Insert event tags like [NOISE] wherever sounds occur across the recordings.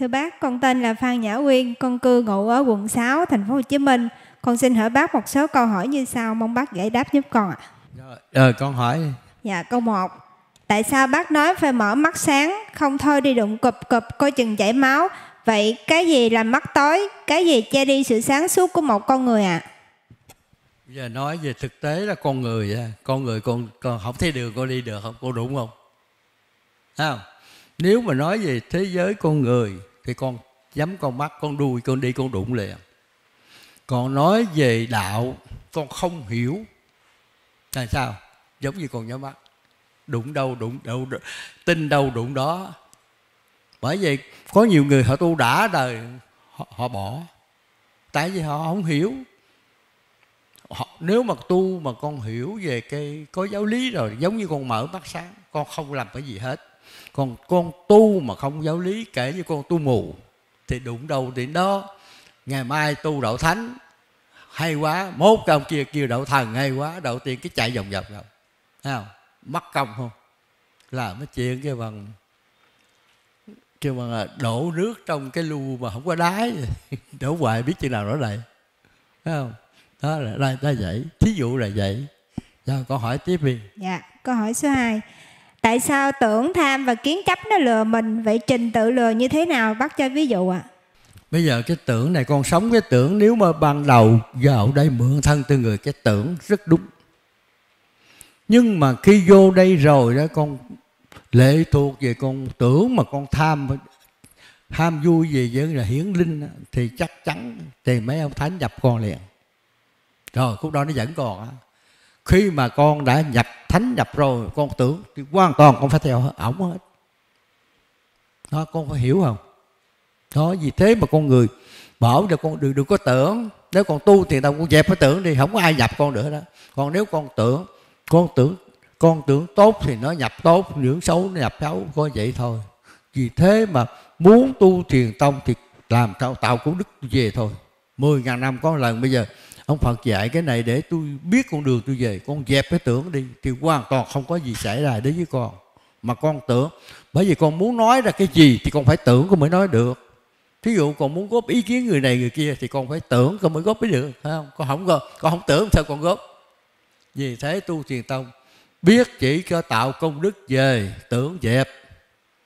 Thưa bác, con tên là Phan Nhã Quyên, con cư ngụ ở quận 6, thành phố Hồ Chí Minh. Con xin hỏi bác một số câu hỏi như sau, mong bác giải đáp giúp con ạ. Rồi, ờ, con hỏi Dạ, câu 1. Tại sao bác nói phải mở mắt sáng, không thôi đi đụng cụp cụp coi chừng chảy máu? Vậy cái gì làm mắt tối, cái gì che đi sự sáng suốt của một con người ạ? Bây giờ nói về thực tế là con người á, con người con con không thấy đường con đi được không? Cô đúng không? Thấy không? Nếu mà nói về thế giới con người thì con dám con mắt, con đuôi, con đi con đụng liền. Còn nói về đạo con không hiểu. Tại sao? Giống như con nhắm mắt. Đụng đâu đụng đâu, đụng, tin đâu đụng đó. Bởi vậy có nhiều người họ tu đã đời họ, họ bỏ. Tại vì họ không hiểu họ, nếu mà tu mà con hiểu về cái có giáo lý rồi giống như con mở mắt sáng con không làm cái gì hết còn con tu mà không giáo lý kể như con tu mù thì đụng đầu đến đó ngày mai tu đậu thánh hay quá. Mốt cái ông kia kêu đậu thần hay quá đầu tiên cái chạy vòng vòng rồi thấy không? Mất công không? Làm cái chuyện cái bằng kêu bằng là đổ nước trong cái lu mà không có đáy. [LAUGHS] Đổ hoài biết chừng nào nó lại thấy không? Đó là là, là vậy. Thí dụ là vậy. Cho con hỏi tiếp đi. Dạ, câu hỏi số 2. Tại sao tưởng tham và kiến chấp nó lừa mình? Vậy trình tự lừa như thế nào? Bác cho ví dụ ạ. bây giờ cái tưởng này, con sống cái tưởng, nếu mà ban đầu vào đây mượn thân từ người, cái tưởng rất đúng nhưng mà khi vô đây rồi đó, con lệ thuộc về con tưởng mà con tham tham vui về với là hiển linh thì chắc chắn, thì mấy ông thánh nhập con liền rồi, khúc đó nó vẫn còn á khi mà con đã nhập thánh, nhập rồi, con tưởng thì hoàn toàn con phải theo ổng hết. Đó, con phải hiểu không? Đó, vì thế mà con người bảo cho con đừng đừng có tưởng. Nếu con tu thì tao con dẹp cái tưởng đi, không có ai nhập con nữa đó. Còn nếu con tưởng con tưởng con tưởng tốt thì nó nhập tốt, những xấu nó nhập xấu, có vậy thôi. Vì thế mà muốn tu thiền tông thì làm sao? Tạo cũng đức về thôi. Mười ngàn năm có lần, bây giờ ông Phật dạy cái này để tôi biết con đường tôi về. Con dẹp cái tưởng đi thì hoàn toàn không có gì xảy ra đến với con. Mà con tưởng bởi vì con muốn nói ra cái gì thì con phải tưởng con mới nói được. Thí dụ con muốn góp ý kiến người này người kia thì con phải tưởng con mới góp ý được phải không? Con không góp con không tưởng sao con góp? Vì thế tu thiền tông biết chỉ cho tạo công đức về tưởng dẹp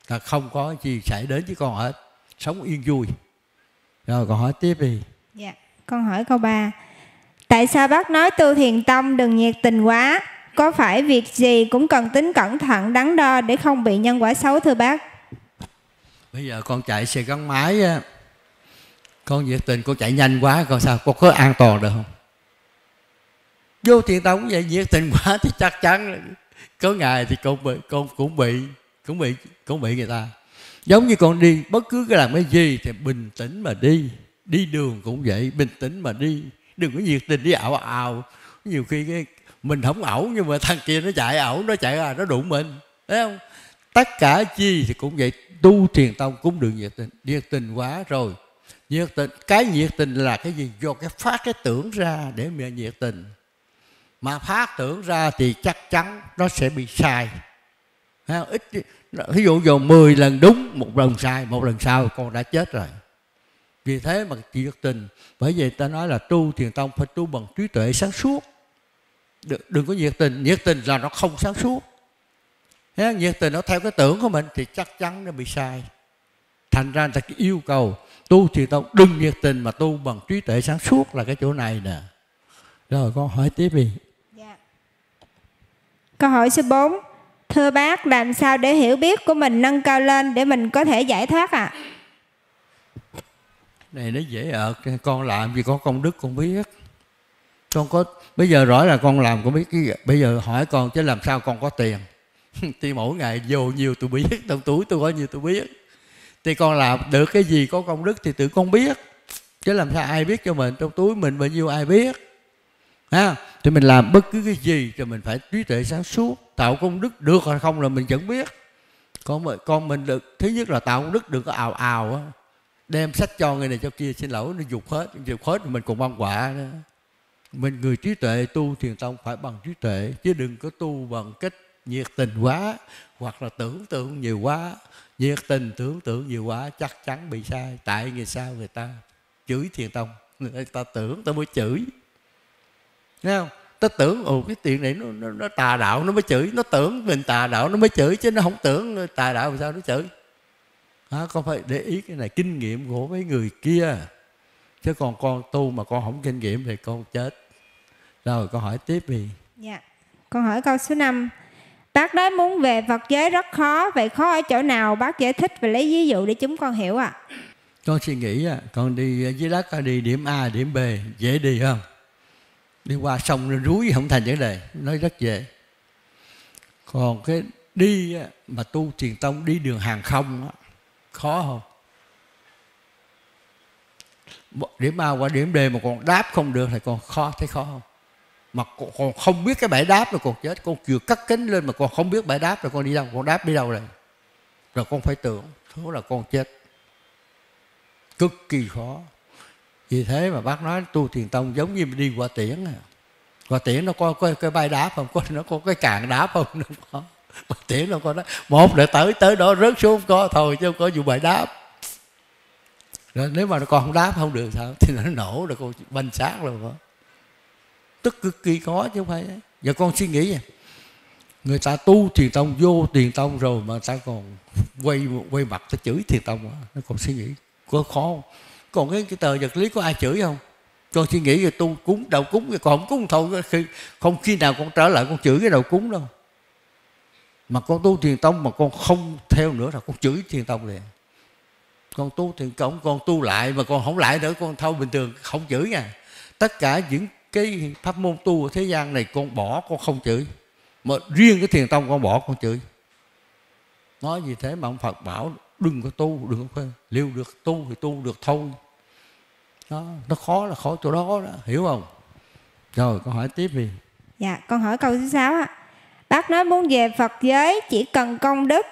là không có gì xảy đến với con hết. Sống yên vui. Rồi con hỏi tiếp đi. Dạ, con hỏi câu 3. Tại sao bác nói tu thiền tông đừng nhiệt tình quá? Có phải việc gì cũng cần tính cẩn thận, đắn đo để không bị nhân quả xấu thưa bác? bây giờ con chạy xe gắn máy á. Con nhiệt tình, con chạy nhanh quá, con sao? Con có an toàn được không? Vô thiền tông cũng vậy, nhiệt tình quá thì chắc chắn. Có ngày thì con bị, con cũng bị cũng bị cũng bị người ta. Giống như con đi, bất cứ cái làm cái gì thì bình tĩnh mà đi. Đi đường cũng vậy, bình tĩnh mà đi đừng có nhiệt tình đi ảo ảo. Nhiều khi cái mình không ẩu nhưng mà thằng kia nó chạy ẩu nó chạy ra nó đụng mình. Thấy không? Tất cả chi thì cũng vậy, tu thiền tông cũng đừng nhiệt tình. Nhiệt tình quá rồi. Nhiệt tình, cái nhiệt tình là cái gì? Do cái phát cái tưởng ra để mà nhiệt tình. Mà phát tưởng ra thì chắc chắn nó sẽ bị sai. Thấy không? ít, ví dụ dụ 10 lần đúng, một lần sai, một lần sau con đã chết rồi vì thế mà nhiệt tình bởi vậy ta nói là tu thiền tông phải tu bằng trí tuệ sáng suốt đừng, đừng có nhiệt tình nhiệt tình là nó không sáng suốt Thế nhiệt tình nó theo cái tưởng của mình thì chắc chắn nó bị sai thành ra là cái yêu cầu tu thiền tông đừng nhiệt tình mà tu bằng trí tuệ sáng suốt là cái chỗ này nè rồi con hỏi tiếp đi Dạ. Câu hỏi số 4. Thưa bác, làm sao để hiểu biết của mình nâng cao lên để mình có thể giải thoát ạ? Này, nó dễ ợt con làm gì có công đức con biết. Con có, bây giờ rõ là con làm con biết cái bây giờ hỏi con chứ làm sao con có tiền? [LAUGHS] Thì mỗi ngày vô nhiều tôi biết, trong túi tôi có nhiều tôi biết. Thì con làm được cái gì có công đức thì tự con biết. Chứ làm sao ai biết cho mình, trong túi mình bao nhiêu ai biết. Ha, thì mình làm bất cứ cái gì thì mình phải trí tuệ sáng suốt. Tạo công đức được hay không là mình vẫn biết. Con con mình được, thứ nhất là tạo công đức đừng có ào ào á đem sách cho người này cho kia xin lỗi nó dục hết. Dục hết mình còn mang quả nữa. Mình người trí tuệ tu thiền tông phải bằng trí tuệ chứ đừng có tu bằng cách nhiệt tình quá hoặc là tưởng tượng nhiều quá. Nhiệt tình tưởng tượng nhiều quá chắc chắn bị sai. Tại vì sao người ta chửi thiền tông người ta tưởng ta mới chửi. Thấy không? Ta tưởng ồ cái tiền này nó, nó, nó tà đạo nó mới chửi. Nó tưởng mình tà đạo nó mới chửi chứ nó không tưởng tà đạo làm sao nó chửi? Đó, con phải để ý cái này kinh nghiệm của mấy người kia. Chứ còn con tu mà con không kinh nghiệm thì con chết. Rồi con hỏi tiếp đi. Dạ. Con hỏi câu số 5 Bác nói muốn về Phật giới rất khó Vậy khó ở chỗ nào? Bác giải thích và lấy ví dụ để chúng con hiểu ạ. À? Con suy nghĩ con đi dưới đất đi điểm A điểm B dễ đi không? Đi qua sông lên núi không thành vấn đề Nói rất dễ. Còn cái đi mà tu truyền tông đi đường hàng không khó không điểm A qua điểm D mà còn đáp không được thì còn khó thấy khó không? Mà còn không biết cái bãi đáp rồi còn chết con chưa cắt kính lên mà còn không biết bãi đáp rồi con đi đâu con đáp đi đâu rồi? Rồi con phải tưởng số là con chết. Cực kỳ khó. Vì thế mà bác nói tu thiền tông giống như đi qua tiễn à. Qua tiễn nó có, cái cái bãi đáp không? Có nó có cái cạn đáp không? Nó có qua tiễn nó có đó một để tới tới đó rớt xuống có thôi chứ không có vụ bài đáp. Rồi nếu mà con không đáp không được sao? [LAUGHS] Thì nó nổ rồi con banh xác rồi đó tức cực kỳ khó chứ không phải. Giờ con suy nghĩ vậy người ta tu thiền tông vô thiền tông rồi mà ta còn quay quay mặt ta chửi thiền tông nó còn suy nghĩ có khó không? còn cái, cái tờ vật lý có ai chửi không? Con suy nghĩ về tu cúng đầu cúng rồi còn không cúng thôi khi không khi nào con trở lại con chửi cái đầu cúng đâu mà con tu thiền tông mà con không theo nữa là con chửi thiền tông liền. Con tu thiền tông con tu lại mà con không lại nữa con thâu bình thường không chửi nha. Tất cả những cái pháp môn tu ở thế gian này con bỏ con không chửi. Mà riêng cái thiền tông con bỏ con chửi. Nói gì thế mà ông Phật bảo đừng có tu đừng có liêu được tu thì tu được thôi. Đó, nó khó là khó chỗ đó, đó hiểu không? Rồi con hỏi tiếp đi. Dạ con hỏi câu thứ sáu ạ bác nói muốn về Phật giới, chỉ cần công đức,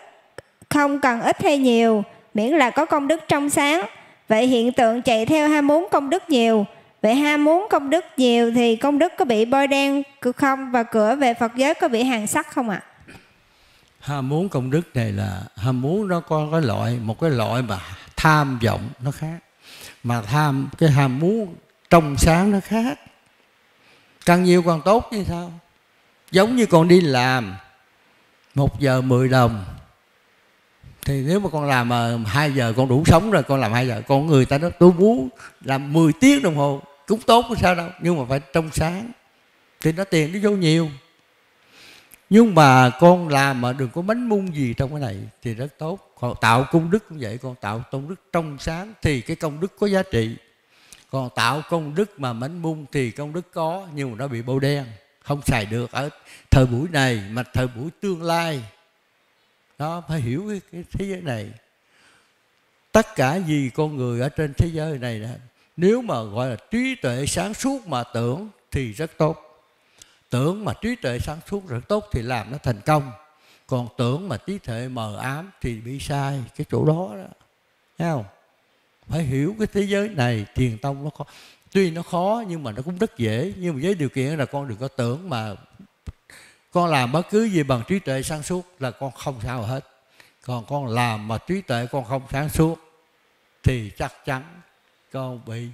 không cần ít hay nhiều, miễn là có công đức trong sáng vậy hiện tượng chạy theo ham muốn công đức nhiều Vậy ham muốn công đức nhiều thì công đức có bị bôi đen không và cửa về Phật giới có bị hàng sắc không ạ? À? Ham muốn công đức này là, ham muốn nó có cái loại, một cái loại mà tham vọng nó khác. Mà tham, cái ham muốn trong sáng nó khác. Càng nhiều càng tốt như sao? Giống như con đi làm, một giờ 10 đồng. Thì nếu mà con làm mà hai giờ con đủ sống rồi, con làm hai giờ, con người ta nói, tôi muốn làm 10 tiếng đồng hồ, cũng tốt có sao đâu, nhưng mà phải trong sáng. Thì nó tiền nó vô nhiều. Nhưng mà con làm mà đừng có bánh mung gì trong cái này thì rất tốt. Còn tạo công đức cũng vậy, con tạo công đức trong sáng thì cái công đức có giá trị. Còn tạo công đức mà bánh mung thì công đức có, nhưng mà nó bị bâu đen không xài được ở thời buổi này mà thời buổi tương lai. Đó phải hiểu cái, cái thế giới này. Tất cả gì con người ở trên thế giới này đó, nếu mà gọi là trí tuệ sáng suốt mà tưởng thì rất tốt. Tưởng mà trí tuệ sáng suốt rất tốt thì làm nó thành công. Còn tưởng mà trí tuệ mờ ám thì bị sai cái chỗ đó đó. Thấy không? Phải hiểu cái thế giới này thiền tông nó khó tuy nó khó, nhưng mà nó cũng rất dễ. Nhưng mà với điều kiện là con đừng có tưởng mà con làm bất cứ gì bằng trí tuệ sáng suốt là con không sao hết. Còn con làm mà trí tuệ con không sáng suốt thì chắc chắn con bị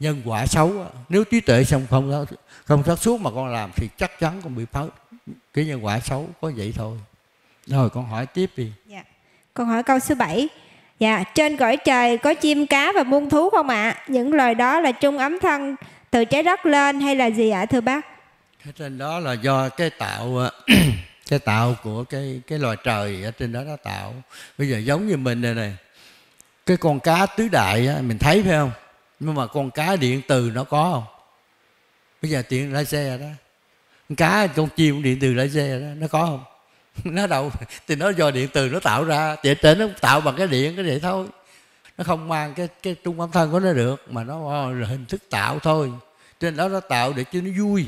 nhân quả xấu nếu trí tuệ xong không không sáng suốt mà con làm thì chắc chắn con bị phá cái nhân quả xấu, có vậy thôi. Rồi con hỏi tiếp đi. Dạ. con hỏi câu số 7 dạ trên cõi trời có chim cá và muôn thú không ạ? À? những loài đó là chung ấm thân từ trái đất lên hay là gì ạ à, thưa bác? Cái trên đó là do cái tạo à, [CLEARS THROAT] cái tạo của cái cái loài trời ở trên đó nó tạo. Bây giờ giống như mình này này cái con cá tứ đại á, mình thấy phải không? Nhưng mà con cá điện từ nó có không? Bây giờ tiện lái xe đó. Con cá con chim điện từ lái xe đó nó có không? [LAUGHS] nó đâu, thì nó do điện từ nó tạo ra. Chạy trên nó tạo bằng cái điện cái vậy thôi. Nó không mang cái cái trung âm thân của nó được, mà nó là hình thức tạo thôi. Trên đó nó tạo để cho nó vui.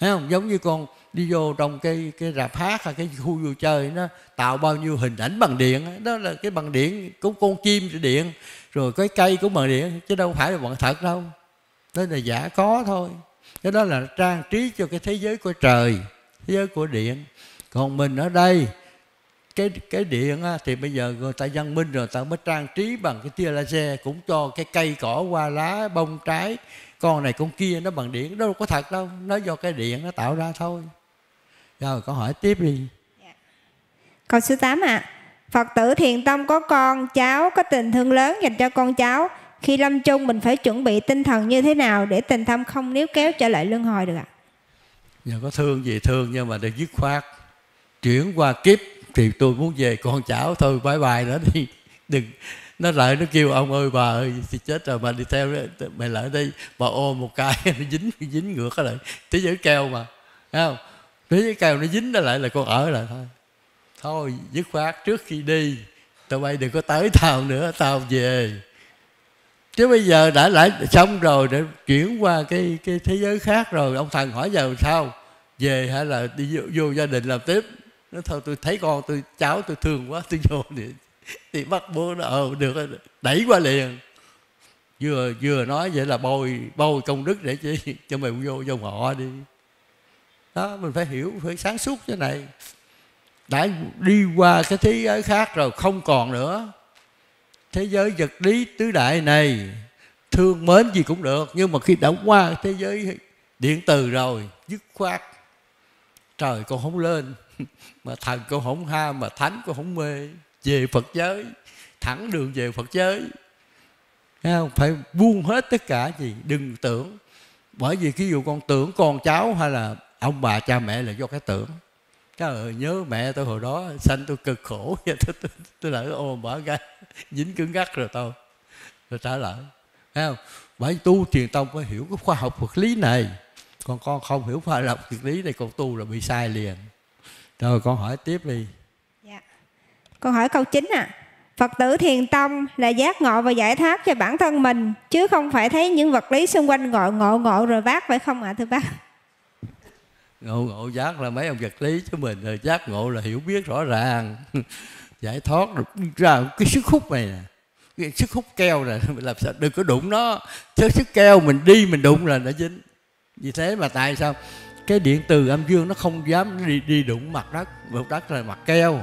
Thấy không? Giống như con đi vô trong cái cái rạp hát hay cái khu vui chơi, nó tạo bao nhiêu hình ảnh bằng điện đó là cái bằng điện của con chim điện, rồi cái cây cũng bằng điện, chứ đâu phải là bằng thật đâu. Đó là giả có thôi. Cái đó là trang trí cho cái thế giới của trời, thế giới của điện còn mình ở đây cái cái điện á, thì bây giờ người ta văn minh rồi ta mới trang trí bằng cái tia laser cũng cho cái cây cỏ hoa lá bông trái con này con kia nó bằng điện đâu có thật đâu nó do cái điện nó tạo ra thôi rồi câu hỏi tiếp đi câu số 8 ạ à. Phật tử thiền tông có con cháu có tình thương lớn dành cho con cháu khi lâm chung mình phải chuẩn bị tinh thần như thế nào để tình thâm không níu kéo trở lại luân hồi được ạ? À? Giờ có thương gì thương nhưng mà đừng dứt khoát chuyển qua kiếp thì tôi muốn về con cháu thôi bye bye nữa đi. [LAUGHS] Đừng nó lại nó kêu ông ơi bà ơi thì chết rồi mà đi theo mày lại đây. Bà ôm một cái [LAUGHS] nó dính dính ngược lại. Thế giới keo mà thấy không? Thế giới keo nó dính nó lại là con ở lại thôi. Thôi dứt khoát trước khi đi tụi bay đừng có tới tao nữa tao về. Chứ bây giờ đã lại xong rồi để chuyển qua cái cái thế giới khác rồi. Ông thần hỏi giờ sao? Về hay là đi vô, vô gia đình làm tiếp nó thôi, tôi thấy con, tôi, cháu tôi thương quá, tôi vô thì thì bắt bố nó ờ được đẩy qua liền. Vừa vừa nói vậy là bôi bôi công đức để chi cho mình vô dòng họ đi. Đó, mình phải hiểu, phải sáng suốt cái này. Đã đi qua cái thế giới khác rồi, không còn nữa. Thế giới vật lý tứ đại này, thương mến gì cũng được, nhưng mà khi đã qua thế giới điện từ rồi, dứt khoát, trời con không lên mà thần cũng không ham mà thánh cũng không mê. Về phật giới thẳng đường về phật giới. Thấy không? phải buông hết tất cả gì? Đừng tưởng. Bởi vì ví dụ con tưởng con cháu hay là ông bà cha mẹ là do cái tưởng. Trời ơi nhớ mẹ tôi hồi đó sanh tôi cực khổ. [LAUGHS] Tôi, tôi, tôi lại ôm bỏ cái dính cứng gắt rồi tôi rồi trả lời thấy không? Bởi tu thiền tông phải hiểu cái khoa học vật lý này. Còn con không hiểu khoa học vật lý này con tu là bị sai liền rồi con hỏi tiếp đi. Dạ. câu hỏi câu chính à Phật tử thiền tông là giác ngộ và giải thoát cho bản thân mình chứ không phải thấy những vật lý xung quanh ngộ ngộ ngộ rồi vác phải không ạ à, thưa bác? Ngộ ngộ giác là mấy ông vật lý chứ mình rồi giác ngộ là hiểu biết rõ ràng. [LAUGHS] Giải thoát được ra cái sức hút này nè. Cái sức hút keo này [LAUGHS] làm sao? Đừng có đụng nó. Chứ sức keo mình đi mình đụng là nó dính. Vì thế mà tại sao cái điện từ âm dương nó không dám đi đi đụng mặt đất mặt đất là mặt keo.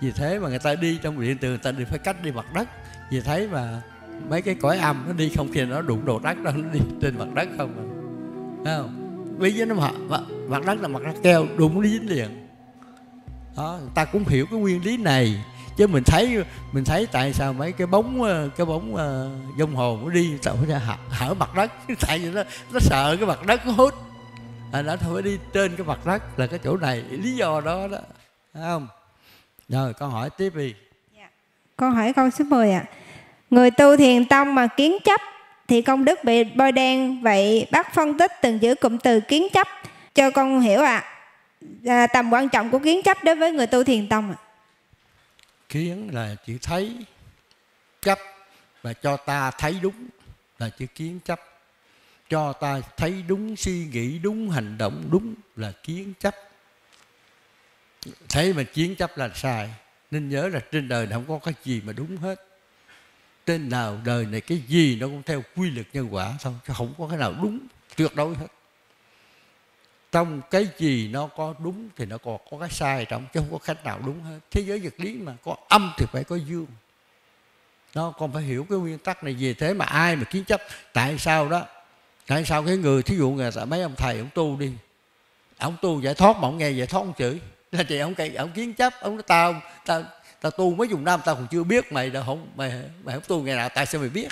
Vì thế mà người ta đi trong điện từ người ta đi phải cách đi mặt đất. Vì thế mà mấy cái cõi âm nó đi không khi nó đụng đồ đất đâu nó đi trên mặt đất không à. Thấy không? Bây giờ nó mặt, mặt, đất là mặt đất keo đụng nó dính liền. Đó người ta cũng hiểu cái nguyên lý này. Chứ mình thấy mình thấy tại sao mấy cái bóng ờ, cái bóng ờ, uh, dông hồ nó đi sao phải hở, hở mặt đất. [LAUGHS] Tại vì nó nó sợ cái mặt đất nó hút à, nó thôi đi trên cái mặt đất là cái chỗ này lý do đó đó Thấy không rồi con hỏi tiếp đi dạ. con hỏi câu số 10 ạ à. người tu thiền tông mà kiến chấp thì công đức bị bôi đen vậy bác phân tích từng chữ cụm từ kiến chấp cho con hiểu ạ à. à, tầm quan trọng của kiến chấp đối với người tu thiền tông ạ à. kiến là chữ thấy chấp và cho ta thấy đúng là chữ kiến chấp cho ta thấy đúng suy nghĩ, đúng hành động, đúng là kiến chấp. Thấy mà kiến chấp là sai. Nên nhớ là trên đời này không có cái gì mà đúng hết. Trên nào đời này cái gì nó cũng theo quy luật nhân quả thôi, chứ không có cái nào đúng, tuyệt đối hết. Trong cái gì nó có đúng thì nó còn có cái sai trong, chứ không có cách nào đúng hết. Thế giới vật lý mà có âm thì phải có dương. Nó còn phải hiểu cái nguyên tắc này. Về thế mà ai mà kiến chấp, tại sao đó tại sao cái người, thí dụ người ta mấy ông thầy, ông tu đi, ông tu giải thoát mà ông nghe giải thoát ông chửi? Là chị ông cây ông kiến chấp, ông nói, tao tao tao tu mấy dùng năm, tao còn chưa biết mày đâu không, mày mày không tu ngày nào, tại sao mày biết?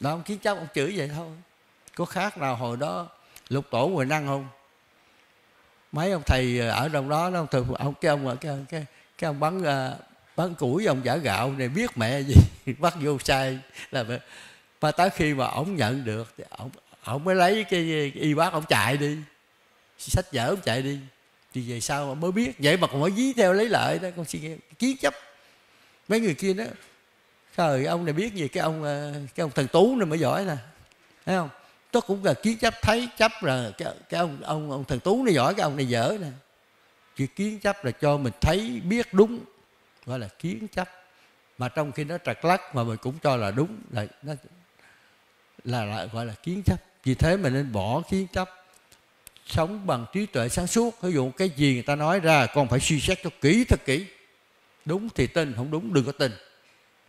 Đó ông kiến chấp, ông chửi vậy thôi. Có khác nào hồi đó lục tổ hồi năng không? Mấy ông thầy ở trong đó, nó thường ông, cái ông, cái cái cái ông bắn ờ, bắn củi, ông giả gạo này, biết mẹ gì, [LAUGHS] bắt vô sai là mà tới khi mà ông nhận được thì ông ông mới lấy cái, cái y bác ông chạy đi. Sách vở ông chạy đi. Thì về sau mới biết. Vậy mà còn phải dí theo lấy lợi đó. Con suy kiến chấp. Mấy người kia đó trời ông này biết gì? Cái ông ờ, cái ông thần tú này mới giỏi nè. Thấy không? Tôi cũng là kiến chấp thấy chấp là cái, cái ông ông ông thần tú này giỏi cái ông này dở nè. Chỉ kiến chấp là cho mình thấy biết đúng. Gọi là kiến chấp. Mà trong khi nó trật lắc mà mình cũng cho là đúng. Là nó là, là gọi là kiến chấp vì thế mình nên bỏ kiến chấp sống bằng trí tuệ sáng suốt. Ví dụ cái gì người ta nói ra, con phải suy xét cho kỹ thật kỹ. Đúng thì tin, không đúng đừng có tin.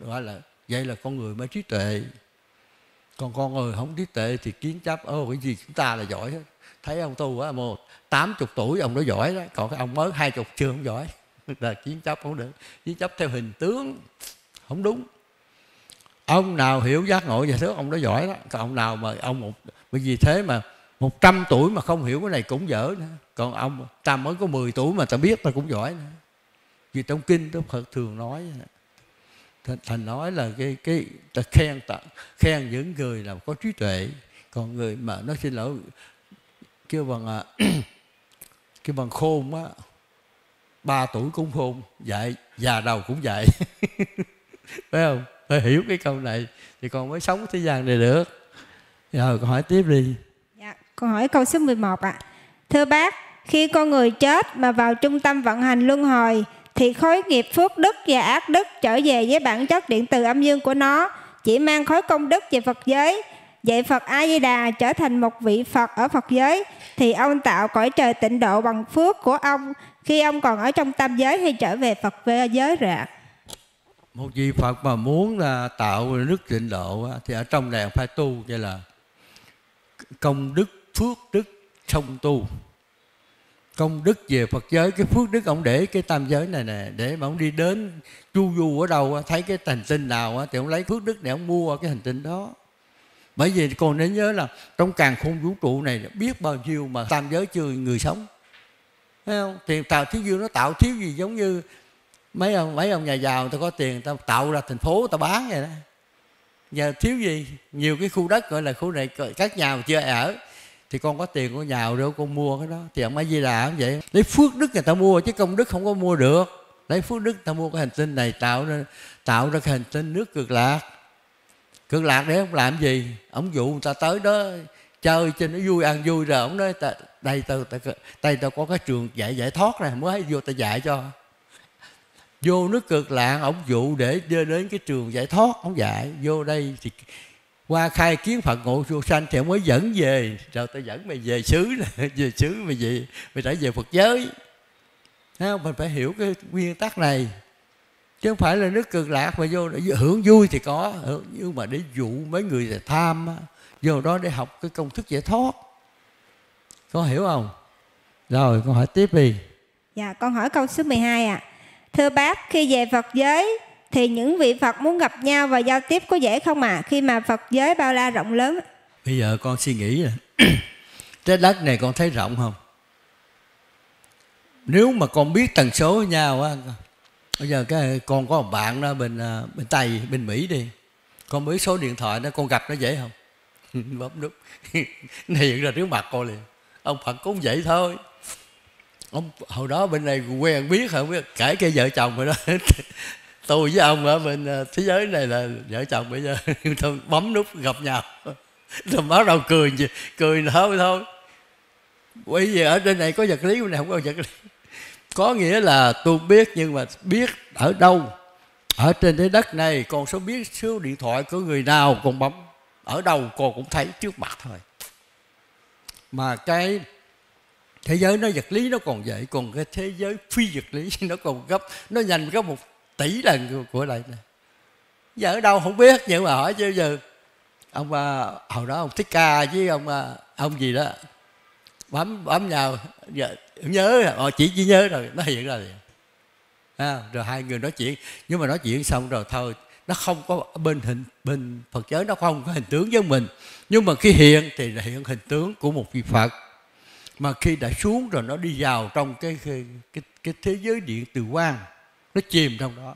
Gọi là, vậy là con người mới trí tuệ. Còn con người không trí tuệ thì kiến chấp ô cái gì chúng ta là giỏi hết. Thấy ông tu á một tám chục tuổi ông đó giỏi đó. Còn cái ông mới hai chục chưa không giỏi. [LAUGHS] Là kiến chấp không được. Kiến chấp theo hình tướng, không đúng. Ông nào hiểu giác ngộ và thứ ông đó giỏi đó. Còn ông nào mà ông một bởi vì thế mà một trăm tuổi mà không hiểu cái này cũng dở nữa. Còn ông ta mới có 10 tuổi mà ta biết ta cũng giỏi nữa. Vì trong kinh Đức Phật thường nói thành nói là cái cái ta khen ta, khen những người nào có trí tuệ. Còn người mà nó xin lỗi kêu bằng à, [CLEARS THROAT] kêu bằng khôn á ba tuổi cũng khôn dạy già đầu cũng dạy. [LAUGHS] Phải không? Phải hiểu cái câu này thì con mới sống thế gian này được rồi con hỏi tiếp đi dạ con hỏi câu số 11 ạ à. thưa bác khi con người chết mà vào trung tâm vận hành luân hồi thì khối nghiệp phước đức và ác đức trở về với bản chất điện từ âm dương của nó chỉ mang khối công đức về Phật giới vậy Phật A Di Đà trở thành một vị Phật ở Phật giới thì ông tạo cõi trời tịnh độ bằng phước của ông khi ông còn ở trong tam giới hay trở về Phật về giới rồi ạ? Một vị Phật mà muốn là tạo nước tịnh độ thì ở trong này phải tu như là công đức, phước đức song tu. Công đức về Phật giới, cái phước đức ông để cái tam giới này nè, để mà ông đi đến chu du ở đâu thấy cái hành tinh nào thì ông lấy phước đức để ông mua cái hành tinh đó. Bởi vì còn nên nhớ là trong càng khôn vũ trụ này, biết bao nhiêu mà tam giới chưa người sống. Thấy không? Tiền tạo thiếu dương nó tạo thiếu gì giống như mấy ông mấy ông nhà giàu người ta có tiền ta tạo ra thành phố ta bán vậy đó giờ thiếu gì? Nhiều cái khu đất gọi là khu này các nhà chưa ở. Thì con có tiền của nhào đâu con mua cái đó. Thì ông ấy di đà cũng vậy. Lấy phước đức người ta mua chứ công đức không có mua được. Lấy phước đức ta mua cái hành tinh này tạo ra tạo ra cái hành tinh nước cực lạc. Cực lạc để ông làm gì? Ông dụ người ta tới đó chơi cho nó vui ăn vui rồi ông nói ta, đây tao đây tao có cái trường dạy giải thoát này mới vô ta dạy cho vô nước cực lạc ông dụ để đưa đến cái trường giải thoát, ông dạy, vô đây thì qua khai kiến phật ngộ vô sanh thì ông mới dẫn về. Rồi tôi dẫn mày về xứ [LAUGHS] về xứ mày về, mày trở về phật giới. Thấy không? mình phải hiểu cái nguyên tắc này. Chứ không phải là nước cực lạc mà vô hưởng vui thì có. Nhưng mà để dụ mấy người là tham vô đó để học cái công thức giải thoát. Có hiểu không? Rồi, con hỏi tiếp đi. Dạ con hỏi câu số 12 ạ. à thưa bác, khi về phật giới, thì những vị phật muốn gặp nhau và giao tiếp có dễ không à khi mà phật giới bao la rộng lớn. Bây giờ con suy nghĩ là [CLEARS THROAT] trái đất này con thấy rộng không? Nếu mà con biết tần số với nhau á, bây giờ cái con có một bạn đó bên à, bên tây, bên mỹ đi. Con biết số điện thoại đó, con gặp nó dễ không? [LAUGHS] Bấm nút. [LAUGHS] Này hiện ra trước mặt con liền. Ông phật cũng vậy thôi ông, hồi đó bên này quen biết không biết, kể cái vợ chồng rồi đó. [LAUGHS] Tôi với ông ở bên ờ, thế giới này là vợ chồng bây giờ [LAUGHS] tôi bấm nút gặp nhau. [LAUGHS] Tôi bắt đầu cười gì? Cười thôi thôi. Bởi vì ở trên này có vật lý, bên này không có vật lý. Có nghĩa là tôi biết, nhưng mà biết ở đâu? Ở trên cái đất này còn số biết số điện thoại của người nào còn bấm. Ở đâu, con cũng thấy trước mặt thôi. Mà cái thế giới nó vật lý nó còn dễ còn cái thế giới phi vật lý [LAUGHS] nó còn gấp nó nhanh gấp một tỷ lần của lại này. Giờ ở đâu không biết nhưng mà hỏi chứ giờ ông à, hồi đó ông thích ca với ông à, ông gì đó bấm bấm nhau giờ nhớ rồi chỉ chỉ nhớ rồi nó hiện ra liền. À, rồi hai người nói chuyện nhưng mà nói chuyện xong rồi thôi nó không có bên hình bên Phật giới nó không có hình tướng với mình. Nhưng mà khi hiện thì là hiện hình tướng của một vị Phật mà khi đã xuống rồi nó đi vào trong cái cái cái, cái thế giới điện từ quang nó chìm trong đó.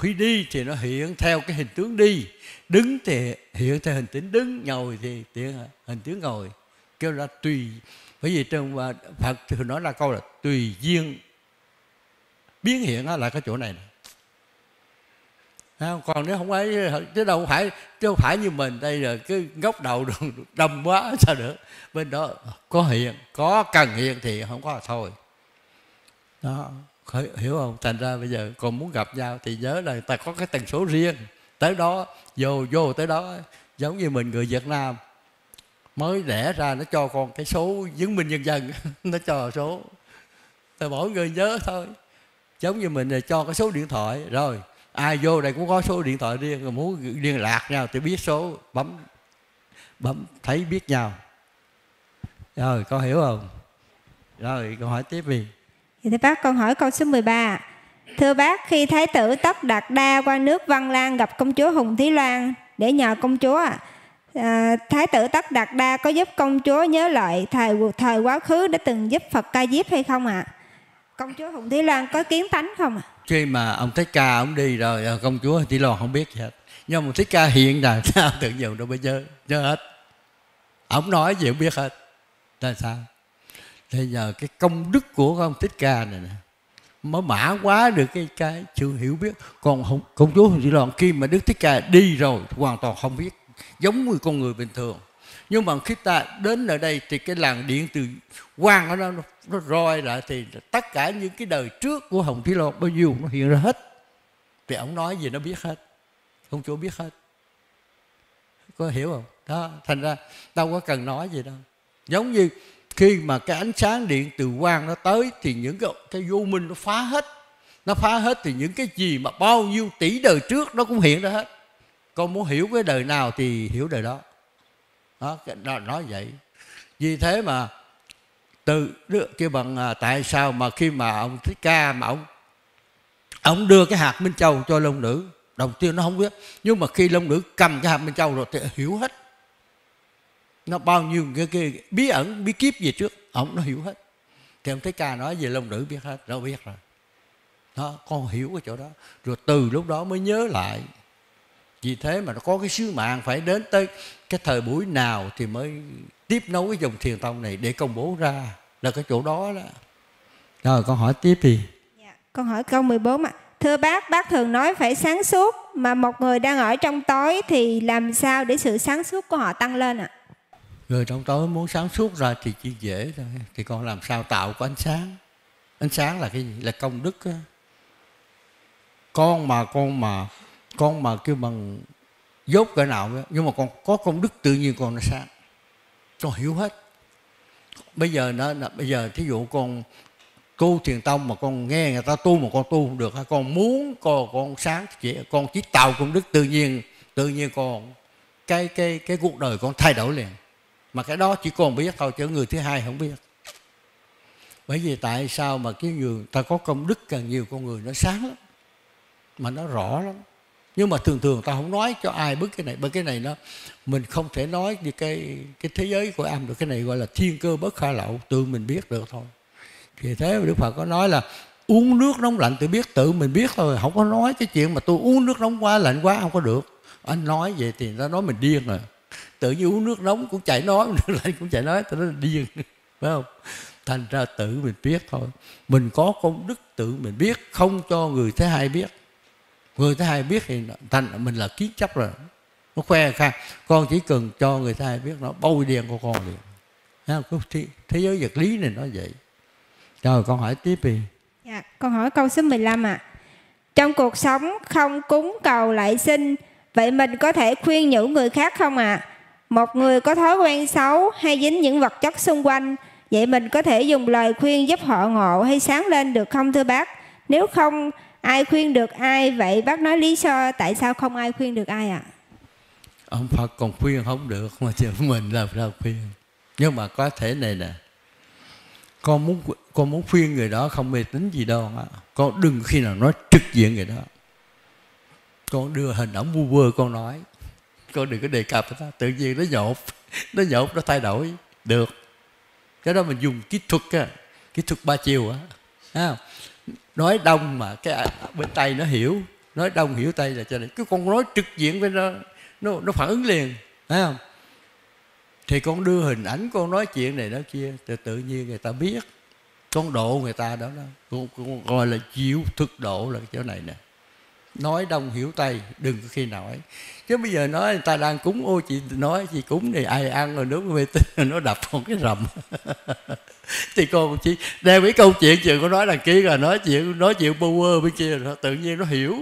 Khi đi thì nó hiện theo cái hình tướng đi đứng thì hiện theo hình tướng đứng ngồi thì hiện hình tướng ngồi. Kêu là tùy bởi vì trong à, Phật thường nói là câu là tùy duyên. Biến hiện là cái chỗ này, này không? còn nếu không ấy, chứ đâu phải, chứ không phải như mình đây là cái góc đầu [LAUGHS] đầm quá, sao được? Bên đó, có hiện, có cần hiện thì không có thôi. Đó hiểu không? Thành ra bây giờ còn muốn gặp nhau thì nhớ là ta có cái tần số riêng. Tới đó, vô vô tới đó, giống như mình người Việt Nam, mới đẻ ra nó cho con cái số chứng minh nhân dân, [LAUGHS] nó cho số. Thì mỗi người nhớ thôi. Giống như mình là cho cái số điện thoại, rồi ai vô đây cũng có số điện thoại riêng rồi muốn liên lạc nhau thì biết số bấm bấm thấy biết nhau rồi con hiểu không rồi con hỏi tiếp đi Thì thưa bác con hỏi câu số 13 Thưa bác khi Thái tử Tất Đạt Đa qua nước Văn Lang gặp công chúa Hùng Thí Loan để nhờ công chúa à, Thái tử Tất Đạt Đa có giúp công chúa nhớ lại thời thời quá khứ đã từng giúp Phật ca diếp hay không ạ? À? Công chúa Hùng Thí Loan có kiến tánh không ạ? À? Khi mà ông Thích Ca ông đi rồi ờ, công chúa tỷ lo không biết gì hết. Nhưng mà Thích Ca hiện là [LAUGHS] sao tự nhiều đâu bây giờ nhớ hết. Ông nói gì không biết hết. Là sao? thế giờ cái công đức của ông Thích Ca này nè mới mã quá được cái cái sự hiểu biết còn không, công chúa tỷ Thị khi mà Đức Thích Ca đi rồi hoàn toàn không biết giống như con người bình thường nhưng mà khi ta đến ở đây thì cái làng điện từ quang nó nó, nó roi lại thì tất cả những cái đời trước của Hồng phi lộc bao nhiêu nó hiện ra hết. Thì ông nói gì nó biết hết. Ông chúa biết hết. Có hiểu không? Đó thành ra đâu có cần nói gì đâu. Giống như khi mà cái ánh sáng điện từ quang nó tới thì những cái, cái vô minh nó phá hết. Nó phá hết thì những cái gì mà bao nhiêu tỷ đời trước nó cũng hiện ra hết. Con muốn hiểu cái đời nào thì hiểu đời đó đó nó nói vậy. Vì thế mà từ kêu bằng à, tại sao mà khi mà ông thích ca mà ông ông đưa cái hạt minh châu cho long nữ? Đầu tiên nó không biết. Nhưng mà khi long nữ cầm cái hạt minh châu rồi thì hiểu hết. Nó bao nhiêu cái, cái bí ẩn bí kíp gì trước? Ông nó hiểu hết. Thì ông thấy ca nói về long nữ biết hết đâu biết rồi. Đó con hiểu cái chỗ đó. Rồi từ lúc đó mới nhớ lại. Vì thế mà nó có cái sứ mạng phải đến tới cái thời buổi nào thì mới tiếp nối cái dòng thiền tông này để công bố ra là cái chỗ đó đó. Rồi con hỏi tiếp đi dạ, con hỏi câu 14 ạ. Thưa bác bác thường nói phải sáng suốt mà một người đang ở trong tối thì làm sao để sự sáng suốt của họ tăng lên ạ? Người trong tối muốn sáng suốt ra thì chỉ dễ thôi. Thì con làm sao tạo có ánh sáng? Ánh sáng là cái gì? Là công đức á. Con mà con mà con mà kêu bằng dốt cỡ nào nhưng mà con có công đức tự nhiên con nó sáng. Con hiểu hết. Bây giờ nó bây giờ thí dụ con tu thiền tông mà con nghe người ta tu mà con tu không được con muốn con con sáng chỉ, con chỉ tạo công đức tự nhiên tự nhiên con, cái cái cái cuộc đời con thay đổi liền. Mà cái đó chỉ còn biết thôi chứ người thứ hai không biết. Bởi vì tại sao mà cái người, ta có công đức càng nhiều, con người nó sáng lắm, mà nó rõ lắm nhưng mà thường thường ta không nói cho ai biết cái này, bởi cái này nó, mình không thể nói như cái cái thế giới của âm được. Cái này gọi là thiên cơ bất khả lậu, tự mình biết được thôi. Thì thế mà đức phật có nói là uống nước nóng lạnh tự biết, tự mình biết thôi, không có nói cái chuyện mà tôi uống nước nóng quá, lạnh quá, không có được. Anh nói vậy thì nó nói mình điên rồi. Tự nhiên uống nước nóng cũng chạy nói, [LAUGHS] nước lạnh cũng chạy nói, tôi nói là điên, [LAUGHS] phải không? Thành ra tự mình biết thôi. Mình có công đức tự mình biết, không cho người thứ hai biết người thứ hai biết thì thành mình là kiến chấp rồi. Nó khoe khang con chỉ cần cho người thứ hai biết nó bôi đen của con liền. Thế, thế giới vật lý này nó vậy. Rồi con hỏi tiếp đi. Dạ, con hỏi câu số 15 ạ. À. trong cuộc sống không cúng cầu lại sinh vậy mình có thể khuyên nhủ người khác không ạ? À? một người có thói quen xấu hay dính những vật chất xung quanh vậy mình có thể dùng lời khuyên giúp họ ngộ hay sáng lên được không thưa bác? Nếu không ai khuyên được ai? Vậy bác nói lý do tại sao không ai khuyên được ai ạ? À? ông phật còn khuyên không được, mà chỉ mình làm sao khuyên? Nhưng mà có thể này nè, con muốn con muốn khuyên người đó không mê tín gì đâu á. Con đừng khi nào nói trực diện người đó. Con đưa hình ảnh vu vơ con nói. Con đừng có đề cập đó. tự nhiên nó nhột nó nhột, nó thay đổi. Được. Cái đó mình dùng kỹ thuật á, kỹ thuật ba chiều á nói đông mà cái à, bên tay nó hiểu. Nói đông hiểu tay là cho nên cứ con nói trực diện với nó nó nó phản ứng liền thấy không? Thì con đưa hình ảnh con nói chuyện này đó kia thì tự nhiên người ta biết. Con độ người ta đó đó. Con, con gọi là chịu thực độ là cái chỗ này nè nói đông hiểu tây đừng có khi nào ấy. Chứ bây giờ nói người ta đang cúng ô chị nói chị cúng thì ai ăn rồi nước mê tín [LAUGHS] nó đập con cái rầm. [LAUGHS] Thì con chỉ đem cái câu chuyện chuyện có nói đằng kia là nói chuyện nói chuyện bô quơ bên kia rồi tự nhiên nó hiểu.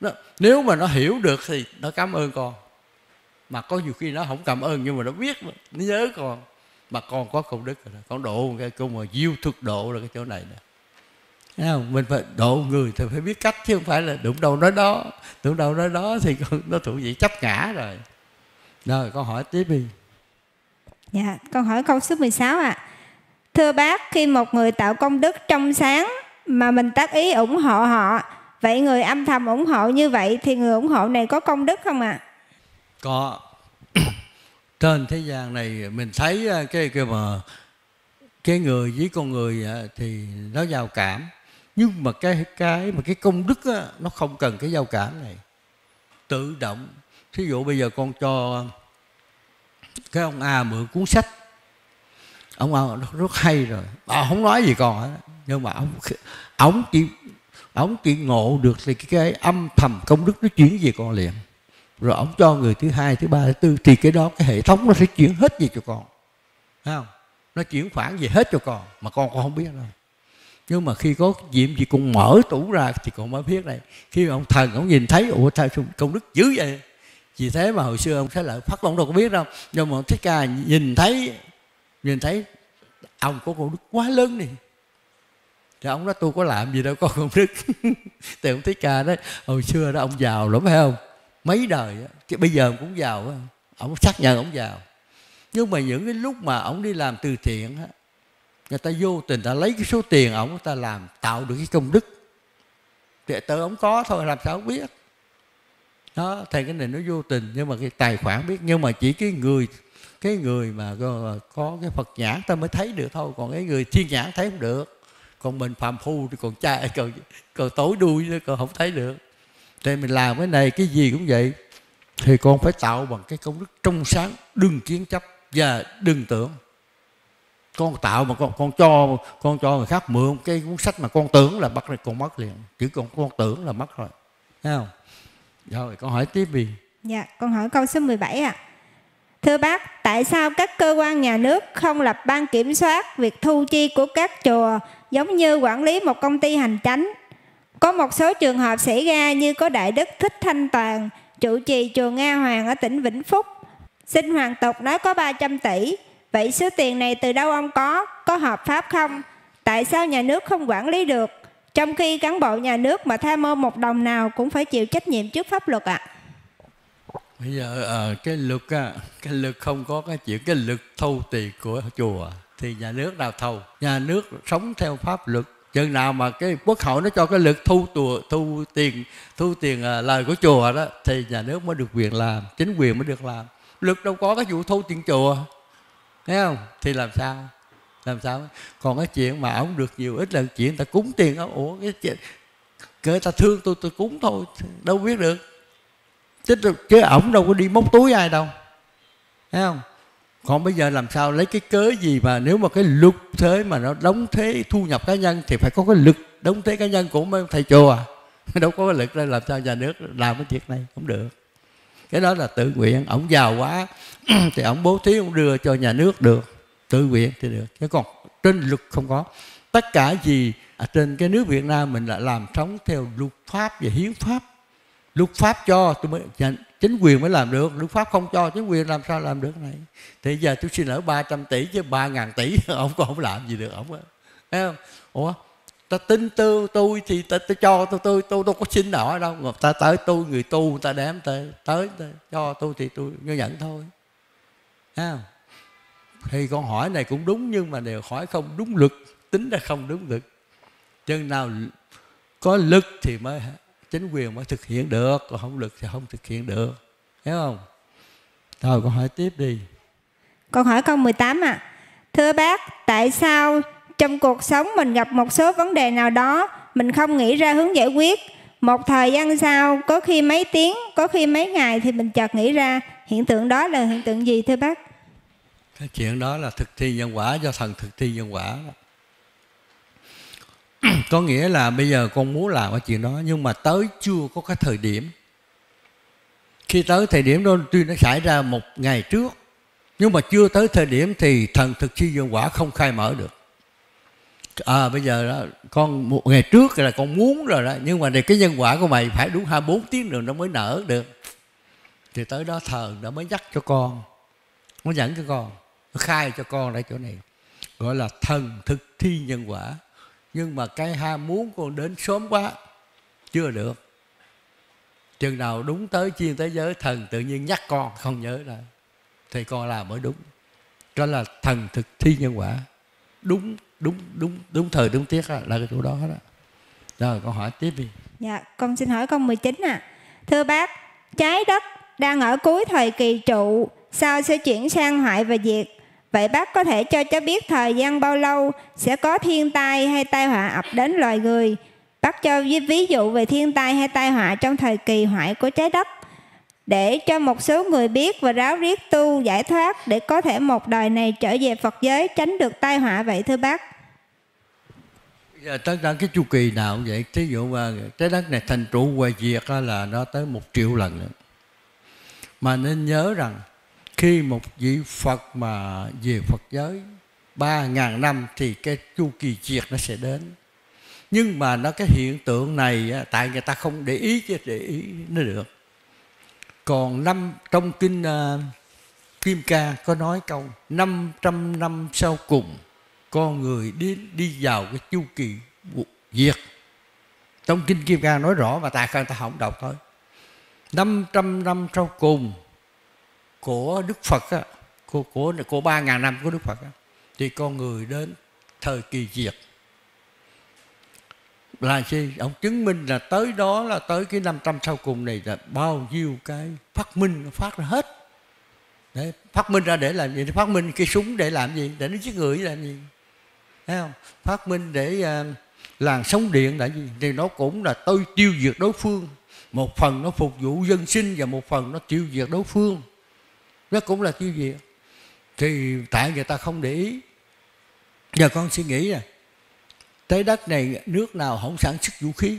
Nó, nếu mà nó hiểu được thì nó cảm ơn con. Mà có nhiều khi nó không cảm ơn nhưng mà nó biết nó nhớ con. Mà con có công đức rồi đó. con độ cái câu mà diêu thực độ là cái chỗ này nè. Thấy không? mình phải độ người thì phải biết cách chứ không phải là đụng đâu nói đó đụng đâu nói đó thì con, [LAUGHS] nó thuộc vị chấp ngã rồi rồi con hỏi tiếp đi Dạ, con hỏi câu số 16 ạ. À. Thưa bác, khi một người tạo công đức trong sáng mà mình tác ý ủng hộ họ, vậy người âm thầm ủng hộ như vậy thì người ủng hộ này có công đức không ạ? À? Có. [COUGHS] Trên thế gian này mình thấy à, cái cái mà cái người với con người à, thì nó giao cảm nhưng mà cái cái mà cái công đức á, nó không cần cái giao cảm này. Tự động. Thí dụ bây giờ con cho cái ông A mượn cuốn sách. Ông A rất hay rồi. À, không nói gì còn hết. Nhưng mà ông ông chỉ ông chỉ ngộ được thì cái, cái âm thầm công đức nó chuyển về con liền. Rồi ông cho người thứ hai thứ ba thứ tư thì cái đó cái hệ thống nó sẽ chuyển hết về cho con. Thấy không? Nó chuyển khoản về hết cho con. Mà con con không biết đâu nhưng mà khi có nhiệm gì con mở tủ ra thì con mới biết đây khi mà ông thần ông nhìn thấy, ủa sao công đức dữ vậy? Vì thế mà hồi xưa ông thấy lợi phát ông đâu có biết đâu, nhưng mà ông thích ca nhìn thấy nhìn thấy ông có công đức quá lớn đi. Thì ông nói, tôi có làm gì đâu có công đức. [LAUGHS] Thì ông thích ca đó hồi xưa đó ông giàu lắm, phải không? Mấy đời chứ bây giờ ông cũng giàu ông xác nhận ông giàu. Nhưng mà những cái lúc mà ông đi làm từ thiện người ta vô tình ta lấy cái số tiền ổng ta làm tạo được cái công đức. Đệ tử ổng có thôi làm sao biết? Đó thầy cái này nó vô tình nhưng mà cái tài khoản biết. Nhưng mà chỉ cái người cái người mà có, có cái phật nhãn ta mới thấy được thôi. Còn cái người thiên nhãn thấy không được. Còn mình phàm phu thì còn trai còn còn tối đuôi nữa còn không thấy được. Thì mình làm cái này cái gì cũng vậy. Thì con phải tạo bằng cái công đức trong sáng đừng kiến chấp và đừng tưởng con tạo mà con con cho con cho người khác mượn cái cuốn sách mà con tưởng là bắt rồi con mất liền chỉ còn con tưởng là mất rồi thấy không dạ, rồi con hỏi tiếp đi dạ con hỏi câu số 17 ạ à. Thưa bác, tại sao các cơ quan nhà nước không lập ban kiểm soát việc thu chi của các chùa giống như quản lý một công ty hành chánh? Có một số trường hợp xảy ra như có Đại Đức Thích Thanh Toàn, trụ trì chùa Nga Hoàng ở tỉnh Vĩnh Phúc. Xin Hoàng tục nói có 300 tỷ, vậy số tiền này từ đâu ông có? Có hợp pháp không? Tại sao nhà nước không quản lý được? Trong khi cán bộ nhà nước mà tham ô một đồng nào cũng phải chịu trách nhiệm trước pháp luật ạ. À. Bây giờ à, cái luật á, cái luật không có cái chuyện cái luật thu tiền của chùa thì nhà nước nào thâu? Nhà nước sống theo pháp luật chừng nào mà cái quốc hội nó cho cái lực thu tùa, thu tiền thu tiền à, lời của chùa đó thì nhà nước mới được quyền làm chính quyền mới được làm luật đâu có cái vụ thu tiền chùa thấy không? Thì làm sao? Làm sao? Còn cái chuyện mà ông được nhiều ít là chuyện ta cúng tiền đó ủa, cái chuyện kể ta thương tôi tôi cúng thôi. Đâu biết được. Chứ chứ ổng đâu có đi móc túi ai đâu. Thấy không? Còn bây giờ làm sao lấy cái cớ gì mà nếu mà cái luật thế mà nó đóng thế thu nhập cá nhân thì phải có cái lực đóng thế cá nhân của mấy thầy chùa à? [LAUGHS] Đâu có cái lực đây làm sao nhà nước làm cái việc này không được. Cái đó là tự nguyện. Ổng giàu quá [CLEARS THROAT] thì ông bố thí ông đưa cho nhà nước được tự nguyện thì được. Chứ còn trên luật không có. Tất cả gì ở trên cái nước Việt Nam mình là làm sống theo luật pháp và hiến pháp. Luật pháp cho tôi mới chính quyền mới làm được. Luật pháp không cho chính quyền làm sao làm được này? Thì giờ tôi xin ở 300 tỷ chứ 3 ngàn tỷ [LAUGHS] ông còn không làm gì được ông thấy không? Ủa ta tin tư tôi thì ta, ta cho tôi tôi tôi đâu có xin nọ đâu. Người ta tới tôi người tu người ta đem tới tới cho tôi thì tôi như nhận thôi à, thì con hỏi này cũng đúng nhưng mà đều hỏi không đúng luật tính ra không đúng luật. Chừng nào có lực thì mới chính quyền mới thực hiện được còn không lực thì không thực hiện được. Hiểu không? Rồi con hỏi tiếp đi. Con hỏi câu 18 ạ. À. thưa bác tại sao trong cuộc sống mình gặp một số vấn đề nào đó mình không nghĩ ra hướng giải quyết? Một thời gian sau có khi mấy tiếng có khi mấy ngày thì mình chợt nghĩ ra hiện tượng đó là hiện tượng gì thưa bác? Cái chuyện đó là thực thi nhân quả do thần thực thi nhân quả [CLEARS THROAT] có nghĩa là bây giờ con muốn làm cái chuyện đó, nhưng mà tới chưa có cái thời điểm. Khi tới thời điểm đó, tuy nó xảy ra một ngày trước, nhưng mà chưa tới thời điểm thì thần thực thi nhân quả không khai mở được. À bây giờ đó, con một ngày trước là con muốn rồi đó, nhưng mà cái nhân quả của mày phải đúng 24 tiếng rồi nó mới nở được. Thì tới đó thờ, nó mới dắt cho con, nó dẫn cho con khai cho con ra chỗ này, gọi là thần thực thi nhân quả. Nhưng mà cái ham muốn con đến sớm quá, chưa được. Chừng nào đúng tới chiên tới giới, thần tự nhiên nhắc con, không nhớ ra. Thì con làm mới đúng. Đó là thần thực thi nhân quả. Đúng đúng đúng đúng thời, đúng tiết là cái chỗ đó đó rồi, con hỏi tiếp đi. Dạ con xin hỏi con 19 à thưa bác, trái đất đang ở cuối thời kỳ trụ, sao sẽ chuyển sang hoại và diệt? Vậy bác có thể cho cháu biết thời gian bao lâu sẽ có thiên tai hay tai họa ập đến loài người? Bác cho ví dụ về thiên tai hay tai họa trong thời kỳ hoại của trái đất. Để cho một số người biết và ráo riết tu, giải thoát để có thể một đời này trở về Phật giới, tránh được tai họa vậy thưa bác. Giờ tất cả cái chu kỳ nào cũng vậy. Thí dụ mà trái đất này thành trụ hoài diệt là nó tới một triệu lần nữa. Mà nên nhớ rằng khi một vị Phật mà về Phật giới ba ngàn năm thì cái chu kỳ diệt nó sẽ đến. Nhưng mà nó cái hiện tượng này tại người ta không để ý chứ để ý nó được. Còn năm trong kinh uh, Kim Ca có nói câu 500 năm sau cùng con người đi đi vào cái chu kỳ diệt. Trong kinh Kim Ca nói rõ mà tại người ta không đọc thôi. 500 năm sau cùng của Đức Phật á, của của của ba ngàn năm của Đức Phật á, thì con người đến thời kỳ diệt. Là gì? Ông chứng minh là tới đó là tới cái 500 sau cùng này là bao nhiêu cái phát minh nó phát ra hết. Để phát minh ra để làm gì? Phát minh cái súng để làm gì? Để nó giết người làm gì? Thấy không? Phát minh để uh, làn sóng điện là gì? Thì nó cũng là tôi tiêu diệt đối phương. Một phần nó phục vụ dân sinh và một phần nó tiêu diệt đối phương nó cũng là tiêu diệt thì tại người ta không để ý. Giờ con suy nghĩ à tới đất này nước nào không sản xuất vũ khí?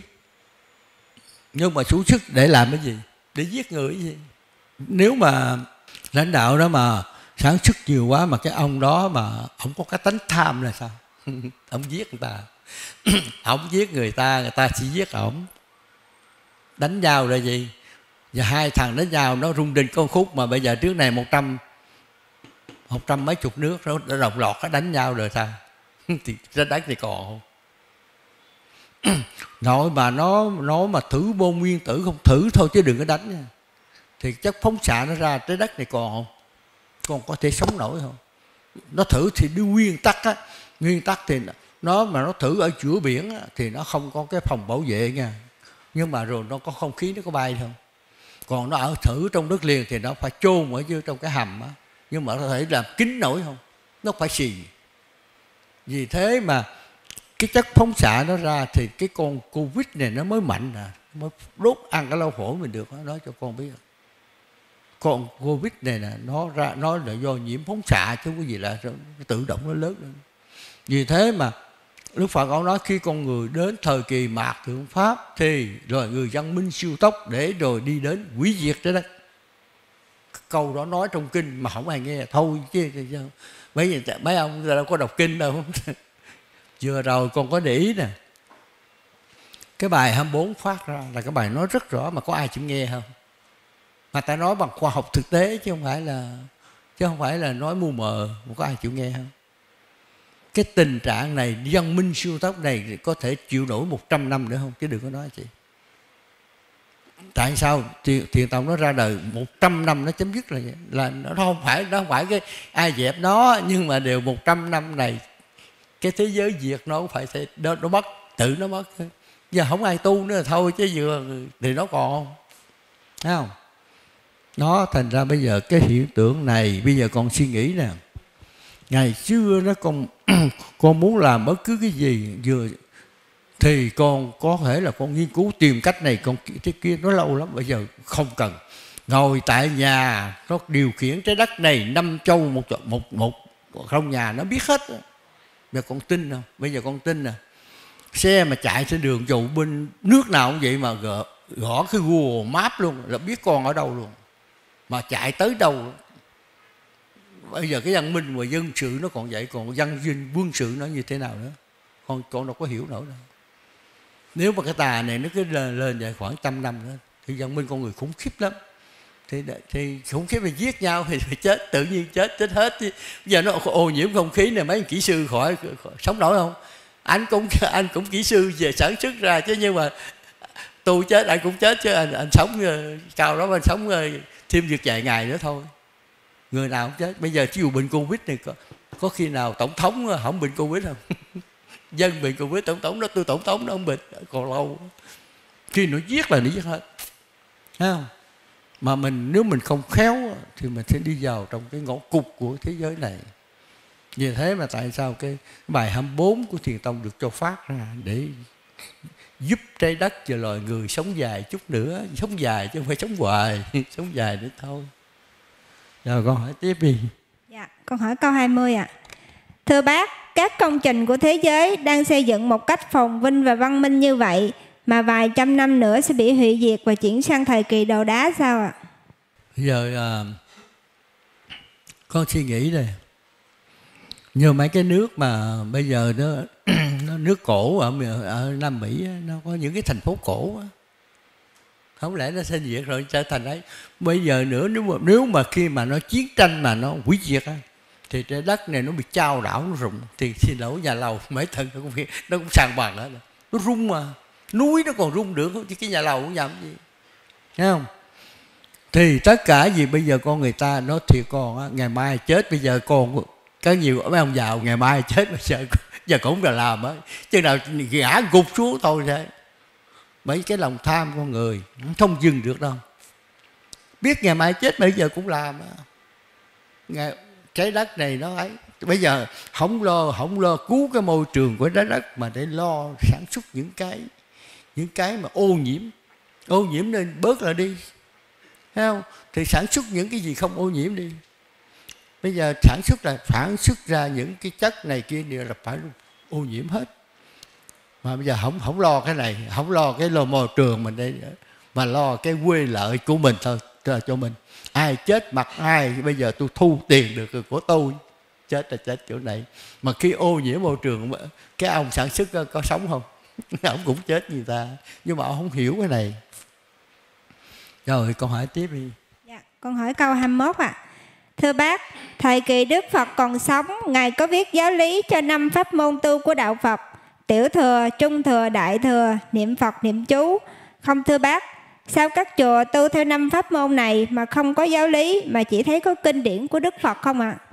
Nhưng mà sản xuất để làm cái gì? Để giết người gì? Nếu mà lãnh đạo đó mà sản xuất nhiều quá mà cái ông đó mà không có cái tánh tham là sao? [LAUGHS] Ông giết người ta. [CLEARS THROAT] Ông giết người ta người ta chỉ giết ổng. Đánh nhau là gì? Và hai thằng đến nhau nó rung đình con khúc mà bây giờ trước này một trăm một trăm mấy chục nước nó đã đồng lọt nó đánh nhau rồi sao [LAUGHS] thì ra đánh thì còn không? [CLEARS THROAT] Nói mà nó nó mà thử vô nguyên tử không? Thử thôi chứ đừng có đánh nha. Thì chắc phóng xạ nó ra trái đất này còn không? Còn có thể sống nổi không? Nó thử thì đi nguyên tắc á. Nguyên tắc thì nó mà nó thử ở giữa biển á, thì nó không có cái phòng bảo vệ nha. Nhưng mà rồi nó có không khí nó có bay không? Còn nó ở thử trong đất liền thì nó phải chôn ở dưới trong cái hầm á. Nhưng mà nó có thể làm kín nổi không? Nó phải xì. Vì thế mà cái chất phóng xạ nó ra thì cái con covid này nó mới mạnh à. Mới đốt ăn cái lau phổi mình được nói cho con biết. Con covid này nè, nó ra, nó là do nhiễm phóng xạ chứ không có gì là tự động nó lớn lên vì thế mà Đức Phật ông nói khi con người đến thời kỳ mạt thượng pháp thì rồi người dân minh siêu tốc để rồi đi đến hủy diệt đó đất. Câu đó nói trong kinh mà không ai nghe. Thôi chứ, chứ, chứ. mấy mấy ông đâu có đọc kinh đâu. [LAUGHS] Vừa rồi con có để ý nè. Cái bài 24 phát ra là cái bài nói rất rõ mà có ai chịu nghe không? Mà ta nói bằng khoa học thực tế chứ không phải là chứ không phải là nói mù mờ mà có ai chịu nghe không? Cái tình trạng này dân minh siêu tốc này có thể chịu nổi 100 năm nữa không? Chứ đừng có nói chị tại sao thiền, thiền tông nó ra đời 100 năm nó chấm dứt là vậy? Là nó không phải nó không phải cái ai dẹp nó nhưng mà đều 100 năm này cái thế giới diệt nó cũng phải nó, nó mất tự nó mất. Giờ không ai tu nữa thôi chứ vừa thì nó còn thấy không? Nó thành ra bây giờ cái hiện tượng này bây giờ còn suy nghĩ nè ngày xưa nó con [CLEARS THROAT] con muốn làm bất cứ cái gì vừa thì con có thể là con nghiên cứu tìm cách này con thế kia nó lâu lắm bây giờ không cần. Ngồi tại nhà nó điều khiển trái đất này năm châu một một một không nhà nó biết hết. Bây giờ con tin không? Bây giờ con tin nè xe mà chạy trên đường dù bên nước nào cũng vậy mà gõ, gõ cái Google Map luôn là biết con ở đâu luôn. Mà chạy tới đâu bây giờ cái văn minh và dân sự nó còn vậy còn văn duyên quân sự nó như thế nào nữa? Con con đâu có hiểu nổi đâu. Nếu mà cái tà này nó cứ lên lên vậy khoảng trăm năm nữa thì văn minh con người khủng khiếp lắm. Thì thì khủng khiếp mà giết nhau thì, thì chết tự nhiên chết chết hết chứ. Giờ nó ô nhiễm không khí này mấy kỹ sư khỏi, khỏi sống nổi không? Anh cũng [LAUGHS] anh cũng kỹ sư về sản xuất ra chứ nhưng mà tôi chết anh cũng chết chứ. Anh anh sống ờ, cao đó anh sống ờ, thêm được vài ngày nữa thôi người nào cũng chết. Bây giờ chiều bệnh covid này có, có khi nào tổng thống không bệnh covid không? [LAUGHS] Dân bệnh covid tổng thống đó tôi tổng thống đó không bệnh. Còn lâu. Khi nó giết là nó giết hết. Thấy không? Mà mình nếu mình không khéo thì mình sẽ đi vào trong cái ngõ cụt của thế giới này. Vì thế mà tại sao cái bài 24 của Thiền Tông được cho phát ra để giúp trái đất và loài người sống dài chút nữa. Sống dài chứ không phải sống hoài [LAUGHS] sống dài nữa thôi rồi con hỏi tiếp đi dạ con hỏi câu 20 ạ à. thưa bác các công trình của thế giới đang xây dựng một cách phồn vinh và văn minh như vậy mà vài trăm năm nữa sẽ bị hủy diệt và chuyển sang thời kỳ đồ đá sao ạ? À? Giờ à, con suy nghĩ đây như mấy cái nước mà bây giờ nó, [CLEARS THROAT] nó nước cổ ở, ở Nam Mỹ nó có những cái thành phố cổ không lẽ nó sinh diệt rồi trở thành ấy? Bây giờ nữa nếu mà nếu mà khi mà nó chiến tranh mà nó hủy diệt á thì trái đất này nó bị trao đảo nó rụng. Thì xin lỗi nhà lầu [LAUGHS] mấy thân nó cũng nó cũng sàn bằng đó nó rung mà. Núi nó còn rung được chứ cái nhà lầu cũng làm gì. Thấy không? Thì tất cả gì bây giờ con người ta nó thì còn á, ngày mai chết bây giờ còn có nhiều mấy ông giàu ngày mai chết bây giờ giờ cũng là làm á. Chứ nào ngã gục xuống thôi thế bởi cái lòng tham con người, không dừng được đâu. Biết ngày mai chết, bây giờ cũng làm ngày trái đất này nó ấy, bây giờ không lo không lo cứu cái môi trường của trái đất mà để lo sản xuất những cái những cái mà ô nhiễm. Ô nhiễm nên bớt lại đi, thấy không? Thì sản xuất những cái gì không ô nhiễm đi. Bây giờ sản xuất là, sản xuất ra những cái chất này kia đều là phải ô nhiễm hết mà bây giờ không không lo cái này không lo cái lo môi trường mình đây mà lo cái quê lợi của mình thôi cho, cho mình. Ai chết mặt ai bây giờ tôi thu tiền được của tôi. Chết là chết chỗ này. Mà khi ô nhiễm môi trường cái ông sản xuất có, có sống không? [LAUGHS] Ông cũng chết như ta. Nhưng mà ông không hiểu cái này. Rồi con hỏi tiếp đi. Dạ, con hỏi câu 21 ạ. À. thưa bác thời kỳ đức phật còn sống ngài có viết giáo lý cho năm pháp môn tu của đạo phật tiểu thừa, trung thừa, đại thừa, niệm phật, niệm chú. Không thưa bác, sao các chùa tu theo năm pháp môn này mà không có giáo lý, mà chỉ thấy có kinh điển của đức phật không ạ? À?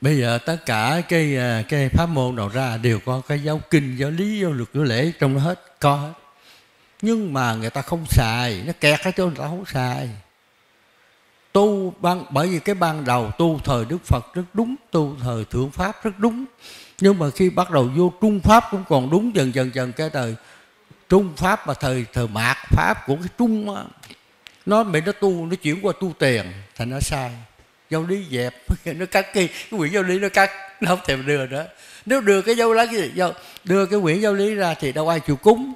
bây giờ tất cả cái à, cái pháp môn nào ra đều có cái giáo kinh, giáo lý, giáo luật, giáo lễ trong đó hết, có hết. Nhưng mà người ta không xài, nó kẹt ở chỗ người ta không xài. Tu ban, bởi vì cái ban đầu tu thời đức phật rất đúng, tu thời thượng pháp rất đúng nhưng mà khi bắt đầu vô trung pháp cũng còn đúng dần dần dần cái thời trung pháp và thời thời mạt pháp của cái trung đó, nó bị nó tu nó chuyển qua tu tiền thành nó sai. Giáo lý dẹp [LAUGHS] nó cắt cái, cái quyển giáo lý nó cắt nó không thèm đưa nữa. Nếu đưa cái giáo lý đưa cái quyển giáo lý ra thì đâu ai chịu cúng.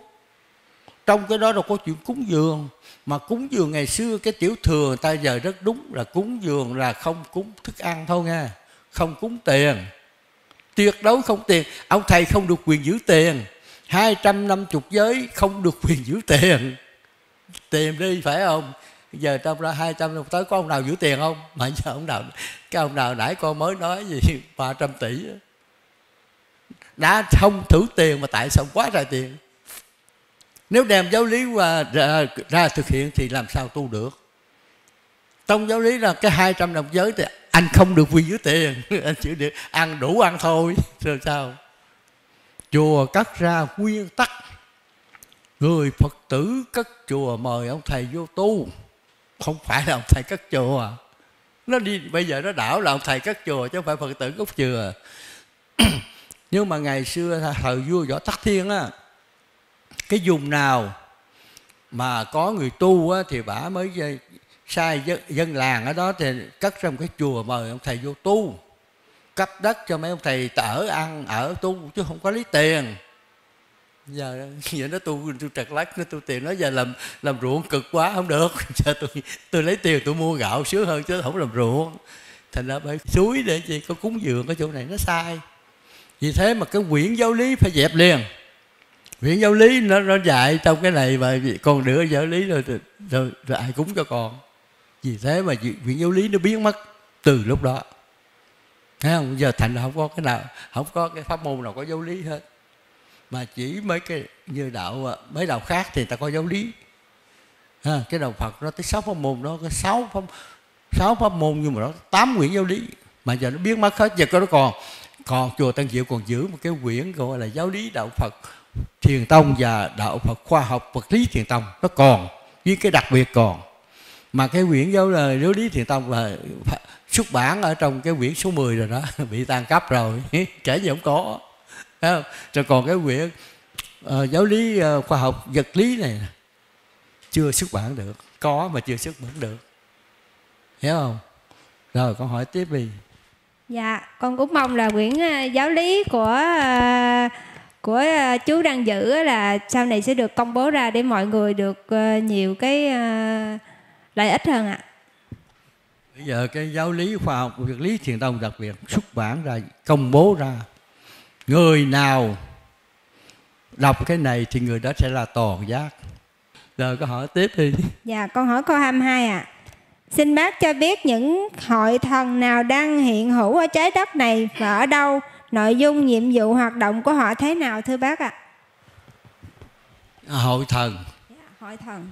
Trong cái đó đâu có chuyện cúng dường. Mà cúng dường ngày xưa cái tiểu thừa ta giờ rất đúng là cúng dường là không cúng thức ăn thôi nha không cúng tiền tuyệt đối không tiền. Ông thầy không được quyền giữ tiền. 250 giới không được [LAUGHS] quyền giữ tiền. Tiền đi phải không? Giờ trong ra hai trăm tới có ông nào giữ tiền không? Mà giờ ông nào cái ông nào nãy con mới nói gì? [LAUGHS] ba trăm tỷ đã không thử tiền mà tại sao quá trời tiền? Nếu đem giáo lý qua ra, ra thực hiện thì làm sao tu được? Trong giáo lý là cái hai trăm đồng giới thì anh không được quy dưới tiền. [LAUGHS] Anh chỉ được ăn đủ ăn thôi. [LAUGHS] Rồi sao? Chùa cắt ra nguyên tắc. Người phật tử cất chùa mời ông thầy vô tu. Không phải là ông thầy cất chùa. Nó đi bây giờ nó đảo là ông thầy cất chùa chứ không phải phật tử cất chùa. [CLEARS THROAT] Nhưng mà ngày xưa thời vua võ tắc thiên á cái vùng nào mà có người tu á, thì bả mới sai dân, dân làng ở đó thì cất ra một cái chùa mời ông thầy vô tu. Cấp đất cho mấy ông thầy ở ăn ở tu chứ không có lấy tiền. Giờ [LAUGHS] giờ nó tu tu trật lắc nó tu tiền. Nó giờ làm làm ruộng cực quá không được. [LAUGHS] Giờ tôi tôi lấy tiền tôi mua gạo sướng hơn chứ không làm ruộng. Thành ra phải suối để gì có cúng dường ở chỗ này nó sai. Vì thế mà cái quyển giáo lý phải dẹp liền. Quyển giáo lý nó nó dạy trong cái này mà con nữa giáo lý rồi, rồi, rồi, rồi ai cúng cho con vì thế mà viện giáo lý nó biến mất từ lúc đó. Thấy không? Giờ thành là không có cái nào không có cái pháp môn nào có giáo lý hết. Mà chỉ mấy cái như đạo à, mấy đạo khác thì ta có giáo lý. Ha, cái đạo Phật nó tới sáu pháp môn đó có sáu pháp sáu pháp môn nhưng mà nó tám quyển giáo lý. Mà giờ nó biến mất hết giờ có nó còn còn chùa Tân Diệu còn giữ một cái quyển gọi là giáo lý đạo Phật Thiền Tông và đạo Phật khoa học vật lý Thiền Tông. Nó còn với cái đặc biệt còn mà cái quyển giáo lời giáo lý Thiền Tông là xuất bản ở trong cái quyển số 10 rồi đó [LAUGHS] bị tan cấp rồi [LAUGHS] kể gì không có. Không? rồi còn cái quyển uh, giáo lý uh, khoa học vật lý này chưa xuất bản được. Có mà chưa xuất bản được. Hiểu không? Rồi con hỏi tiếp đi. Dạ con cũng mong là quyển uh, giáo lý của uh, của uh, chú đang giữ là sau này sẽ được công bố ra để mọi người được uh, nhiều cái uh, lợi ích hơn ạ à. bây giờ cái giáo lý khoa học vật lý thiền tông đặc biệt xuất bản ra công bố ra người nào đọc cái này thì người đó sẽ là toàn giác rồi câu hỏi tiếp đi dạ con hỏi câu 22 ạ à. xin bác cho biết những hội thần nào đang hiện hữu ở trái đất này và ở đâu nội dung nhiệm vụ hoạt động của họ thế nào thưa bác ạ à? hội thần dạ, hội thần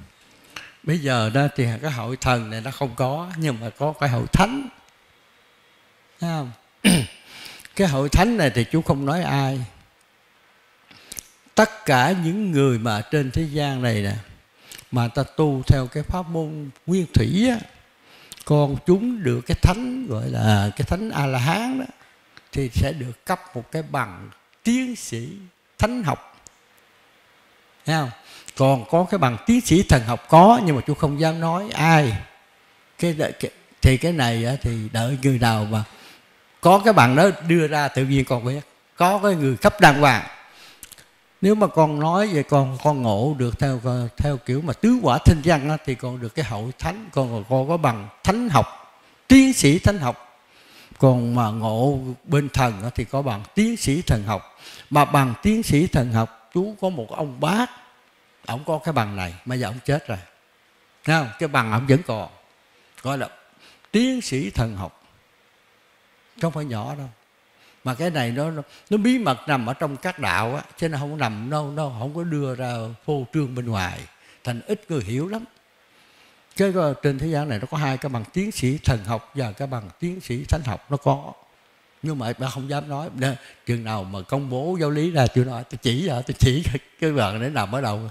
bây giờ đó thì cái hội thần này nó không có, nhưng mà có cái hội thánh. Thấy không? [CLEARS THROAT] Cái hội thánh này thì chú không nói ai. Tất cả những người mà trên thế gian này nè, mà ta tu theo cái pháp môn nguyên thủy á, con chúng được cái thánh gọi là, cái thánh a la hán đó, thì sẽ được cấp một cái bằng tiến sĩ thánh học. Thấy không? Còn có cái bằng tiến sĩ thần học có nhưng mà chú không dám nói ai. Cái, cái thì cái này thì đợi người nào mà có cái bằng đó đưa ra tự nhiên con biết có cái người cấp đàng hoàng. Nếu mà con nói về con con ngộ được theo theo kiểu mà tứ quả thanh văn á, thì con được cái hậu thánh. Con con có bằng thánh học tiến sĩ thánh học. Còn mà ngộ bên thần á, thì có bằng tiến sĩ thần học. Mà bằng tiến sĩ thần học chú có một ông bác ông có cái bằng này mà giờ ông chết rồi. Thấy không? cái bằng ông vẫn còn. Gọi là tiến sĩ thần học. Không phải nhỏ đâu. Mà cái này nó nó bí mật nằm ở trong các đạo á, chứ nó không nằm nó nó không có đưa ra phô trương bên ngoài. Thành ít người hiểu lắm. Cái trên thế gian này nó có hai cái bằng tiến sĩ thần học và cái bằng tiến sĩ thánh học nó có. Nhưng mà ba không dám nói. Chừng nào mà công bố giáo lý ra chưa nói, tôi chỉ ra, tôi chỉ cái bằng để nằm ở đâu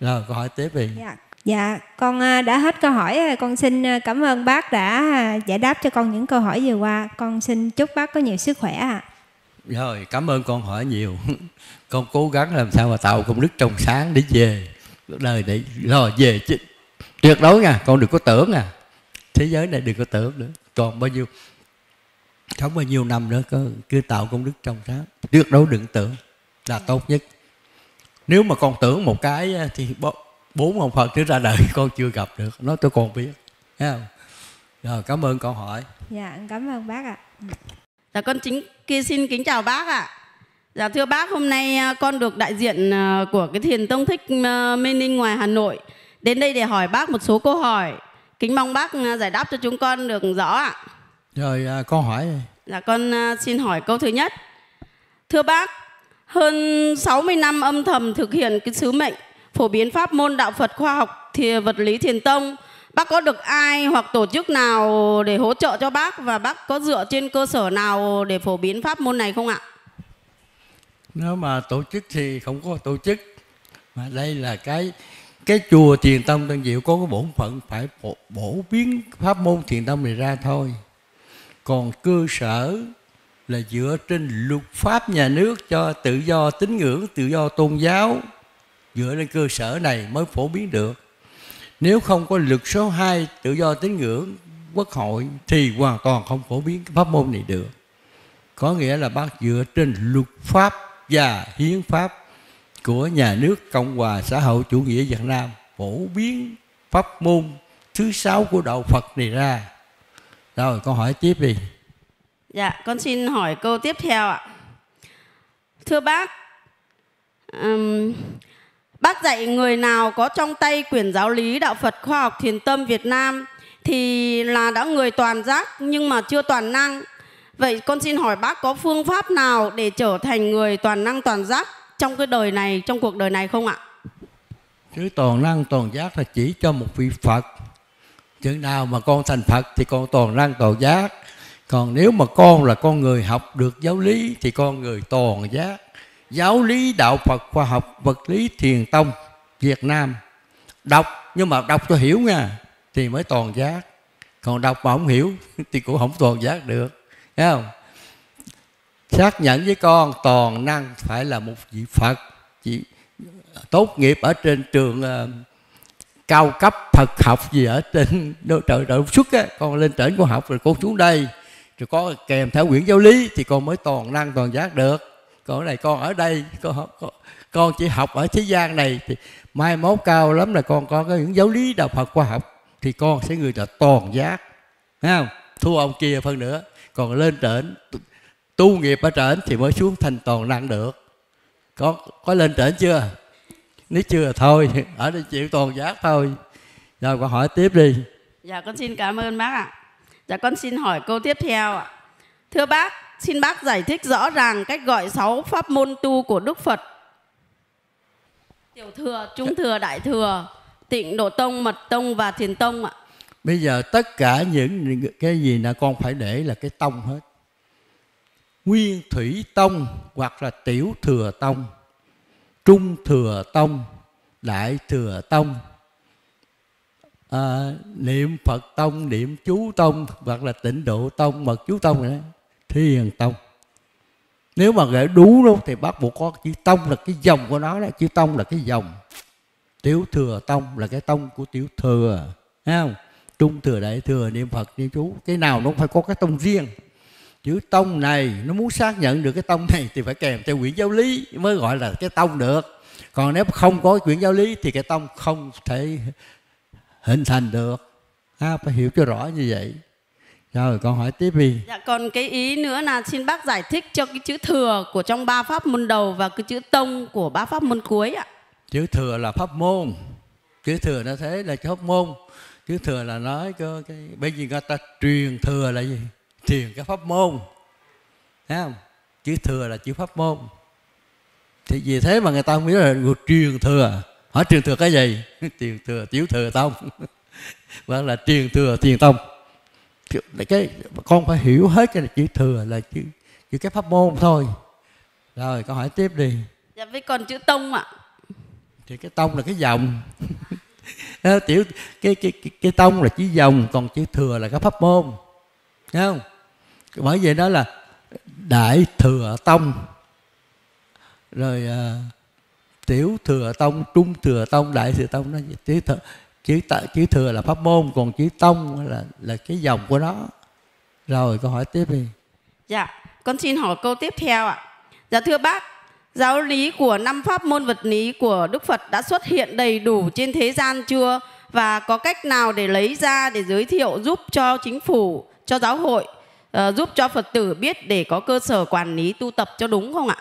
rồi câu hỏi tiếp đi dạ Dạ, con à, đã hết câu hỏi. Con xin à, cảm ơn bác đã à, giải đáp cho con những câu hỏi vừa qua. Con xin chúc bác có nhiều sức khỏe ạ. Rồi, cảm ơn con hỏi nhiều. [LAUGHS] con cố gắng làm sao mà tạo công đức trong sáng để về đời để lo về chứ. Tuyệt đối nha, con đừng có tưởng à. Thế giới này đừng có tưởng nữa. Còn bao nhiêu sống bao nhiêu năm nữa cứ tạo công đức trong sáng. Tuyệt đối đừng tưởng là tốt nhất. Nếu mà con tưởng một cái thì bốn ông Phật trước ra đời [LAUGHS] con chưa gặp được. Nói tôi còn biết thấy không? Rồi cảm ơn câu hỏi. Dạ cảm ơn bác ạ. Dạ con chính kia xin kính chào bác ạ. Dạ thưa bác hôm nay à, con được đại diện à, của cái thiền tông thích à, mê ninh ngoài hà nội. Đến đây để hỏi bác một số câu hỏi. Kính mong bác giải đáp cho chúng con được rõ ạ. Rồi câu hỏi. Dạ con xin hỏi câu thứ nhất. Thưa bác hơn 60 năm âm thầm thực hiện cái sứ mệnh phổ biến pháp môn đạo Phật khoa học thì vật lý thiền tông bác có được ai hoặc tổ chức nào để hỗ trợ cho bác và bác có dựa trên cơ sở nào để phổ biến pháp môn này không ạ? Nếu mà tổ chức thì không có tổ chức. Mà đây là cái cái chùa thiền tông tân diệu có cái bổn phận phải bổ, bổ biến pháp môn thiền tông này ra thôi. Còn cơ sở là dựa trên luật pháp nhà nước cho tự do tín ngưỡng, tự do tôn giáo. Dựa lên cơ sở này mới phổ biến được. Nếu không có luật số 2 tự do tín ngưỡng, quốc hội thì hoàn toàn không phổ biến cái pháp môn này được. Có nghĩa là bác dựa trên luật pháp và hiến pháp của nhà nước, cộng hòa xã hội chủ nghĩa việt nam phổ biến pháp môn thứ sáu của đạo phật này ra. Rồi con hỏi tiếp đi dạ con xin hỏi câu tiếp theo ạ thưa bác um, bác dạy người nào có trong tay quyển giáo lý đạo Phật khoa học thiền tâm Việt Nam thì là đã người toàn giác nhưng mà chưa toàn năng. Vậy con xin hỏi bác có phương pháp nào để trở thành người toàn năng toàn giác trong cái đời này, trong cuộc đời này không ạ? chứ toàn năng toàn giác là chỉ cho một vị phật chừng nào mà con thành phật thì con toàn năng toàn giác còn nếu mà con là con người học được giáo lý thì con người toàn giác. Giáo lý đạo phật khoa học vật lý thiền tông việt nam. Đọc nhưng mà đọc cho hiểu nha thì mới toàn giác. Còn đọc mà không hiểu [LAUGHS] thì cũng không toàn giác được. Thấy không? Xác nhận với con toàn năng phải là một vị phật. Chỉ tốt nghiệp ở trên trường uh, cao cấp Phật học gì ở trên [LAUGHS] đâu trời trời xuất á con lên trển con học rồi con xuống đây rồi có kèm theo quyển giáo lý thì con mới toàn năng toàn giác được. Còn cái này con ở đây con, con, con chỉ học ở thế gian này thì mai mốt cao lắm là con có cái những giáo lý đạo Phật khoa học thì con sẽ người là toàn giác. Thấy không? Thua ông kia phân nữa. Còn lên trển tu nghiệp ở trển thì mới xuống thành toàn năng được. Có có lên trển chưa? Nếu chưa thôi [LAUGHS] ở đây chịu toàn giác thôi. Rồi con hỏi tiếp đi. Dạ con xin cảm ơn bác ạ. Dạ con xin hỏi câu tiếp theo ạ. Thưa bác, xin bác giải thích rõ ràng cách gọi sáu pháp môn tu của Đức Phật. Tiểu thừa, trung thừa, đại thừa, tịnh độ tông, mật tông và thiền tông ạ. bây giờ tất cả những cái gì là con phải để là cái tông hết nguyên thủy tông hoặc là tiểu thừa tông trung thừa tông đại thừa tông à, niệm phật tông niệm chú tông hoặc là tịnh độ tông mật chú tông này thiền tông. Nếu mà gửi đủ đâu thì bắt buộc có chữ tông là cái dòng của nó đó. Chữ tông là cái dòng. Tiểu thừa tông là cái tông của tiểu thừa. Thấy không? Trung thừa đại thừa niệm phật niệm chú. Cái nào nó cũng phải có cái tông riêng. Chữ tông này nó muốn xác nhận được cái tông này thì phải kèm theo quyển giáo lý mới gọi là cái tông được. Còn nếu không có quyển giáo lý thì cái tông không thể hình thành được. À, phải hiểu cho rõ như vậy. Rồi con hỏi tiếp đi. Dạ còn cái ý nữa là xin bác giải thích cho cái chữ thừa của trong ba pháp môn đầu và cái chữ tông của ba pháp môn cuối ạ. chữ thừa là pháp môn. Chữ thừa nó thế là pháp môn. Chữ thừa là nói cái, cái bây giờ người ta truyền thừa là gì? Truyền cái pháp môn. Thấy không? Chữ thừa là chữ pháp môn. Thì vì thế mà người ta không biết là truyền thừa hỏi truyền thừa cái gì? [LAUGHS] Truyền thừa tiểu thừa tông. [LAUGHS] Và là truyền thừa thiền tông. Cái con phải hiểu hết cái chữ thừa là chữ chữ cái pháp môn thôi. Rồi con hỏi tiếp đi. Dạ với còn chữ tông ạ. thì cái tông là cái dòng. [LAUGHS] Tiểu cái, cái cái cái tông là chữ dòng còn chữ thừa là cái pháp môn. Thấy không? Bởi vậy đó là đại thừa tông. Rồi à, tiểu thừa tông trung thừa tông đại thừa tông nó chữ thừa chữ tạ- chữ thừa là pháp môn còn chữ tông là là cái dòng của nó rồi câu hỏi tiếp đi Dạ, con xin hỏi câu tiếp theo ạ. Dạ thưa bác, giáo lý của năm pháp môn vật lý của Đức Phật đã xuất hiện đầy đủ trên thế gian chưa? Và có cách nào để lấy ra để giới thiệu giúp cho chính phủ, cho giáo hội, uh, giúp cho Phật tử biết để có cơ sở quản lý tu tập cho đúng không ạ?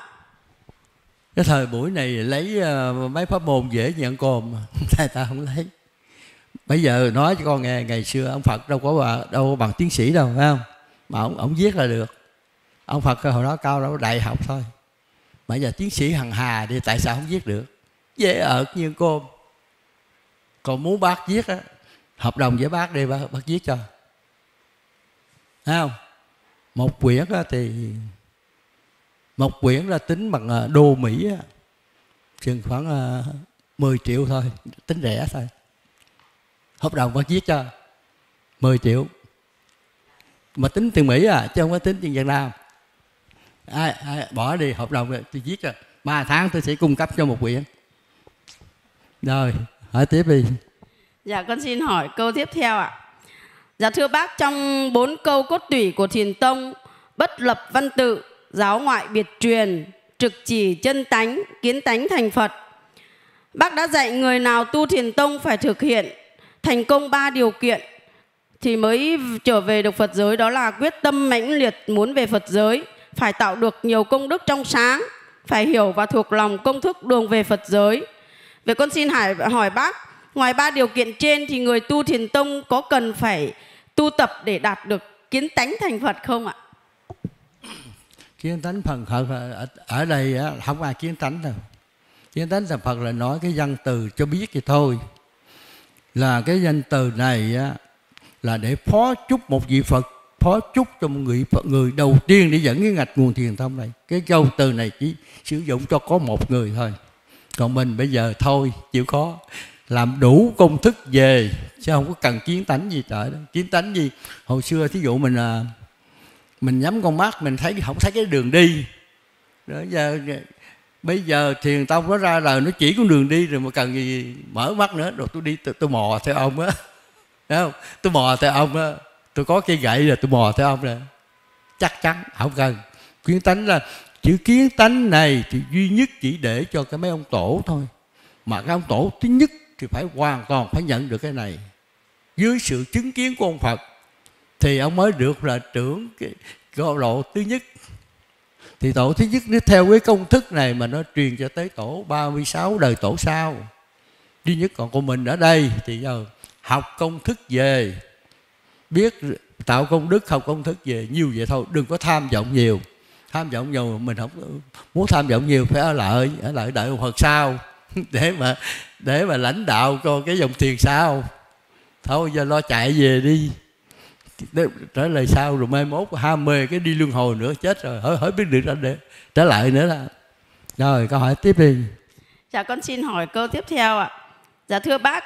Cái thời buổi này lấy ờ, mấy pháp môn dễ nhận cồn mà. [LAUGHS] Tại ta không lấy. Bây giờ nói cho con nghe ngày xưa ông Phật đâu có đâu có bằng tiến sĩ đâu phải không? Mà ông ông viết là được. Ông Phật hồi đó cao đâu đại học thôi. Bây giờ tiến sĩ hằng hà thì tại sao không viết được? Dễ ợt như cô còn muốn bác viết á hợp đồng với bác đi bác, bác viết cho. Thấy không? Một quyển á thì một quyển là tính bằng ờ, đô Mỹ chừng khoảng ờ, 10 triệu thôi tính rẻ thôi. Hợp đồng vẫn viết cho 10 triệu. Mà tính tiền Mỹ à chứ không có tính tiền Việt Nam. Ai, ai bỏ đi hợp đồng rồi tôi viết rồi ba tháng tôi sẽ cung cấp cho một quyển. Rồi hỏi tiếp đi. Dạ con xin hỏi câu tiếp theo ạ. Dạ thưa bác trong bốn câu cốt tủy của Thiền Tông bất lập văn tự, giáo ngoại biệt truyền, trực chỉ chân tánh, kiến tánh thành Phật. Bác đã dạy người nào tu Thiền Tông phải thực hiện thành công ba điều kiện thì mới trở về được Phật giới đó là quyết tâm mãnh liệt muốn về Phật giới, phải tạo được nhiều công đức trong sáng, phải hiểu và thuộc lòng công thức đường về Phật giới. Vậy con xin hỏi, hỏi bác, ngoài ba điều kiện trên thì người tu thiền tông có cần phải tu tập để đạt được kiến tánh thành Phật không ạ? Kiến tánh phần Phật ở, ở đây á, không ai kiến tánh đâu. Kiến tánh thành Phật là nói cái danh từ cho biết thì thôi. Là cái danh từ này á, là để phó chúc một vị Phật phó chúc cho một người Phật, người đầu tiên để dẫn cái ngạch nguồn thiền thông này. Cái câu từ này chỉ sử dụng cho có một người thôi. Còn mình bây giờ thôi chịu khó. Làm đủ công thức về chứ không có cần kiến tánh gì trời đó. Kiến tánh gì? Hồi xưa thí dụ mình à, mình nhắm con mắt mình thấy không thấy cái đường đi. Đó giờ bây giờ thiền tông nó ra là nó chỉ con đường đi rồi mà cần gì mở mắt nữa rồi tôi đi tôi, tôi mò theo ông á. [LAUGHS] Không? Tôi mò theo ông á. Tôi có cây gậy rồi tôi mò theo ông rồi chắc chắn không cần. Kiến tánh là chữ kiến tánh này thì duy nhất chỉ để cho cái mấy ông tổ thôi. Mà cái ông tổ thứ nhất thì phải hoàn toàn phải nhận được cái này. Dưới sự chứng kiến của ông Phật thì ông mới được là trưởng cái gò lộ thứ nhất. Thì tổ thứ nhất nó theo cái công thức này mà nó truyền cho tới tổ 36 đời tổ sau. Duy nhất còn của mình ở đây thì giờ học công thức về. Biết tạo công đức, học công thức về nhiều vậy thôi, đừng có tham vọng nhiều. Tham vọng nhiều mình không muốn tham vọng nhiều, phải ở lại ở lại đợi Phật sau [LAUGHS] để mà để mà lãnh đạo cho cái dòng tiền sau. Thôi giờ lo chạy về đi trở lại sau rồi mai mốt ham mê cái đi luân hồi nữa, chết rồi. Hỡi hỡi biết được ra để trở lại nữa là rồi, câu hỏi tiếp đi. Dạ con xin hỏi câu tiếp theo ạ. Dạ thưa bác,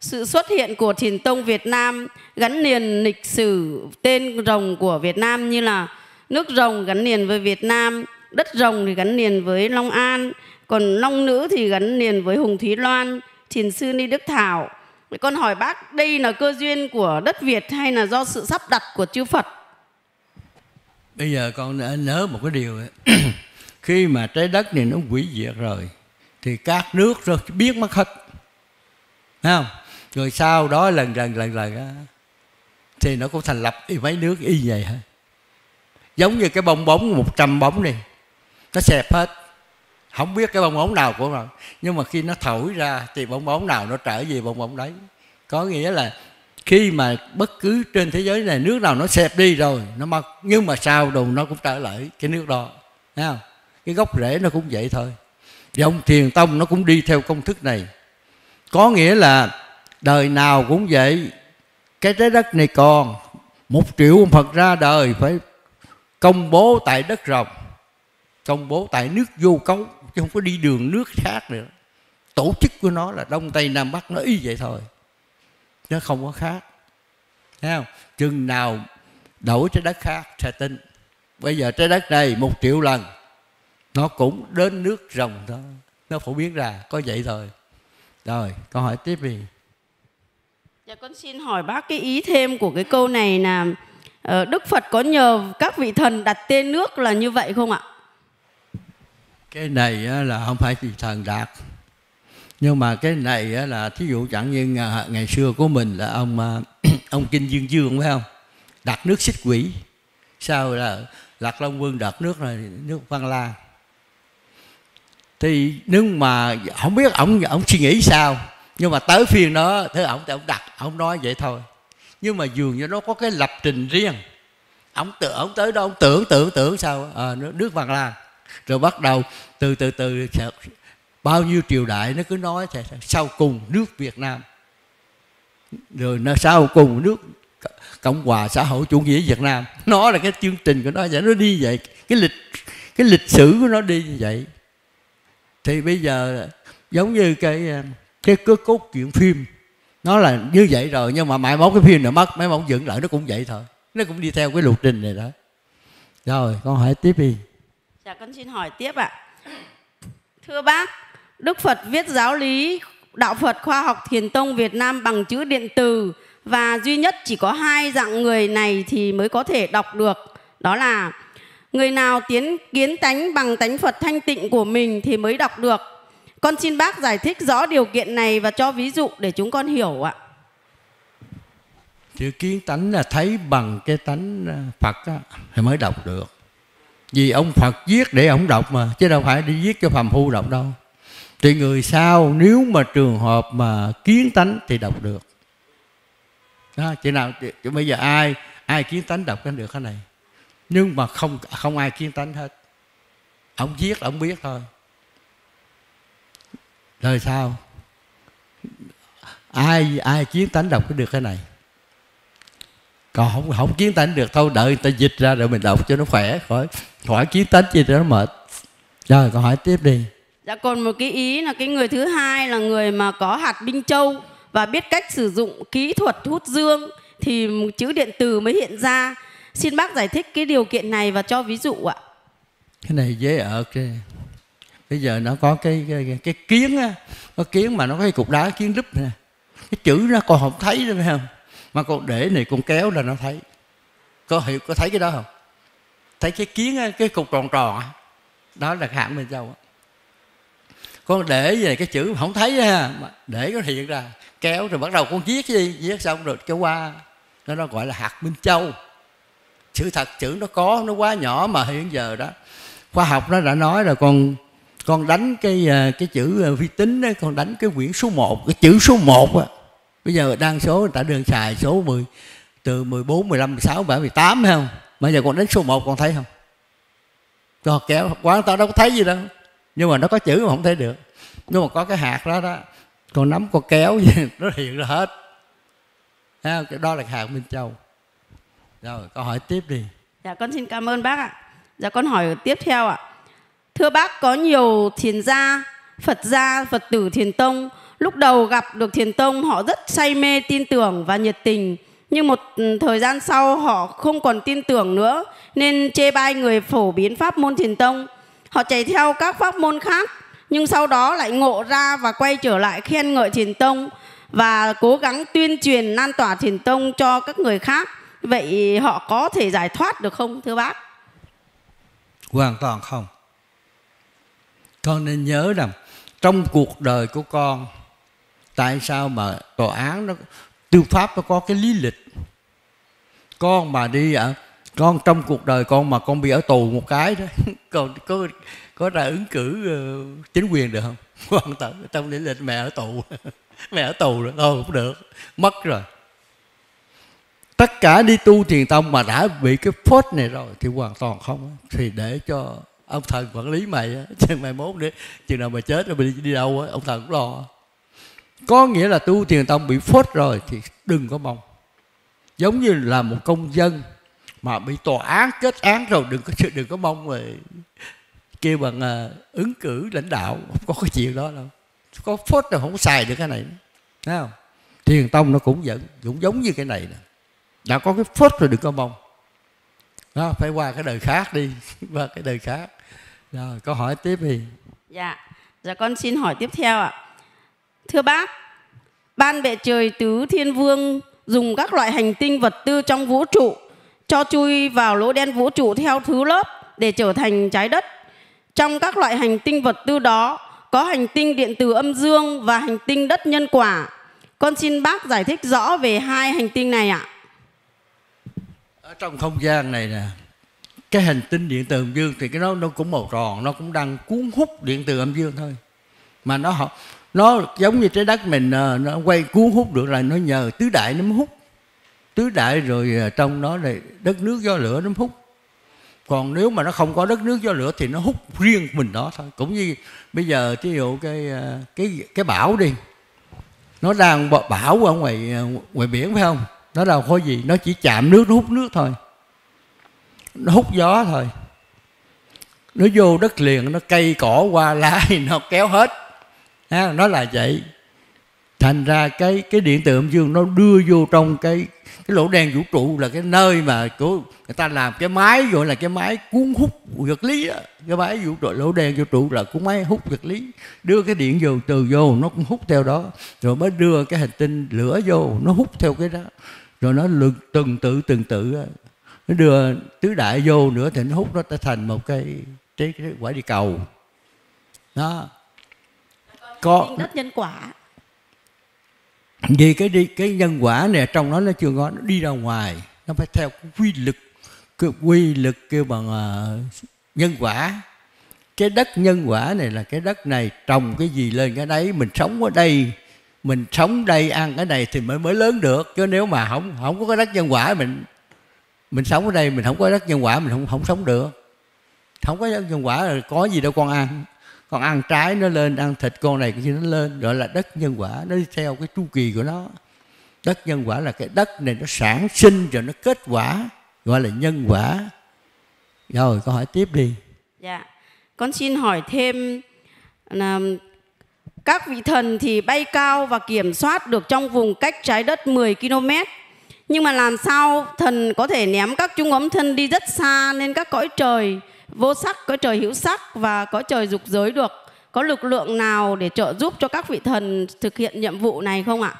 sự xuất hiện của thiền tông Việt Nam gắn liền lịch sử tên rồng của Việt Nam như là nước rồng gắn liền với Việt Nam, đất rồng thì gắn liền với Long An, còn long nữ thì gắn liền với Hùng Thúy Loan, thiền sư Ni Đức Thảo con hỏi bác đây là cơ duyên của đất Việt hay là do sự sắp đặt của chư Phật? Bây giờ con đã nhớ một cái điều ấy. [CLEARS THROAT] Khi mà trái đất này nó hủy diệt rồi Thì các nước rất biết mất hết Thấy không? Rồi sau đó lần lần lần lần á, Thì nó cũng thành lập y mấy nước y vậy hả Giống như cái bong bóng 100 bóng này Nó xẹp hết không biết cái bong bóng nào của nó nhưng mà khi nó thổi ra thì bong bóng nào nó trở về bong bóng đấy. Có nghĩa là khi mà bất cứ trên thế giới này, nước nào nó xẹp đi rồi, nó mất nhưng mà sau đùng nó cũng trở lại cái nước đó. Thấy không? Cái gốc rễ nó cũng vậy thôi. Dòng thiền tông nó cũng đi theo công thức này. Có nghĩa là đời nào cũng vậy. Cái trái đất này còn một triệu ông phật ra đời phải công bố tại đất rồng, công bố tại nước vô cấu chứ không có đi đường nước khác nữa. Tổ chức của nó là đông tây nam bắc nó y vậy thôi nó không có khác. Thấy không? Chừng nào đổi trái đất khác sẽ tin. Bây giờ trái đất này một triệu lần nó cũng đến nước rồng đó, nó phổ biến ra có vậy thôi. Rồi câu hỏi tiếp đi. Dạ con xin hỏi bác cái ý thêm của cái câu này là ờ, đức phật có nhờ các vị thần đặt tên nước là như vậy không ạ? Cái này là không phải chỉ thần đạt. Nhưng mà cái này là thí dụ chẳng như ngày xưa của mình là ông à, [CLEARS THROAT] ông kinh dương dương phải không? Đặt nước xích quỷ. Sau là lạc long quân đặt nước là nước văn la. Thì nhưng mà không biết ông ông suy nghĩ sao nhưng mà tới phiên đó thế ông thì ông đặt ông nói vậy thôi. Nhưng mà dường như nó có cái lập trình riêng. Ông tưởng ông tới đó ông tưởng tưởng tưởng sao à, nước văn la rồi bắt đầu từ từ từ bao nhiêu triều đại nó cứ nói sau cùng nước Việt Nam. Rồi nó sau cùng nước Cộng hòa xã hội chủ nghĩa Việt Nam. Nó là cái chương trình của nó vậy, nó đi vậy, cái lịch cái lịch sử của nó đi như vậy. Thì bây giờ giống như cái cái cái cốt truyện phim, nó là như vậy rồi, nhưng mà mãi mốt cái phim này mất mấy mốt dựng lại nó cũng vậy thôi. Nó cũng đi theo cái lộ trình này đó. Rồi, con hỏi tiếp đi. Dạ con xin hỏi tiếp ạ. Thưa bác, Đức Phật viết giáo lý Đạo Phật Khoa học Thiền Tông Việt Nam bằng chữ điện từ và duy nhất chỉ có hai dạng người này thì mới có thể đọc được. Đó là người nào tiến kiến tánh bằng tánh Phật thanh tịnh của mình thì mới đọc được. Con xin bác giải thích rõ điều kiện này và cho ví dụ để chúng con hiểu ạ. Chữ kiến tánh là thấy bằng cái tánh à, Phật thì mới đọc được vì ông Phật viết để ông đọc mà chứ đâu phải đi viết cho phàm phu đọc đâu. Thì người sau nếu mà trường hợp mà kiến tánh thì đọc được. Đó, chỉ nào chỉ bây giờ ai ai kiến tánh đọc cái được cái này. Nhưng mà không không ai kiến tánh hết. Ông viết ông biết thôi. Rồi sao? Ai ai kiến tánh đọc cái được cái này? Còn không không kiến tánh được thôi đợi người ta dịch ra rồi mình đọc cho nó khỏe khỏi khỏi kiến tánh gì cho nó mệt. Rồi câu hỏi tiếp đi. Dạ còn một cái ý là cái người thứ hai là người mà có hạt binh châu và biết cách sử dụng kỹ thuật hút dương thì chữ điện từ mới hiện ra. Xin bác giải thích cái điều kiện này và cho ví dụ ạ. Cái này dễ ở cái bây giờ nó có cái cái, cái, cái kiến á có kiến mà nó có cái cục đá kiến rúp nè. Cái chữ nó còn không thấy đâu phải không mà con để này con kéo là nó thấy. Có hiểu có thấy cái đó không? Thấy cái kiến á, cái cục tròn tròn đó là hạng bên châu con để về cái chữ không thấy ha mà để nó hiện ra kéo rồi bắt đầu con viết gì? Viết xong rồi cho qua. Nó nó gọi là hạt minh châu. Sự thật chữ nó có nó quá nhỏ mà hiện giờ đó. Khoa học nó đã nói là con con đánh cái à, cái chữ à, vi tính con đánh cái quyển số 1 cái chữ số 1 á bây giờ đang số người ta đường xài số 10 từ 14, 15, 16, 17, 18 phải không? Bây giờ còn đến số 1 còn thấy không? Cho kéo quá tao đâu có thấy gì đâu. Nhưng mà nó có chữ mà không thấy được. Nhưng mà có cái hạt đó đó. Con nắm con kéo [LAUGHS] gì nó hiện ra hết. À, cái đó là hạt minh châu. Rồi câu hỏi tiếp đi. Dạ con xin cảm ơn bác ạ. Dạ con hỏi tiếp theo ạ. Thưa bác có nhiều thiền gia phật gia phật tử thiền tông lúc đầu gặp được thiền tông, họ rất say mê tin tưởng và nhiệt tình. Nhưng một ừ, thời gian sau, họ không còn tin tưởng nữa, nên chê bai người phổ biến pháp môn thiền tông. Họ chạy theo các pháp môn khác, nhưng sau đó lại ngộ ra và quay trở lại khen ngợi thiền tông và cố gắng tuyên truyền, lan tỏa thiền tông cho các người khác. Vậy họ có thể giải thoát được không, thưa bác? Hoàn toàn không. Con nên nhớ rằng trong cuộc đời của con tại sao mà tòa án nó tư pháp nó có cái lý lịch? Con mà đi ở con trong cuộc đời con mà con bị ở tù một cái đó [LAUGHS] còn có có ra ứng cử uh, chính quyền được không? [LAUGHS] Hoàn toàn trong lý lịch mẹ ở tù [LAUGHS] mẹ ở tù rồi thôi cũng được mất rồi. Tất cả đi tu thiền tông mà đã bị cái phốt này rồi thì hoàn toàn không thì để cho ông thần quản lý mày á chừng mày mốt đi chừng nào mà chết rồi mày đi, đi đâu á ông thần cũng lo có nghĩa là tu thiền tông bị phốt rồi thì đừng có mong. Giống như là một công dân mà bị tòa án kết án rồi đừng có [LAUGHS] đừng có mong rồi kêu bằng à, ứng cử lãnh đạo. Không có cái chuyện đó đâu. Có phốt rồi không xài được cái này. Thấy không? Thiền tông nó cũng vẫn cũng giống như cái này nè. Đã có cái phốt rồi đừng có mong. Đó, phải qua cái đời khác đi. [LAUGHS] Qua cái đời khác. Rồi câu hỏi tiếp đi. Dạ. Dạ con xin hỏi tiếp theo ạ thưa bác, ban bệ trời tứ thiên vương dùng các loại hành tinh vật tư trong vũ trụ cho chui vào lỗ đen vũ trụ theo thứ lớp để trở thành trái đất. Trong các loại hành tinh vật tư đó, có hành tinh điện từ âm dương và hành tinh đất nhân quả. Con xin bác giải thích rõ về hai hành tinh này ạ. Ở trong không gian này nè, cái hành tinh điện từ âm dương thì cái nó nó cũng màu tròn, nó cũng đang cuốn hút điện từ âm dương thôi. Mà nó nó giống như trái đất mình ờ, nó quay cuốn hút được là nó nhờ tứ đại nó mới hút. Tứ đại rồi ờ, trong nó này đất nước gió lửa nó hút. Còn nếu mà nó không có đất nước gió lửa thì nó hút riêng mình đó thôi. Cũng như bây giờ ví dụ cái ờ, cái cái bão đi, nó đang bão ở ngoài ngoài biển phải không? Nó đâu có gì, nó chỉ chạm nước, nó hút nước thôi. Nó hút gió thôi. Nó vô đất liền, nó cây cỏ qua lá nó kéo hết nó là vậy. Thành ra cái cái điện từ âm dương nó đưa vô trong cái cái lỗ đen vũ trụ là cái nơi mà của người ta làm cái máy gọi là cái máy cuốn hút vật lý đó. cái máy vũ trụ lỗ đen vũ trụ là cuốn máy hút vật lý. Đưa cái điện vô từ vô nó cũng hút theo đó. Rồi mới đưa cái hành tinh lửa vô nó hút theo cái đó. Rồi nó lượt từng tự từng tự nó đưa tứ đại vô nữa thì nó hút nó thành một cái cái, cái quả đi cầu. Đó có. Đất nhân quả. Vì cái đi cái nhân quả này trong đó nó chưa có nó đi ra ngoài. Nó phải theo cái quy lực cái quy lực kêu bằng uh, nhân quả. Cái đất nhân quả này là cái đất này trồng cái gì lên cái đấy mình sống ở đây mình sống đây ăn cái này thì mới mới lớn được. Chứ nếu mà không không có cái đất nhân quả mình mình sống ở đây mình không có đất nhân quả mình không không sống được. Không có đất nhân quả là có gì đâu con ăn con ăn trái nó lên, ăn thịt con này kia nó lên, gọi là đất nhân quả nó đi theo cái chu kỳ của nó đất nhân quả là cái đất này nó sản sinh rồi nó kết quả, gọi là nhân quả rồi, câu hỏi tiếp đi Dạ. Con xin hỏi thêm là các vị thần thì bay cao và kiểm soát được trong vùng cách trái đất 10 km. Nhưng mà làm sao thần có thể ném các trung ấm thân đi rất xa lên các cõi trời vô sắc, cõi trời hữu sắc và cõi trời dục giới được? Có lực lượng nào để trợ giúp cho các vị thần thực hiện nhiệm vụ này không ạ?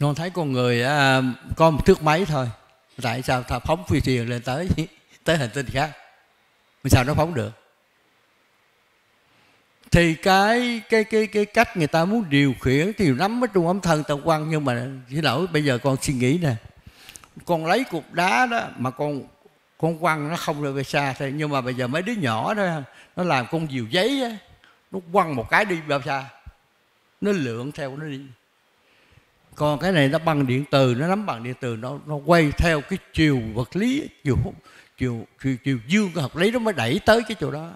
con thấy con người à, có một thước máy thôi. Tại sao ta phóng phi thuyền lên tới [LAUGHS] tới hành tinh khác? Vì sao nó phóng được? Thì cái cái cái cái cách người ta muốn điều khiển thì nắm ở trung ấm thân tao quan nhưng mà xin lỗi bây giờ con suy nghĩ nè. Con lấy cục đá đó mà con con quăng nó không được về xa thôi nhưng mà bây giờ mấy đứa nhỏ đó nó làm con diều giấy á nó quăng một cái đi bao xa. Nó lượn theo nó đi. Còn cái này nó bằng điện từ nó nắm bằng điện từ nó nó quay theo cái chiều vật lý chiều chiều chiều, chiều dương của học lý nó mới đẩy tới cái chỗ đó.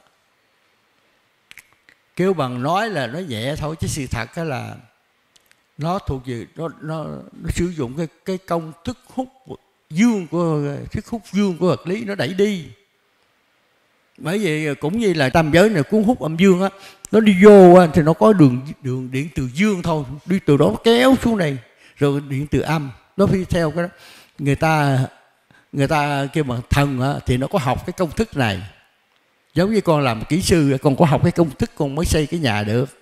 Kêu bằng nói là nó nhẹ thôi chứ sự thật cái là nó thuộc về nó nó, nó sử dụng cái cái công thức hút dương của cái khúc dương của vật lý nó đẩy đi. Bởi vậy cũng như là tam giới này cuốn hút âm dương á nó đi vô thì nó có đường đường điện từ dương thôi đi từ đó kéo xuống này rồi điện từ âm nó phi theo cái đó. Người ta người ta kêu bằng thần á, thì nó có học cái công thức này. Giống như con làm kỹ sư con có học cái công thức con mới xây cái nhà được.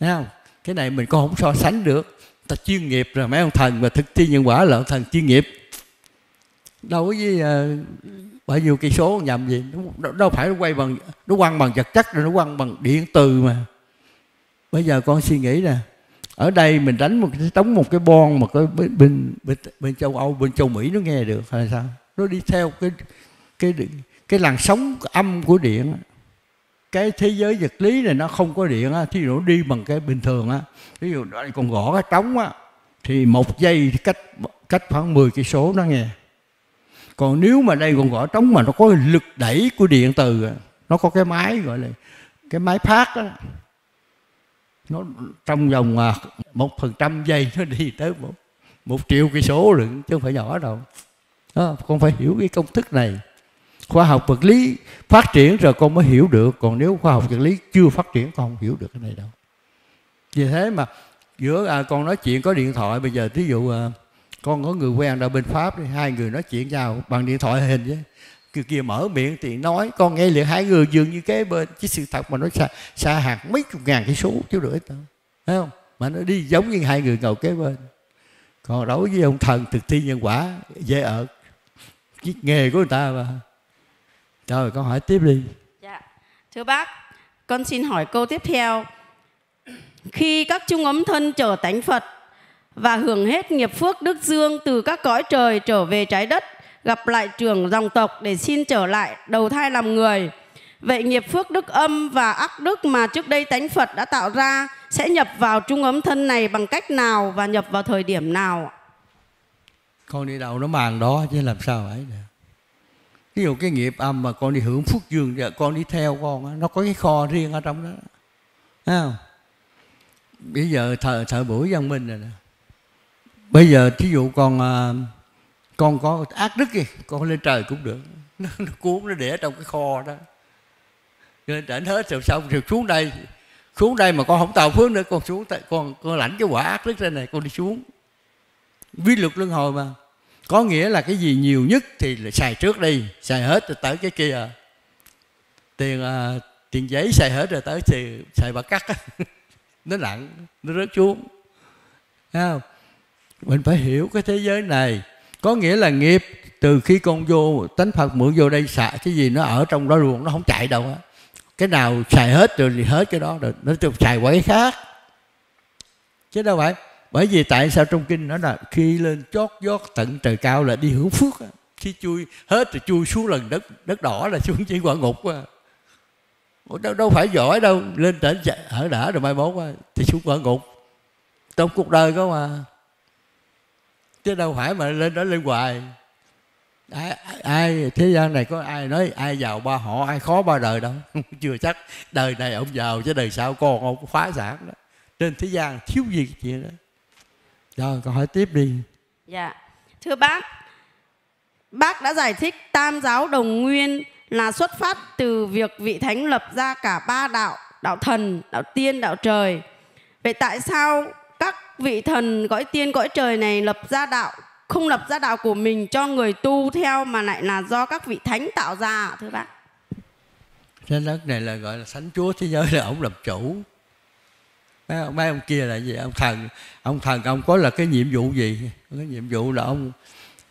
Thấy không? Cái này mình con không so sánh được. Ta chuyên nghiệp rồi mấy ông thần mà thực thi nhân quả là thần chuyên nghiệp đâu có với uh, bao nhiêu cây số nhầm gì nó, đâu phải nó quay bằng nó quăng bằng vật chất rồi nó quăng bằng điện từ mà. Bây giờ con suy nghĩ nè ở đây mình đánh một cái tống một cái bon mà cái bên, bên bên bên châu Âu bên châu Mỹ nó nghe được hay sao? Nó đi theo cái cái cái làn sóng âm của điện cái thế giới vật lý này nó không có điện á thí dụ nó đi bằng cái bình thường á ví dụ còn gõ cái trống á thì một giây cách cách khoảng 10 cây số nó nghe còn nếu mà đây còn gõ trống mà nó có lực đẩy của điện từ à, nó có cái máy gọi là cái máy phát đó nó trong vòng à, một phần trăm giây nó đi tới một, một triệu cây số rồi chứ không phải nhỏ đâu. Đó, con phải hiểu cái công thức này. Khoa học vật lý phát triển rồi con mới hiểu được còn nếu khoa học vật lý chưa phát triển con không hiểu được cái này đâu. Vì thế mà giữa à, con nói chuyện có điện thoại bây giờ thí dụ à, con có người quen ở bên pháp hai người nói chuyện nhau bằng điện thoại hình chứ. Kia kia mở miệng thì nói con nghe liền hai người dường như kế bên chứ sự thật mà nó xa, xa hàng mấy chục ngàn cái số chứ được đâu thấy không? Mà nó đi giống như hai người ngồi kế bên. Còn đối với ông thần thực thi nhân quả dễ ở. Cái nghề của người ta mà. Rồi con hỏi tiếp đi. Dạ. Thưa bác con xin hỏi câu tiếp theo. Khi các trung ấm thân trở tánh phật và hưởng hết nghiệp phước đức dương từ các cõi trời trở về trái đất, gặp lại trưởng dòng tộc để xin trở lại đầu thai làm người. Vậy nghiệp phước đức âm và ác đức mà trước đây tánh Phật đã tạo ra sẽ nhập vào trung ấm thân này bằng cách nào và nhập vào thời điểm nào? Con đi đâu nó màng đó chứ làm sao ấy nè. Ví dụ cái nghiệp âm mà con đi hưởng phước dương con đi theo con nó có cái kho riêng ở trong đó. Thấy không? Bây giờ thời thời buổi văn minh rồi nè. Bây giờ thí dụ con à, con có ác đức gì con lên trời cũng được. [LAUGHS] Nó, nó cuốn nó để trong cái kho đó. Lên trển hết rồi xong rồi xuống đây? Xuống đây mà con không tàu phước nữa con xuống con con lãnh cái quả ác đức ra này con đi xuống. Quy luật luân hồi mà. Có nghĩa là cái gì nhiều nhất thì là xài trước đi xài hết rồi tới cái kia. Tiền uh, tiền giấy xài hết rồi tới thì xài bạc cắt [LAUGHS] nó nặng nó rớt xuống. Thấy không? Mình phải hiểu cái thế giới này. Có nghĩa là nghiệp từ khi con vô tánh phật mượn vô đây xả cái gì nó ở trong đó luôn nó không chạy đâu á. Cái nào xài hết rồi thì hết cái đó rồi nó được xài qua cái khác. Chứ đâu phải bởi vì tại sao trong kinh nó là khi lên chót vót tận trời cao là đi hưởng phước á. Khi chui hết rồi chui xuống lần đất đất đỏ là [LAUGHS] xuống chỉ quả ngục quá đâu, đâu phải giỏi đâu lên trên ở đã rồi mai mốt thì xuống quả ngục. Trong cuộc đời có mà chứ đâu phải mà lên đó lên hoài. Ai, ai thế gian này có ai nói ai giàu ba họ ai khó ba đời đâu. [LAUGHS] Chưa chắc đời này ông giàu chứ đời sau con ông phá sản đó. Trên thế gian thiếu gì cái chuyện đó. Rồi câu hỏi tiếp đi. Dạ. Thưa bác bác đã giải thích tam giáo đồng nguyên là xuất phát từ việc vị thánh lập ra cả ba đạo đạo thần đạo tiên đạo trời. Vậy tại sao các vị thần cõi tiên cõi trời này lập ra đạo không lập ra đạo của mình cho người tu theo mà lại là do các vị thánh tạo ra thưa bác. Trên đất này là gọi là thánh chúa thế giới là ông làm chủ. Mấy ông, mấy ông kia là gì? Ông thần ông thần ông có là cái nhiệm vụ gì? Cái nhiệm vụ là ông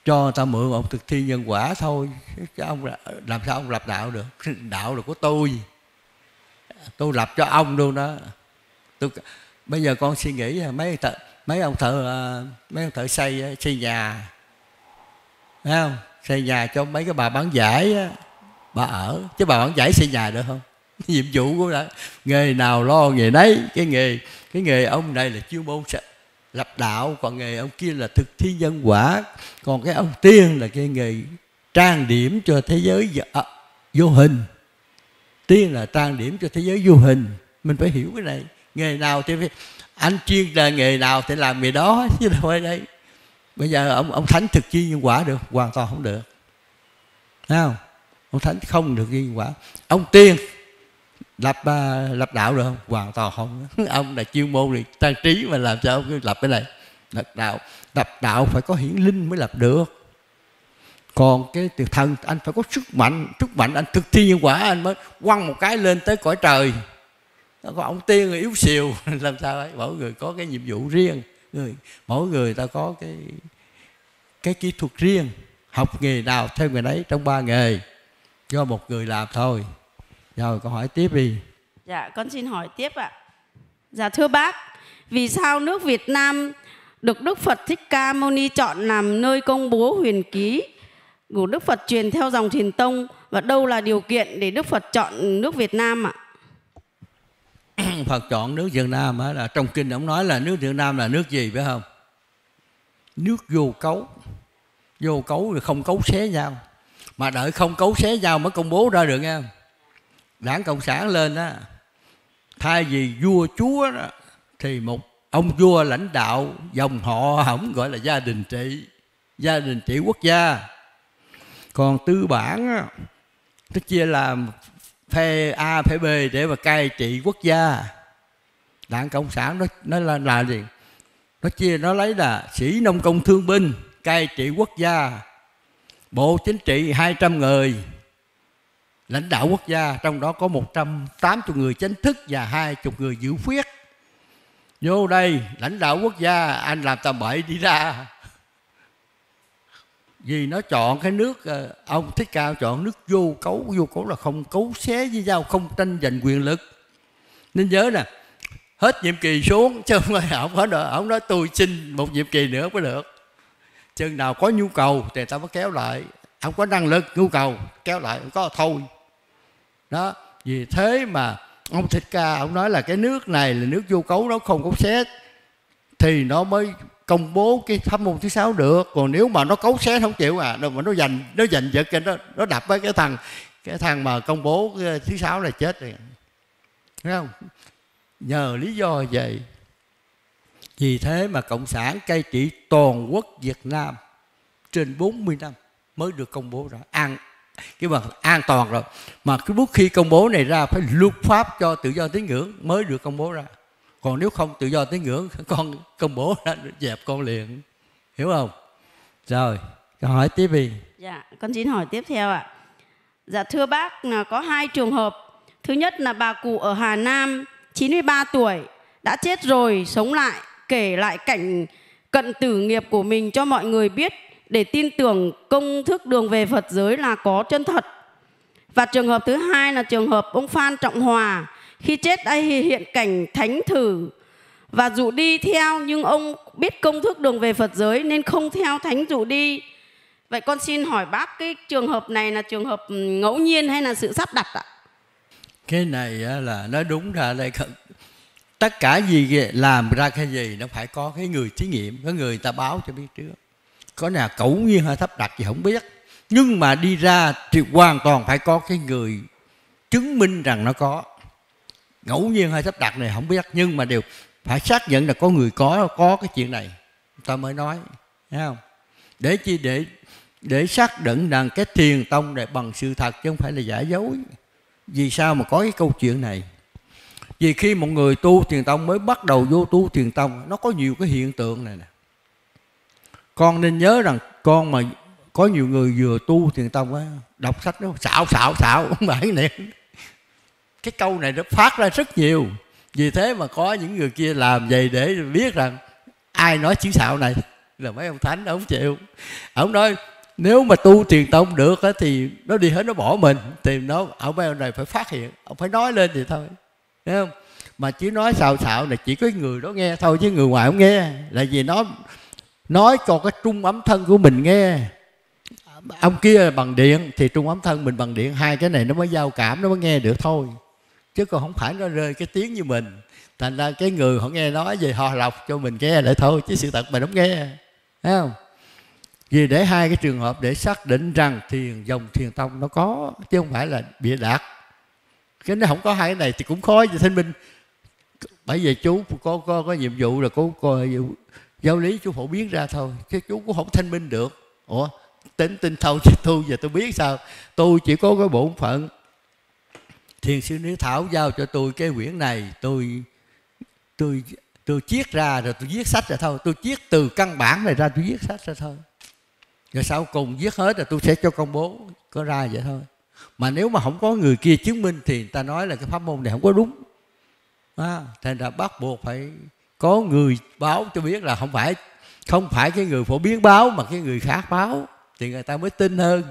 cho người ta mượn ông thực thi nhân quả thôi. Chứ ông làm sao ông lập đạo được? [LAUGHS] Đạo là của tôi. Tôi lập cho ông luôn đó. Tôi bây giờ con suy nghĩ mấy thợ, mấy ông thợ à, mấy ông thợ xây à, xây nhà thấy không? Xây nhà cho mấy cái bà bán giải bà ở. Chứ bà bán giải xây nhà được không? [LAUGHS] Nhiệm vụ của đã nghề nào lo nghề nấy. Cái nghề cái nghề ông này là chuyên môn lập đạo, còn nghề ông kia là thực thi nhân quả. Còn cái ông tiên là cái nghề trang điểm cho thế giới vô à, hình. Tiên là trang điểm cho thế giới vô hình. Mình phải hiểu cái này nghề nào thì anh chuyên là nghề nào thì làm nghề đó [LAUGHS] chứ đâu phải đây bây giờ ông ông thánh thực chi nhân quả được hoàn toàn không được. Thấy không? Ông thánh không được nhân quả. Ông tiên lập uh, lập đạo được không hoàn toàn không. [LAUGHS] Ông là chuyên môn thì trang trí mà làm sao ông lập cái này. Lập đạo lập đạo phải có hiển linh mới lập được. Còn cái từ thần anh phải có sức mạnh sức mạnh anh thực thi nhân quả anh mới quăng một cái lên tới cõi trời có ông tiên người yếu xìu. [LAUGHS] Làm sao ấy? Mỗi người có cái nhiệm vụ riêng. Người, mỗi người ta có cái cái kỹ thuật riêng. Học nghề nào theo người đấy trong ba nghề. Do một người làm thôi. Rồi câu hỏi tiếp đi. Dạ con xin hỏi tiếp ạ. Dạ thưa bác, vì sao nước Việt Nam được Đức Phật Thích Ca Mâu Ni chọn làm nơi công bố huyền ký của Đức Phật truyền theo dòng Thiền Tông? Và đâu là điều kiện để Đức Phật chọn nước Việt Nam ạ? [CLEARS THROAT] Phật chọn nước Việt Nam á là trong kinh ông nói là nước Việt Nam là nước gì phải không? Nước vô cấu. Vô cấu rồi không cấu xé nhau. Mà đợi không cấu xé nhau mới công bố ra được nha. Đảng Cộng sản lên á thay vì vua chúa đó, thì một ông vua lãnh đạo dòng họ không gọi là gia đình trị gia đình trị quốc gia còn tư bản á, nó chia làm phe A phe B để mà cai trị quốc gia. Đảng cộng sản nó nó là, là gì? Nó chia nó lấy là sĩ nông công thương binh cai trị quốc gia. Bộ chính trị 200 người lãnh đạo quốc gia trong đó có 180 người chính thức và 20 người giữ khuyết. Vô đây lãnh đạo quốc gia anh làm tầm bậy đi ra vì nó chọn cái nước ờ, ông thích cao chọn nước vô cấu vô cấu là không cấu xé với nhau, không tranh giành quyền lực. Nên nhớ nè, hết nhiệm kỳ xuống, chứ không phải ông có được, ông nói tôi xin một nhiệm kỳ nữa mới được. Chừng nào có nhu cầu thì ta mới kéo lại. Không có năng lực, nhu cầu kéo lại, không có thôi. Đó, vì thế mà ông thích ca, ông nói là cái nước này là nước vô cấu, nó không cấu xé, thì nó mới công bố cái pháp môn thứ sáu được. Còn nếu mà nó cấu xé không chịu à. Mà nó giành nó giành giật cái nó nó đập với cái thằng cái thằng mà công bố thứ sáu là chết rồi. Thấy không? Nhờ lý do vậy, vì thế mà cộng sản cai trị toàn quốc Việt Nam trên 40 năm mới được công bố ra. An, cái bằng an toàn rồi. Mà cái bước khi công bố này ra phải luật pháp cho tự do tín ngưỡng mới được công bố ra còn nếu không tự do tín ngưỡng, [LAUGHS] con công bố ra dẹp con liền. Hiểu không? Rồi, câu hỏi tiếp đi. Dạ con xin hỏi tiếp theo ạ. Dạ thưa bác là có hai trường hợp. Thứ nhất là bà cụ ở Hà Nam 93 tuổi, đã chết rồi, sống lại, kể lại cảnh cận tử nghiệp của mình cho mọi người biết để tin tưởng công thức đường về Phật giới là có chân thật. Và trường hợp thứ hai là trường hợp ông Phan Trọng Hòa khi chết đã hiện cảnh thánh thử. Và dụ đi theo, nhưng ông biết công thức đường về Phật giới nên không theo thánh dụ đi. Vậy con xin hỏi bác, cái trường hợp này là trường hợp ngẫu nhiên hay là sự sắp đặt ạ? Cái này là nó đúng ra đây tất cả gì làm ra cái gì nó phải có cái người thí nghiệm, có người ta báo cho biết trước. Có nhà cẩu nhiên hay thấp đặt gì không biết. Nhưng mà đi ra thì hoàn toàn phải có cái người chứng minh rằng nó có ngẫu nhiên hay sắp đặt này không biết, nhưng mà đều phải xác nhận là có người có có cái chuyện này. Ta mới nói, thấy không? Để chi, để để xác định rằng cái thiền tông này bằng sự thật chứ không phải là giả dối. Vì sao mà có cái câu chuyện này? Vì khi một người tu thiền tông mới bắt đầu vô tu thiền tông, nó có nhiều cái hiện tượng này nè. Con nên nhớ rằng con mà có nhiều người vừa tu thiền tông á, đọc sách nó xạo xạo xạo không phải niệm cái câu này nó phát ra rất nhiều. Vì thế mà có những người kia làm vậy để biết rằng ai nói chữ xạo này. Là mấy ông thánh ông chịu. Ông nói nếu mà tu truyền tông được á, thì nó đi hết nó bỏ mình. Thì nó ông mấy ông này phải phát hiện ông phải nói lên thì thôi. Thấy không? Mà chỉ nói xạo xạo này chỉ có người đó nghe thôi chứ người ngoài không nghe. Là vì nó nói cho cái trung ấm thân của mình nghe. Ông kia bằng điện thì trung ấm thân mình bằng điện. Hai cái này nó mới giao cảm nó mới nghe được thôi chứ còn không phải nó rơi cái tiếng như mình. Thành ra cái người họ nghe nói về họ lọc cho mình nghe lại thôi chứ sự thật mình không nghe. Thấy không? Vì để hai cái trường hợp để xác định rằng thiền dòng thiền tông nó có chứ không phải là bịa đặt. Cái nó không có hai cái này thì cũng khó vậy thanh minh. Bởi vì chú có có có nhiệm vụ là có, có giáo lý chú phổ biến ra thôi. Chứ chú cũng không thanh minh được. Ủa tính tinh thâu chứ tu giờ tôi biết sao. Tôi chỉ có cái bổn phận thiền sư nếu thảo giao cho tôi cái quyển này tôi tôi tôi chiết ra rồi tôi viết sách ra thôi. Tôi chiết từ căn bản này ra tôi viết sách ra thôi. Rồi sau cùng viết hết rồi tôi sẽ cho công bố có ra vậy thôi. Mà nếu mà không có người kia chứng minh thì người ta nói là cái pháp môn này không có đúng. À, thành ra bắt buộc phải có người báo cho biết là không phải không phải cái người phổ biến báo mà cái người khác báo thì người ta mới tin hơn.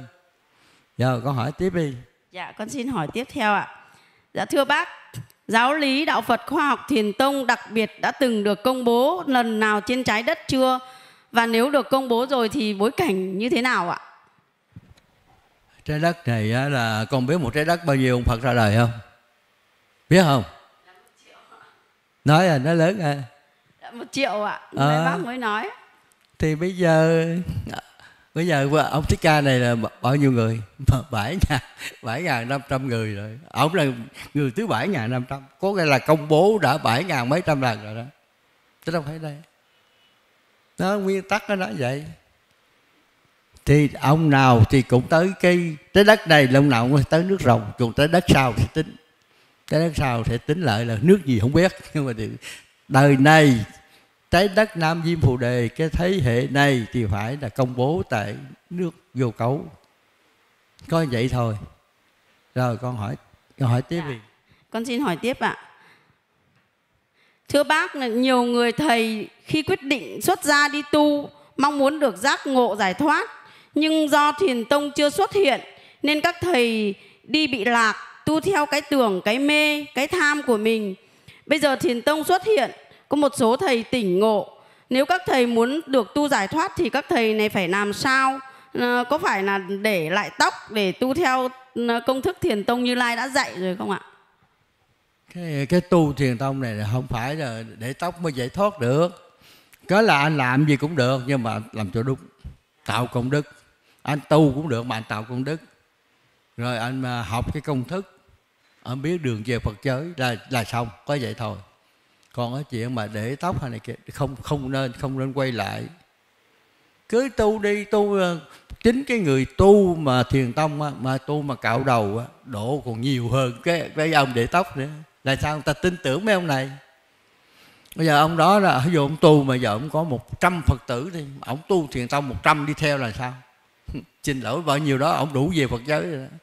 Giờ con hỏi tiếp đi. Dạ, con xin hỏi tiếp theo ạ. Dạ thưa bác, giáo lý đạo Phật khoa học Thiền Tông đặc biệt đã từng được công bố lần nào trên trái đất chưa? Và nếu được công bố rồi thì bối cảnh như thế nào ạ? trái đất này là con biết một trái đất bao nhiêu ông Phật ra đời không biết không nói là nó lớn à Dạ, một triệu ạ. À. Mấy bác mới nói. thì bây giờ bây giờ ông thích ca này là bao nhiêu người? Bảy ngàn bảy ngàn năm trăm người rồi. Ông là người thứ bảy ngàn năm trăm. Có nghĩa là công bố đã bảy ngàn mấy trăm lần rồi đó. Chứ đâu phải đây. Nó nguyên tắc nó nói vậy. Thì ông nào thì cũng tới cái trái đất này là ông nào cũng tới nước rồng. Còn tới đất sau thì tính. Trái đất sau sẽ tính lại là nước gì không biết. Nhưng mà thì đời này trái đất Nam Diêm Phù Đề cái thế hệ này thì phải là công bố tại nước vô cấu có vậy thôi rồi con hỏi con hỏi tiếp đi Con xin hỏi tiếp ạ. Thưa bác, nhiều người thầy khi quyết định xuất gia đi tu mong muốn được giác ngộ giải thoát nhưng do thiền tông chưa xuất hiện nên các thầy đi bị lạc tu theo cái tưởng, cái mê, cái tham của mình. Bây giờ thiền tông xuất hiện có một số thầy tỉnh ngộ. Nếu các thầy muốn được tu giải thoát thì các thầy này phải làm sao? Ờ, có phải là để lại tóc để tu theo ờ, công thức thiền tông như lai đã dạy rồi không ạ? Cái cái tu thiền tông này là không phải là để tóc mới giải thoát được. Cái là anh làm gì cũng được, nhưng mà làm cho đúng. Tạo công đức. Anh tu cũng được mà anh tạo công đức. Rồi anh ờ, học cái công thức. Anh biết đường về Phật giới là là xong, có vậy thôi còn cái chuyện mà để tóc hay này kia không không nên không nên quay lại. Cứ tu đi tu ờ, chính cái người tu mà thiền tông á, mà tu mà cạo đầu á, độ còn nhiều hơn cái cái ông để tóc nữa. Là sao người ta tin tưởng mấy ông này? Bây giờ ông đó là ví dụ ông tu mà giờ ông có một trăm phật tử thì ông tu thiền tông một trăm đi theo là sao? [LAUGHS] Xin lỗi bao nhiêu đó ông đủ về phật giới rồi đó.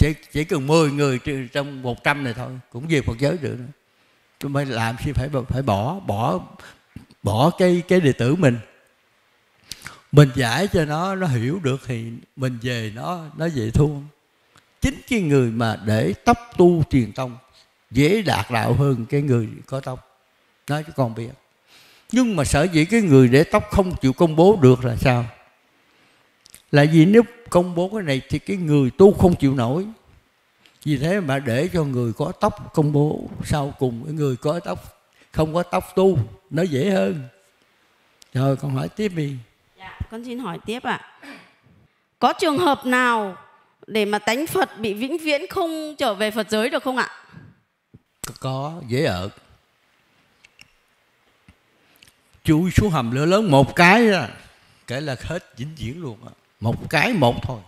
Chỉ chỉ cần 10 người trong 100 này thôi cũng về Phật giới được nữa. Tôi mới làm khi phải phải bỏ bỏ bỏ cái cái đệ tử mình. Mình giải cho nó nó hiểu được thì mình về nó nó về thua chính cái người mà để tóc tu truyền tông, dễ đạt đạo hơn cái người có tóc. Nói cho con biết. Nhưng mà sở dĩ cái người để tóc không chịu công bố được là sao? Là vì nếu công bố cái này thì cái người tu không chịu nổi vì thế mà để cho người có tóc công bố sau cùng cái người có tóc không có tóc tu nó dễ hơn. Rồi con hỏi tiếp đi. Dạ con xin hỏi tiếp ạ. Có trường hợp nào để mà tánh Phật bị vĩnh viễn không trở về Phật giới được không ạ? Có dễ ợt. Chui xuống hầm lửa lớn một cái kể là hết vĩnh viễn luôn một cái một thôi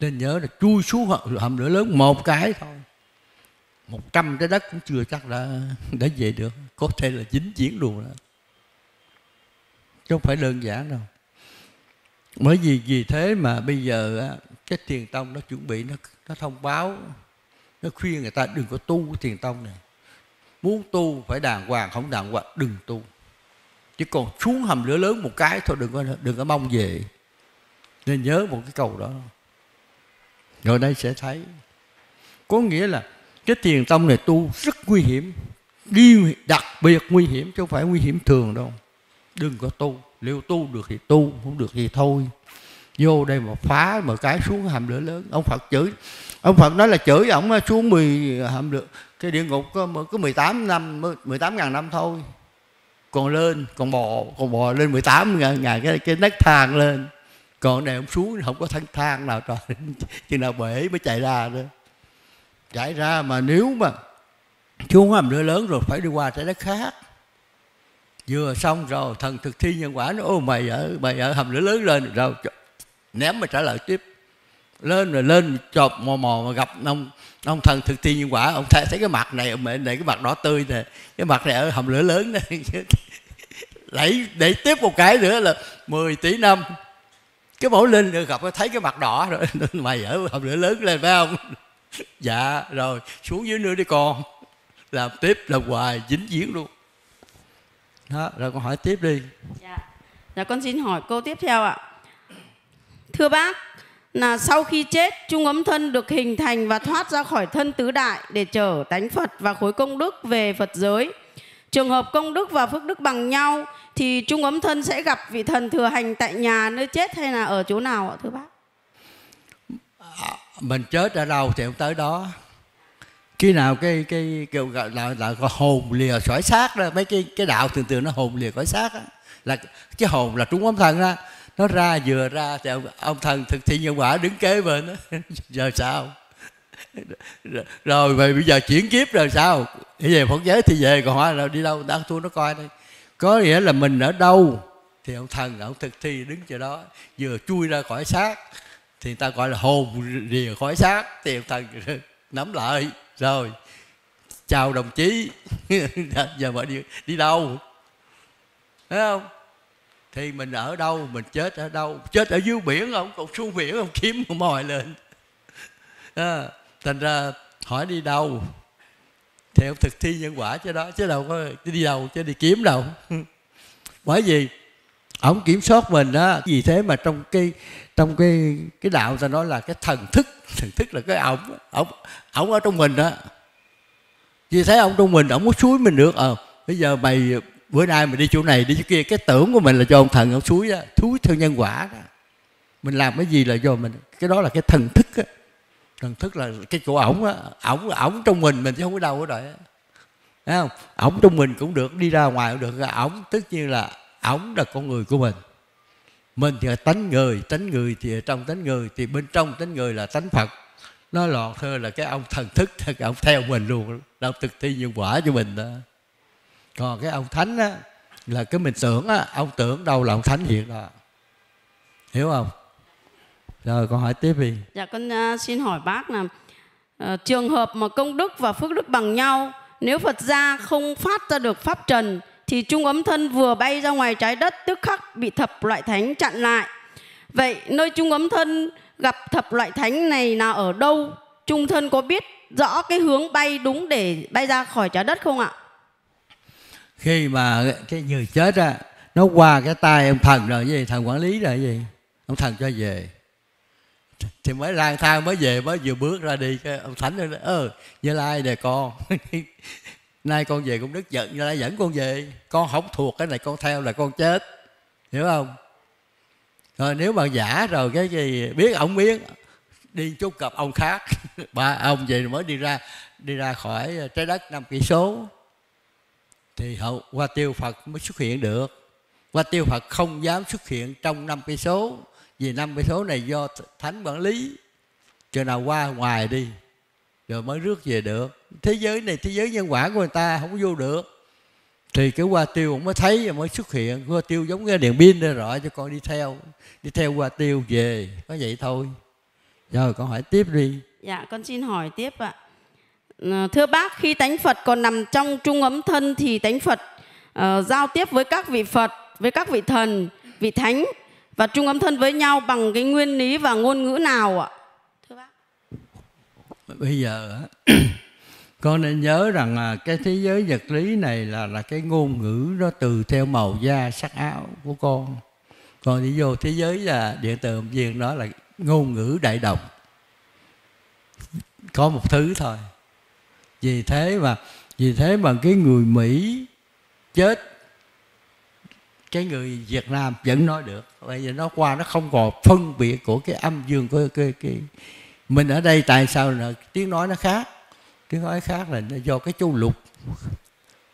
nên nhớ là chui xuống hầm lửa lớn một cái thôi. Một trăm trái đất cũng chưa chắc đã đã về được. Có thể là dính viễn luôn đó. Chứ không phải đơn giản đâu. Bởi vì vì thế mà bây giờ cái thiền tông nó chuẩn bị, nó nó thông báo, nó khuyên người ta đừng có tu cái thiền tông này. Muốn tu phải đàng hoàng, không đàng hoàng đừng tu. Chỉ còn xuống hầm lửa lớn một cái thôi, đừng có đừng có mong về. Nên nhớ một cái câu đó rồi đây sẽ thấy. Có nghĩa là cái thiền tông này tu rất nguy hiểm đi đặc biệt nguy hiểm chứ không phải nguy hiểm thường đâu. Đừng có tu nếu tu được thì tu không được thì thôi. Vô đây mà phá mà cái xuống hầm lửa lớn ông phật chửi. Ông phật nói là chửi ổng xuống 10 hầm lửa cái địa ngục có có 18 năm 18 ngàn năm thôi. Còn lên còn bò còn bò lên 18 ngàn, ngàn cái cái nấc thang lên còn này ông xuống không có thang thang nào trời [LAUGHS] chừng nào bể mới chạy ra nữa. Chạy ra mà nếu mà xuống hầm lửa lớn rồi phải đi qua trái đất khác. Vừa xong rồi thần thực thi nhân quả nó ô mày ở mày ở hầm lửa lớn lên rồi ném mà trả lời tiếp. Lên rồi lên chộp mò mò mà gặp ông ông thần thực thi nhân quả. Ông thấy, thấy cái mặt này mẹ này cái mặt đỏ tươi nè cái mặt này ở hầm lửa lớn này [LAUGHS] đẩy để tiếp một cái nữa là 10 tỷ năm cái mẫu linh được gặp, thấy cái mặt đỏ rồi [LAUGHS] mày ở hầm lửa lớn lên, phải không? [LAUGHS] Dạ rồi, xuống dưới nữa đi con. Làm tiếp, làm hoài, dính viễn luôn. Đó, rồi con hỏi tiếp đi. Dạ. Dạ con xin hỏi câu tiếp theo ạ. Thưa bác, là sau khi chết, trung ấm thân được hình thành và thoát ra khỏi thân tứ đại để trở tánh Phật và khối công đức về Phật giới. Trường hợp công đức và phước đức bằng nhau thì trung ấm thân sẽ gặp vị thần thừa hành tại nhà nơi chết hay là ở chỗ nào ạ thưa bác? À, mình chết ở đâu thì ông tới đó. Khi nào cái cái kêu gọi là, là, là hồn lìa khỏi xác đó, mấy cái cái đạo thường thường nó hồn lìa khỏi xác đó. là cái hồn là trung ấm thân đó nó ra vừa ra thì ông, ông thần thực thi nhân quả đứng kế bên đó [LAUGHS] giờ sao rồi vậy bây giờ chuyển kiếp rồi sao thì về phật giới thì về còn hỏi là đi đâu đang thua nó coi đây có nghĩa là mình ở đâu thì ông thần ông thực thi đứng chỗ đó. Vừa chui ra khỏi xác thì người ta gọi là hồn rìa khỏi xác. Thì ông thần [LAUGHS] nắm lại rồi chào đồng chí. [LAUGHS] Giờ mà đi đi đâu? Thấy không? Thì mình ở đâu mình chết ở đâu? Chết ở dưới biển không? Còn xuống biển không? Kiếm mồi mòi lên. [LAUGHS] À, thành ra hỏi đi đâu? Thì ông thực thi nhân quả chứ đó chứ đâu có đi đâu chứ đi kiếm đâu. [LAUGHS] Bởi vì ông kiểm soát mình đó vì thế mà trong cái trong cái cái đạo ta nói là cái thần thức [LAUGHS] thần thức là cái ổng ổng ổng ở trong mình đó vì thế ông trong mình ổng có suối mình được. Ờ à, bây giờ mày bữa nay mình đi chỗ này đi chỗ kia cái tưởng của mình là cho ông thần ông suối á thúi theo nhân quả đó. Mình làm cái gì là do mình cái đó là cái thần thức á thần thức là cái của ổng á ổng ổng trong mình mình chứ không có đâu rồi, đây thấy không? Ổng trong mình cũng được đi ra ngoài cũng được ổng tất nhiên là ổng là con người của mình. Mình thì là tánh người tánh người thì ở trong tánh người thì bên trong tánh người là tánh phật. Nó lọt thơ là cái ông thần thức [LAUGHS] cái ông theo mình luôn đâu thực thi nhân quả cho mình đó. Còn cái ông thánh á là cái mình tưởng á ông tưởng đâu là ông thánh hiện đó. Hiểu không? Rồi con hỏi tiếp đi. Dạ con uh, xin hỏi bác là uh, trường hợp mà công đức và phước đức bằng nhau nếu phật gia không phát ra được pháp trần thì trung ấm thân vừa bay ra ngoài trái đất tức khắc bị thập loại thánh chặn lại. Vậy nơi trung ấm thân gặp thập loại thánh này là ở đâu? Trung thân có biết rõ cái hướng bay đúng để bay ra khỏi trái đất không ạ? Khi mà cái người chết á nó qua cái tay ông thần rồi gì thần quản lý rồi gì? Ông thần cho về thì mới lang thang, mới về, mới vừa bước ra đi cái ông thánh nói ơ như lai nè con. [LAUGHS] Nay con về cũng đức giận, như lai dẫn con về. Con không thuộc cái này, con theo là con chết. Hiểu không? Rồi nếu mà giả rồi cái gì biết, ông biết, đi chút gặp ông khác. [LAUGHS] Ba ông về mới đi ra đi ra khỏi trái đất năm kỷ số. Thì hậu, qua tiêu phật mới xuất hiện được. Qua tiêu phật không dám xuất hiện trong năm cây số vì năm cây số này do thánh quản lý. Chừng nào qua ngoài đi rồi mới rước về được. Thế giới này thế giới nhân quả của người ta không vô được. Thì cái hoa tiêu cũng mới thấy và mới xuất hiện. Hoa tiêu giống cái đèn pin ra rồi cho con đi theo đi theo hoa tiêu về. Có vậy thôi. Rồi con hỏi tiếp đi. Dạ con xin hỏi tiếp ạ. Ờ, thưa bác khi tánh phật còn nằm trong trung ấm thân thì tánh phật uh, giao tiếp với các vị phật với các vị thần vị thánh và trung ấm thân với nhau bằng cái nguyên lý và ngôn ngữ nào ạ? Thưa bác. Bây giờ [CLEARS THROAT] con nên nhớ rằng à, cái thế giới vật lý này là là cái ngôn ngữ nó từ theo màu da sắc áo của con. Còn đi vô thế giới là điện từ viên đó là ngôn ngữ đại đồng. Có một thứ thôi. Vì thế mà vì thế mà cái người mỹ chết cái người Việt Nam vẫn nói được. Bây giờ nó qua nó không còn phân biệt của cái âm dương của cái, cái mình ở đây tại sao là tiếng nói nó khác? Tiếng nói khác là do cái châu lục.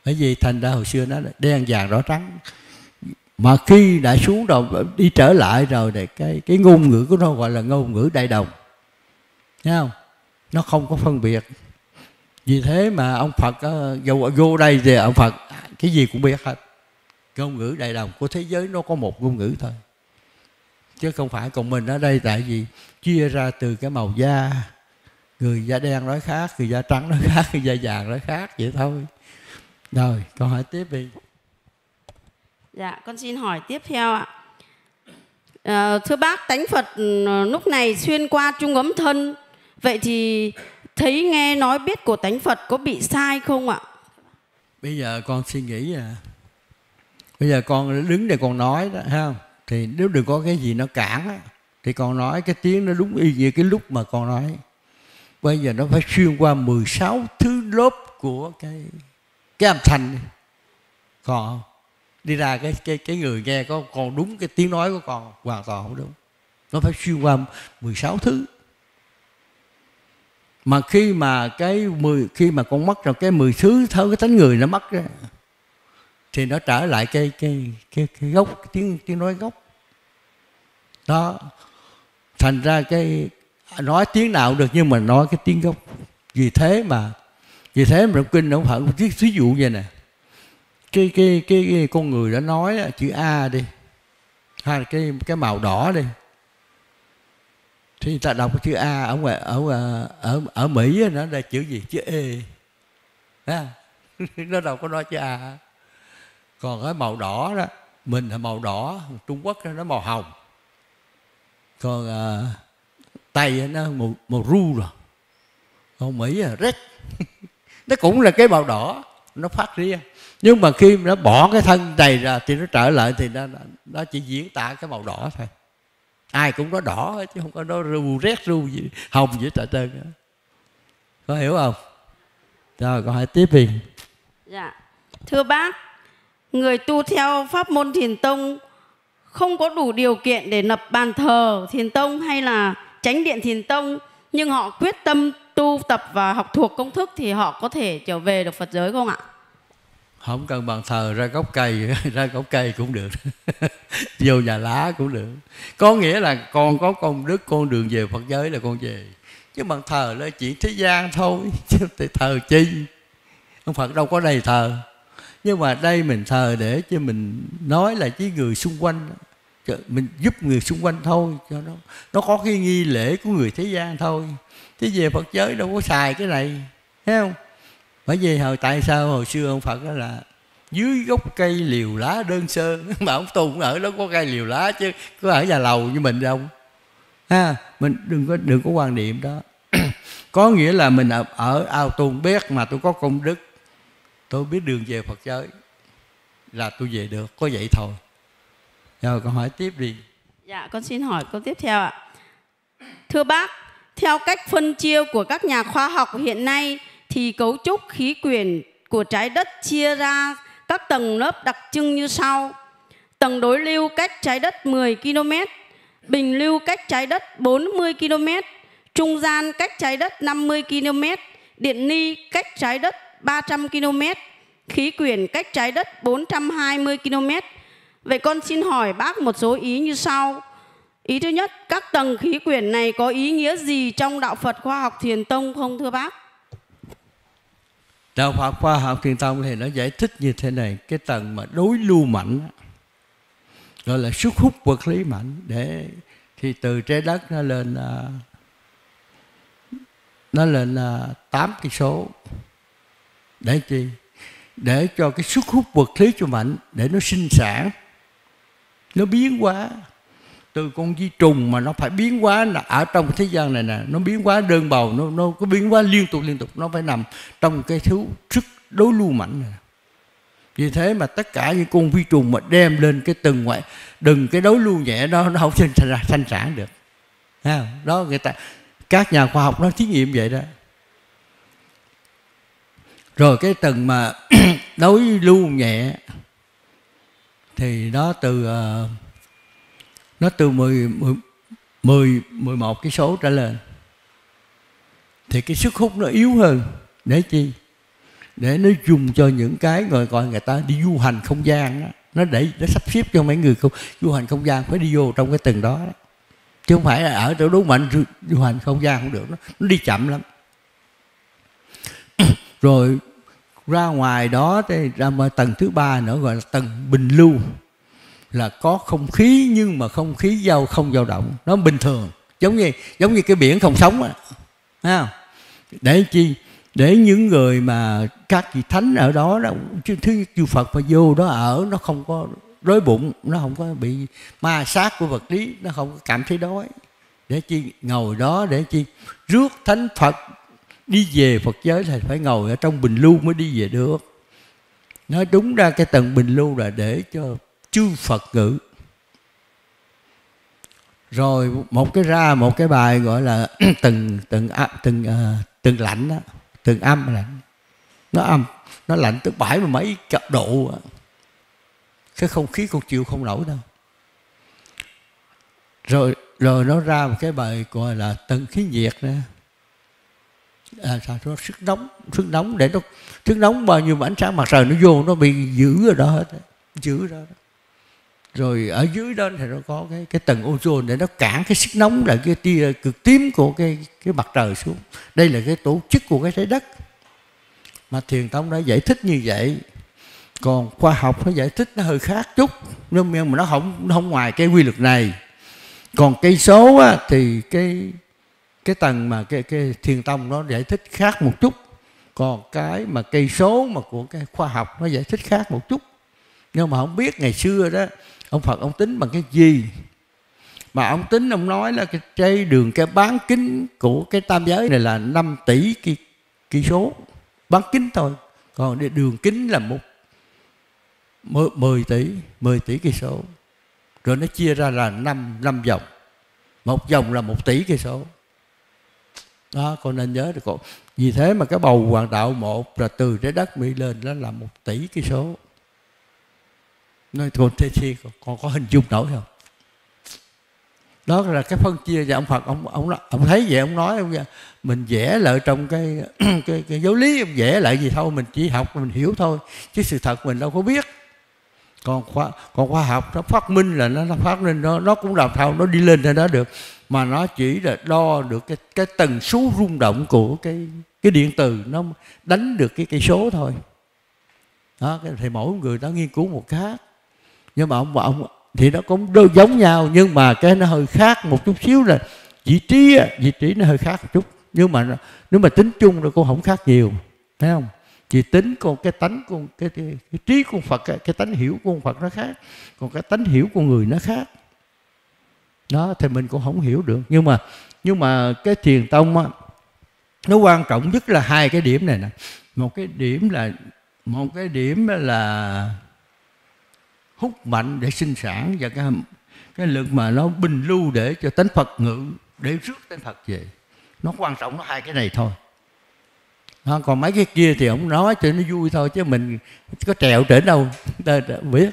Bởi vì thành ra hồi xưa nó đen vàng đỏ trắng. Mà khi đã xuống đầu đi trở lại rồi thì cái cái ngôn ngữ của nó gọi là ngôn ngữ đại đồng. Thấy không? Nó không có phân biệt. Vì thế mà ông Phật ờ, vô đây thì ông Phật cái gì cũng biết hết ngôn ngữ đại đồng của thế giới nó có một ngôn ngữ thôi. Chứ không phải còn mình ở đây tại vì chia ra từ cái màu da. Người da đen nói khác người da trắng nói khác người da vàng nói khác vậy thôi. Rồi câu hỏi tiếp đi. Dạ con xin hỏi tiếp theo ạ. À, thưa bác tánh phật ừ, lúc này xuyên qua trung ấm thân. Vậy thì thấy nghe nói biết của tánh phật có bị sai không ạ? Bây giờ con suy nghĩ à bây giờ con đứng đây con nói đó ha thì nếu đừng có cái gì nó cản á, thì con nói cái tiếng nó đúng y như cái lúc mà con nói. Bây giờ nó phải xuyên qua 16 thứ lớp của cái cái âm thanh còn đi ra cái cái cái người nghe có còn đúng cái tiếng nói của con hoàn toàn không đúng. Nó phải xuyên qua 16 thứ. Mà khi mà cái mười, khi mà con mất rồi cái mười thứ thấu cái tánh người nó mất ra thì nó trở lại cái cái cái, cái gốc cái tiếng tiếng nói gốc. Đó. Thành ra cái nói tiếng nào được nhưng mà nói cái tiếng gốc. Vì thế mà vì thế mà kinh nó phải ví, ví dụ vậy nè. Cái cái cái, cái con người đã nói chữ a đi hay là cái cái màu đỏ đi. Thì ta đọc cái chữ a ở ngoài ở ờ, ở ở mỹ nó là chữ gì? Chữ e. À, [LAUGHS] nó đâu có nói chữ a còn cái màu đỏ đó mình là màu đỏ trung quốc nó màu hồng. Còn à, tây nó màu, màu ru rồi. Còn mỹ là red. [LAUGHS] Nó cũng là cái màu đỏ nó phát riêng nhưng mà khi nó bỏ cái thân này ra thì nó trở lại thì nó nó chỉ diễn tả cái màu đỏ thôi. Ai cũng có đỏ chứ không có nó ru red ru gì hồng gì hết trơn có hiểu không? Rồi con hỏi tiếp đi. Dạ. Thưa bác người tu theo pháp môn thiền tông không có đủ điều kiện để lập bàn thờ thiền tông hay là tránh điện thiền tông nhưng họ quyết tâm tu tập và học thuộc công thức thì họ có thể trở về được Phật giới không ạ? Không cần bàn thờ ra gốc cây, [LAUGHS] ra gốc cây cũng được. [LAUGHS] Vô nhà lá cũng được. Có nghĩa là con có công đức con đường về Phật giới là con về. Chứ bàn thờ là chỉ thế gian thôi, [LAUGHS] chứ thờ chi. Ông Phật đâu có đầy thờ nhưng mà đây mình thờ để cho mình nói là với người xung quanh mình giúp người xung quanh thôi cho nó nó có cái nghi lễ của người thế gian thôi. Thế về phật giới đâu có xài cái này thấy không? Bởi vì hồi tại sao hồi xưa ông phật đó là dưới gốc cây liều lá đơn sơ [LAUGHS] mà ông tu cũng ở đó có cây liều lá chứ có ở nhà lầu như mình đâu. Ha mình đừng có đừng có quan niệm đó. [CLEARS THROAT] Có nghĩa là mình ở, ở ao tuôn biết mà tôi có công đức tôi biết đường về Phật giới là tôi về được có vậy thôi. Rồi con hỏi tiếp đi. Dạ con xin hỏi câu tiếp theo ạ. Thưa bác theo cách phân chia của các nhà khoa học hiện nay thì cấu trúc khí quyển của trái đất chia ra các tầng lớp đặc trưng như sau. Tầng đối lưu cách trái đất 10 km bình lưu cách trái đất 40 km, trung gian cách trái đất 50 km, điện ni cách trái đất 300 km, khí quyển cách trái đất 420 km. Vậy con xin hỏi bác một số ý như sau. Ý thứ nhất, các tầng khí quyển này có ý nghĩa gì trong đạo Phật khoa học thiền tông không thưa bác? Đạo Phật khoa học thiền tông thì nó giải thích như thế này, cái tầng mà đối lưu mạnh gọi là sức hút vật lý mạnh để thì từ trái đất nó lên à, nó lên à, tám cái số để chi? Để cho cái sức hút vật lý cho mạnh để nó sinh sản. Nó biến hóa. Từ con vi trùng mà nó phải biến hóa là ở trong cái thế gian này nè, nó biến hóa đơn bầu nó nó có biến hóa liên tục liên tục, nó phải nằm trong cái thứ sức đối lưu mạnh này vì thế mà tất cả những con vi trùng mà đem lên cái từng ngoại, đừng cái đối lưu nhẹ đó nó không sinh ra sanh sản được. Đó, người ta, các nhà khoa học nó thí nghiệm vậy đó rồi cái tầng mà [CLEARS THROAT] đối lưu nhẹ thì nó từ uh, nó từ 10, 10, 10 11 cái số trở lên thì cái sức hút nó yếu hơn để chi để nó dùng cho những cái người gọi người ta đi du hành không gian đó. nó để nó sắp xếp cho mấy người không du hành không gian phải đi vô trong cái tầng đó, đó. chứ không phải là ở chỗ đúng mạnh du hành không gian không được nó, nó đi chậm lắm [CLEARS THROAT] rồi ra ngoài đó thì ra tầng thứ ba nữa gọi là tầng bình lưu, là có không khí nhưng mà không khí giao, không dao động. Nó bình thường, giống như giống như cái biển không sống á à. để chi? Để những người mà các vị thánh ở đó đó, chứ thứ chư Phật mà vô đó ở, nó không có đói bụng, nó không có bị ma sát của vật lý, nó không có cảm thấy đói. Để chi? Ngồi đó để chi? Rước thánh Phật đi về Phật giới thì phải ngồi ở trong bình lưu mới đi về được. Nói đúng ra cái tầng bình lưu là để cho chư Phật ngữ rồi một cái ra một cái bài gọi là [CLEARS THROAT] từng từng từng à, từng lạnh đó từng âm lạnh. Nó âm, nó lạnh tới bảy mươi mấy độ cái không khí còn chịu không nổi đâu. Rồi rồi nó ra một cái bài gọi là tầng khí nhiệt nữa à, sao nó sức nóng sức nóng để nó sức nóng bao nhiêu mà ánh sáng mặt trời nó vô nó bị giữ ở đó hết. Giữ đó rồi ở dưới đó thì nó có cái cái tầng ozone để nó cản cái sức nóng là cái tia cực tím của cái cái mặt trời xuống. Đây là cái tổ chức của cái trái đất. Mà thiền tông đã giải thích như vậy. Còn khoa học nó giải thích nó hơi khác chút. Nhưng mà nó không nó không ngoài cái quy luật này. Còn cây số á, thì cái cái tầng mà cái cái thiền tông nó giải thích khác một chút. Còn cái mà cây số mà của cái khoa học nó giải thích khác một chút. Nhưng mà không biết ngày xưa đó ông Phật ông tính bằng cái gì? Mà ông tính ông nói là cái trái đường cái bán kính của cái tam giới này là 5 tỷ cây, cây số. Bán kính thôi. Còn cái đường kính là một 10 tỷ 10 tỷ cây số. Rồi nó chia ra là 5 năm vòng. Một vòng là một tỷ cây số đó con nên nhớ được vì thế mà cái bầu hoàng đạo một là từ trái đất mỹ lên nó là một tỷ cái số. Nói con thế chi con có hình dung nổi không? Đó là cái phân chia và ông Phật. Ông ông ông thấy vậy ông nói ông mình vẽ lại trong cái [CLEARS THROAT] cái, cái giáo lý ông vẽ lại gì thôi mình chỉ học mình hiểu thôi. Chứ sự thật mình đâu có biết. Còn khoa còn khoa học nó phát minh là nó, nó phát minh nó nó cũng làm sao nó đi lên trên đó được mà nó chỉ là đo được cái cái tần số rung động của cái cái điện từ nó đánh được cái cây số thôi. Đó thì mỗi người đó nghiên cứu một khác. Nhưng mà ông ông thì nó cũng đôi giống nhau nhưng mà cái nó hơi khác một chút xíu là vị trí vị trí nó hơi khác một chút. Nhưng mà nếu mà tính chung nó cũng không khác nhiều thấy không? Chỉ tính con cái tánh con cái, cái, cái trí con Phật cái, cái tánh hiểu của con Phật nó khác còn cái tánh hiểu của người nó khác đó thì mình cũng không hiểu được. Nhưng mà nhưng mà cái thiền tông á nó quan trọng nhất là hai cái điểm này nè. Một cái điểm là một cái điểm là hút mạnh để sinh sản và cái cái lực mà nó bình lưu để cho tánh Phật ngự để rước tánh Phật về. Nó quan trọng nó hai cái này thôi. Đó, còn mấy cái kia thì ông nói cho nó vui thôi chứ mình có trèo trở đâu ta biết.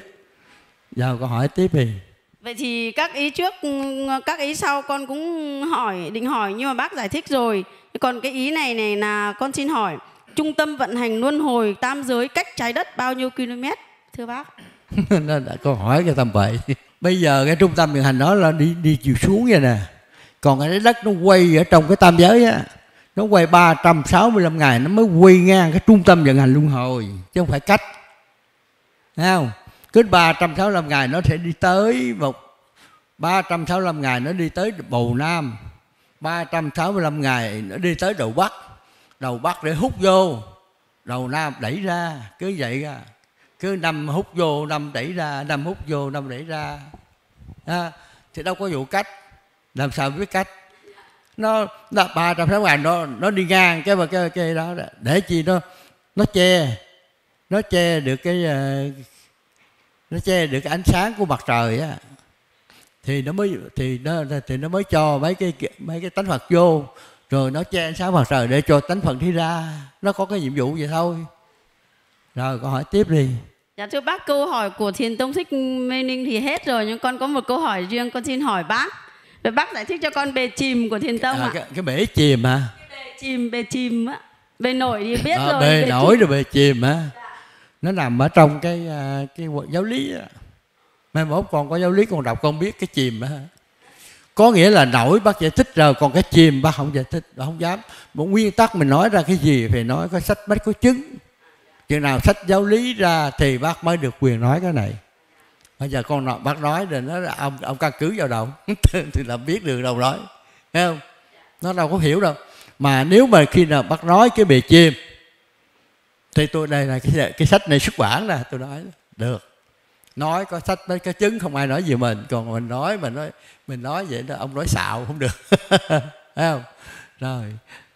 Giờ câu hỏi tiếp đi. Vậy thì các ý trước, các ý sau con cũng hỏi, định hỏi nhưng mà bác giải thích rồi. Còn cái ý này này là con xin hỏi, trung tâm vận hành luân hồi tam giới cách trái đất bao nhiêu km? Thưa bác. [LAUGHS] nó đã câu hỏi cái tầm vậy. [LAUGHS] Bây giờ cái trung tâm vận hành đó là đi đi chiều xuống vậy nè. Còn cái đất nó quay ở trong cái tam giới á, nó quay 365 ngày nó mới quay ngang cái trung tâm vận hành luân hồi chứ không phải cách. Thấy không? Cứ 365 ngày nó sẽ đi tới một 365 ngày nó đi tới bầu nam. 365 ngày nó đi tới đầu bắc. Đầu bắc để hút vô. Đầu nam đẩy ra. Cứ vậy ra cứ năm hút vô năm đẩy ra năm hút vô năm đẩy ra. À, thì đâu có vụ cách. Làm sao biết cách? Nó là ba trăm sáu ngày nó nó đi ngang cái cái cái đó để chi nó nó che. Nó che được cái à, nó che được cái ánh sáng của mặt trời á thì nó mới thì nó thì nó mới cho mấy cái mấy cái tánh Phật vô rồi nó che ánh sáng mặt trời để cho tánh Phật đi ra nó có cái nhiệm vụ vậy thôi rồi câu hỏi tiếp đi Dạ thưa bác câu hỏi của Thiền Tông Thích Mê Ninh thì hết rồi nhưng con có một câu hỏi riêng con xin hỏi bác. Vậy bác giải thích cho con bề chìm của Thiền Tông à, ạ. Cái, cái bể chìm hả? Bề chìm, bề chìm á. Bề nổi thì biết à, rồi. Bề, bề nổi chìm. rồi bề chìm hả? Nó nằm ở trong cái à, cái giáo lý đó. Mai mốt con có giáo lý con đọc con biết cái chìm đó. Có nghĩa là nổi bác giải thích rồi Còn cái chìm bác không giải thích bác Không dám. Một nguyên tắc mình nói ra cái gì Thì nói có sách bách có chứng. Chừng nào sách giáo lý ra thì bác mới được quyền nói cái này. Bây giờ con nói, bác nói rồi nó ông ông căn cứ vào đâu [LAUGHS] thì làm biết được đâu nói. Thấy không? Nó đâu có hiểu đâu. Mà nếu mà khi nào bác nói cái bề chim thì tôi đây là cái cái sách này xuất bản nè tôi nói được nói có sách mới có chứng không ai nói gì mình còn mình nói mình nói mình nói vậy đó ông nói xạo không được [LAUGHS] thấy không rồi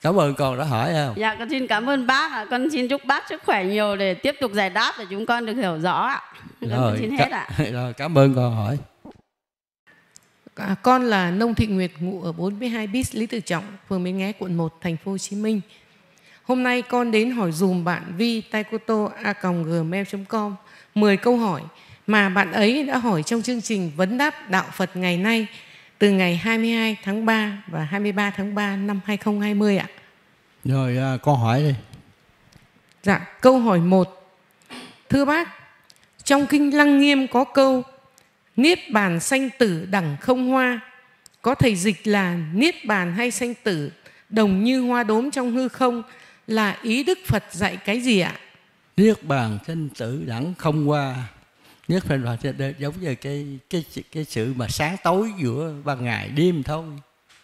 cảm ơn con đã hỏi không Dạ con xin cảm ơn bác ạ. Con xin chúc bác sức khỏe nhiều để tiếp tục giải đáp để chúng con được hiểu rõ ạ. Con rồi, xin hết ạ. [LAUGHS] rồi cảm ơn con hỏi À, con là Nông Thị Nguyệt ngụ ở 42 bis Lý Tự Trọng, phường Bến Nghé, quận 1, thành phố Hồ Chí Minh. Hôm nay con đến hỏi dùm bạn Vi Taikoto a.gmail.com 10 câu hỏi mà bạn ấy đã hỏi trong chương trình Vấn đáp Đạo Phật ngày nay từ ngày 22 tháng 3 và 23 tháng 3 năm 2020 ạ. rồi à, con hỏi đi Dạ, câu hỏi 1. Thưa bác, trong kinh Lăng Nghiêm có câu Niết bàn sanh tử đẳng không hoa. Có thầy dịch là Niết bàn hay sanh tử đồng như hoa đốm trong hư không là ý Đức Phật dạy cái gì ạ? niết bàn sinh tử đẳng không qua. Niết bàn là giống như cái cái cái sự mà sáng tối giữa ban ngày, đêm thôi.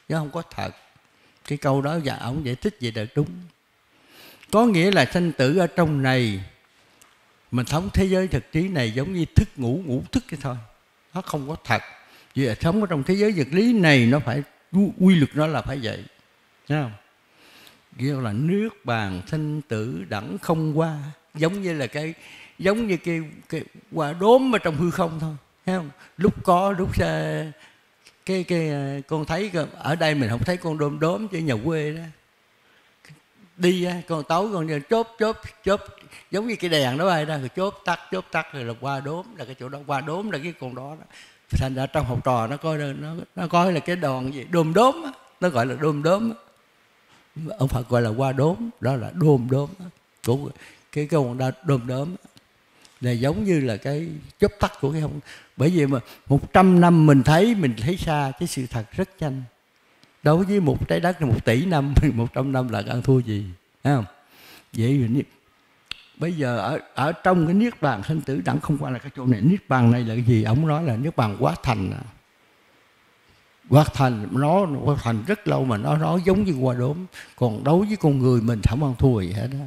Chứ không có thật. Cái câu đó và ông giải thích vậy là đúng. Có nghĩa là sinh tử ở trong này mình sống thế giới thực trí này giống như thức ngủ ngủ thức cái thôi. Nó không có thật. Vì sống ở trong thế giới vật lý này, nó phải, quy luật nó là phải vậy. Thấy không? Kêu là nước bàn thanh tử đẳng không qua. Giống như là cái giống như cái cái quả đốm ở trong hư không thôi thấy không? Lúc có lúc xa, cái cái à, con thấy ở đây mình không thấy con đom đóm chứ nhà quê đó. Đi con tối con giờ chốt chốt chốt giống như cái đèn đó bay ra rồi chốt tắt chốt tắt rồi là qua đốm là cái chỗ đó qua đốm là cái con đó, đó. thành ra trong học trò nó coi nó nó coi là cái đòn gì? Đom đốm nó gọi là đom đốm đó ông Phật gọi là qua đốm, đó là đôm đốm. Của cái cái con đa- đôm đốm. Là giống như là cái chớp tắt của cái không bởi vì mà một trăm năm mình thấy mình thấy xa cái sự thật rất nhanh. Đối với một trái đất là một tỷ năm một trăm năm là ăn thua gì, thấy không? Vậy rồi bây giờ ở ở trong cái niết bàn sinh tử, đẳng không qua là cái chỗ này. Niết bàn này là cái gì? Ông nói là niết bàn quá thành à quá thành nó quá thành rất lâu mà nó nó giống như qua đốm còn đối với con người mình không ăn thua gì hết đó.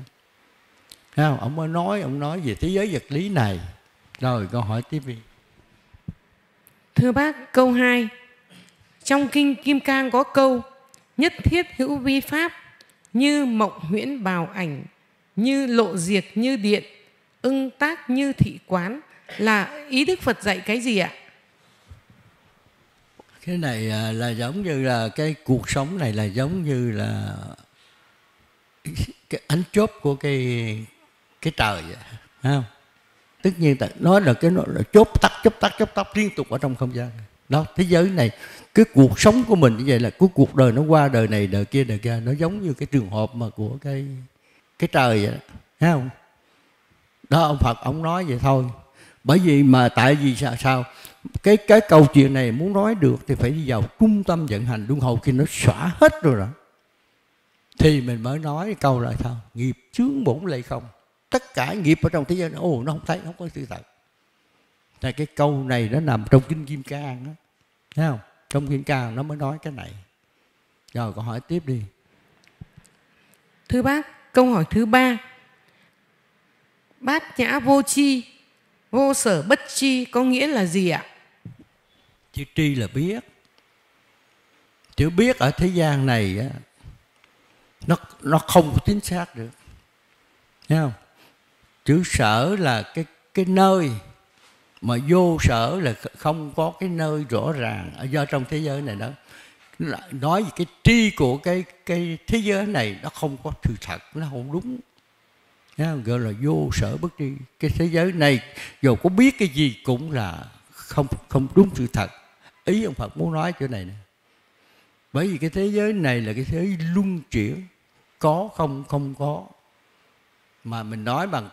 Thấy không ông mới nói ông nói về thế giới vật lý này rồi câu hỏi tiếp đi Thưa bác, câu 2. Trong kinh Kim Cang có câu Nhất thiết hữu vi pháp như mộng huyễn bào ảnh, như lộ diệt như điện, ưng tác như thị quán là ý Đức Phật dạy cái gì ạ? Cái này à, là giống như là cái cuộc sống này là giống như là [LAUGHS] cái ánh chớp của cái cái trời vậy, thấy không? Tất nhiên ta nói là cái nó là chốt tắt chốt tắt chốt tắt liên tục ở trong không gian. Đó thế giới này cái cuộc sống của mình như vậy là cái cuộc đời nó qua đời này đời kia đời kia nó giống như cái trường hợp mà của cái cái trời vậy thấy không? Đó ông Phật ông nói vậy thôi. Bởi vì mà tại vì sao sao? Cái cái câu chuyện này muốn nói được thì phải đi vào trung tâm vận hành luân hồi khi nó xóa hết rồi đó. Thì mình mới nói câu là sao? Nghiệp chướng bổn lệ không? Tất cả nghiệp ở trong thế giới này ồ nó không thấy không có sự thật. Là cái câu này nó nằm trong kinh kim cang đó thấy không? Trong kim cang nó mới nói cái này. Rồi câu hỏi tiếp đi. Thưa bác, câu hỏi thứ ba. Bát nhã vô chi, vô sở bất chi có nghĩa là gì ạ? Chữ tri là biết. Chữ biết ở thế gian này á, nó nó không có chính xác được. Thấy không? Chữ sở là cái cái nơi mà vô sở là không có cái nơi rõ ràng ở do trong thế giới này đó. Nói về cái tri của cái cái thế giới này nó không có sự thật nó không đúng. Thấy không? gọi là vô sở bất tri. Cái thế giới này dù có biết cái gì cũng là không không đúng sự thật ý ông Phật muốn nói chỗ này nè. Bởi vì cái thế giới này là cái thế giới luân chuyển, có không không có. Mà mình nói bằng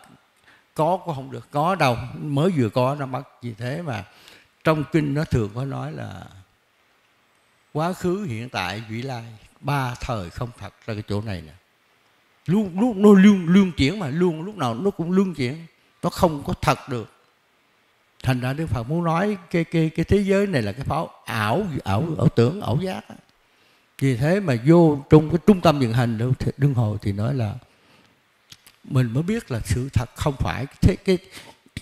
có cũng không được, có đâu. Mới vừa có nó mất. Vì thế mà trong kinh nó thường có nói là quá khứ, hiện tại, vị lai, ba thời không thật ra cái chỗ này nè. Luôn lúc nó luôn luân chuyển mà luôn lúc nào nó cũng luân chuyển, nó không có thật được thành ra đức phật muốn nói cái cái cái thế giới này là cái pháo ảo ảo ảo tưởng ảo giác vì thế mà vô trong cái trung tâm vận hành đương hồi thì nói là mình mới biết là sự thật không phải. Thế cái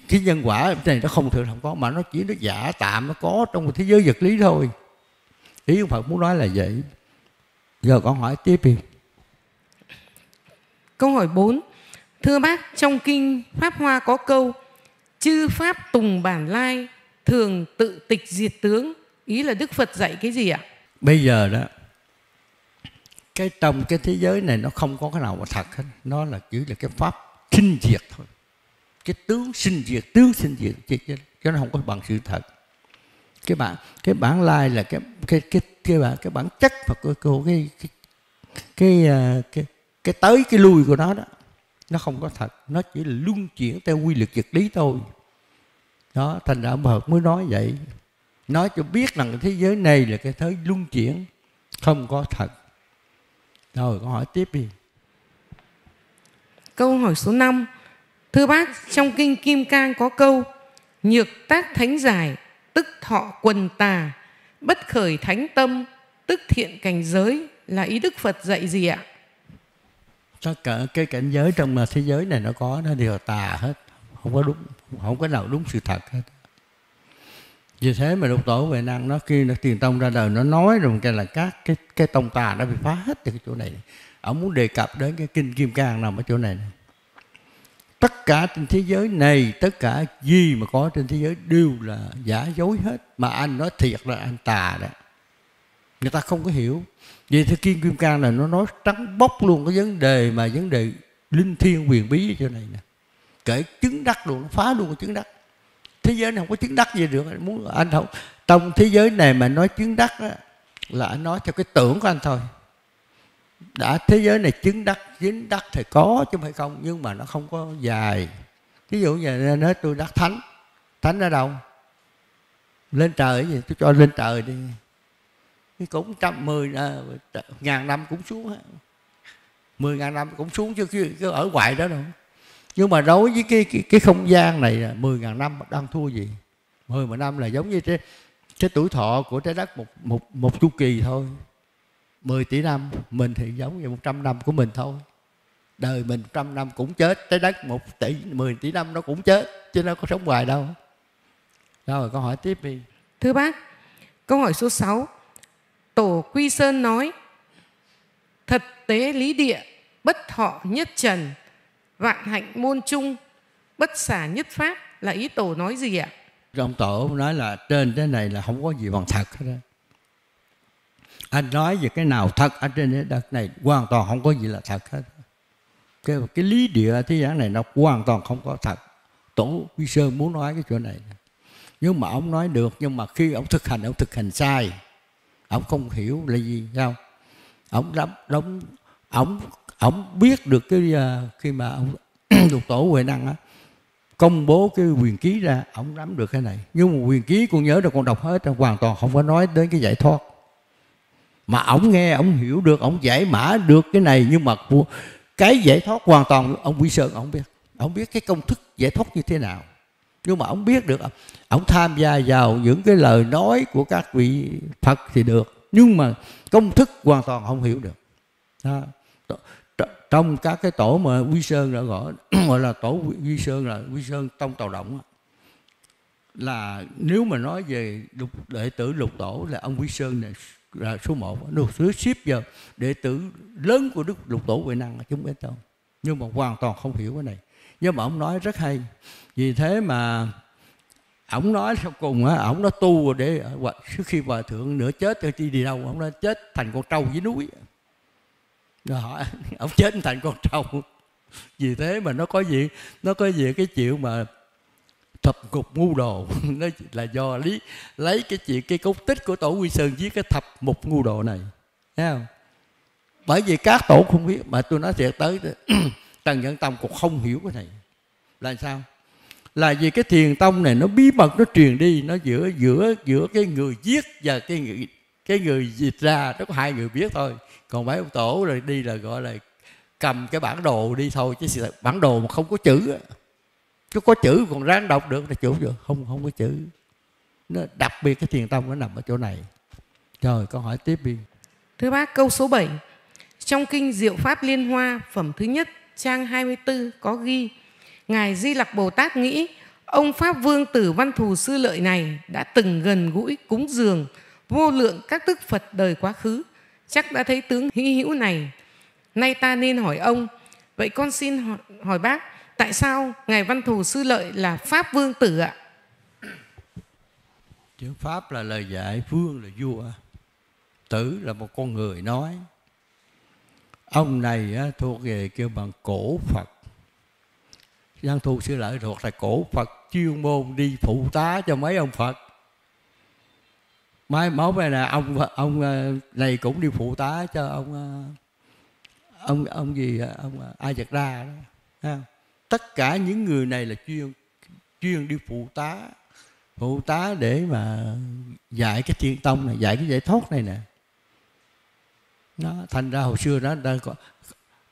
cái nhân quả này nó không thường không có mà nó chỉ nó giả tạm nó có trong một thế giới vật lý thôi. Ý ông Phật muốn nói là vậy. Giờ con hỏi tiếp đi. Câu hỏi 4. Thưa bác, trong kinh Pháp Hoa có câu Chư Pháp tùng bản lai thường tự tịch diệt tướng. Ý là Đức Phật dạy cái gì ạ? bây giờ đó cái trong cái thế giới này nó không có cái nào mà thật hết nó là chỉ là cái pháp sinh diệt thôi cái tướng sinh diệt tướng sinh diệt chứ, chứ, chứ nó không có bằng sự thật cái bản cái bản lai là cái cái cái cái bản cái bản chất và cái cái cái cái cái, cái, cái tới cái lui của nó đó nó không có thật. Nó chỉ là luân chuyển theo quy luật vật lý thôi. Đó thành ra ông Phật mới nói vậy. Nói cho biết rằng thế giới này là cái thế luân chuyển không có thật. Rồi con hỏi tiếp đi. Câu hỏi số 5. Thưa bác, trong kinh Kim Cang có câu Nhược tác thánh giải, tức thọ quần tà, bất khởi thánh tâm, tức thiện cảnh giới là ý Đức Phật dạy gì ạ? Tất cả cái cảnh giới trong mà thế giới này nó có, nó đều tà hết. Không có đúng, không có nào đúng sự thật hết. Vì thế mà lục tổ về năng nó khi nó tiền tông ra đời, nó nói rồi cái là các cái cái tông tà nó bị phá hết từ cái chỗ này. Ông muốn đề cập đến cái kinh kim cang nằm ở chỗ này tất cả trên thế giới này, tất cả gì mà có trên thế giới đều là giả dối hết. Mà anh nói thiệt là anh tà đó. Người ta không có hiểu vậy thì kim kim cang này nó nói trắng bóc luôn cái vấn đề mà vấn đề linh thiêng quyền bí ở chỗ này nè. Kể chứng đắc luôn nó phá luôn cái chứng đắc. Thế giới này không có chứng đắc gì được muốn anh không? Trong thế giới này mà nói chứng đắc á, là anh nói theo cái tưởng của anh thôi. Đã thế giới này chứng đắc chứng đắc thì có chứ không phải không nhưng mà nó không có dài. Ví dụ như nói tôi đắc thánh. Thánh ở đâu? Lên trời gì? Tôi cho lên trời đi thì cũng trăm mười ngàn năm cũng xuống mười ngàn năm cũng xuống chứ cứ, ở ngoài đó đâu. Nhưng mà đối với cái cái, cái không gian này là mười ngàn năm đang thua gì? Mười mà năm là giống như cái cái tuổi thọ của trái đất một một một chu kỳ thôi. 10 tỷ năm mình thì giống như 100 năm của mình thôi. Đời mình trăm năm cũng chết trái đất một tỷ 10 tỷ năm nó cũng chết chứ nó có sống hoài đâu. Rồi câu hỏi tiếp đi. Thưa bác, câu hỏi số 6. Tổ Quy Sơn nói Thật tế lý địa, bất thọ nhất trần, vạn hạnh môn trung, bất xả nhất pháp là ý tổ nói gì ạ? ông tổ nói là trên cái này là không có gì bằng thật hết đó. anh nói về cái nào thật ở trên cái đất này hoàn toàn không có gì là thật hết cái cái lý địa thế gian này nó hoàn toàn không có thật tổ quy sơn muốn nói cái chỗ này nhưng mà ông nói được nhưng mà khi ông thực hành ông thực hành sai ông không hiểu là gì sao ông đóng đóng ông ông biết được cái à, khi mà ông [CLEARS THROAT] được tổ huệ năng á, công bố cái quyền ký ra, ông nắm được cái này. Nhưng mà quyền ký con nhớ được con đọc hết hoàn toàn không có nói đến cái giải thoát. Mà ông nghe, ông hiểu được, ông giải mã được cái này, nhưng mà cái giải thoát hoàn toàn ông quy sơn, ông biết. Ông biết cái công thức giải thoát như thế nào nhưng mà ông biết được, ông tham gia vào những cái lời nói của các vị phật thì được. Nhưng mà công thức hoàn toàn không hiểu được. Đó. trong các cái tổ mà quy sơn đã gọi [CLEARS THROAT] gọi là tổ quy sơn là quy sơn tông tàu động là nếu mà nói về lục, đệ tử lục tổ là ông quy sơn này là số một. Được thứ ship giờ đệ tử lớn của đức lục tổ huệ năng chúng biết đâu. Nhưng mà hoàn toàn không hiểu cái này. Nhưng mà ông nói rất hay vì thế mà ông nói sau cùng á ông nó tu để trước khi hòa thượng nửa chết, thì đi đi đâu? Ông nói chết thành con trâu dưới núi. Rồi hỏi [LAUGHS] ông chết thành con trâu. Vì thế mà nó có gì, nó có gì cái chuyện mà thập cục ngu đồ? [LAUGHS] Nó là do lý, lấy cái chuyện, cái cấu tích của tổ quy sơn với cái thập mục ngu đồ này. Thấy không? Bởi vì các tổ không biết, mà tôi nói thiệt tới [CLEARS THROAT] trần nhân tông cũng không hiểu cái này. Là sao? Là vì cái thiền tông này nó bí mật, nó truyền đi, nó giữa giữa giữa cái người viết và cái người cái người dịch ra, nó có hai người biết thôi. Còn mấy ông tổ rồi đi là gọi là cầm cái bản đồ đi thôi, chứ bản đồ mà không có chữ chứ có chữ còn ráng đọc được là chủ được không không có chữ. Nó đặc biệt cái thiền tông nó nằm ở chỗ này. Trời con hỏi tiếp đi. Thứ bác, câu số 7 trong kinh Diệu Pháp Liên Hoa, phẩm thứ nhất, trang 24 có ghi Ngài Di Lặc Bồ Tát nghĩ ông Pháp Vương Tử Văn Thù Sư Lợi này đã từng gần gũi cúng dường vô lượng các đức Phật đời quá khứ. Chắc đã thấy tướng hy hữu này. Nay ta nên hỏi ông, vậy con xin hỏi, hỏi bác, tại sao Ngài Văn Thù Sư Lợi là Pháp Vương Tử ạ? Chữ Pháp là lời dạy, Vương là vua, Tử là một con người nói. Ông này thuộc về kêu bằng cổ Phật Văn Thù Sư Lợi thuộc là cổ Phật, chuyên môn đi phụ tá cho mấy ông Phật. Mai mẫu này là ông ông ờ, này cũng đi phụ tá cho ông ờ, ông ông gì ờ, ông ai giật ra đó tất cả những người này là chuyên chuyên đi phụ tá phụ tá để mà dạy cái thiên tông này, dạy cái giải thoát này nè. Nó, thành ra hồi xưa nó đang có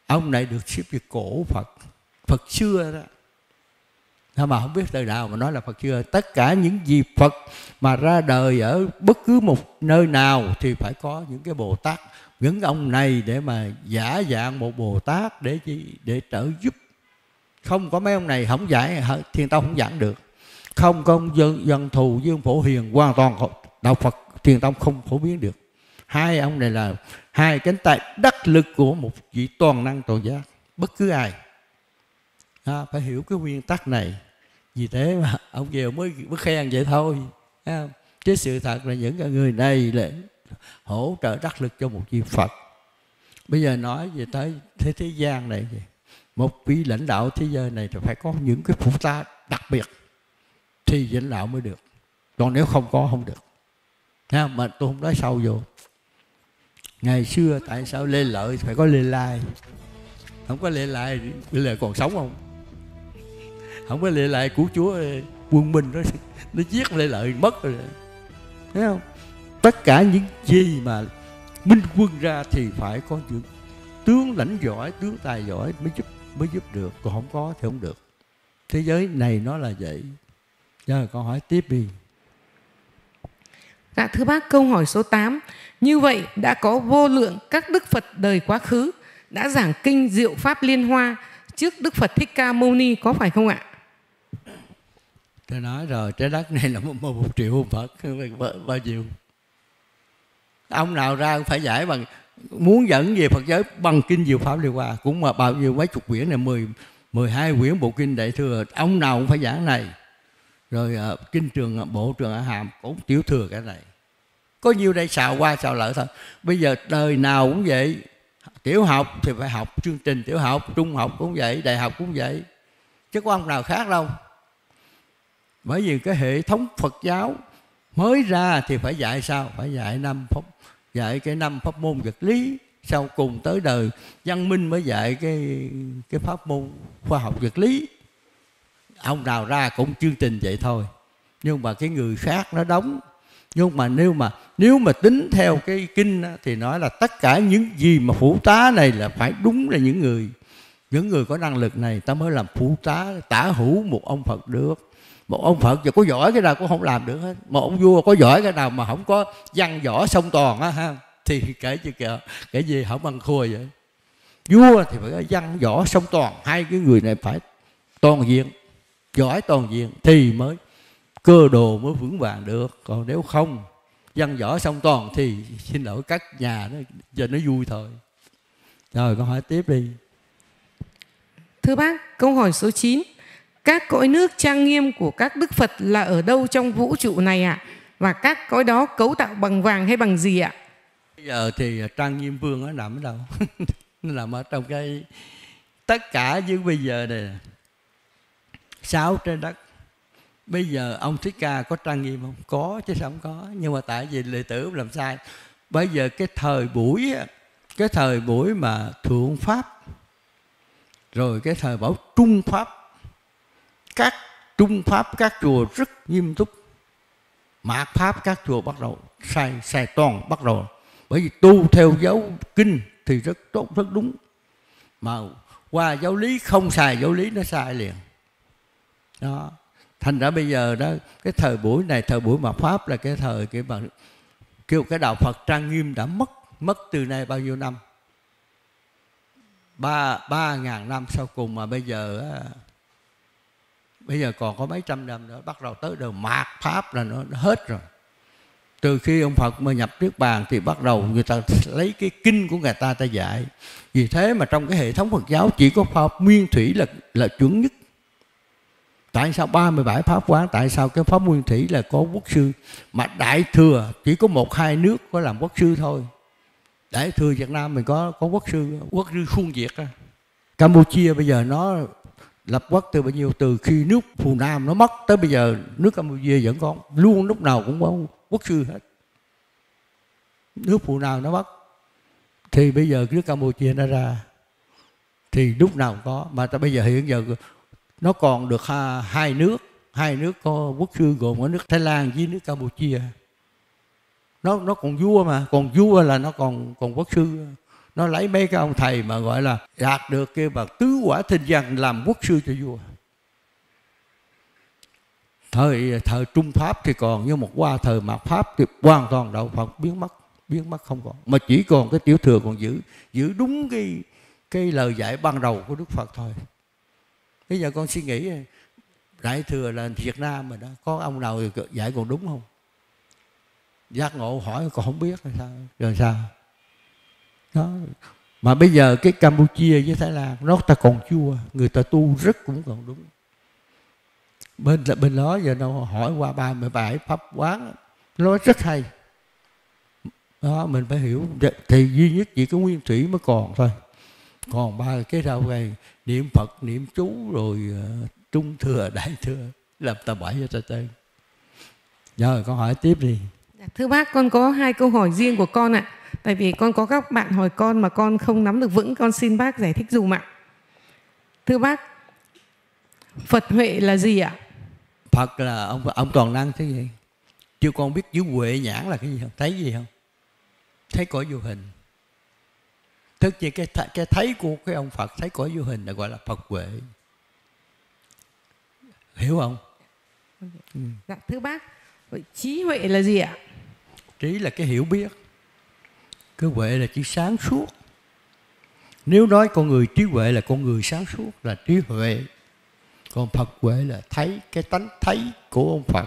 ông này được xếp về cổ phật phật xưa đó thế mà không biết từ nào mà nói là Phật chưa. Tất cả những gì Phật mà ra đời ở bất cứ một nơi nào thì phải có những cái Bồ Tát. Những ông này để mà giả dạng một Bồ Tát để chi? Để trợ giúp. Không có mấy ông này không giải thiên tông không giảng được. Không có ông dân, dân thù dương phổ hiền hoàn toàn đạo Phật thiên tông không phổ biến được. Hai ông này là hai cánh tay đắc lực của một vị toàn năng toàn giác. Bất cứ ai. À, phải hiểu cái nguyên tắc này vì thế mà ông kiều mới, mới khen vậy thôi không? chứ sự thật là những người này là hỗ trợ đắc lực cho một vị Phật. Bây giờ nói về tới thế thế gian này một vị lãnh đạo thế giới này thì phải có những cái phụ tá đặc biệt thì lãnh đạo mới được. Còn nếu không có không được. Ha mà tôi không nói sâu vô. Ngày xưa tại sao lê lợi phải có lê lai? Không có lê lai lê lợi còn sống không? Không có lệ lại của chúa quân minh đó, [LAUGHS] nó giết lệ lợi mất rồi. Thấy không? Tất cả những gì mà minh quân ra thì phải có những tướng lãnh giỏi, tướng tài giỏi mới giúp mới giúp được. Còn không có thì không được. Thế giới này nó là vậy. Giờ con hỏi tiếp đi. Dạ thưa bác, câu hỏi số 8 Như vậy đã có vô lượng các đức Phật đời quá khứ, Đã giảng kinh diệu pháp liên hoa Trước Đức Phật Thích Ca Mâu Ni có phải không ạ? Tôi nói rồi trái đất này là một, một triệu phật [LAUGHS] bao, bao nhiêu? Ông nào ra cũng phải giải bằng muốn dẫn về Phật giới bằng kinh diệu pháp liên hoa cũng mà bao nhiêu mấy chục quyển này mười mười hai quyển bộ kinh đại thừa ông nào cũng phải giảng này. Rồi uh, kinh trường ờ, bộ trường ở hàm cũng tiểu thừa cái này. Có nhiêu đây? Xào qua xào lỡ thôi. Bây giờ đời nào cũng vậy tiểu học thì phải học chương trình tiểu học trung học cũng vậy đại học cũng vậy. Chứ có ông nào khác đâu bởi vì cái hệ thống Phật giáo mới ra thì phải dạy sao? Phải dạy năm pháp, dạy cái năm pháp môn vật lý sau cùng tới đời. Văn minh mới dạy cái cái pháp môn khoa học vật lý. Ông nào ra cũng chương trình vậy thôi. Nhưng mà cái người khác nó đóng. Nhưng mà nếu mà nếu mà tính theo cái kinh thì nói là tất cả những gì mà phụ tá này là phải đúng là những người. Những người có năng lực này ta mới làm phụ tá tả hữu một ông Phật được một ông Phật giờ có giỏi cái nào cũng không làm được hết. Một ông vua có giỏi cái nào mà không có văn võ song toàn á ha. Thì kể chứ kìa cái gì không ăn khua vậy? Vua thì phải có văn võ song toàn hai cái người này phải toàn diện giỏi toàn diện thì mới cơ đồ mới vững vàng được. Còn nếu không văn võ song toàn thì xin lỗi các nhà nó giờ nó vui thôi. Rồi con hỏi tiếp đi. Thưa bác, câu hỏi số 9. Các cõi nước trang nghiêm của các đức Phật là ở đâu trong vũ trụ này ạ? À? Và các cõi đó cấu tạo bằng vàng hay bằng gì ạ? Bây giờ thì à, trang nghiêm vương nó nằm ở đâu? [LAUGHS] nó nằm ở trong cái tất cả những bây giờ này sáu trên đất bây giờ ông thích ca có trang nghiêm không có chứ sao không có nhưng mà tại vì lệ tử làm sai bây giờ cái thời buổi cái thời buổi mà thượng pháp, rồi cái thời bảo trung pháp các trung pháp, các chùa rất nghiêm túc. Mạt pháp các chùa bắt đầu sai sai toàn bắt đầu. Bởi vì tu theo giáo kinh thì rất tốt, rất đúng. Mà qua giáo lý, không xài giáo lý nó sai liền. Đó. Thành ra bây giờ đó, cái thời buổi này, thời buổi mạt pháp là cái thời cái mà kêu cái đạo phật trang nghiêm đã mất mất từ nay bao nhiêu năm? Ba ba ngàn năm sau cùng mà bây giờ bây giờ còn có mấy trăm năm nữa bắt đầu tới đời mạt pháp là nó, nó hết rồi. Từ khi ông Phật mà nhập Niết Bàn thì bắt đầu người ta lấy cái kinh của người ta ta dạy. Vì thế mà trong cái hệ thống Phật giáo chỉ có pháp nguyên thủy là là chuẩn nhất. Tại sao 37 pháp quán? Tại sao cái pháp nguyên thủy là có quốc sư? Mà đại thừa chỉ có một hai nước có làm quốc sư thôi. Đại thừa Việt Nam mình có có quốc sư quốc sư khuôn Việt Campuchia bây giờ nó lập quốc từ bao nhiêu? Từ khi nước Phù Nam nó mất tới bây giờ, nước Campuchia vẫn còn. Luôn lúc nào cũng có quốc sư hết. Nước Phù Nam nó mất. Thì bây giờ nước Campuchia nó ra. Thì lúc nào cũng có. Mà ta bây giờ hiện giờ nó còn được hai nước. Hai nước có quốc sư gồm có nước Thái Lan với nước Campuchia. Nó nó còn vua mà. Còn vua là nó còn còn quốc sư nó lấy mấy cái ông thầy mà gọi là đạt được cái bậc tứ quả thinh văn làm quốc sư cho vua. Thời thời trung pháp thì còn, nhưng một qua thời mạt pháp thì hoàn toàn đạo phật biến mất biến mất không còn. Mà chỉ còn cái tiểu thừa còn giữ giữ đúng cái cái lời dạy ban đầu của đức phật thôi. Bây giờ con suy nghĩ, đại thừa là việt nam mà đó, có ông nào dạy còn đúng không? Giác ngộ hỏi còn không biết là sao, rồi sao? Đó. Mà bây giờ cái campuchia với thái lan nó ta còn chua người ta tu rất cũng còn đúng. Bên bên đó giờ nó hỏi qua ba mươi bảy pháp quán nói rất hay. Đó mình phải hiểu. Dạ, thì duy nhất chỉ có nguyên thủy mới còn thôi. Còn ba cái rau này niệm phật niệm chú rồi uh, trung thừa đại thừa làm tà bậy cho tên. Rồi con hỏi tiếp đi. Dạ, thưa bác, con có hai câu hỏi riêng của con ạ. Tại vì con có các bạn hỏi con mà con không nắm được vững, con xin bác giải thích dùm ạ. Thưa bác, Phật Huệ là gì ạ? Phật là ông ông toàn năng thế gì? Chưa con biết chữ Huệ nhãn là cái gì không? Thấy gì không? Thấy cõi vô hình. Tất nhiên cái cái thấy của cái ông Phật thấy cõi vô hình là gọi là Phật Huệ. Hiểu không? Ừ. Dạ thưa bác, vậy trí huệ là gì ạ? trí là cái hiểu biết cái huệ là chỉ sáng suốt. Nếu nói con người trí huệ là con người sáng suốt là trí huệ còn phật huệ là thấy cái tánh thấy của ông phật.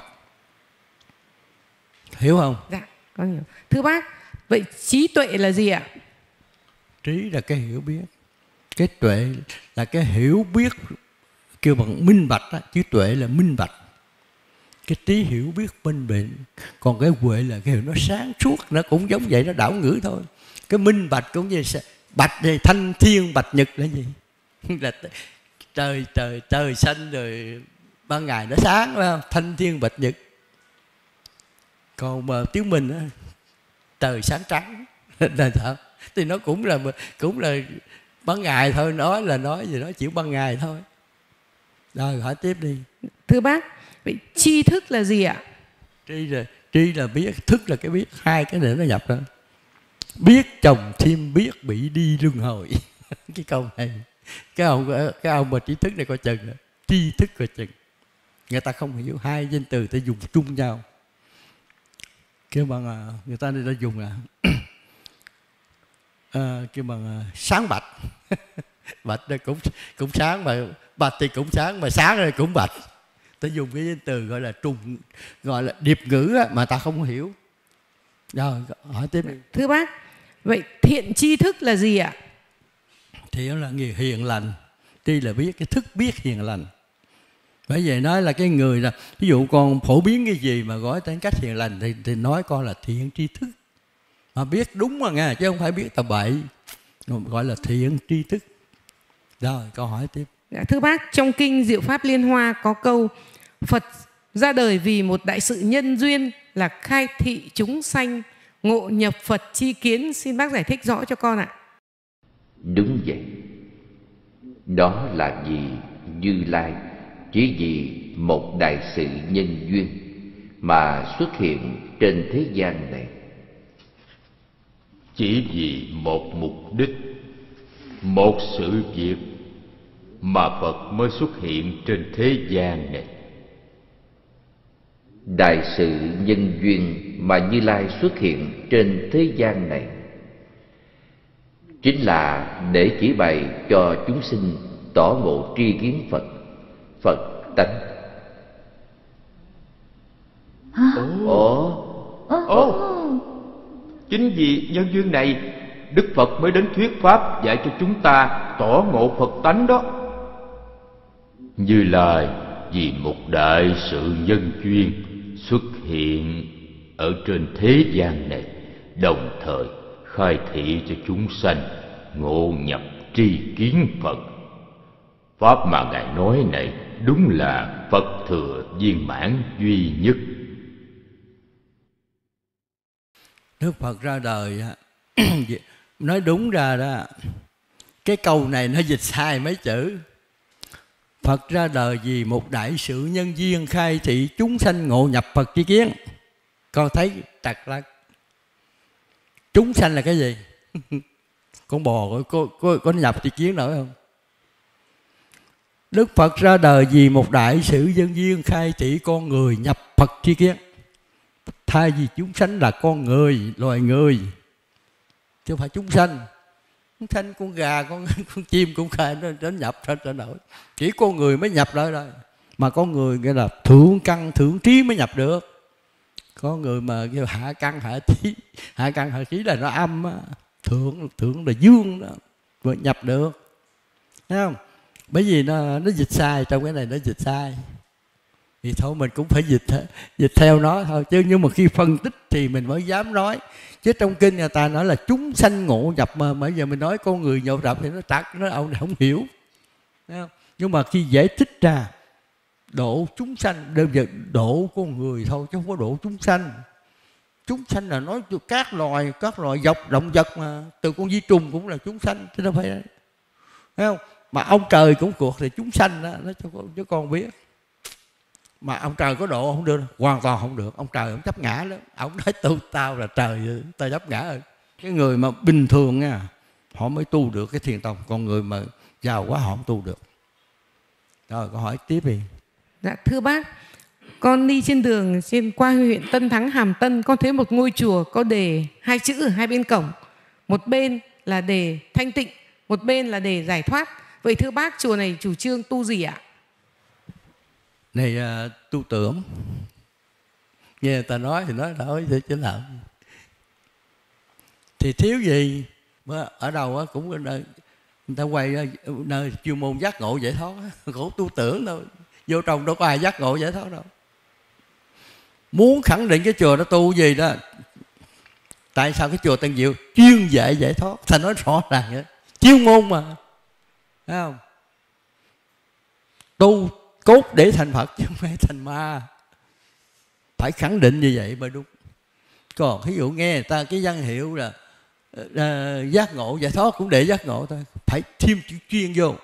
Hiểu không? Dạ con hiểu. Thưa bác vậy trí tuệ là gì ạ? Trí là cái hiểu biết. Cái tuệ là cái hiểu biết kêu bằng minh bạch đó. trí tuệ là minh bạch cái trí hiểu biết minh bệnh còn cái huệ là cái hiểu nó sáng suốt, nó cũng giống vậy, nó đảo ngữ thôi. Cái minh bạch cũng như bạch này thanh thiên, bạch nhật là gì? [LAUGHS] Là trời trời trời xanh rồi ban ngày nó sáng, phải không? Thanh thiên, bạch nhật. Còn mà tiếng mình á, trời sáng trắng. [LAUGHS] Là sao? Thì nó cũng là cũng là ban ngày thôi, nói là nói gì đó, chỉ ban ngày thôi. Rồi hỏi tiếp đi. Thưa bác vậy tri thức là gì ạ? Tri là tri là biết thức là cái biết. Hai cái này nó nhập ra. Biết chồng thêm biết bị đi luân hồi. [LAUGHS] Cái câu này. Cái ông cái ông mà trí thức này coi chừng tri thức coi chừng. Người ta không hiểu. Hai danh từ ta dùng chung nhau. Kêu bằng à, người ta đã dùng là [CLEARS THROAT] à, kêu bằng à, sáng bạch. [LAUGHS] Bạch đây cũng cũng sáng mà bạch thì cũng sáng mà sáng rồi cũng bạch ta dùng cái từ gọi là trùng gọi là điệp ngữ mà ta không hiểu. Rồi hỏi tiếp đi. Thưa bác vậy thiện tri thức là gì ạ? Thiện là người hiền lành. Tri là biết cái thức biết hiền lành. Bởi vậy nói là cái người là ví dụ con phổ biến cái gì mà gói đến cách hiền lành thì, thì nói con là thiện tri thức. Mà biết đúng mà nghe chứ không phải biết tầm bậy. Gọi là thiện tri thức. Rồi câu hỏi tiếp. Dạ, thưa bác trong kinh diệu pháp liên hoa có câu phật ra đời vì một đại sự nhân duyên là khai thị chúng sanh ngộ nhập phật chi kiến. Xin bác giải thích rõ cho con ạ. Đúng vậy. Đó là gì như lai chỉ vì một đại sự nhân duyên mà xuất hiện trên thế gian này. Chỉ vì một mục đích một sự việc mà phật mới xuất hiện trên thế gian này đại sự nhân duyên mà như lai xuất hiện trên thế gian này. Chính là để chỉ bày cho chúng sinh tỏ ngộ tri kiến phật. Phật tánh. Ồ ồ chính vì nhân duyên này đức phật mới đến thuyết pháp dạy cho chúng ta tỏ ngộ phật tánh đó. Như lai vì một đại sự nhân duyên xuất hiện ở trên thế gian này, đồng thời khai thị cho chúng sanh ngộ nhập tri kiến phật. Pháp mà ngài nói này đúng là phật thừa viên mãn duy nhất. Đức phật ra đời [CLEARS THROAT] nói đúng ra đó, cái câu này nó dịch sai mấy chữ. Phật ra đời vì một đại sự nhân duyên khai thị chúng sanh ngộ nhập Phật chi kiến. Con thấy trật là Chúng sanh là cái gì? [LAUGHS] con bò có, có, có, có nhập chi kiến nổi không? Đức Phật ra đời vì một đại sự nhân duyên khai thị con người nhập Phật chi kiến. Thay vì chúng sanh là con người, loài người. Chứ không phải chúng sanh con thanh con gà con [LAUGHS] con chim cũng khai nó, đến nhập ra trở nổi. Chỉ con người mới nhập lại thôi. Mà con người nghĩa là thượng căn thượng trí mới nhập được. Có người mà kêu hạ căn hạ trí [LAUGHS] hạ căn hạ trí là nó âm á. Thượng thượng là dương đó mới nhập được. Thấy không? Bởi vì nó nó dịch sai trong cái này nó dịch sai. Thì thôi mình cũng phải dịch dịch theo nó thôi. Chứ nhưng mà khi phân tích thì mình mới dám nói chứ trong kinh người ta nói là chúng sanh ngộ nhập mà bây giờ mình nói con người nhậu rập thì nó tặc nó ông không hiểu. Không? nhưng mà khi giải thích ra độ chúng sanh đơn giản độ con người thôi chứ không có độ chúng sanh. Chúng sanh là nói các loài các loài dọc động vật mà từ con vi trùng cũng là chúng sanh chứ đâu phải thấy không? Mà ông trời cũng cuộc thì chúng sanh đó nó cho, cho con biết mà ông trời có độ không được hoàn toàn không được. Ông trời ông chấp ngã lắm. Ông nói tu tao là trời tao chấp ngã rồi. Cái người mà bình thường nha họ mới tu được cái thiền tông. Còn người mà giàu quá họ không tu được. Rồi câu hỏi tiếp đi. Dạ thưa bác con đi trên đường trên qua huyện Tân Thắng Hàm Tân con thấy một ngôi chùa có đề hai chữ ở hai bên cổng. Một bên là đề thanh tịnh một bên là đề giải thoát. Vậy thưa bác chùa này chủ trương tu gì ạ này à, tu tưởng. Nghe người ta nói thì nói thôi thì chứ làm thì thiếu gì mà ở đâu cũng nơi, người ta quay nơi chuyên môn giác ngộ giải thoát [LAUGHS] khổ tu tưởng đâu vô trong đâu có ai giác ngộ giải thoát đâu. Muốn khẳng định cái chùa nó tu gì đó tại sao cái chùa tân diệu chuyên dạy giải thoát? Thầy nói rõ ràng vậy chuyên môn mà thấy không? Tu cốt để thành phật chứ không phải thành ma. Phải khẳng định như vậy mới đúng. Còn ví dụ nghe người ta cái danh hiệu là uh, giác ngộ giải thoát cũng để giác ngộ thôi. Phải thêm chữ chuyên vô.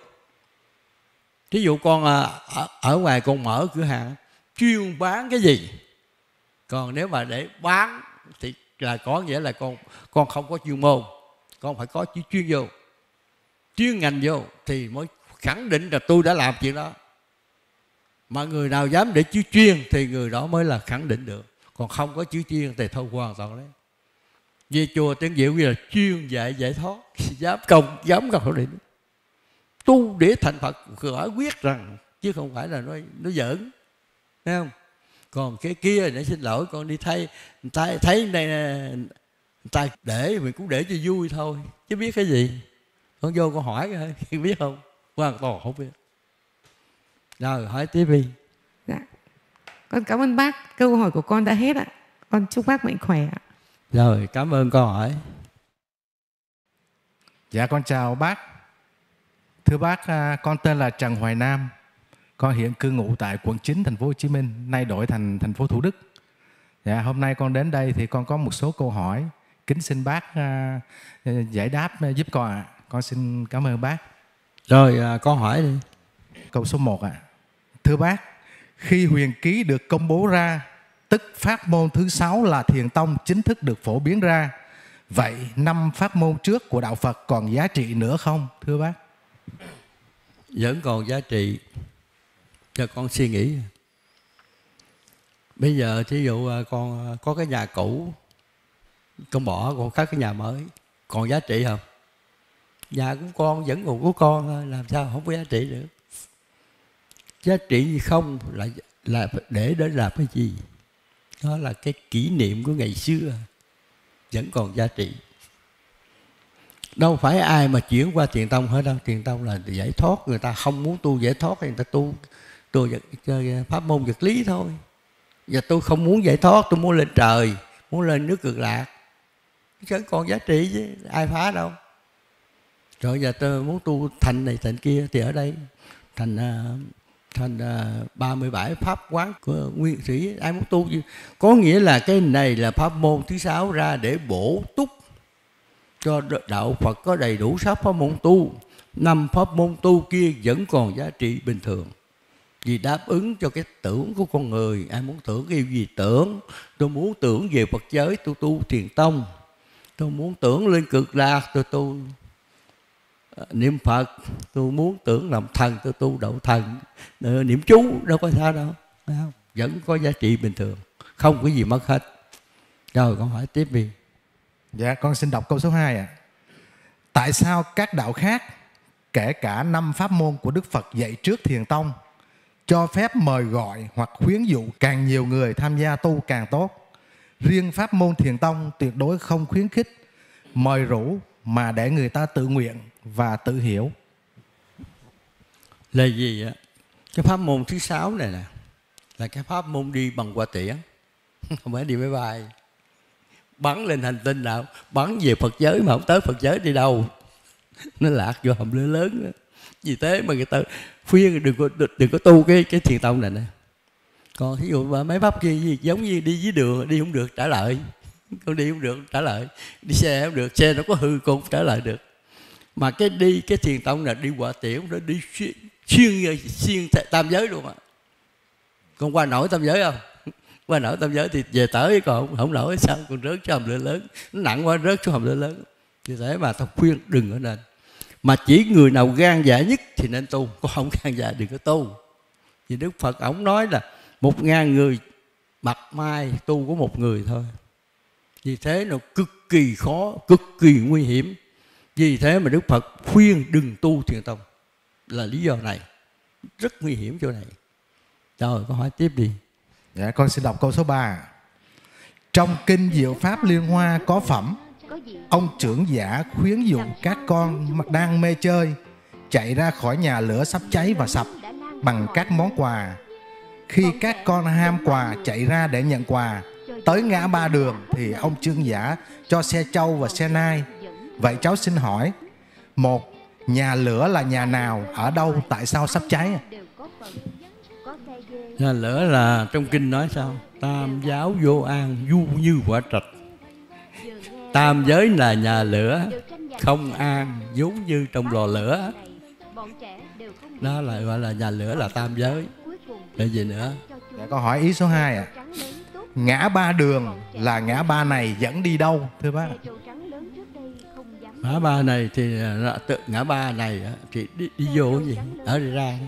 Thí dụ con uh, ở, ở ngoài con mở cửa hàng chuyên bán cái gì? Còn nếu mà để bán thì là có nghĩa là con con không có chuyên môn. Con phải có chữ chuyên vô. Chuyên ngành vô thì mới khẳng định là tôi đã làm chuyện đó mà người nào dám để chữ chuyên thì người đó mới là khẳng định được. Còn không có chữ chuyên thì thôi hoàn toàn đấy về chùa tiếng diệu như là chuyên dạy giải thoát, [LAUGHS] dám công, dám gặp khẩu định. Tu để thành phật quả quyết rằng, chứ không phải là nó nó giỡn. Thấy không? Còn cái kia để xin lỗi, con đi thay thấy thấy này ta để mình cũng để cho vui thôi, chứ biết cái gì. Con vô con hỏi coi, [LAUGHS] biết không? Hoàn toàn không biết rồi hỏi tiếp đi dạ con cảm ơn bác câu hỏi của con đã hết ạ con chúc bác mạnh khỏe ạ rồi cảm ơn câu hỏi dạ con chào bác thưa bác à, con tên là trần hoài nam con hiện cư ngụ tại quận 9 thành phố Hồ Chí Minh, nay đổi thành thành phố Thủ Đức. Dạ, hôm nay con đến đây thì con có một số câu hỏi, kính xin bác uh, giải đáp giúp con ạ. À. Con xin cảm ơn bác. Rồi, con hỏi đi. Câu số 1 ạ. À. Thưa bác, khi huyền ký được công bố ra, tức pháp môn thứ sáu là thiền tông chính thức được phổ biến ra. Vậy năm pháp môn trước của đạo Phật còn giá trị nữa không, thưa bác? Vẫn còn giá trị cho con suy nghĩ bây giờ thí dụ à, con à, có cái nhà cũ con bỏ con cắt cái nhà mới còn giá trị không nhà của con vẫn còn của con làm sao không có giá trị được giá trị gì không? Là là để để làm cái gì? Đó là cái kỷ niệm của ngày xưa, vẫn còn giá trị. Đâu phải ai mà chuyển qua tiền tông hết đâu. Tiền tông là giải thoát, người ta không muốn tu giải thoát thì người ta tu tu chơi pháp môn vật lý thôi. Và tôi không muốn giải thoát, tôi muốn lên trời, muốn lên nước cực lạc. Vẫn còn giá trị chứ, ai phá đâu. Rồi giờ tôi muốn tu thành này thành kia thì ở đây, thành à, thành à, uh, 37 pháp quán của nguyên sĩ ai muốn tu. Chứ có nghĩa là cái này là pháp môn thứ sáu ra để bổ túc cho đạo Phật có đầy đủ sáu pháp môn tu. Năm pháp môn tu kia vẫn còn giá trị bình thường. Vì đáp ứng cho cái tưởng của con người ai muốn tưởng cái gì tưởng. Tôi muốn tưởng về phật giới tôi tu thiền tông. Tôi muốn tưởng lên cực lạc tôi tu Ờ, niệm phật tôi muốn tưởng làm thần tôi tu đậu thần ờ, niệm chú đâu có sao đâu không? vẫn có giá trị bình thường không có gì mất hết rồi con hỏi tiếp đi dạ con xin đọc câu số 2 ạ à. tại sao các đạo khác kể cả năm pháp môn của đức phật dạy trước thiền tông cho phép mời gọi hoặc khuyến dụ càng nhiều người tham gia tu càng tốt. Riêng pháp môn thiền tông tuyệt đối không khuyến khích, mời rủ mà để người ta tự nguyện và tự hiểu. Là gì ạ? Cái pháp môn thứ sáu này nè là cái pháp môn đi bằng quả tiễn, [LAUGHS] không phải đi máy bay. Bắn lên hành tinh nào, bắn về Phật giới mà không tới Phật giới đi đâu. [LAUGHS] Nó lạc vô hầm lửa lớn đó. vì thế mà người ta khuyên đừng có đừng có tu cái cái thiền tông này nè còn ví dụ mà mấy pháp kia gì giống như đi dưới đường đi không được trả lời [LAUGHS] con đi không được trả lời đi xe không được xe nó có hư con không trả lời được mà cái đi cái thiền tông là đi quả tiểu nó đi xuyên xuyên, xuyên tam giới luôn á con qua nổi tam giới không? Qua nổi tam giới thì về tới còn không, không nổi sao còn rớt xuống hầm lửa lớn? Nó nặng quá rớt xuống hầm lửa lớn. Vì thế mà tao khuyên đừng ở nên. Mà chỉ người nào gan dạ nhất thì nên tu còn không gan dạ đừng có tu. Vì đức phật ổng nói là một ngàn người mặt mai tu có một người thôi. Vì thế nó cực kỳ khó cực kỳ nguy hiểm vì thế mà đức phật khuyên đừng tu thiền tông là lý do này rất nguy hiểm chỗ này rồi con hỏi tiếp đi dạ con xin đọc câu số 3 trong kinh diệu pháp liên hoa có phẩm Ông trưởng giả khuyến dụ các con đang mê chơi chạy ra khỏi nhà lửa sắp cháy và sập bằng các món quà. Khi các con ham quà chạy ra để nhận quà, tới ngã ba đường thì ông trương giả cho xe trâu và xe nai. Vậy cháu xin hỏi, một, nhà lửa là nhà nào, ở đâu, tại sao sắp cháy? nhà lửa là trong kinh nói sao? Tam giáo vô an du như quả trạch. Tam giới là nhà lửa không an giống như trong lò lửa. Đó là gọi là nhà lửa là tam giới. Là gì nữa? Dạ, con hỏi ý số 2 ạ. À. ngã ba đường là ngã ba này dẫn đi đâu thưa bác ngã ba này thì tự ngã ba này thì đi, đi vô gì? ở ra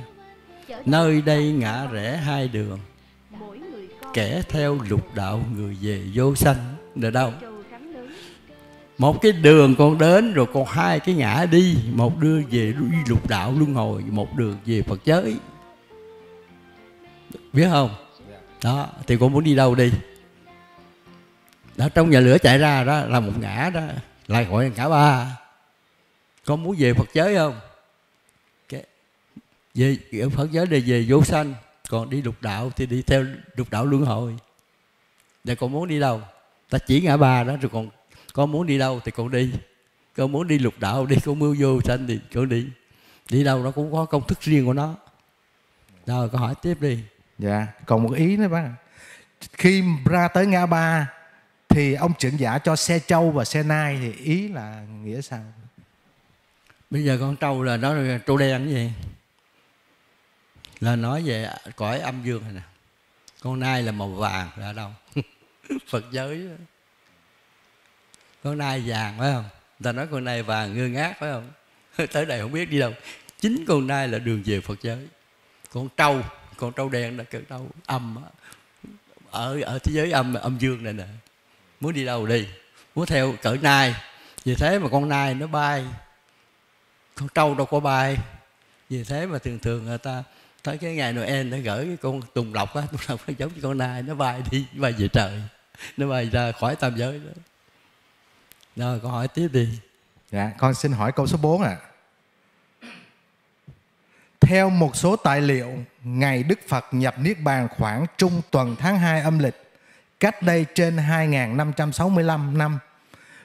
nơi đây ngã rẽ hai đường. Kẻ theo lục đạo người về vô sanh. Ở đâu? Một cái đường con đến rồi còn hai cái ngã đi. Một đưa về đi lục đạo luân hồi một đường về phật giới. Biết không? Đó thì con muốn đi đâu đi? Đó trong nhà lửa chạy ra đó là một ngã đó lại gọi cả ba. Con muốn về phật giới không? Cái, về ở phật giới để về vô sanh. Còn đi lục đạo thì đi theo lục đạo luân hồi. Để con muốn đi đâu? Ta chỉ ngã ba đó rồi còn con muốn đi đâu thì con đi. Con muốn đi lục đạo đi con mưu vô sanh thì con đi. Đi đâu nó cũng có công thức riêng của nó. Rồi con hỏi tiếp đi. Dạ còn một ý nữa bác khi ra tới ngã ba thì ông trưởng giả cho xe trâu và xe nai thì ý là nghĩa sao? Bây giờ con trâu là nó là trâu đen cái gì? Là nói về cõi âm dương này nè. Con nai là màu vàng là đâu [LAUGHS] phật giới con nai vàng, phải không? Ta nói con nai vàng ngơ ngác phải không? [LAUGHS] Tới đây không biết đi đâu. Chính con nai là đường về phật giới. Con trâu con trâu đen là cỡ trâu âm ở ở thế giới âm âm dương này nè muốn đi đâu đi, muốn theo cỡ nai. Vì thế mà con nai nó bay, con trâu đâu có bay. Vì thế mà thường thường người ta tới cái ngày Noel nó gửi cái con tùng lộc á, [LAUGHS] tùng lộc nó giống như con nai, nó bay đi, nó bay về trời, nó bay ra khỏi tam giới đó. Rồi con hỏi tiếp đi. Dạ con xin hỏi câu số 4 ạ. À. theo một số tài liệu, ngày Đức Phật nhập Niết Bàn khoảng trung tuần tháng 2 âm lịch cách đây trên 2565 năm.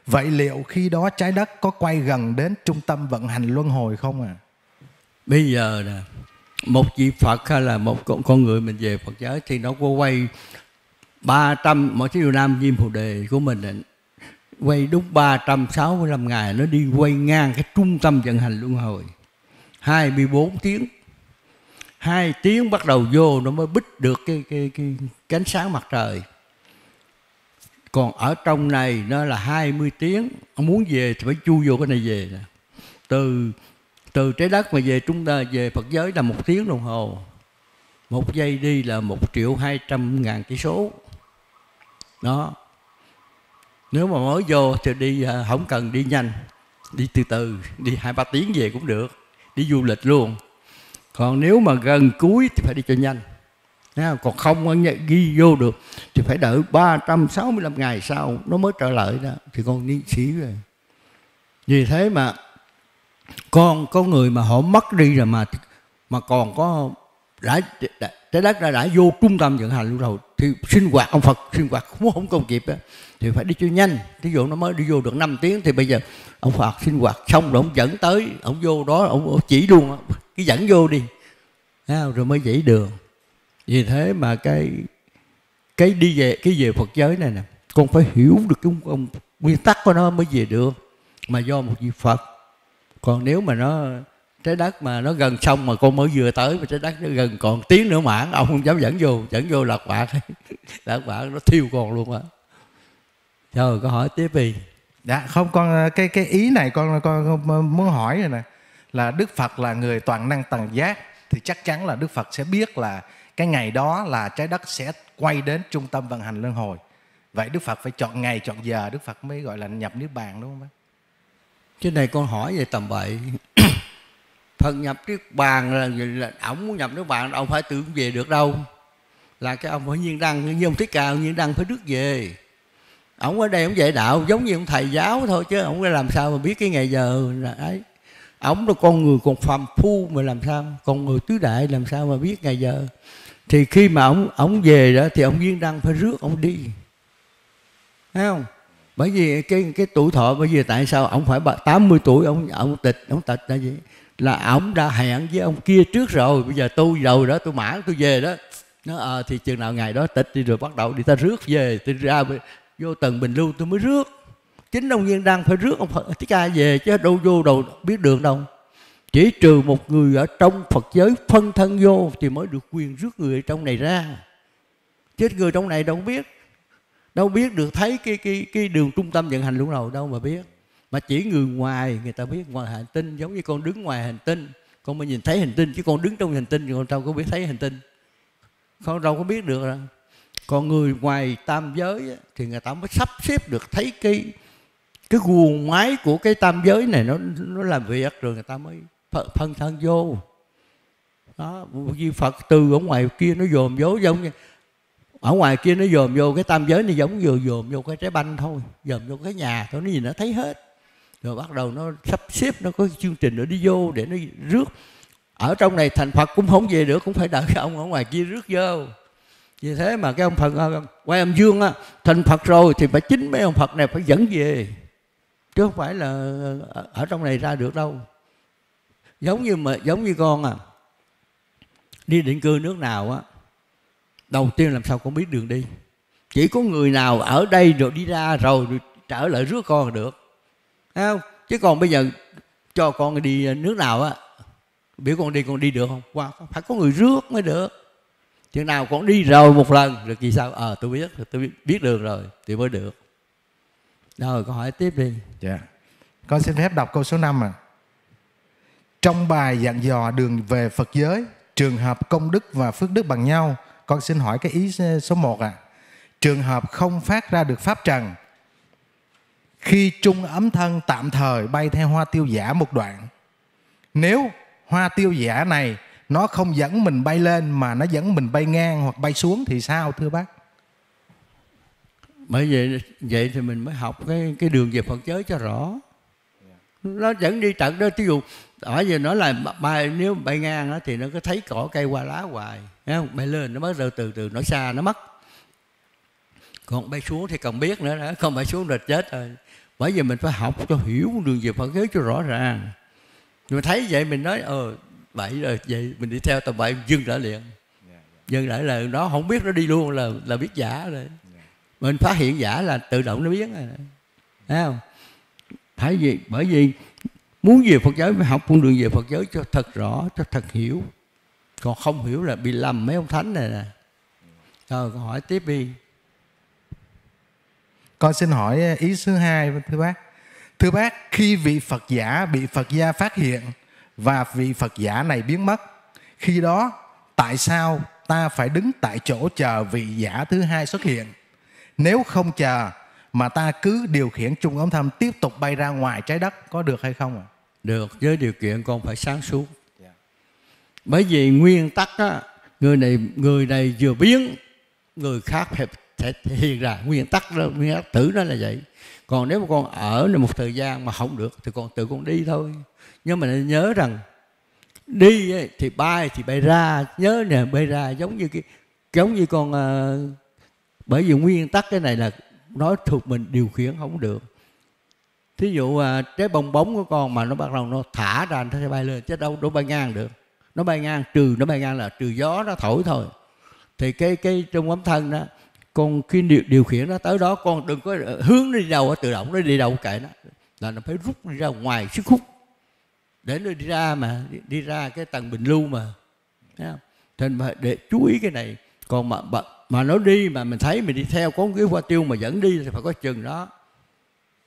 Vậy liệu khi đó trái đất có quay gần đến trung tâm vận hành luân hồi không à? Bây giờ nè, một vị Phật hay là một con người mình về Phật giáo thì nó có quay 300 mỗi thứ điều nam diêm phù đề của mình quay đúng 365 ngày nó đi quay ngang cái trung tâm vận hành luân hồi 24 tiếng hai tiếng bắt đầu vô nó mới bích được cái cái cái, cái ánh sáng mặt trời còn ở trong này nó là 20 tiếng. Ông muốn về thì phải chui vô cái này về nè. Từ từ trái đất mà về chúng ta, về Phật giới là một tiếng đồng hồ. Một giây đi là một triệu hai trăm ngàn cây số. Đó. Nếu mà mới vô thì đi à, không cần đi nhanh. Đi từ từ, đi hai ba tiếng về cũng được. Đi du lịch luôn. Còn nếu mà gần cuối thì phải đi cho nhanh còn không ghi vô được thì phải đợi 365 ngày sau nó mới trở lại đó. Thì con niên sĩ rồi vì thế mà con có người mà họ mất đi rồi mà mà còn có đã, đã trái đất đã, đã vô trung tâm vận hành luôn rồi thì sinh hoạt ông Phật sinh hoạt không không công kịp đó, thì phải đi cho nhanh. Ví dụ nó mới đi vô được 5 tiếng thì bây giờ ông Phật sinh hoạt xong rồi ông dẫn tới ông vô đó ông chỉ luôn cái dẫn vô đi. Rồi mới chỉ đường vì thế mà cái cái đi về cái về Phật giới này nè con phải hiểu được cái ông, nguyên tắc của nó mới về được mà do một vị Phật. Còn nếu mà nó trái đất mà nó gần xong mà con mới vừa tới mà trái đất nó gần còn tiếng nữa mãn ông không dám dẫn vô dẫn vô lạc quạt [LAUGHS] lạc quạt nó thiêu con luôn á. Rồi có hỏi tiếp đi. Dạ không con ờ, cái cái ý này con con muốn hỏi rồi nè. Là đức phật là người toàn năng tầng giác thì chắc chắn là đức phật sẽ biết là cái ngày đó là trái đất sẽ quay đến trung tâm vận hành luân hồi. Vậy đức phật phải chọn ngày chọn giờ đức phật mới gọi là nhập niết bàn đúng không bác? Cái này con hỏi về tầm bậy. [COUGHS] Phật nhập niết bàn là, là ổng muốn nhập niết bàn ông phải tự về được đâu. Là cái ông phải nhiên đăng như ông thích ca nhiên đăng phải rước về. Ông ở đây ông dạy đạo giống như ông thầy giáo thôi chứ ông làm sao mà biết cái ngày giờ. Là ấy. Ông là con người còn phàm phu mà làm sao con người tứ đại làm sao mà biết ngày giờ thì khi mà ông ông về đó thì ông viên đăng phải rước ông đi. Thấy không? Bởi vì cái cái tuổi thọ bây giờ tại sao ông phải 80 tuổi ông ông tịch ông tịch là gì là ông đã hẹn với ông kia trước rồi, bây giờ tôi rồi đó, tôi mãn, tôi về đó. Nó à thì chừng nào ngày đó tịch đi rồi bắt đầu đi ta rước về tôi ra vô tầng bình lưu tôi mới rước. Chính ông viên đăng phải rước ông phật thích ca về chứ đâu vô đâu biết đường đâu chỉ trừ một người ở trong phật giới phân thân vô thì mới được quyền rước người ở trong này ra. Chứ người trong này đâu biết. Đâu biết được thấy cái cái cái đường trung tâm vận hành lúc nào đâu mà biết. Mà chỉ người ngoài, người ta biết ngoài hành tinh, giống như con đứng ngoài hành tinh. Con mới nhìn thấy hành tinh, chứ con đứng trong hành tinh thì con đâu có biết thấy hành tinh. Con đâu có biết được đâu. Còn người ngoài tam giới thì người ta mới sắp xếp được thấy cái cái guồng máy của cái tam giới này nó nó làm việc, rồi người ta mới phân thân vô. Đó vì phật từ ở ngoài kia nó dồn vô, giống như ở ngoài kia nó dồn vô, cái tam giới này giống vừa dồn vô cái trái banh thôi dồn vô cái nhà thôi, nó nhìn nó thấy hết. Rồi bắt đầu nó sắp xếp, nó có chương trình để đi vô để nó rước. Ở trong này thành phật cũng không về được, cũng phải đợi cái ông ở ngoài kia rước vô. Vì thế mà cái ông phật à, quay âm dương á, thành phật rồi thì phải chính mấy ông phật này phải dẫn về. Chứ không phải là ở trong này ra được đâu giống như mà giống như con à. Đi định cư nước nào á đầu tiên làm sao con biết đường đi. Chỉ có người nào ở đây rồi đi ra rồi, rồi trở lại rước con được. Thấy không? Chứ còn bây giờ cho con đi nước nào á biểu con đi con đi được không? Wow, phải có người rước mới được. Chừng nào con đi rồi một lần rồi kỳ sao ờ à, tôi biết tôi biết, biết đường rồi thì mới được. Rồi câu hỏi tiếp đi. Dạ. Con xin phép đọc câu số 5 à trong bài dặn dò đường về Phật giới, trường hợp công đức và phước đức bằng nhau, con xin hỏi cái ý ờ, số 1 à trường hợp không phát ra được pháp trần, khi trung ấm thân tạm thời bay theo hoa tiêu giả một đoạn. Nếu hoa tiêu giả này nó không dẫn mình bay lên mà nó dẫn mình bay ngang hoặc bay xuống thì sao, thưa bác? Bởi vậy vậy thì mình mới học cái cái đường về Phật giới cho rõ. Nó dẫn đi tận đó. Ví dụ ở giờ nói là bay nếu bay ngang đó, thì nó có thấy cỏ cây hoa lá hoài thấy không? Bay lên nó mất rồi từ từ nó xa nó mất. Còn bay xuống thì còn biết nữa đó không bay xuống là chết rồi. Bởi vì mình phải học cho hiểu đường về Phật giới cho rõ ràng. Nhưng mà thấy vậy mình nói ờ bậy rồi vậy mình đi theo tầm bậy dừng lại liền. Dừng lại là nó không biết nó đi luôn là là biết giả rồi. Mình phát hiện giả là tự động nó biết rồi thấy không? Phải gì bởi vì muốn về Phật giới phải học con đường về Phật giới cho thật rõ, cho thật hiểu còn không hiểu là bị lầm mấy ông thánh này nè rồi con hỏi tiếp đi con xin hỏi ý thứ hai, thưa bác thưa bác, khi vị Phật giả bị Phật gia phát hiện và vị Phật giả này biến mất, khi đó tại sao ta phải đứng tại chỗ chờ vị giả thứ hai xuất hiện nếu không chờ mà ta cứ điều khiển trung ống thâm tiếp tục bay ra ngoài trái đất, có được hay không ạ? À? Được với điều kiện con phải sáng suốt. Yeah. Bởi vì nguyên tắc á, người này người này vừa biến người khác phải sẽ hiện ra. Nguyên tắc đó nguyên tắc tử nó là vậy. Còn nếu mà con ở một thời gian mà không được thì con tự con đi thôi. Nhưng mà nhớ rằng đi thì bay thì bay ra. Nhớ nè bay ra giống như cái giống như con uh, bởi vì nguyên tắc cái này là nói thuộc mình điều khiển không được thí dụ à, trái bong bóng của con mà nó bắt đầu nó thả ra nó sẽ bay lên chứ đâu đâu bay ngang được. Nó bay ngang trừ nó bay ngang là trừ gió nó thổi thôi. Thì cái cái trong ấm thân đó con khi điều, điều khiển nó tới đó con đừng có ờ, hướng nó đi đâu tự động nó đi đâu kệ nó. Là nó phải rút đi ra ngoài sức hút. Để nó đi ra mà đi ra cái tầng bình lưu mà Thấy không? Mà để chú ý cái này còn mà mà nó đi mà mình thấy mình đi theo có cái hoa tiêu mà dẫn đi thì phải có chừng đó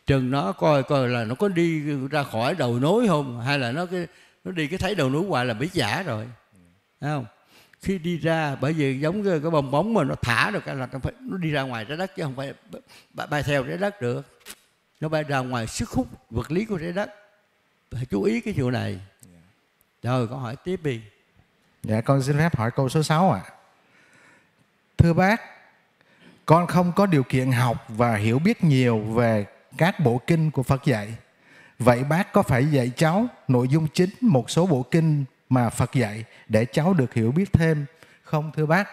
chừng nó coi coi là nó có đi ra khỏi đầu nối không? Hay là nó cái nó đi cái thấy đầu nối hoài là bị giả rồi? Thấy không? Khi đi ra bởi vì giống cái, cái bong bóng mà nó thả được cái là nó phải nó đi ra ngoài trái đất chứ không phải bay theo trái đất được. Nó bay ra ngoài sức hút vật lý của trái đất. Phải chú ý cái chỗ này. Rồi con hỏi tiếp đi. Dạ con xin phép hỏi câu số 6 ạ. À. thưa bác con không có điều kiện học và hiểu biết nhiều về các bộ kinh của Phật dạy. Vậy bác có phải dạy cháu nội dung chính một số bộ kinh mà Phật dạy để cháu được hiểu biết thêm không thưa bác?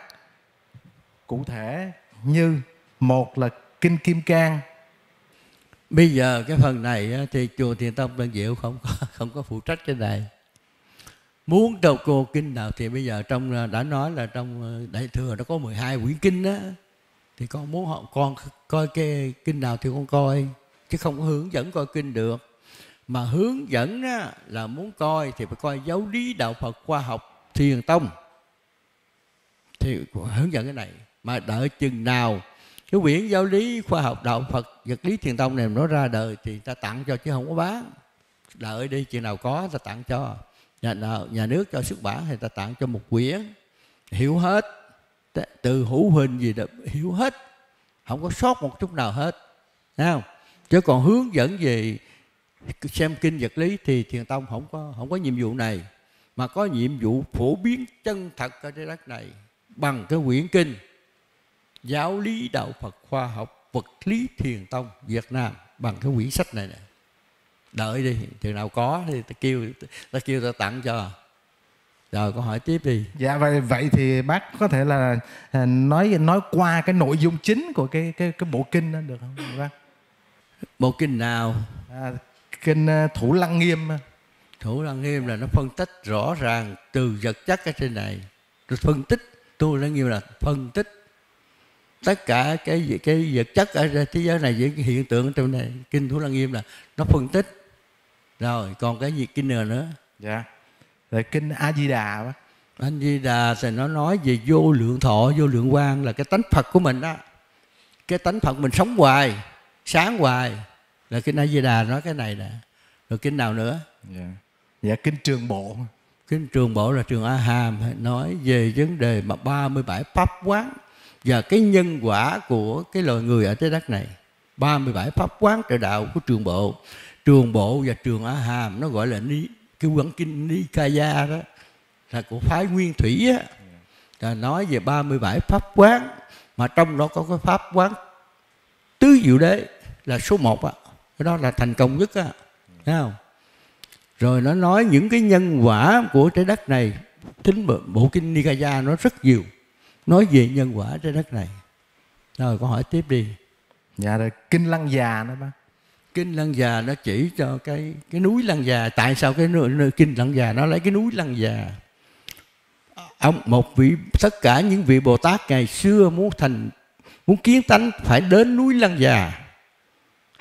Cụ thể như một là Kinh Kim Cang. Bây giờ cái phần này thì chùa Thiền Tông Tân Diệu không có, [LAUGHS] không có phụ trách cái này. muốn đọc cô kinh nào thì bây giờ trong à, đã nói là trong à, đại thừa nó có 12 quyển kinh đó thì con muốn họ con coi cái kinh nào thì con coi chứ không có hướng dẫn coi kinh được. Mà hướng dẫn á, là muốn coi thì phải coi giáo lý đạo Phật khoa học thiền tông. Thì hướng dẫn cái này. Mà đợi chừng nào cái quyển giáo lý khoa học đạo Phật vật lý thiền tông này nó ra đời thì ta tặng cho chứ không có bán. Đợi đi chừng nào có ta tặng cho. Nhà, nào, nhà nước cho xuất bản thì ta tặng cho một quyển. Hiểu hết. Từ hữu hình gì đó hiểu hết. Không có sót một chút nào hết. Thấy không? Chứ còn hướng dẫn về xem kinh vật lý thì thiền tông không có không có nhiệm vụ này. Mà có nhiệm vụ phổ biến chân thật ở trái đất này bằng cái quyển kinh giáo lý đạo Phật khoa học vật lý thiền tông Việt Nam bằng cái quyển sách này nè. Đợi đi chừng nào có thì ta kêu ta kêu ta tặng cho. Rồi có hỏi tiếp đi. Dạ vậy vậy thì bác có thể là à, nói nói qua cái nội dung chính của cái cái cái bộ kinh đó được không, bác? Bộ kinh nào? À, kinh à, thủ lăng nghiêm. Thủ lăng nghiêm là nó phân tích rõ ràng từ vật chất ở trên này. Rồi phân tích tu lăng nghiêm là phân tích tất cả cái cái vật chất ở thế giới này cái hiện tượng trong này. Kinh thủ lăng nghiêm là nó phân tích. Rồi còn cái gì kinh nào nữa? Dạ. Rồi kinh a di đà a di đà thì nó nói về vô lượng thọ vô lượng quan là cái tánh phật của mình đó cái tánh phật mình sống hoài sáng hoài. Là kinh a di đà nói cái này nè. Rồi kinh nào nữa? Dạ. Dạ kinh trường bộ. Kinh trường bộ là trường a hàm nói về vấn đề mà 37 pháp quán và cái nhân quả của cái loài người ở trái đất này. 37 pháp quán trợ đạo của trường bộ. Trường bộ và trường a hàm nó gọi là ni cái quán kinh nikaya đó là của phái nguyên thủy á. Là nói về 37 pháp quán mà trong đó có cái pháp quán tứ diệu đế là số một á. Cái đó là thành công nhất á. Thấy không? Rồi nó nói những cái nhân quả của trái đất này tính bộ, bộ kinh Nikaya nó rất nhiều nói về nhân quả trái đất này. Rồi câu hỏi tiếp đi. Dạ rồi kinh lăng già nữa bác. Kinh lăng già nó chỉ cho cái cái núi lăng già. Tại sao cái nơi, nơi kinh lăng già nó lấy cái núi lăng già? Ông một vị tất cả những vị bồ tát ngày xưa muốn thành muốn kiến tánh phải đến núi lăng già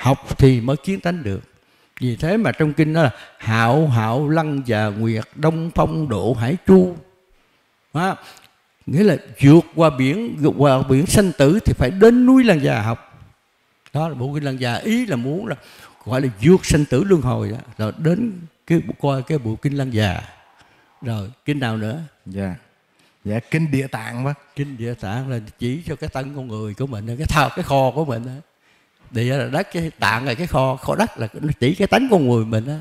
học thì mới kiến tánh được. Vì thế mà trong kinh đó là hạo hạo lăng già nguyệt đông phong độ hải chu. Đó. nghĩa là vượt qua biển vượt qua biển sanh tử thì phải đến núi lăng già học. Đó là bộ kinh lăng già. Ý là muốn là gọi là vượt sanh tử luân hồi đó rồi đến cái coi cái bộ kinh lăng già. Rồi kinh nào nữa? Dạ. Dạ kinh địa tạng bác. Kinh địa tạng là chỉ cho cái thân con người của mình cái thao cái kho của mình đó địa là đất cái tạng là cái kho kho đất là nó chỉ cái tánh con người mình á.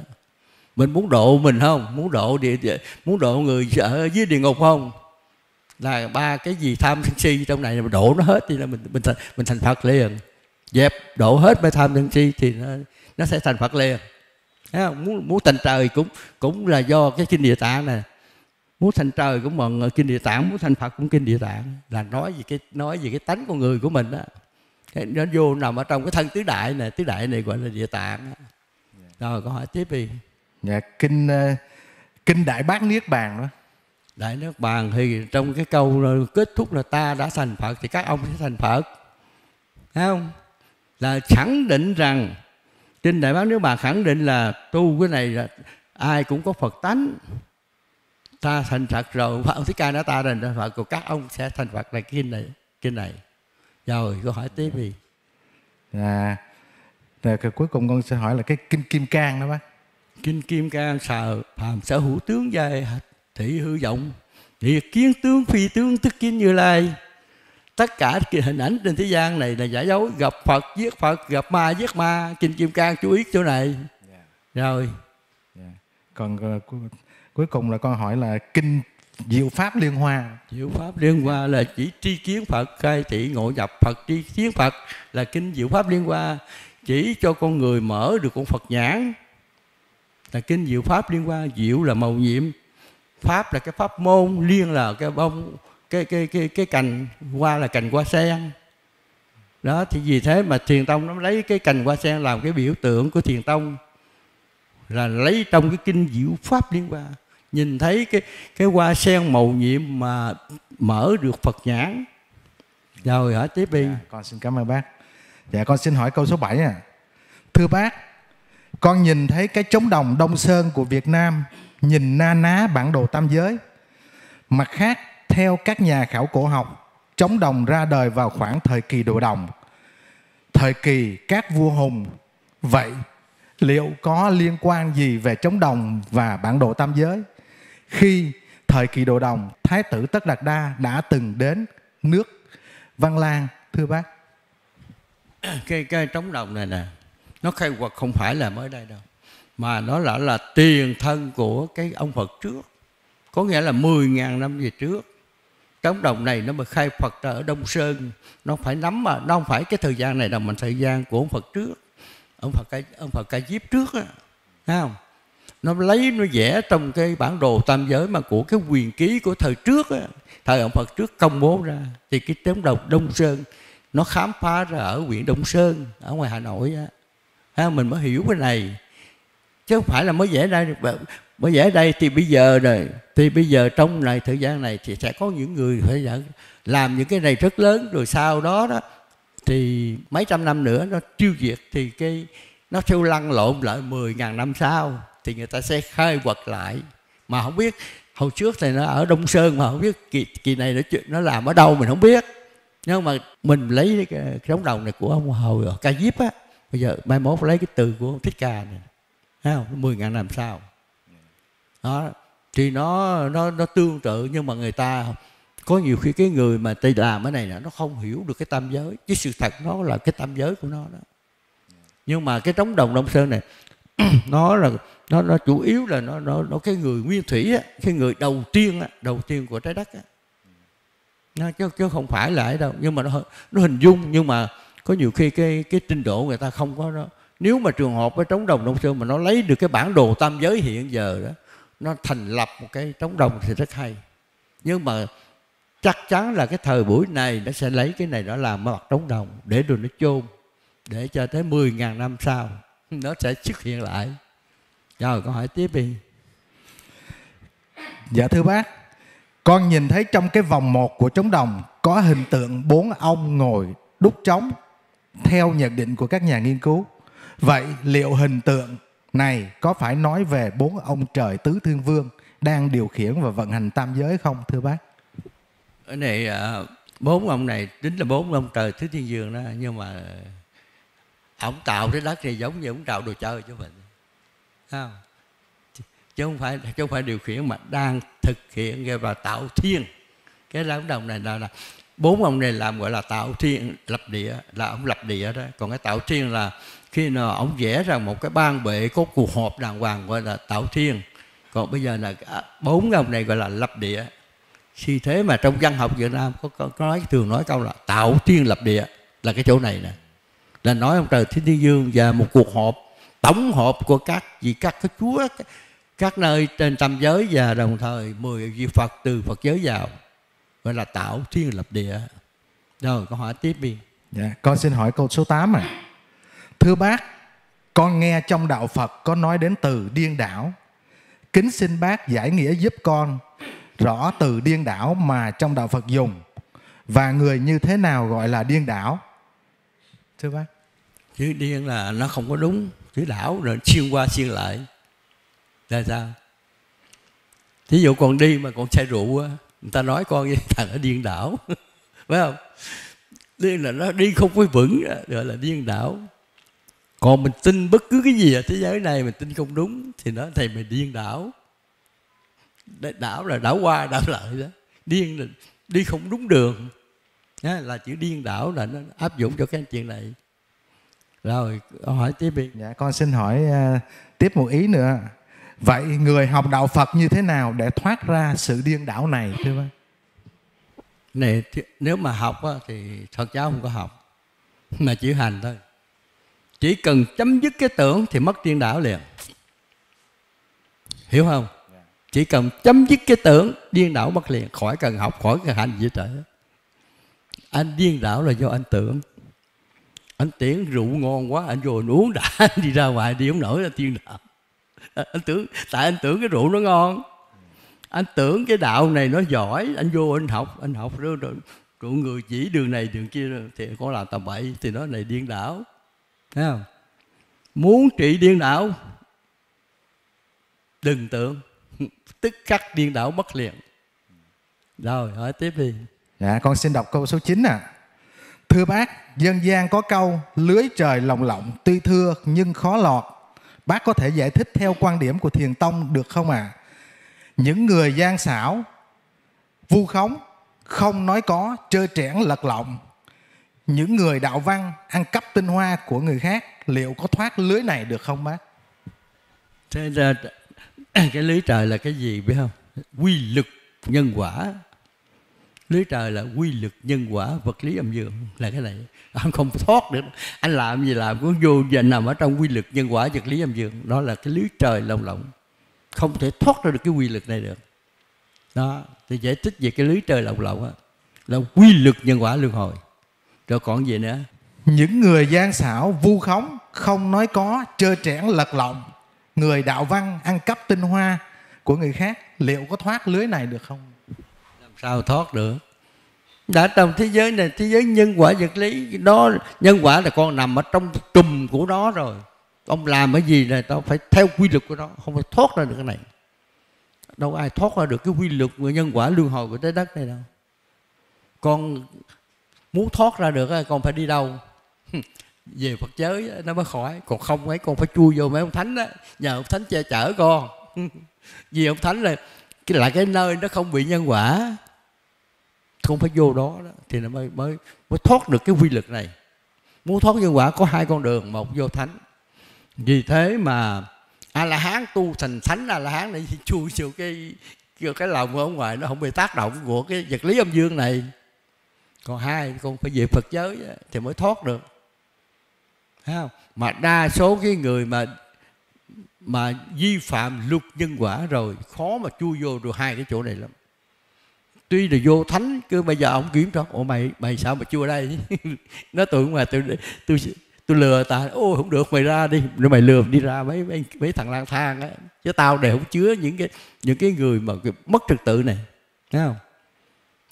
Mình muốn độ mình không? Muốn độ địa, địa muốn độ người ở dưới địa ngục không? Là ba cái gì tham sân si trong này mà độ nó hết thì là mình mình thành mình thành phật liền. Dẹp độ hết mấy tham sân si thì nó, nó sẽ thành phật liền. Thấy không? muốn muốn thành trời cũng cũng là do cái kinh địa tạng này muốn thành trời cũng bằng kinh địa tạng muốn thành phật cũng kinh địa tạng. Là nói về cái nói về cái tánh con người của mình đó nó vô nằm ở trong cái thân tứ đại này tứ đại này gọi là địa tạng. Rồi câu hỏi tiếp đi. Dạ kinh uh, kinh đại bát niết bàn đó. Đại niết bàn thì trong cái câu kết thúc là ta đã thành phật thì các ông sẽ thành phật. Thấy không? Là khẳng định rằng trên đại bát niết bàn khẳng định là tu cái này là ai cũng có phật tánh. Ta thành phật rồi [LAUGHS] ông thích ca nói ta thành phật còn các ông sẽ thành phật là kinh này kinh này rồi câu hỏi tiếp đi. À, rồi cuối cùng con sẽ hỏi là cái kinh kim cang đó bác. Kinh kim cang sở phàm sở hữu tướng dài thị hư vọng. Thì kiến tướng phi tướng tức kiến như lai. Tất cả cái hình ảnh trên thế gian này là giả dối. Gặp phật giết phật gặp ma giết ma. Kinh kim cang chú ý chỗ này. Yeah. rồi. Yeah. còn uh, cuối cùng là con hỏi là kinh diệu pháp liên hoa. Diệu pháp liên hoa là chỉ tri kiến phật, khai thị ngộ nhập phật, tri kiến phật là kinh diệu pháp liên hoa. Chỉ cho con người mở được con phật nhãn là kinh diệu pháp liên hoa. Diệu là màu nhiệm, pháp là cái pháp môn, liên là cái bông, cái cái cái cái cành hoa là cành hoa sen. Đó, thì vì thế mà thiền tông nó lấy cái cành hoa sen làm cái biểu tượng của thiền tông, là lấy trong cái kinh diệu pháp liên hoa nhìn thấy cái cái hoa sen màu nhiệm mà mở được phật nhãn. Rồi hỏi tiếp đi dạ, con xin cảm ơn bác. Dạ con xin hỏi câu số 7 à thưa bác con nhìn thấy cái trống đồng đông sơn của việt nam nhìn na ná bản đồ tam giới. Mặt khác theo các nhà khảo cổ học trống đồng ra đời vào khoảng thời kỳ đồ đồng. Thời kỳ các vua hùng. Vậy liệu có liên quan gì về trống đồng và bản đồ tam giới? Khi thời kỳ đồ đồng, thái tử tất đạt đa đã từng đến nước văn lang, thưa bác. Cái cái trống đồng này nè, nó khai quật không phải là mới đây đâu, mà nó là là tiền thân của cái ông Phật trước. Có nghĩa là 10.000 năm về trước, trống đồng này nó mà khai Phật ở Đông Sơn. Nó phải nắm mà, nó không phải cái thời gian này đâu, mà thời gian của ông Phật trước. Ông Phật cái ông Phật cái diếp trước á, thấy không? Nó lấy nó vẽ trong cái bản đồ tam giới mà của cái quyền ký của thời trước á. Thời ông Phật trước công bố ra thì cái trống đồng Đông Sơn nó khám phá ra ở huyện Đông Sơn ở ngoài Hà Nội á. Ha, mình mới hiểu cái này. Chứ không phải là mới vẽ đây mới vẽ đây thì bây giờ rồi thì bây giờ trong này thời gian này thì sẽ có những người phải làm những cái này rất lớn. Rồi sau đó đó thì mấy trăm năm nữa nó tiêu diệt thì cái nó siêu lăn lộn lại 10.000 năm sau thì người ta sẽ khai quật lại. Mà không biết hồi trước thì nó ở Đông Sơn mà không biết kỳ, kỳ này nó chuyện nó làm ở đâu mình không biết. Nhưng mà mình lấy cái, cái đống đồng này của ông hồi ca diếp á bây giờ mai mốt lấy cái từ của ông thích ca này thấy không? Mười ngàn làm sao? Đó thì nó nó nó tương tự nhưng mà người ta có nhiều khi cái người mà tây làm cái này là nó không hiểu được cái tam giới. Chứ sự thật nó là cái tam giới của nó đó. Nhưng mà cái trống đồng đông sơn này [CLEARS THROAT] nó là nó nó chủ yếu là nó nó nó cái người nguyên thủy á, cái người đầu tiên á, đầu tiên của trái đất á. Nó chứ chứ không phải là ấy đâu, nhưng mà nó nó hình dung, nhưng mà có nhiều khi cái cái trình độ người ta không có đó nếu mà trường hợp với trống đồng đông sơn mà nó lấy được cái bản đồ tam giới hiện giờ đó, nó thành lập một cái trống đồng thì rất hay. Nhưng mà chắc chắn là cái thời buổi này nó sẽ lấy cái này nó làm mặt trống đồng để rồi nó chôn, để cho tới 10.000 năm sau, nó sẽ xuất hiện lại rồi câu hỏi tiếp đi. Dạ thưa bác con nhìn thấy trong cái vòng một của trống đồng có hình tượng bốn ông ngồi đúc trống theo nhận định của các nhà nghiên cứu. Vậy liệu hình tượng này có phải nói về bốn ông trời tứ thiên vương đang điều khiển và vận hành tam giới không thưa bác? Cái này à, bốn ông này chính là bốn ông trời tứ thiên vương đó nhưng mà ông tạo cái đất thì giống như ông tạo đồ chơi cho mình không chứ không phải chứ không phải điều khiển mà đang thực hiện gọi là tạo thiên. Cái đám đồng này là, là bốn ông này làm gọi là tạo thiên lập địa là ông lập địa đó. Còn cái tạo thiên là khi nào ông vẽ ra một cái ban bệ có cuộc họp đàng hoàng gọi là tạo thiên. Còn bây giờ là à, bốn ông này gọi là lập địa. Khi thế mà trong văn học Việt Nam có, có, có nói thường nói câu là tạo thiên lập địa là cái chỗ này nè. Là nói ông trời thiên thiên dương và một cuộc họp tổng hợp của các vị các cái chúa các, các nơi trên tam giới và đồng thời mười vị Phật từ Phật giới vào gọi là tạo thiên lập địa. Rồi câu hỏi tiếp đi. Dạ con xin hỏi câu số 8 à thưa bác con nghe trong đạo Phật có nói đến từ điên đảo. Kính xin bác giải nghĩa giúp con rõ từ điên đảo mà trong đạo Phật dùng và người như thế nào gọi là điên đảo. Thưa bác. Chữ điên là nó không có đúng cái đảo rồi xuyên qua xuyên lại. Là sao? Thí dụ còn đi mà còn say rượu á, người ta nói con với thằng ở điên đảo. [LAUGHS] Phải không? Điên là nó đi không có vững gọi là điên đảo. Còn mình tin bất cứ cái gì ở thế giới này mình tin không đúng, thì nó thầy mày điên đảo. Đảo là đảo qua, đảo lại đó. Điên là đi không đúng đường. Là chữ điên đảo là nó áp dụng cho cái chuyện này rồi câu hỏi tiếp đi. Dạ con xin hỏi uh, tiếp một ý nữa. Vậy người học đạo phật như thế nào để thoát ra sự điên đảo này thưa bác? Này nếu mà học á, thì thật cháu không có học mà chỉ hành thôi. Chỉ cần chấm dứt cái tưởng thì mất điên đảo liền. Hiểu không? Chỉ cần chấm dứt cái tưởng điên đảo mất liền. Khỏi cần học khỏi cần hành gì hết anh điên đảo là do anh tưởng anh tiễn rượu ngon quá anh vô anh uống đã anh đi ra ngoài đi uống nổi là tiên đạo. À, anh tưởng tại anh tưởng cái rượu nó ngon. Anh tưởng cái đạo này nó giỏi anh vô anh học anh học rồi, rồi, rồi người chỉ đường này đường kia thì có làm tầm bậy thì nó này điên đảo. Thấy không? Muốn trị điên đảo đừng tưởng. [LAUGHS] Tức khắc điên đảo mất liền. Rồi hỏi tiếp đi. Dạ, con xin đọc câu số 9 à. Thưa bác, dân gian có câu lưới trời lồng lộng tuy thưa nhưng khó lọt. Bác có thể giải thích theo quan điểm của Thiền Tông được không ạ? À? Những người gian xảo, vu khống, không nói có, chơi trẽn lật lọng. Những người đạo văn ăn cắp tinh hoa của người khác liệu có thoát lưới này được không bác? Thế ra [COUGHS] cái lưới trời là cái gì biết không? Quy lực nhân quả lưới trời là quy luật nhân quả, vật lý âm dương, là cái này. Anh không thoát được. Anh làm gì làm cũng vô và nằm ở trong quy luật nhân quả, vật lý âm dương. Đó là cái lưới trời lồng lộng. Không thể thoát ra được cái quy luật này được. Đó, thì giải thích về cái lưới trời lồng lộng á, là quy luật nhân quả luân hồi. Rồi còn gì nữa? Những người gian xảo, vu khống, không nói có trơ trẽn, lật lọng, người đạo văn, ăn cắp tinh hoa của người khác, liệu có thoát lưới này được không? Sao thoát được? Đã trong thế giới này, thế giới nhân quả vật lý, đó nhân quả là con nằm ở trong trùm của nó rồi. Ông làm cái gì này, tao phải theo quy luật của nó, không phải thoát ra được cái này. Đâu ai thoát ra được cái quy luật của nhân quả luân hồi của trái đất này đâu. Con muốn thoát ra được con phải đi đâu? Về Phật giới nó mới khỏi. Còn không ấy, con phải chui vô mấy ông thánh đó nhờ ông thánh che chở con. [LAUGHS] Vì ông thánh là cái là cái nơi nó không bị nhân quả không phải vô đó, đó. Thì nó mới mới mới thoát được cái quy luật này. Muốn thoát nhân quả có hai con đường một vô thánh. Vì thế mà a la hán tu thành thánh a la hán này chui chịu cái vô cái lòng ở ngoài nó không bị tác động của cái vật lý âm dương này. Còn hai con phải về phật giới thì mới thoát được. Thấy không? mà đa số cái người mà mà vi phạm luật nhân quả rồi khó mà chui vô được hai cái chỗ này lắm tuy là vô thánh cứ bây giờ ông kiếm cho ủa mày mày sao mà chưa đây? [LAUGHS] Nó tưởng mà tôi tôi tôi lừa ta. Ô không được mày ra đi. Rồi mày lừa đi ra mấy mấy, mấy thằng lang thang á. Chứ tao đều không chứa những cái những cái người mà cái mất trật tự này. Thấy không?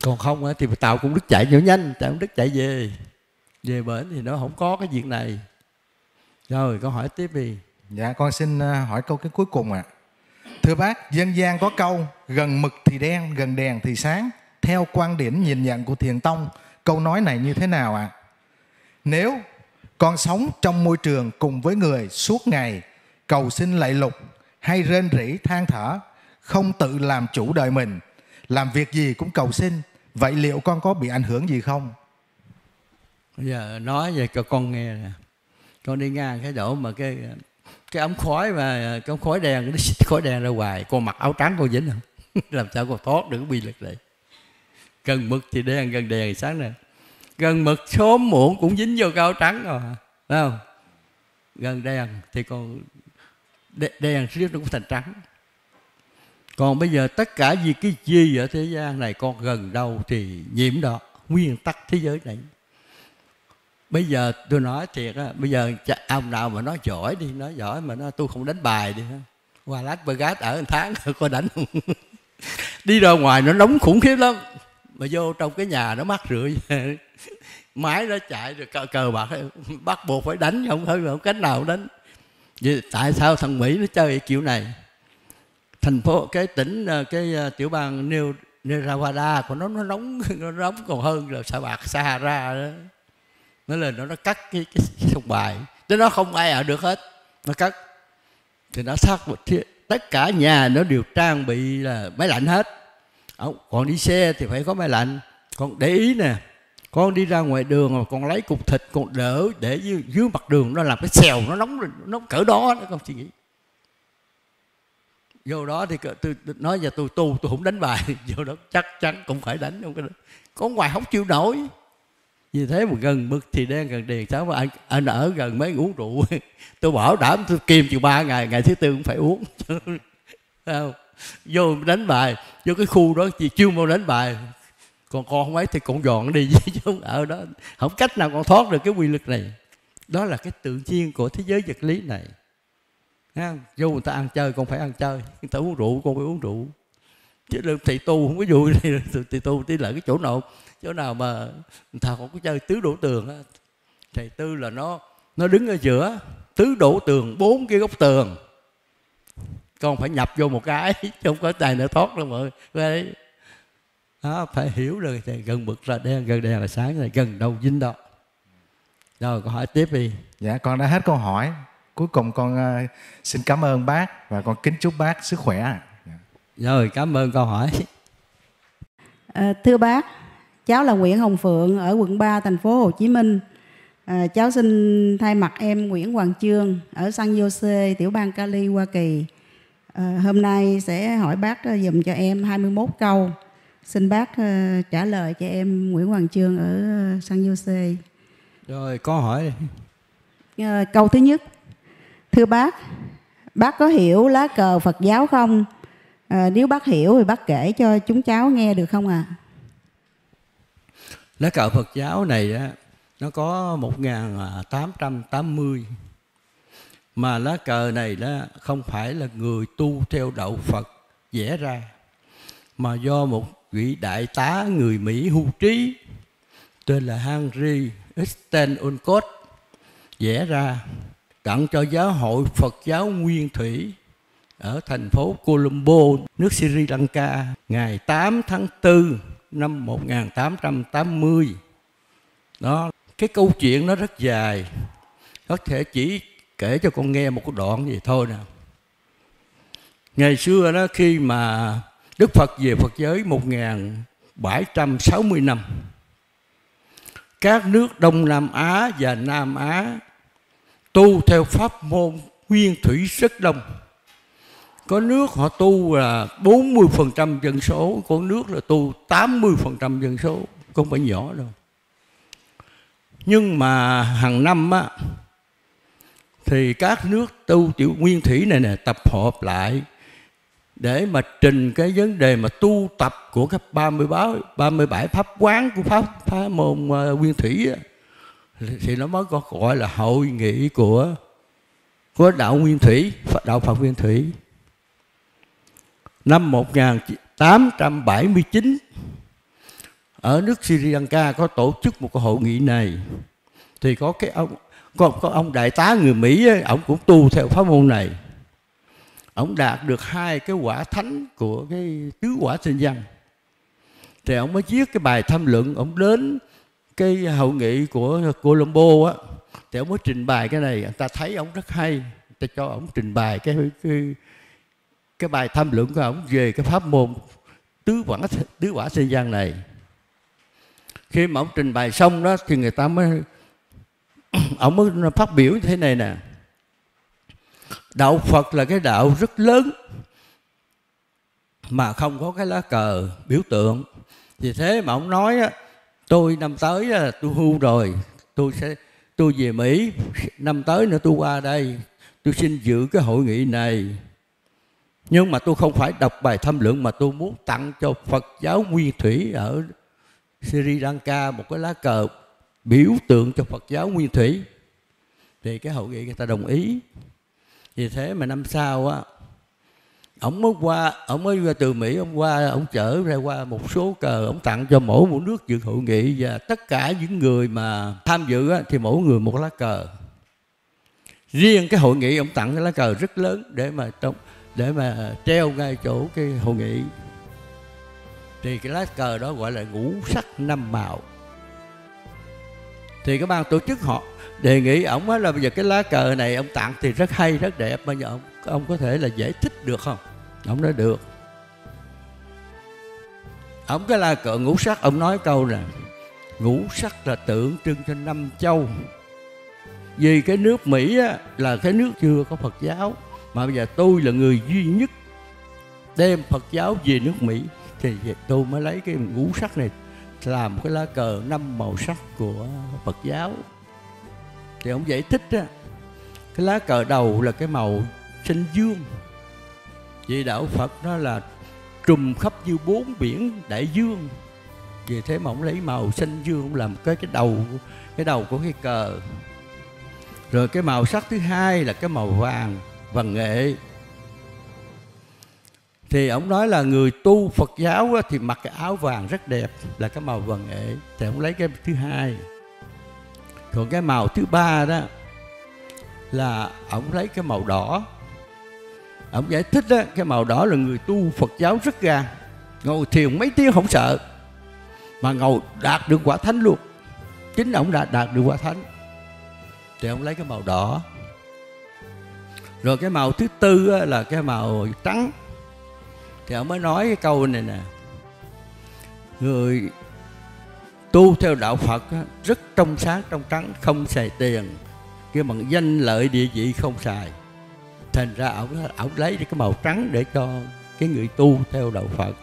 Còn không á thì tao cũng đứt chạy nhỏ nhanh. Tao cũng đứt chạy về. Về bển thì nó không có cái việc này. Rồi câu hỏi tiếp đi. Dạ con xin ờ, hỏi câu cái cuối cùng ạ. à. Thưa bác, dân gian có câu gần mực thì đen, gần đèn thì sáng. Theo quan điểm nhìn nhận của Thiền Tông, câu nói này như thế nào ạ? À? Nếu con sống trong môi trường cùng với người suốt ngày, cầu xin lạy lục hay rên rỉ than thở, không tự làm chủ đời mình, làm việc gì cũng cầu xin, vậy liệu con có bị ảnh hưởng gì không? Bây giờ nói về cho con nghe nè. Con đi ngang cái chỗ mà cái cái ống khói mà cái ống khói đen nó xịt khói đen ra hoài, con mặc áo trắng con dính không? [LAUGHS] Làm sao con thoát được bị lực này? Gần mực thì đen gần đèn thì sáng nè gần mực sớm muộn cũng dính vô cái áo trắng rồi phải không? Gần đèn thì con đèn riết nó cũng thành trắng. Còn bây giờ tất cả gì cái gì ở thế gian này con gần đâu thì nhiễm đó. Nguyên tắc thế giới này bây giờ tôi nói thiệt á bây giờ ông nào mà nói giỏi đi nói giỏi mà nó tôi không đánh bài đi qua lát bơ gát ở một tháng [LAUGHS] có đánh không? [LAUGHS] Đi ra ngoài nó nóng khủng khiếp lắm. Mà vô trong cái nhà nó mắc rượi [LAUGHS] máy nó chạy rồi cờ, cờ bạc bắt buộc phải đánh không thôi không cách nào đánh. Vậy tại sao thằng mỹ nó chơi kiểu này? Thành phố cái tỉnh ờ, cái ờ, tiểu bang New Nevada của nó nó nóng nó nóng còn hơn là sa bạc Sahara đó nó lên nó nó cắt cái, cái, cái sông bài. Chứ nó không ai ở được hết. Nó cắt. Thì nó sát một tất cả nhà nó đều trang bị là máy lạnh hết. Còn đi xe thì phải có máy lạnh. Còn để ý nè con đi ra ngoài đường mà con lấy cục thịt còn đỡ để dưới, dưới mặt đường nó làm cái xèo nó nóng nó cỡ đó nó không suy nghĩ. Vô đó thì tôi nói giờ tôi tu tôi không đánh bài. [LAUGHS] Vô đó chắc chắn cũng phải đánh không có có ngoài không chịu nổi vì thế mà gần mực thì đen gần đèn sáng mà anh, anh ở gần mấy uống rượu? [LAUGHS] Tôi bảo đảm tôi kiềm chừng ba ngày ngày thứ tư cũng phải uống. [LAUGHS] Không vô đánh bài vô cái khu đó chỉ chưa mau đánh bài. Còn con không ấy thì cũng dọn đi [LAUGHS] chứ không ở đó. Không cách nào còn thoát được cái quy lực này. Đó là cái tự nhiên của thế giới vật lý này. Thấy vô người ta ăn chơi con phải ăn chơi. Người ta uống rượu con phải uống rượu. Chứ được thầy tu không có vui thầy tu tí là cái chỗ nào chỗ nào mà thà không có chơi tứ đổ tường á thầy tư là nó nó đứng ở giữa tứ đổ tường bốn cái góc tường. Con phải nhập vô một cái [LAUGHS] chứ không có tài nữa thoát đâu mọi người. Đó phải hiểu được thì gần bực là đen gần đen là sáng này gần đầu dính đó. Rồi câu hỏi tiếp đi. Dạ con đã hết câu hỏi. Cuối cùng con uh, xin cảm ơn bác và con kính chúc bác sức khỏe rồi cảm ơn câu hỏi. À, thưa bác cháu là Nguyễn Hồng Phượng ở quận 3 thành phố Hồ Chí Minh. À, cháu xin thay mặt em Nguyễn Hoàng Trương ở San Jose tiểu bang Cali Hoa Kỳ. À, hôm nay sẽ hỏi bác dùm cho em 21 câu. Xin bác uh, trả lời cho em Nguyễn Hoàng Trương ở San Jose. Rồi có hỏi à, câu thứ nhất. Thưa bác bác có hiểu lá cờ Phật giáo không? À, nếu bác hiểu thì bác kể cho chúng cháu nghe được không ạ? à? Lá cờ Phật giáo này á nó có 1880 mà lá cờ này đó không phải là người tu theo đạo Phật vẽ ra mà do một vị đại tá người Mỹ hưu trí tên là Henry Sten Olcott vẽ ra tặng cho giáo hội Phật giáo Nguyên Thủy ở thành phố Colombo, nước Sri Lanka ngày 8 tháng 4 năm 1880. Đó, cái câu chuyện nó rất dài. Có thể chỉ kể cho con nghe một cái đoạn gì thôi nè. Ngày xưa đó khi mà Đức Phật về Phật giới 1760 năm các nước Đông Nam Á và Nam Á tu theo pháp môn nguyên thủy rất đông. Có nước họ tu là 40% dân số, có nước là tu 80% dân số, không phải nhỏ đâu. Nhưng mà hàng năm á, thì các nước tu tiểu nguyên thủy này nè tập hợp lại để mà trình cái vấn đề mà tu tập của các 37 37 pháp quán của pháp pháp môn uh, nguyên thủy á, thì nó mới có gọi là hội nghị của của đạo nguyên thủy đạo Phật nguyên thủy năm 1879 ở nước Sri Lanka có tổ chức một cái hội nghị này. Thì có cái ông có, có ông đại tá người Mỹ ấy, ông cũng tu theo pháp môn này. Ông đạt được hai cái quả thánh của cái tứ quả sinh văn. Thì ông mới viết cái bài tham luận ông đến cái hội nghị của Colombo á thì ông mới trình bày cái này. Người ta thấy ông rất hay người ta cho ông trình bày cái cái cái bài tham luận của ông về cái pháp môn tứ quả tứ quả sinh gian này. Khi mà ông trình bày xong đó thì người ta mới [CLEARS THROAT] ông mới phát biểu như thế này nè. Đạo phật là cái đạo rất lớn mà không có cái lá cờ biểu tượng. Vì thế mà ông nói á, tôi năm tới là tôi hưu rồi tôi sẽ tôi về mỹ năm tới nữa tôi qua đây tôi xin dự cái hội nghị này nhưng mà tôi không phải đọc bài thâm luận mà tôi muốn tặng cho phật giáo nguyên thủy ở sri lanka một cái lá cờ biểu tượng cho phật giáo nguyên thủy. Thì cái hội nghị người ta đồng ý. Vì thế mà năm sau á ông mới qua ông mới qua từ mỹ ông qua ông chở ra qua một số cờ ông tặng cho mỗi một nước dự hội nghị và tất cả những người mà tham dự á, thì mỗi người một lá cờ. Riêng cái hội nghị ông tặng cái lá cờ rất lớn để mà trong để mà treo ngay chỗ cái hội nghị. Thì cái lá cờ đó gọi là ngũ sắc năm màu. Thì các ban tổ chức họ đề nghị ổng là bây giờ cái lá cờ này ông tặng thì rất hay rất đẹp bây giờ ông ông có thể là giải thích được không? Ông nói được. Ông cái lá cờ ngũ sắc ông nói câu nè ngũ sắc là tượng trưng cho năm châu. Vì cái nước mỹ á, là cái nước chưa có phật giáo mà bây giờ tôi là người duy nhất đem phật giáo về nước mỹ, thì tôi mới lấy cái ngũ sắc này làm cái lá cờ năm màu sắc của phật giáo. Thì ông giải thích á, cái lá cờ đầu là cái màu xanh dương. Vì đạo phật nó là trùm khắp như bốn biển đại dương. Vì thế mà ông lấy màu xanh dương ông làm cái cái đầu cái đầu của cái cờ. Rồi cái màu sắc thứ hai là cái màu vàng vàng nghệ. Thì ông nói là người tu Phật giáo thì mặc cái áo vàng rất đẹp là cái màu vàng nghệ. thì ông lấy cái thứ hai. Còn cái màu thứ ba đó là ông lấy cái màu đỏ. Ông giải thích đó cái màu đỏ là người tu Phật giáo rất gan ngồi thiền mấy tiếng không sợ, mà ngồi đạt được quả thánh luôn. Chính ông đã đạt được quả thánh. Thì ông lấy cái màu đỏ rồi cái màu thứ tư là cái màu trắng. Thì ông mới nói cái câu này nè. Người tu theo đạo Phật rất trong sáng, trong trắng, không xài tiền. Cái bằng danh lợi địa vị không xài. Thành ra ông ông lấy cái màu trắng để cho cái người tu theo đạo Phật.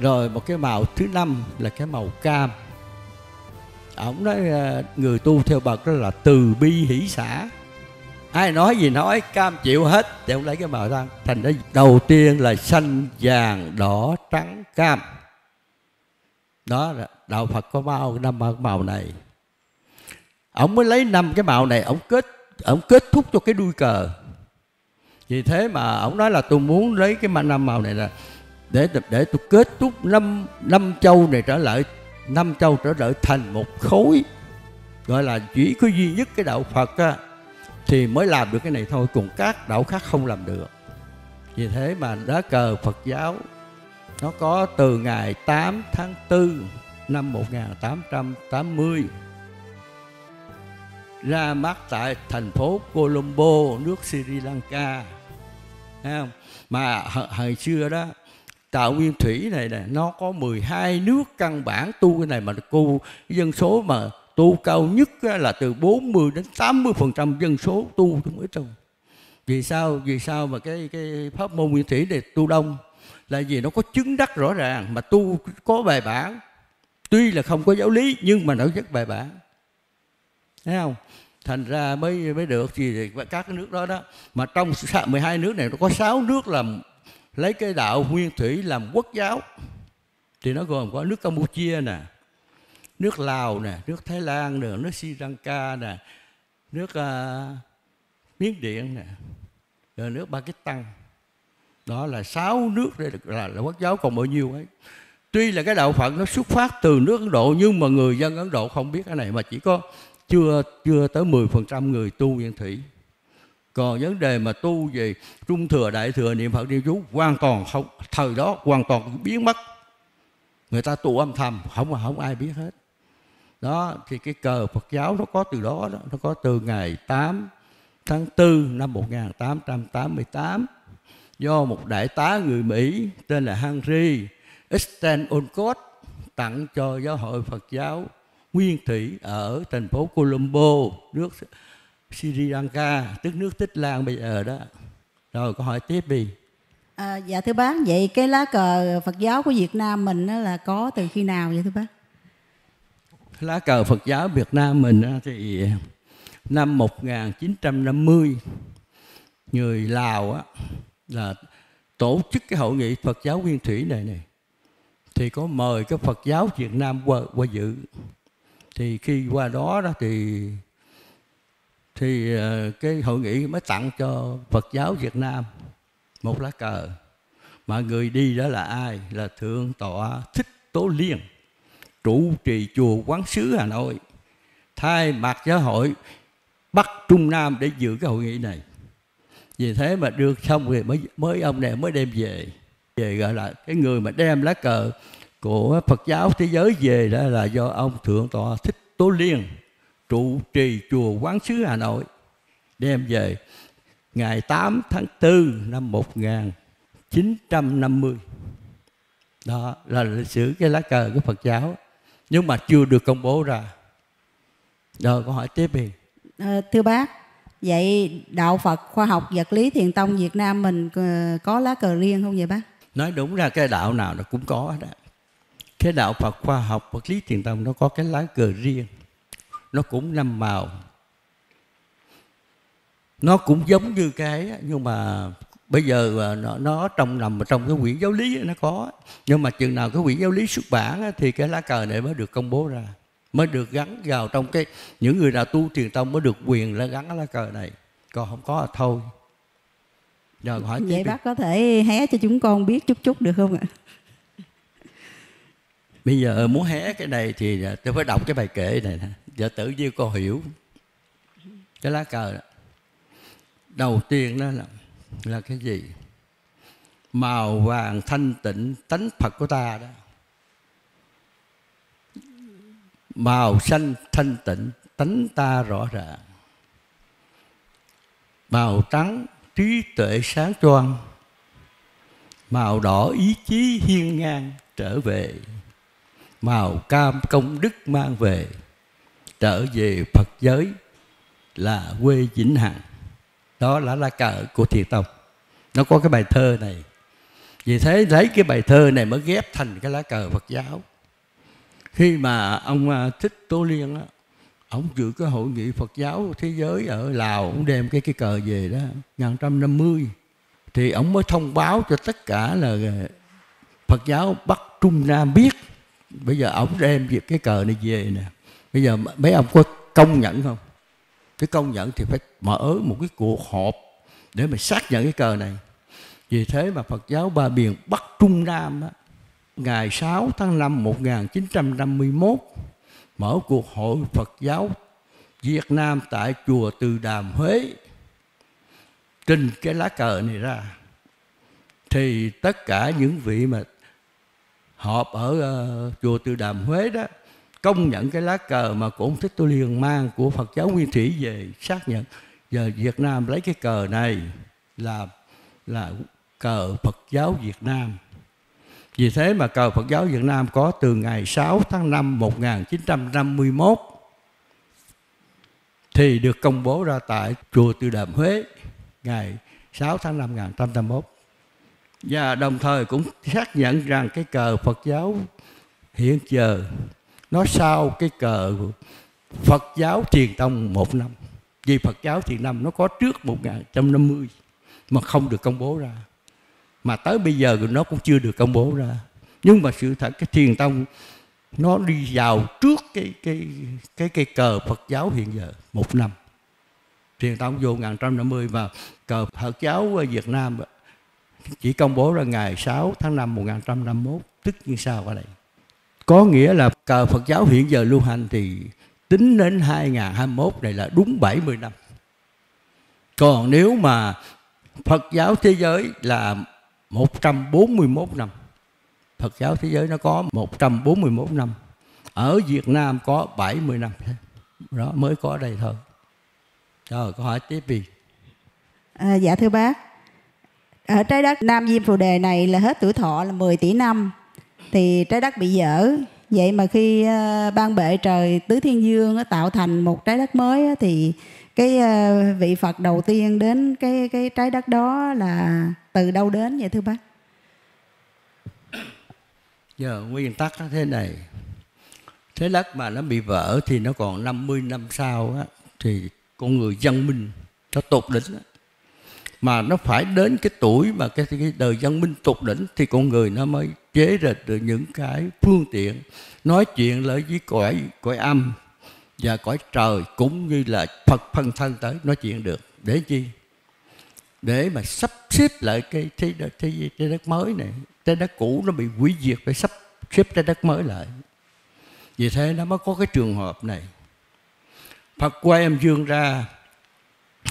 Rồi một cái màu thứ năm là cái màu cam. Ông nói à, người tu theo bậc đó là từ bi hỷ xã ai nói gì nói cam chịu hết thì ông lấy cái màu xanh thành ra đầu tiên là xanh vàng đỏ trắng cam. Đó là đạo phật có bao năm màu này. Ông mới lấy năm cái màu này ông kết ông kết thúc cho cái đuôi cờ. Vì thế mà ông nói là tôi muốn lấy cái năm màu này là để để tôi kết thúc năm năm châu này trở lại năm châu trở lại thành một khối gọi là chỉ có duy nhất cái đạo Phật á, thì mới làm được cái này thôi còn các đạo khác không làm được. Vì thế mà lá cờ Phật giáo, nó có từ ngày 8 tháng 4 năm 1880 ra mắt tại thành phố Colombo, nước Sri Lanka. Thấy không? mà hồi xưa đó tạo nguyên thủy này nè, nó có 12 nước căn bản tu cái này mà cô dân số mà tu cao nhất là từ 40 đến 80 phần trăm dân số tu trong ít đâu vì sao? Vì sao mà cái cái pháp môn nguyên thủy để tu đông? Là vì nó có chứng đắc rõ ràng mà tu có bài bản. Tuy là không có giáo lý, nhưng mà nó rất bài bản. Thấy không? Thành ra mới mới được thì các cái nước đó đó. Mà trong 12 nước này, nó có 6 nước làm lấy cái đạo nguyên thủy làm quốc giáo. Thì nó gồm có nước Campuchia nè nước Lào nè nước Thái Lan nè nước Sri Lanka nè nước uh, Miến Điện nè rồi nước Pakistan. Đó là sáu nước đây là, là quốc giáo còn bao nhiêu ấy. Tuy là cái đạo Phật nó xuất phát từ nước Ấn Độ nhưng mà người dân Ấn Độ không biết cái này mà chỉ có chưa chưa tới 10% người tu nguyên thủy. Còn vấn đề mà tu về trung thừa đại thừa niệm phật niệm chú hoàn toàn không thời đó hoàn toàn biến mất. Người ta tu âm thầm không không ai biết hết đó thì cái cờ Phật giáo nó có từ đó, đó nó có từ ngày 8 tháng 4 năm 1888 do một đại tá người Mỹ tên là Henry Sten Olcott tặng cho giáo hội Phật giáo Nguyên Thủy ở thành phố Colombo nước Sri Lanka tức nước Tích Lan bây giờ đó. Rồi câu hỏi tiếp đi. À, dạ thưa bác vậy cái lá cờ Phật giáo của Việt Nam mình là có từ khi nào vậy thưa bác? Lá cờ Phật giáo Việt Nam mình thì năm 1950 người Lào á, là tổ chức cái hội nghị Phật giáo Nguyên Thủy này này. Thì có mời cái Phật giáo Việt Nam qua, qua dự. Thì khi qua đó đó thì thì ờ, cái hội nghị mới tặng cho Phật giáo Việt Nam một lá cờ. Mà người đi đó là ai? Là thượng tọa thích tố liên trụ trì chùa quán sứ hà nội. Thay mặt giáo hội bắc trung nam để dự cái hội nghị này. Vì thế mà được xong rồi mới mới ông này mới đem về. Về gọi là cái người mà đem lá cờ của Phật giáo thế giới về đó là do ông thượng tọa thích tố liên, trụ trì chùa Quán Sứ Hà Nội, đem về. Ngày 8 tháng 4 năm 1950. Đó là lịch sử cái lá cờ của Phật giáo nhưng mà chưa được công bố ra. Rồi câu hỏi tiếp đi. À, thưa bác, vậy đạo Phật khoa học vật lý thiền tông Việt Nam mình ờ, có lá cờ riêng không vậy bác? Nói đúng ra cái đạo nào nó cũng có đó. Cái đạo Phật khoa học vật lý thiền tông nó có cái lá cờ riêng nó cũng năm màu nó cũng giống như cái nhưng mà bây giờ nó, nó trong nằm trong cái quyển giáo lý nó có nhưng mà chừng nào cái quyển giáo lý xuất bản thì cái lá cờ này mới được công bố ra mới được gắn vào trong cái những người nào tu truyền tông mới được quyền là gắn lá cờ này còn không có là thôi Rồi hỏi vậy đi. bác có thể hé cho chúng con biết chút chút được không ạ Bây giờ muốn hé cái này thì tôi phải đọc cái bài kệ này nè. Giờ tự nhiên cô hiểu cái lá cờ đó. Đầu tiên đó là là cái gì? Màu vàng thanh tịnh tánh Phật của ta đó. Màu xanh thanh tịnh tánh ta rõ ràng. Màu trắng trí tuệ sáng choang. Màu đỏ ý chí hiên ngang trở về màu cam công đức mang về trở về Phật giới là quê vĩnh hằng đó là lá cờ của thiền tông. Nó có cái bài thơ này. Vì thế lấy cái bài thơ này mới ghép thành cái lá cờ Phật giáo. Khi mà ông à, thích Tố Liên á, ông dự cái hội nghị Phật giáo thế giới ở Lào, ông đem cái cái cờ về đó, ngàn trăm năm mươi, thì ông mới thông báo cho tất cả là à, Phật giáo Bắc Trung Nam biết. Bây giờ ông đem việc cái cờ này về nè. Bây giờ mấy ông có công nhận không? Cái công nhận thì phải mở một cái cuộc họp để mà xác nhận cái cờ này. Vì thế mà Phật giáo ba miền Bắc Trung Nam á, ngày 6 tháng 5 1951 mở cuộc hội Phật giáo Việt Nam tại chùa Từ Đàm Huế trình cái lá cờ này ra. Thì tất cả những vị mà họp ở uh, chùa Từ Đàm Huế đó công nhận cái lá cờ mà của ông Thích Tô Liên mang của Phật giáo Nguyên Thủy về xác nhận. Giờ Việt Nam lấy cái cờ này là là cờ Phật giáo Việt Nam. Vì thế mà cờ Phật giáo Việt Nam có từ ngày 6 tháng 5 1951 thì được công bố ra tại chùa Từ Đàm Huế ngày 6 tháng 5 1951 và đồng thời cũng xác nhận rằng cái cờ Phật giáo hiện giờ nó sau cái cờ Phật giáo Thiền Tông một năm. Vì Phật giáo Thiền Tông nó có trước 1950 mà không được công bố ra. Mà tới bây giờ nó cũng chưa được công bố ra. Nhưng mà sự thật, cái Thiền Tông nó đi vào trước cái cái cái cái cờ Phật giáo hiện giờ một năm. Thiền Tông vô 1950 và cờ Phật giáo Việt Nam chỉ công bố ra ngày 6 tháng 5 1951 tức như sau ở đây có nghĩa là cờ Phật giáo hiện giờ lưu hành thì tính đến 2021 này là đúng 70 năm. Còn nếu mà Phật giáo thế giới là 141 năm Phật giáo thế giới nó có 141 năm ở Việt Nam có 70 năm. Đó mới có đây thôi. Rồi câu hỏi tiếp đi. À, dạ thưa bác. Ở trái đất Nam Diêm Phù Đề này là hết tuổi thọ là 10 tỷ năm thì trái đất bị dở vậy mà khi ờ, ban bệ trời tứ thiên dương tạo thành một trái đất mới thì cái ờ, vị Phật đầu tiên đến cái cái trái đất đó là từ đâu đến vậy thưa bác? Giờ nguyên tắc nó thế này Thế đất mà nó bị vỡ thì nó còn 50 năm sau á, Thì con người dân minh nó tột đỉnh á. Mà nó phải đến cái tuổi mà cái, cái đời văn minh tục đỉnh Thì con người nó mới chế ra được những cái phương tiện. Nói chuyện lại với cõi, cõi âm và cõi trời Cũng như là Phật phân thân tới nói chuyện được. Để chi? Để mà sắp xếp lại cái thế đất, thế, thế đất mới này. Trái đất cũ nó bị hủy diệt phải sắp xếp trái đất mới lại. Vì thế nó mới có cái trường hợp này. Phật quay âm dương ra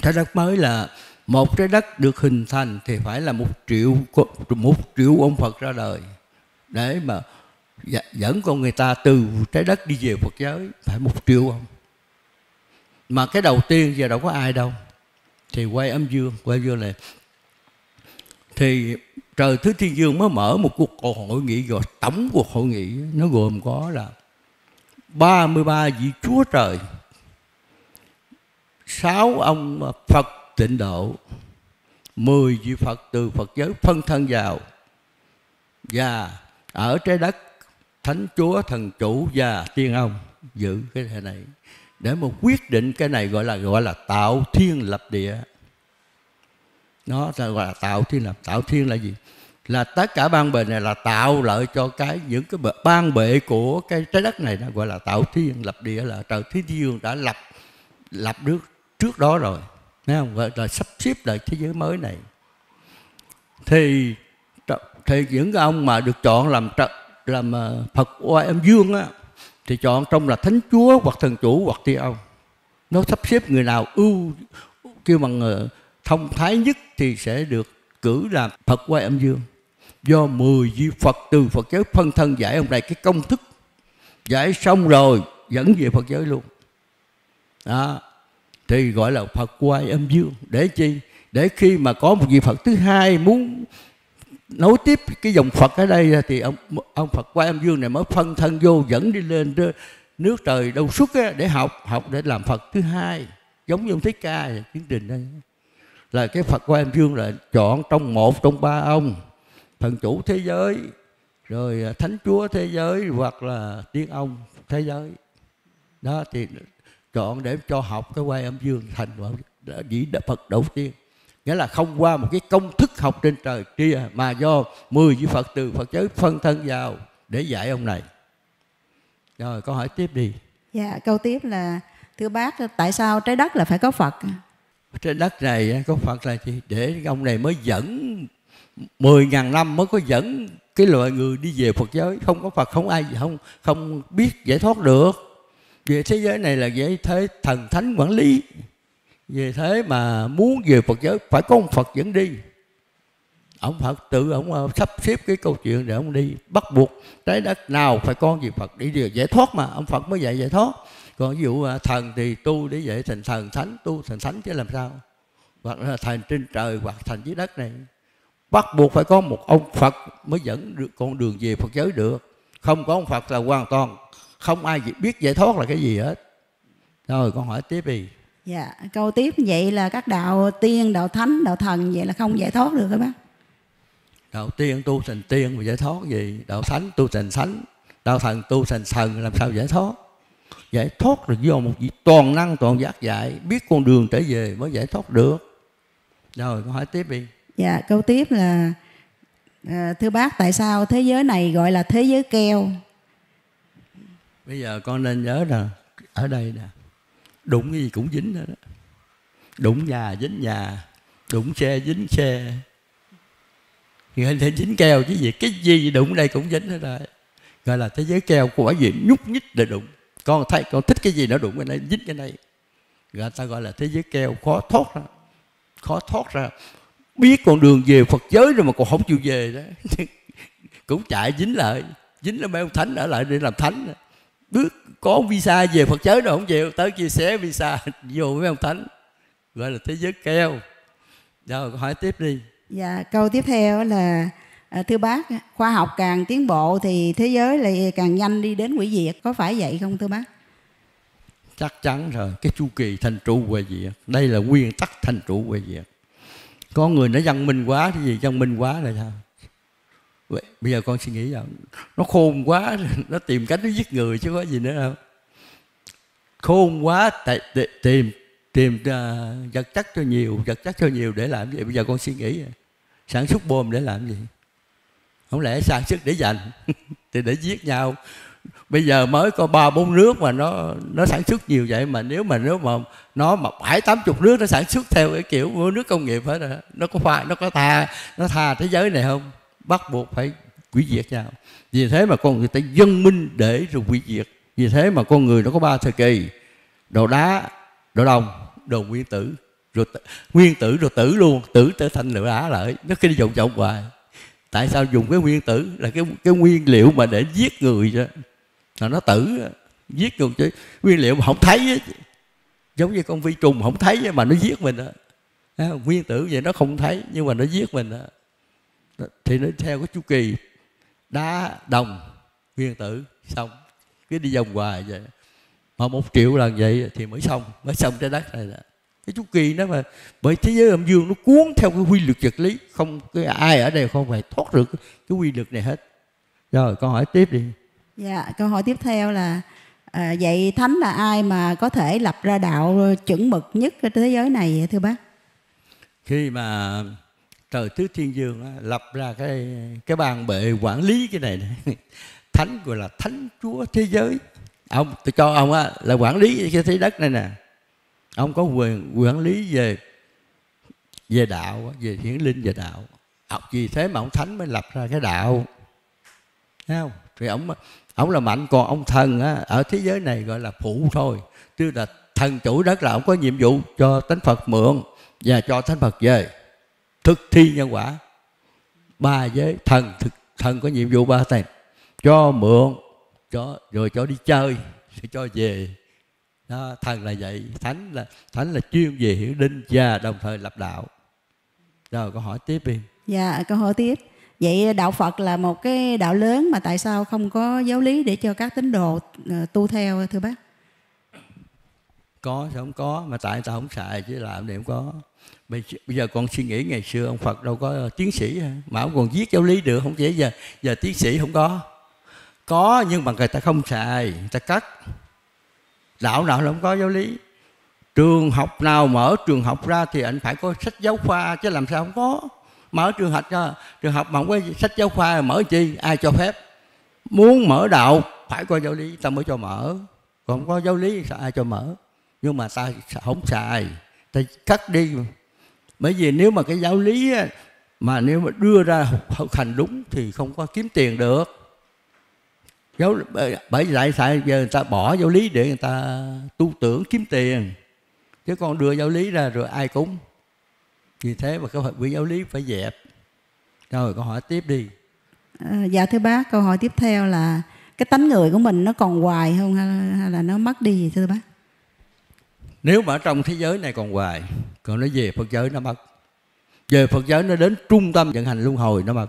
trái đất mới là một trái đất được hình thành thì phải là một triệu một triệu ông Phật ra đời. Để mà dẫn con người ta từ trái đất đi về Phật giới, phải một triệu ông. Mà cái đầu tiên giờ đâu có ai đâu. Thì quay âm dương, quay dương này thì trời thứ thiên dương mới mở một cuộc hội nghị gọi tổng cuộc hội nghị. Nó gồm có là 33 vị chúa trời, sáu ông Phật tịnh độ. 10 vị Phật từ Phật giới phân thân vào. Và ở trái đất, thánh chúa, thần chủ và tiên ông giữ cái này này. Để mà quyết định cái này gọi là gọi là tạo thiên lập địa. Nó gọi là tạo thiên lập. Tạo thiên là gì? Là tất cả ban bề này là tạo lợi cho cái, những cái ban bệ của cái trái đất này nó gọi là tạo thiên lập địa, là trời thế dương đã lập lập nước trước đó rồi thấy không? Gọi là sắp xếp lại thế giới mới này. Thì thì những cái ông mà được chọn làm làm ờ, Phật oai âm dương á, thì chọn trong là thánh chúa hoặc thần chủ hoặc tiên ông. Nó sắp xếp người nào ưu, kêu bằng ờ, thông thái nhất thì sẽ được cử làm Phật quay âm dương. Do mười vị Phật từ Phật giới phân thân giải ông này cái công thức. Giải xong rồi, dẫn về Phật giới luôn. Đó thì gọi là Phật quay âm dương. Để chi? Để khi mà có một vị Phật thứ hai muốn nối tiếp cái dòng Phật ở đây, thì ông ông Phật quay âm dương này mới phân thân vô, dẫn đi lên nước trời đâu suốt để học học để làm Phật thứ hai. Giống như ông Thích Ca tiến trình đây. Là cái Phật quay âm dương là chọn trong một trong ba ông, thần chủ thế giới, rồi à, thánh chúa thế giới, hoặc là tiên ông thế giới. Đó, thì chọn để cho học cái quay âm dương thành vị Phật đầu tiên. Nghĩa là không qua một cái công thức học trên trời kia mà do mười vị Phật từ Phật giới phân thân vào để dạy ông này. Rồi câu hỏi tiếp đi. Dạ câu tiếp là thưa bác tại sao trái đất là phải có Phật? Trên đất này có Phật là gì? Để ông này mới dẫn mười ngàn năm mới có dẫn cái loại người đi về Phật giới. Không có Phật không ai không không biết giải thoát được về thế giới này là về thế thần thánh quản lý. Về thế mà muốn về Phật giới phải có ông Phật dẫn đi. Ông Phật tự ông ờ, sắp xếp cái câu chuyện để ông đi. Bắt buộc trái đất nào phải con gì Phật đi điều giải thoát mà. Ông Phật mới dạy giải thoát. Còn ví dụ ờ, thần thì tu để dạy thành thần thánh, tu thành thánh chứ làm sao? Hoặc là thành trên trời hoặc thành dưới đất này. Bắt buộc phải có một ông Phật mới dẫn được con đường về Phật giới được. Không có ông Phật là hoàn toàn không ai biết giải thoát là cái gì hết. Rồi con hỏi tiếp đi. Dạ câu tiếp vậy là các đạo tiên đạo thánh đạo thần vậy là không giải thoát được các bác? Đạo tiên tu thành tiên mà giải thoát gì? Đạo thánh tu thành thánh đạo thần tu thành thần làm sao giải thoát? Giải thoát là do một vị toàn năng toàn giác dạy biết con đường trở về mới giải thoát được. Rồi con hỏi tiếp đi. Dạ câu tiếp là à, thưa bác tại sao thế giới này gọi là thế giới keo bây giờ con nên nhớ là ở đây nè, đụng cái gì cũng dính hết đó đụng nhà dính nhà, đụng xe dính xe. Người thể dính keo chứ gì, cái gì đụng đây cũng dính hết rồi. Gọi là thế giới keo của gì, nhúc nhích để đụng. Con thấy, con thích cái gì nó đụng cái này, dính cái này. Người ta gọi là thế giới keo khó thoát ra, khó thoát ra. Biết con đường về Phật giới rồi mà còn không chịu về đó [LAUGHS] cũng chạy dính lại, dính là mấy ông thánh ở lại để làm thánh bước có visa về Phật giới rồi không chịu tới chia sẻ visa [LAUGHS] vô với ông thánh. Gọi là thế giới keo. Rồi hỏi tiếp đi. Dạ câu tiếp theo là à, thưa bác khoa học càng tiến bộ thì thế giới lại càng nhanh đi đến hủy diệt. Có phải vậy không thưa bác? Chắc chắn rồi cái chu kỳ thành trụ về diệt. Đây là nguyên tắc thành trụ về diệt. Có người nó văn minh quá thì gì văn minh quá là sao Vậy, bây giờ con suy nghĩ rằng nó khôn quá nó tìm cách nó giết người chứ có gì nữa đâu. Khôn quá tại tìm tìm uh, vật chất cho nhiều vật chất cho nhiều để làm gì? Bây giờ con suy nghĩ sản xuất bom để làm gì? Không lẽ sản xuất để dành [LAUGHS] thì để giết nhau. Bây giờ mới có ba bốn nước mà nó nó sản xuất nhiều vậy mà nếu mà nếu mà nó mà bảy tám chục nước nó sản xuất theo cái kiểu của nước công nghiệp hết rồi nó có phải nó có tha nó tha thế giới này không? Bắt buộc phải hủy diệt nhau. Vì thế mà con người ta dân minh để rồi hủy diệt. Vì thế mà con người nó có ba thời kỳ. Đồ đá đồ đồng đồ nguyên tử, rồi nguyên tử rồi tử luôn, tử trở thành lửa đá lại. Nó cứ đi vòng vòng hoài. Tại sao dùng cái nguyên tử là cái cái nguyên liệu mà để giết người đó? Là nó tử. Giết người chứ, nguyên liệu mà không thấy giống như con vi trùng không thấy mà nó giết mình đó. nguyên tử vậy nó không thấy, nhưng mà nó giết mình đó thì nó theo cái chu kỳ đá đồng nguyên tử xong cứ đi vòng hoài vậy. Mà một triệu lần vậy thì mới xong mới xong trái đất này là cái chu kỳ đó mà bởi thế giới âm dương nó cuốn theo cái quy luật vật lý. Không cái ai ở đây không phải thoát được cái quy luật này hết. Rồi câu hỏi tiếp đi. Dạ câu hỏi tiếp theo là à, vậy thánh là ai mà có thể lập ra đạo chuẩn mực nhất trên thế giới này thưa bác? Khi mà trời tứ thiên dương lập ra cái cái bàn bệ quản lý cái này, này [LAUGHS] thánh gọi là thánh chúa thế giới. Ông tôi cho ông á là quản lý cái thế đất này nè. Ông có quyền quản lý về về đạo về hiển linh về đạo. Học vì thế mà ông thánh mới lập ra cái đạo? Thấy không? Thì ông ông là mạnh còn ông thần á, ở thế giới này gọi là phụ thôi. Tức là thần chủ đất là ông có nhiệm vụ cho thánh phật mượn và cho thánh phật về thực thi nhân quả. Ba giới thần thực thần có nhiệm vụ ba này cho mượn cho rồi cho đi chơi cho về. Đó, thần là vậy. Thánh là thánh là chuyên về hiển đinh và đồng thời lập đạo. Rồi câu hỏi tiếp đi. Dạ, câu hỏi tiếp. Vậy đạo Phật là một cái đạo lớn mà tại sao không có giáo lý để cho các tín đồ ờ, tu theo thưa bác? có sao không có mà tại sao không xài chứ làm để không có bây, giờ con suy nghĩ ngày xưa ông Phật đâu có tiến sĩ mà ông còn viết giáo lý được không dễ giờ giờ tiến sĩ không có. Có nhưng mà người ta không xài người ta cắt. Đạo nào là không có giáo lý. Trường học nào mở trường học ra thì anh phải có sách giáo khoa chứ làm sao không có. Mở trường học ra trường học mà không có sách giáo khoa mở chi? Ai cho phép? Muốn mở đạo phải có giáo lý ta mới cho mở. Còn không có giáo lý sao ai cho mở? Nhưng mà ta không xài ta cắt đi bởi vì nếu mà cái giáo lý á, mà nếu mà đưa ra học hành đúng thì không có kiếm tiền được. Giáo bởi bởi vậy tại giờ người ta bỏ giáo lý để người ta tu tưởng kiếm tiền. Chứ còn đưa giáo lý ra rồi ai cúng? Vì thế mà cái vị giáo lý phải dẹp. Rồi câu hỏi tiếp đi. À, dạ thưa bác, câu hỏi tiếp theo là cái tánh người của mình nó còn hoài không hay hay là nó mất đi gì thưa bác? Nếu mà ở trong thế giới này còn hoài, còn nó về phật giới nó mất. Về phật giới nó đến trung tâm vận hành luân hồi nó mất.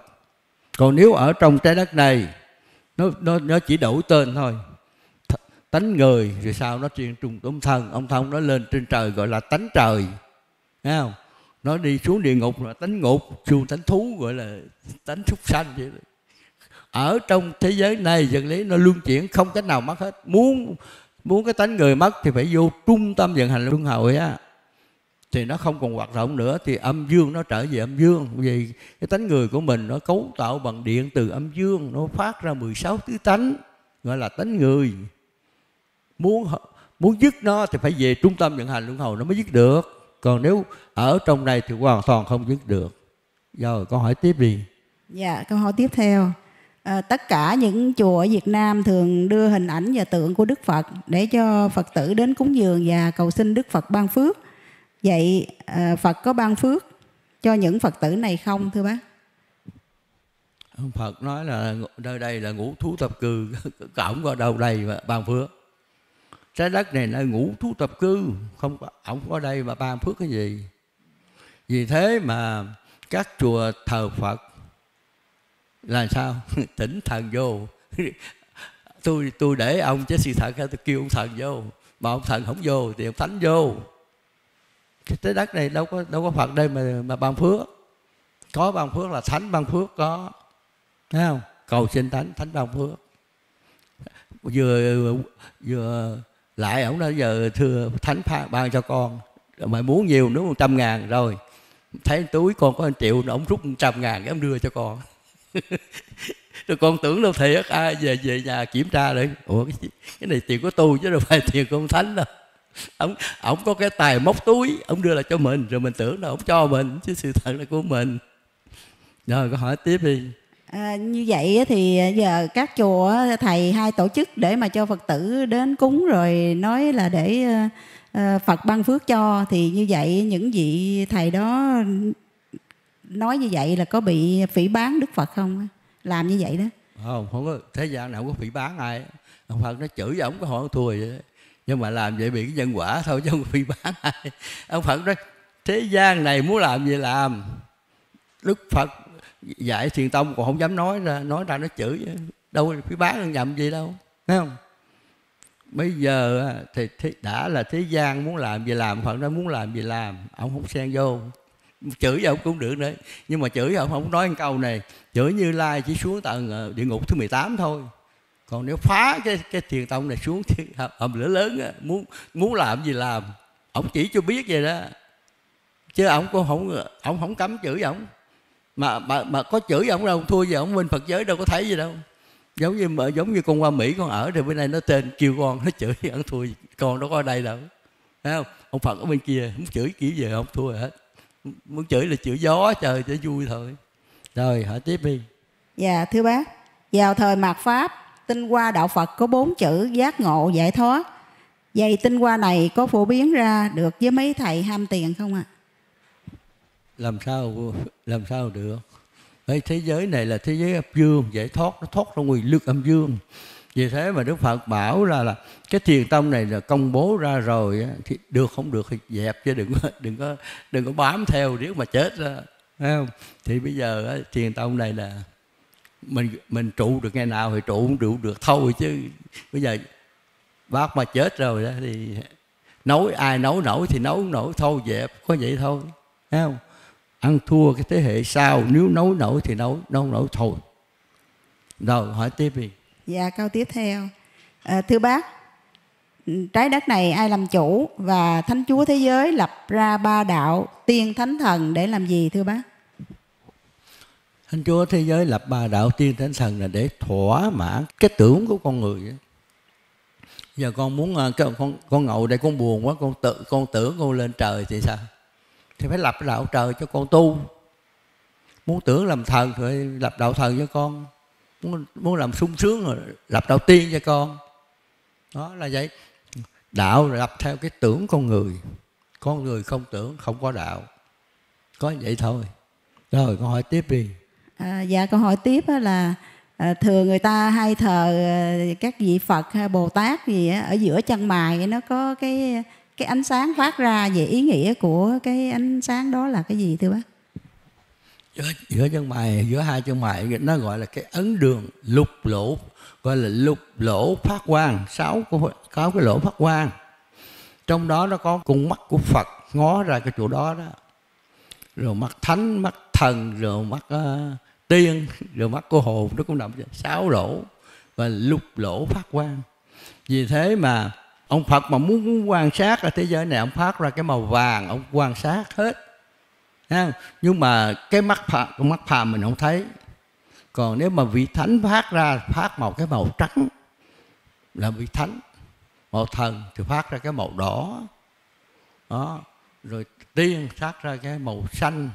Còn nếu ở trong trái đất này, nó nó nó chỉ đổi tên thôi. Th- tánh người rồi sau nó chuyên trùng ông thần. Ông thông nó lên trên trời gọi là tánh trời. Thấy không? Nó đi xuống địa ngục là tánh ngục xuống tánh thú gọi là tánh súc sanh vậy đó. ở trong thế giới này, vật lý nó luân chuyển không cách nào mất hết. Muốn muốn cái tánh người mất thì phải vô trung tâm vận hành luân hồi á. Thì nó không còn hoạt động nữa thì âm dương nó trở về âm dương. Vì cái tánh người của mình nó cấu tạo bằng điện từ âm dương nó phát ra 16 tứ tánh gọi là tánh người. Muốn muốn dứt nó thì phải về trung tâm vận hành luân hồi nó mới dứt được. Còn nếu ở trong này thì hoàn toàn không dứt được. Rồi câu hỏi tiếp đi. Dạ, câu hỏi tiếp theo. À, tất cả những chùa ở Việt Nam thường đưa hình ảnh và tượng của Đức Phật để cho Phật tử đến cúng dường và cầu xin Đức Phật ban phước. Vậy à, Phật có ban phước cho những Phật tử này không thưa bác? Phật nói là nơi đây là ngũ thú tập cư [LAUGHS] cổng có đâu đây mà ban phước trái đất này là ngũ thú tập cư không có ổng có đây mà ban phước cái gì vì thế mà các chùa thờ Phật là sao? [LAUGHS] Tỉnh thần vô. [LAUGHS] Tôi tôi để ông chết sự thật tôi kêu ông thần vô. Mà ông thần không vô thì ông thánh vô. Cái đất này đâu có đâu có Phật đây mà mà ban phước. Có ban phước là thánh ban phước có. Thấy không? Cầu xin thánh thánh ban phước. Vừa vừa lại ổng nói giờ thưa thánh pha ban cho con. Mà muốn nhiều, nếu một trăm ngàn rồi. Thấy túi con có một triệu ổng rút một trăm ngàn cái ông đưa cho con. [LAUGHS] rồi con tưởng đâu thiệt ai về về nhà kiểm tra lại. Ủa cái, gì? cái này tiền của tôi chứ đâu phải tiền của ông thánh đâu. Ông ông có cái tài móc túi ông đưa lại cho mình rồi mình tưởng là ông cho mình chứ sự thật là của mình. Rồi có hỏi tiếp đi. À, như vậy á thì à, giờ các chùa thầy hai tổ chức để mà cho Phật tử đến cúng rồi nói là để à, à, Phật ban phước cho. Thì như vậy những vị thầy đó nói như vậy là có bị phỉ bán Đức Phật không? Làm như vậy đó. không không có, thế gian nào không có phỉ bán ai ông phật nó chửi ông ổng có hỏi thua vậy đó. nhưng mà làm vậy bị cái nhân quả thôi chứ không có phỉ bán ai ông phật nói, thế gian này muốn làm gì làm đức phật dạy thiền tông còn không dám nói ra nói ra nó chửi đâu phỉ bán nhầm gì đâu, thấy không bây giờ thì thế- đã là thế gian muốn làm gì làm, phật nó muốn làm gì làm, ông không xen vô chửi ông cũng được đấy nhưng mà chửi ông không nói một câu này. Chửi như lai chỉ xuống tầng ờ, địa ngục thứ 18 thôi. Còn nếu phá cái cái thiền tông này xuống thì ông lửa lớn á, muốn muốn làm gì làm. Ông chỉ cho biết vậy đó. Chứ ông cũng không ờ, ông không cấm chửi ông. Mà mà, mà có chửi ông đâu thua gì ông bên Phật giới đâu có thấy gì đâu. Giống như mà giống như con qua Mỹ con ở thì bên này nó tên kêu con nó chửi [LAUGHS] ông thua gì. con đâu có ở đây đâu. Thấy không? Ông Phật ở bên kia không chửi kiểu gì không thua hết muốn chửi là chửi gió trời cho vui thôi. Rồi hỏi tiếp đi. Dạ thưa bác, vào thời mạt Pháp, tinh hoa đạo Phật có bốn chữ giác ngộ giải thoát. Vậy tinh hoa này có phổ biến ra được với mấy thầy ham tiền không ạ? làm sao làm sao được? Đấy, thế giới này là thế giới âm dương giải thoát nó thoát ra ngoài lực âm dương vì thế mà đức phật bảo là là cái thiền tông này là công bố ra rồi á, thì được không được thì dẹp chứ đừng có đừng có đừng có bám theo nếu mà chết ra thấy không? Thì bây giờ á, thiền tông này là mình mình trụ được ngày nào thì trụ cũng trụ được thôi chứ. Bây giờ bác mà chết rồi đó thì nấu ai nấu nổi thì nấu nổi thôi dẹp có vậy thôi. Thấy không? Ăn thua cái thế hệ sau nếu nấu nổi thì nấu nấu nổi thôi. Rồi hỏi tiếp đi. Dạ câu tiếp theo. À, thưa bác, trái đất này ai làm chủ và Thánh Chúa Thế Giới lập ra ba đạo tiên thánh thần để làm gì thưa bác? Thánh Chúa thế giới lập ba đạo tiên thánh thần là để thỏa mãn cái tưởng của con người giờ con muốn ờ, con con ngồi đây con buồn quá con tự con tưởng con lên trời thì sao thì phải lập cái đạo trời cho con tu muốn tưởng làm thần thì phải lập đạo thần cho con muốn muốn làm sung sướng rồi lập đạo tiên cho con. Đó là vậy. Đạo là lập theo cái tưởng con người. Con người không tưởng không có đạo. Có vậy thôi. Rồi con hỏi tiếp đi. À, dạ con hỏi tiếp là à, thường người ta hay thờ à, các vị Phật hay Bồ Tát gì á, ở giữa chân mày nó có cái cái ánh sáng phát ra về ý nghĩa của cái ánh sáng đó là cái gì thưa bác? Giữa, giữa chân mày giữa hai chân mày nó gọi là cái ấn đường lục lỗ gọi là lục lỗ phát quang sáu có có cái lỗ phát quang. Trong đó nó có con mắt của Phật ngó ra cái chỗ đó đó. Rồi mắt thánh mắt thần rồi mắt uh, tiên rồi mắt của hồn nó cũng nằm sáu lỗ và lục lỗ phát quang. Vì thế mà ông Phật mà muốn, muốn quan sát ở thế giới này ông phát ra cái màu vàng ông quan sát hết. Nhưng mà cái mắt phàm, con mắt phàm mình không thấy. Còn nếu mà vị thánh phát ra phát màu cái màu trắng là vị thánh màu thần thì phát ra cái màu đỏ. Đó rồi tiên phát ra cái màu xanh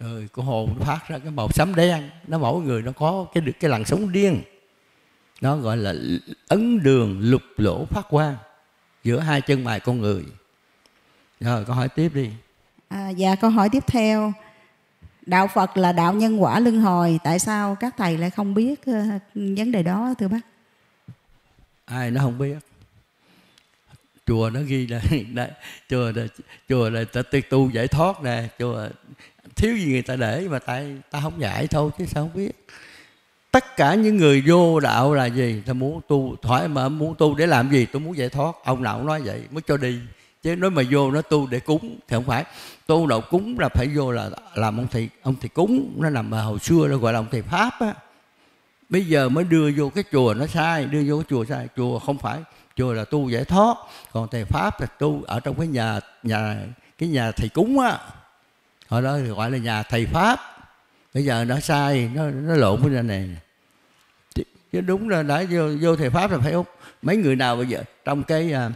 rồi của hồn phát ra cái màu xám đen. Nó mỗi người nó có cái được cái làn sóng điên. Nó gọi là ấn đường lục lỗ phát quang giữa hai chân mày con người. Rồi con hỏi tiếp đi. À, dạ câu hỏi tiếp theo. Đạo Phật là đạo nhân quả luân hồi tại sao các thầy lại không biết uh, vấn đề đó thưa bác? ai nó không biết? Chùa nó ghi là [LAUGHS] đây chùa là chùa là ta tu, tu giải thoát nè chùa thiếu gì người ta để mà tại ta không giải thôi chứ sao không biết? Tất cả những người vô đạo là gì? Ta muốn tu thoải mà muốn tu để làm gì? Tôi muốn giải thoát. Ông nào cũng nói vậy mới cho đi. Chứ nói mà vô nó tu để cúng thì không phải tu đạo cúng là phải vô là làm ông thầy ông thầy cúng, nó nằm mà hồi xưa nó gọi là ông thầy pháp á. Bây giờ mới đưa vô cái chùa nó sai, đưa vô cái chùa sai. Chùa không phải, chùa là tu giải thoát. Còn thầy pháp là tu ở trong cái nhà nhà, cái nhà thầy cúng á. Hồi đó thì gọi là nhà thầy pháp. Bây giờ nó sai, nó nó lộn với này. Chứ đúng là đã vô vô thầy pháp là phải không mấy người nào bây giờ, trong cái à,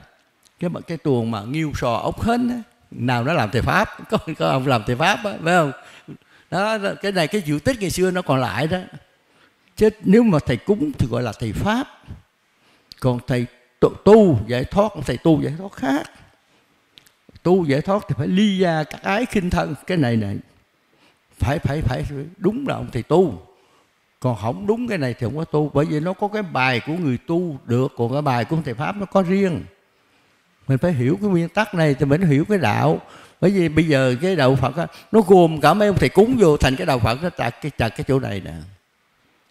cái cái tuồng mà nghiêu sò ốc hến á nào nó làm thầy pháp có có ông làm thầy pháp đó, phải không? Đó cái này cái diệu tích ngày xưa nó còn lại đó. Chứ nếu mà thầy cúng thì gọi là thầy pháp. Còn thầy tu, tu giải thoát thầy tu giải thoát khác. Tu giải thoát thì phải ly ra các ái khinh thân cái này này. Phải phải phải đúng là ông thầy tu. Còn không đúng cái này thì không có tu bởi vì nó có cái bài của người tu được còn cái bài của thầy pháp nó có riêng mình phải hiểu cái nguyên tắc này thì mình hiểu cái đạo. Bởi vì bây giờ cái đạo phật á, nó gồm cả mấy ông thầy cúng vô thành cái đạo phật nó chặt cái chặt cái chỗ này nè.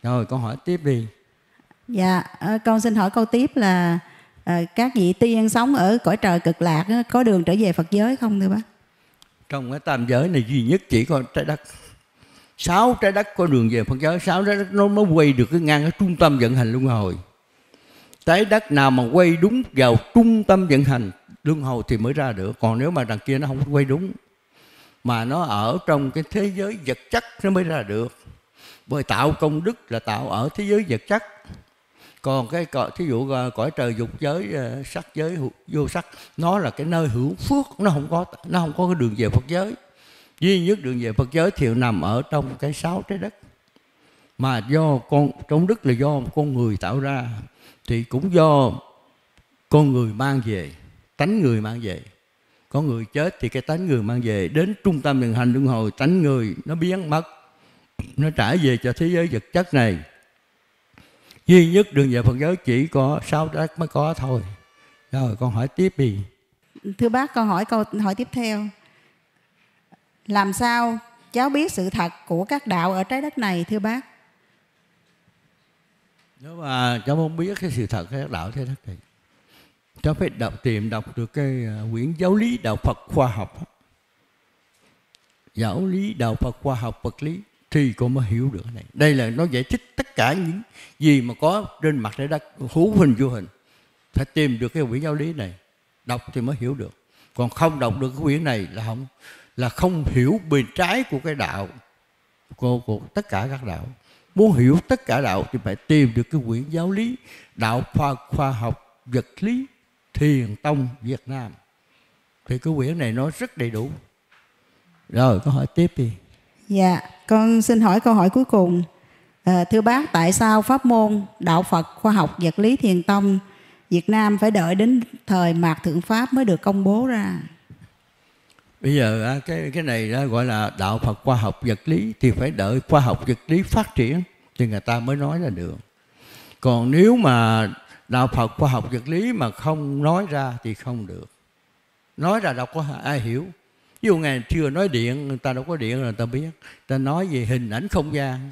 Rồi con hỏi tiếp đi. Dạ, à, con xin hỏi câu tiếp là à, các vị tiên sống ở cõi trời cực lạc có đường trở về Phật giới không thưa bác? trong cái tam giới này duy nhất chỉ có trái đất. Sáu trái đất có đường về Phật giới sáu trái đất nó mới quay được cái ngang cái trung tâm vận hành luân hồi trái đất nào mà quay đúng vào trung tâm vận hành, luân hồi thì mới ra được. Còn nếu mà đằng kia nó không quay đúng, mà nó ở trong cái thế giới vật chất nó mới ra được. Bởi tạo công đức là tạo ở thế giới vật chất. Còn cái thí dụ à, cõi trời dục giới à, sắc giới vô sắc, nó là cái nơi hưởng phước, nó không có, nó không có cái đường về Phật giới. Duy nhất đường về Phật giới thì nằm ở trong cái sáu trái đất. Mà do con, trong đức là do con người tạo ra thì cũng do con người mang về, tánh người mang về. Có người chết thì cái tánh người mang về, đến trung tâm đường hành, luân hồi, tánh người nó biến mất, nó trả về cho thế giới vật chất này. Duy nhất đường về Phật giáo chỉ có sáu đất mới có thôi. Rồi, con hỏi tiếp đi. Thưa bác, con hỏi câu, hỏi tiếp theo. Làm sao cháu biết sự thật của các đạo ở trái đất này, thưa bác? Nếu mà cháu không biết cái sự thật các đạo thế đất này cháu phải đọc tìm đọc được cái à, quyển giáo lý đạo Phật khoa học giáo lý đạo Phật khoa học vật lý thì cô mới hiểu được cái này. Đây là nó giải thích tất cả những gì mà có trên mặt trái đất hữu hình vô hình. Phải tìm được cái quyển giáo lý này đọc thì mới hiểu được. Còn không đọc được cái quyển này là không là không hiểu bề trái của cái đạo của, của tất cả các đạo muốn hiểu tất cả đạo thì phải tìm được cái quyển giáo lý đạo khoa khoa học vật lý thiền tông việt nam. Thì cái quyển này nó rất đầy đủ. Rồi có hỏi tiếp đi dạ con xin hỏi câu hỏi cuối cùng. À, thưa bác tại sao pháp môn đạo phật khoa học vật lý thiền tông việt nam phải đợi đến thời mạt thượng pháp mới được công bố ra? Bây giờ cái cái này đó gọi là đạo Phật khoa học vật lý thì phải đợi khoa học vật lý phát triển thì người ta mới nói ra được. Còn nếu mà đạo Phật khoa học vật lý mà không nói ra thì không được. Nói ra đâu có ai hiểu. Ví dụ ngày chưa nói điện, người ta đâu có điện là người ta biết. Ta nói về hình ảnh không gian.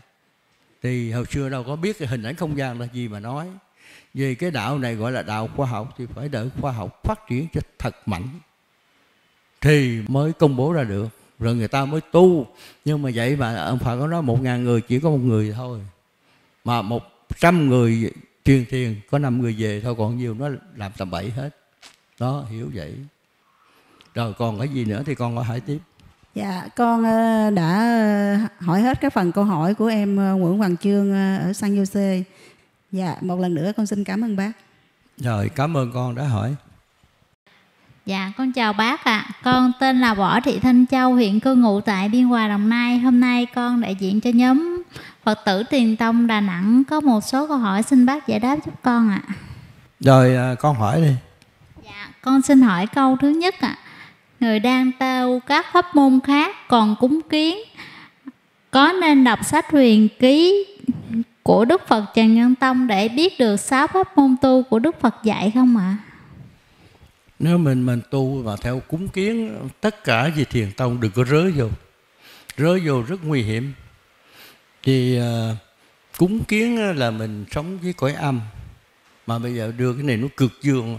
Thì hồi xưa đâu có biết cái hình ảnh không gian là gì mà nói. Về cái đạo này gọi là đạo khoa học thì phải đợi khoa học phát triển cho thật mạnh thì mới công bố ra được. Rồi người ta mới tu. Nhưng mà vậy mà ông Phật có nói một ngàn người chỉ có một người thôi. Mà một trăm người truyền thiền có năm người về thôi. Còn nhiều nó làm tầm bậy hết. Đó hiểu vậy. Rồi còn cái gì nữa thì con có hỏi tiếp. Dạ con ờ, đã hỏi hết cái phần câu hỏi của em ờ, Nguyễn Hoàng Trương ờ, ở San Jose. Dạ một lần nữa con xin cảm ơn bác. Rồi cảm ơn con đã hỏi Dạ, con chào bác ạ. À. Con tên là Võ Thị Thanh Châu, hiện cư ngụ tại Biên Hòa, Đồng Nai. Hôm nay con đại diện cho nhóm Phật tử Tiền Tông Đà Nẵng có một số câu hỏi xin bác giải đáp giúp con ạ. À. Rồi con hỏi đi. Dạ, con xin hỏi câu thứ nhất ạ. À. Người đang tu các pháp môn khác còn cúng kiến có nên đọc sách huyền ký của Đức Phật Trần Nhân Tông để biết được sáu pháp môn tu của Đức Phật dạy không ạ? À? Nếu mình mình tu và theo cúng kiến tất cả gì thiền tông đừng có rớ vô. Rớ vô rất nguy hiểm. Thì uh, à, cúng kiến là mình sống với cõi âm. Mà bây giờ đưa cái này nó cực dương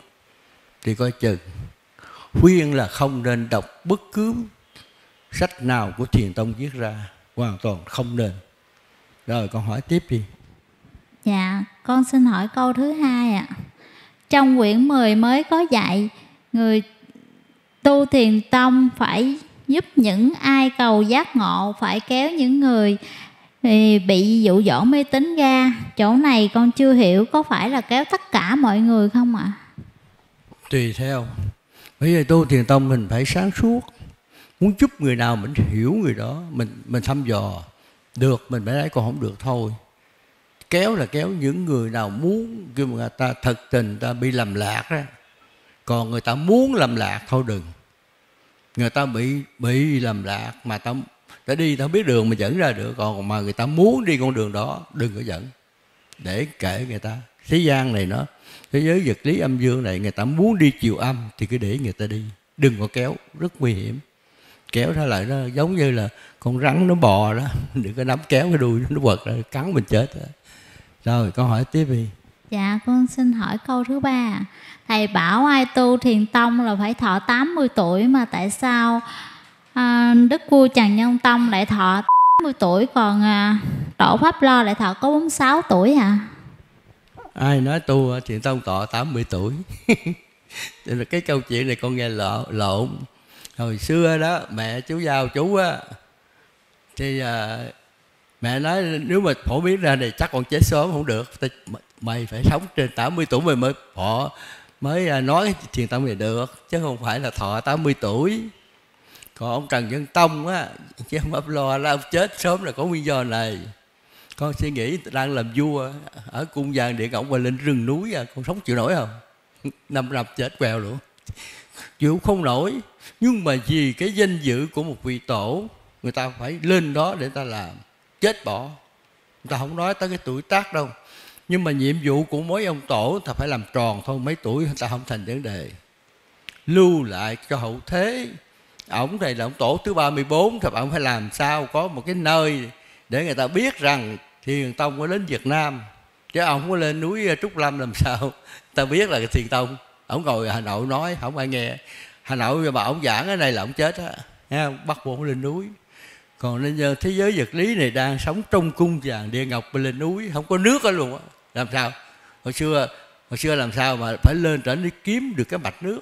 thì coi chừng. Khuyên là không nên đọc bất cứ sách nào của thiền tông viết ra hoàn toàn không nên. Rồi con hỏi tiếp đi. Dạ con xin hỏi câu thứ hai ạ. Trong quyển 10 mới có dạy người tu thiền tông phải giúp những ai cầu giác ngộ, phải kéo những người bị dụ dỗ mê tín ra. Chỗ này con chưa hiểu có phải là kéo tất cả mọi người không ạ? À? tùy theo. Bây giờ tu thiền tông mình phải sáng suốt. Muốn giúp người nào mình hiểu người đó, mình mình thăm dò. Được, mình phải lấy, còn không được thôi. Kéo là kéo, những người nào muốn, kêu người ta thật tình ta bị lầm lạc đó còn người ta muốn làm lạc thôi đừng. Người ta bị bị làm lạc mà ta đã đi ta biết đường mà dẫn ra được. Còn mà người ta muốn đi con đường đó đừng có dẫn. Để kể người ta. Thế gian này nó thế giới vật lý âm dương này người ta muốn đi chiều âm thì cứ để người ta đi. Đừng có kéo rất nguy hiểm. Kéo ra lại nó giống như là con rắn nó bò đó. [LAUGHS] Đừng có nắm kéo cái đuôi nó quật ra cắn mình chết rồi, rồi con hỏi tiếp đi. Dạ con xin hỏi câu thứ ba thầy bảo ai tu thiền tông là phải thọ 80 tuổi mà tại sao à, đức vua trần nhân tông lại thọ 80 tuổi còn à, tổ pháp lo lại thọ có 46 tuổi à ai nói tu thiền tông thọ 80 tuổi. [LAUGHS] Thì là cái câu chuyện này con nghe lộn lộn. Hồi xưa đó mẹ chú giao chú á thì à, mẹ nói nếu mà phổ biến ra này chắc còn chết sớm không được. Mày phải sống trên 80 tuổi mày mới phổ mới à, nói thiền tông này được, chứ không phải là thọ 80 tuổi. Còn ông trần nhân tông á, chứ không ấp lo là ông chết sớm là có nguyên do này. Con suy nghĩ đang làm vua ở cung vàng địa ngọc và lên rừng núi à con sống chịu nổi không? Năm năm chết quèo luôn. Chịu không nổi. Nhưng mà vì cái danh dự của một vị tổ, người ta phải lên đó để ta làm. Chết bỏ. Người ta không nói tới cái tuổi tác đâu nhưng mà nhiệm vụ của mỗi ông tổ ta phải làm tròn thôi, mấy tuổi ta không thành vấn đề. Lưu lại cho hậu thế. Ổng này là ông tổ thứ 34 thì ông phải làm sao có một cái nơi để người ta biết rằng thiền tông có đến Việt Nam. Chứ ông có lên núi Trúc Lâm làm sao? [LAUGHS] Ta biết là thiền tông. Ông ngồi Hà Nội nói, không ai nghe. Hà Nội mà ông giảng ở đây là ông chết á. Bắt buộc lên núi. Còn nên thế giới vật lý này đang sống trong cung vàng địa ngọc bên lên núi, không có nước ở luôn á làm sao? Hồi xưa hồi xưa làm sao mà phải lên trển đi kiếm được cái mạch nước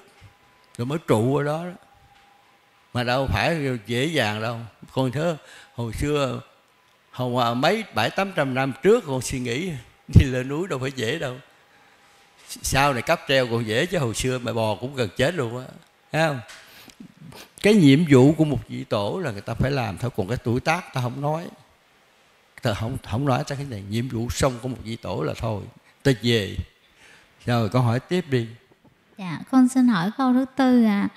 rồi mới trụ ở đó, đó. Mà đâu phải dễ dàng đâu. Con thơ hồi xưa hồi mấy bảy tám trăm năm trước con suy nghĩ [LAUGHS] đi lên núi đâu phải dễ đâu. Sau này cấp treo còn dễ chứ hồi xưa mà bò cũng gần chết luôn á. Thấy không? Cái nhiệm vụ của một vị tổ là người ta phải làm thôi còn cái tuổi tác ta không nói ta không không nói tới cái này. Nhiệm vụ xong của một vị tổ là thôi ta về. Rồi con hỏi tiếp đi. Dạ con xin hỏi câu thứ tư à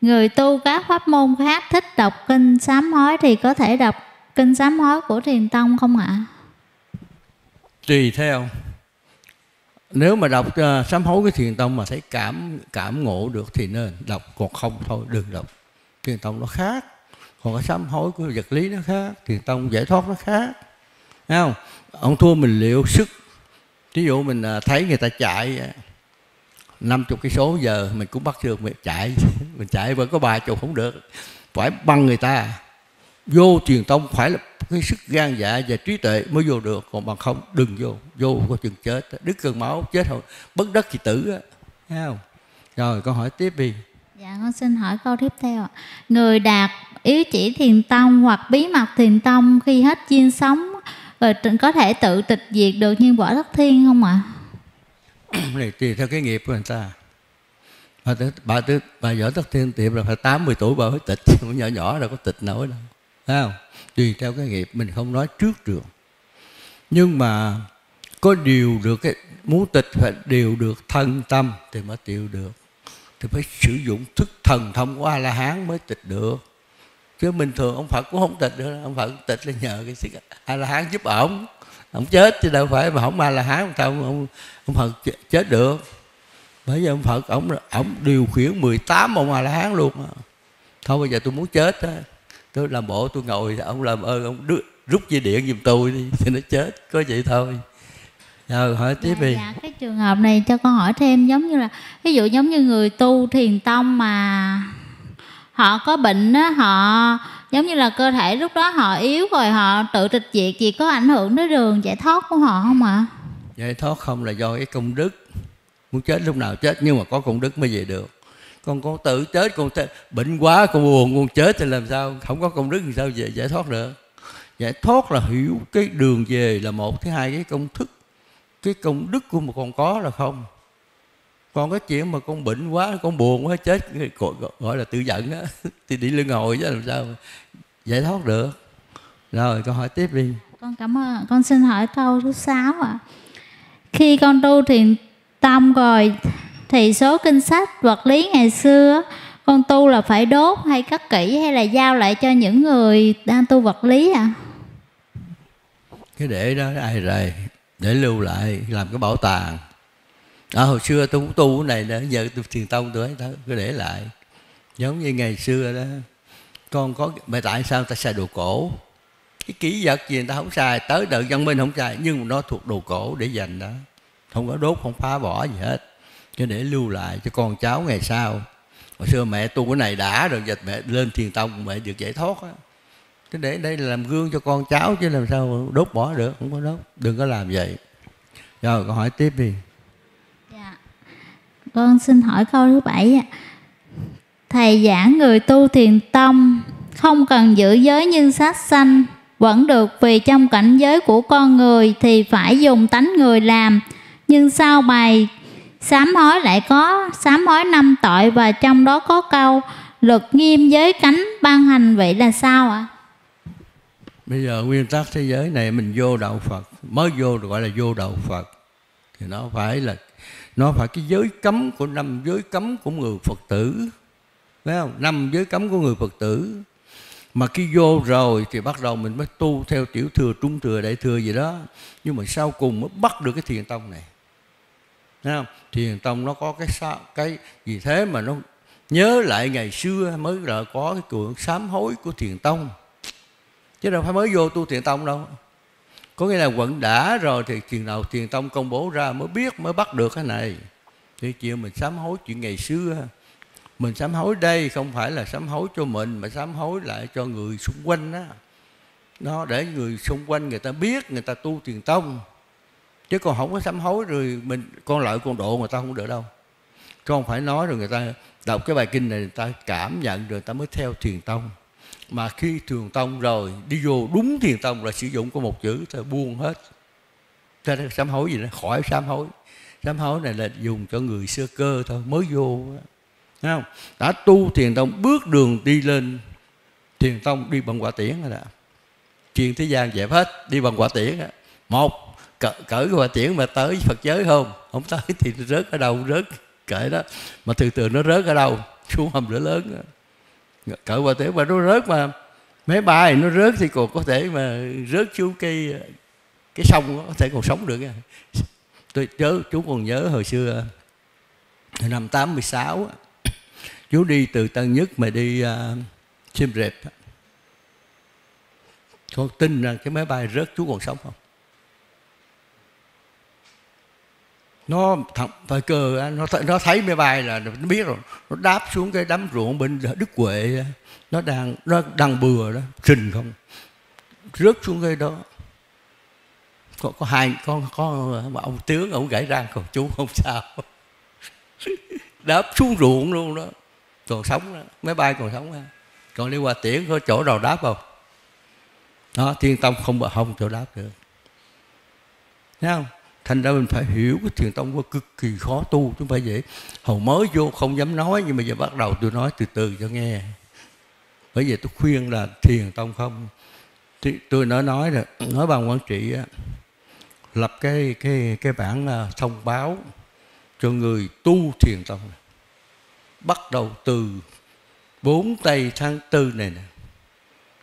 người tu các pháp môn khác thích đọc kinh sám hối thì có thể đọc kinh sám hối của thiền tông không ạ? Tùy theo. Nếu mà đọc uh, sám hối cái thiền tông mà thấy cảm cảm ngộ được thì nên đọc. Còn không thôi đừng đọc. Thiền tông nó khác. Còn cái sám hối của vật lý nó khác. Thiền tông giải thoát nó khác Thấy không? Ông thua mình liệu sức. Ví dụ mình à, thấy người ta chạy à, năm chục cái số giờ mình cũng bắt được, mình chạy. [LAUGHS] Mình chạy vẫn có ba chục không được. Phải băng người ta. Vô truyền tông phải là cái sức gan dạ và trí tuệ mới vô được. Còn bằng không, đừng vô. Vô có chừng chết. Đứt cơn máu, chết thôi bất đất thì tử á. Thấy không? Rồi con hỏi tiếp đi. Dạ con xin hỏi câu tiếp theo người đạt yếu chỉ thiền tông hoặc bí mật thiền tông khi hết duyên sống Ờ, rồi có thể tự tịch diệt được như bỏ thất thiên không ạ à? này tùy theo cái nghiệp của người ta bà tứ bà tứ bà võ thất thiên tiệm là phải 80 tuổi bà mới tịch [LAUGHS] nhỏ nhỏ đâu có tịch nổi đâu Thấy không? Tùy theo cái nghiệp, mình không nói trước được. Nhưng mà có điều được cái, muốn tịch phải điều được thân tâm thì mới tiêu được. Thì phải sử dụng thức thần thông của A-la hán mới tịch được. Chứ bình thường ông Phật cũng không tịch được, ông Phật tịch là nhờ cái sự A-la-hán giúp ổng. Ông chết chứ đâu phải mà không A-la-hán ông, ông, ông, ông Phật chết được. Bởi vì ông Phật ông, ông điều khiển 18 ông A-la-hán luôn. Thôi bây giờ tôi muốn chết á tôi làm bộ tôi ngồi ông làm ơn ông rút dây điện giùm tôi đi thì nó chết có vậy thôi rồi hỏi tiếp dạ, đi dạ, cái trường hợp này cho con hỏi thêm giống như là ví dụ giống như người tu thiền tông mà họ có bệnh á họ giống như là cơ thể lúc đó họ yếu rồi họ tự tịch diệt gì có ảnh hưởng đến đường giải thoát của họ không ạ? Giải thoát không là do cái công đức. Muốn chết lúc nào chết nhưng mà có công đức mới về được. Con con tự chết con chết, bệnh quá con buồn con chết thì làm sao? Không có công đức thì sao về giải thoát được? Giải thoát là hiểu cái đường về là một thứ hai cái công thức. Cái công đức của một con có là không? Còn cái chuyện mà con bệnh quá con buồn quá chết gọi là tự giận á [LAUGHS] thì đi lưng ngồi chứ làm sao giải thoát được. Rồi con hỏi tiếp đi. Con cảm ơn con xin hỏi câu thứ sáu ạ. À. khi con tu thiền tâm rồi thì số kinh sách vật lý ngày xưa con tu là phải đốt hay cắt kỹ hay là giao lại cho những người đang tu vật lý à cái để đó ai rồi để lưu lại làm cái bảo tàng à, hồi xưa tôi cũng tu cái này đó giờ tôi thiền tông tôi ấy cứ để lại. Giống như ngày xưa đó con có mà tại sao ta xài đồ cổ? Cái kỹ vật gì người ta không xài tới đợt văn minh không xài nhưng mà nó thuộc đồ cổ để dành đó. Không có đốt không phá bỏ gì hết. Cho để lưu lại cho con cháu ngày sau. Hồi xưa mẹ tu cái này đã rồi giờ mẹ lên thiền tông mẹ được giải thoát á. Cái để đây là làm gương cho con cháu chứ làm sao đốt bỏ được không có đốt. Đừng có làm vậy. Rồi hỏi tiếp đi con xin hỏi câu thứ bảy thầy giảng người tu thiền tông, không cần giữ giới nhưng sát sanh, vẫn được vì trong cảnh giới của con người thì phải dùng tánh người làm. Nhưng sau bài, sám hối lại có, sám hối năm tội và trong đó có câu, luật nghiêm giới cánh ban hành vậy là sao ạ? Bây giờ nguyên tắc thế giới này mình vô đạo phật, mới vô được gọi là vô đạo phật, thì nó phải là nó phải cái giới cấm của năm giới cấm của người phật tử. Phải không? Năm giới cấm của người phật tử. Mà khi vô rồi thì bắt đầu mình mới tu theo tiểu thừa, trung thừa, đại thừa gì đó. Nhưng mà sau cùng mới bắt được cái thiền tông này. Thấy không? thiền tông nó có cái sao cái gì thế mà nó nhớ lại ngày xưa mới là có cái cuộn sám hối của thiền tông. Chứ đâu phải mới vô tu thiền tông đâu có nghĩa là quận đã rồi thì chừng nào thiền tông công bố ra mới biết, mới bắt được cái này. Thì chuyện mình sám hối chuyện ngày xưa. Mình sám hối đây không phải là sám hối cho mình, mà sám hối lại cho người xung quanh đó nó để người xung quanh người ta biết, người ta tu thiền tông. Chứ còn không có sám hối rồi mình, con lợi con độ người ta không được đâu. Con phải nói rồi người ta đọc cái bài kinh này, người ta cảm nhận rồi người ta mới theo thiền tông mà khi thiền tông rồi đi vô đúng thiền tông là sử dụng có một chữ thì buông hết. Cho nên sám hối gì đó khỏi sám hối. Sám hối này là dùng cho người sơ cơ thôi mới vô Thấy không? đã tu thiền tông bước đường đi lên thiền tông đi bằng quả tiễn rồi đó. Chuyện thế gian dẹp hết đi bằng quả tiễn đó. một cỡ, cỡ quả tiễn mà tới phật giới không? Không tới thì rớt ở đâu rớt kệ đó. Mà từ từ nó rớt ở đâu? Xuống hầm lửa lớn đó cỡ quả tiễn và nó rớt mà. Máy bay nó rớt thì còn có thể mà rớt xuống cái cái sông đó, có thể còn sống được nha. Tôi chớ chú còn nhớ hồi xưa năm 86 chú đi từ Tân Nhất mà đi à, uh, Siem Reap con tin rằng cái máy bay rớt chú còn sống không? Nó thằng thời cờ nó nó thấy máy bay là nó biết rồi. Nó đáp xuống cái đám ruộng bên Đức Huệ nó đang nó đang bừa đó trình không? Rớt xuống cái đó. Có, có hai con có ông tướng ông gãy răng còn chú không sao. [LAUGHS] Đáp xuống ruộng luôn đó. Còn sống đó. máy bay còn sống ha còn đi qua tiễn có chỗ nào đáp không? Đó thiên tông không không chỗ đáp được. Thấy không? Thành ra mình phải hiểu cái thiền tông qua cực kỳ khó tu chúng không phải vậy. Hầu mới vô không dám nói, nhưng mà giờ bắt đầu tôi nói từ từ cho nghe. Bởi vậy tôi khuyên là thiền tông không. Thì tôi nói nói rồi nói ban quản trị lập cái cái cái bản à, thông báo cho người tu thiền tông. Bắt đầu từ 4 tây tháng tư này nè,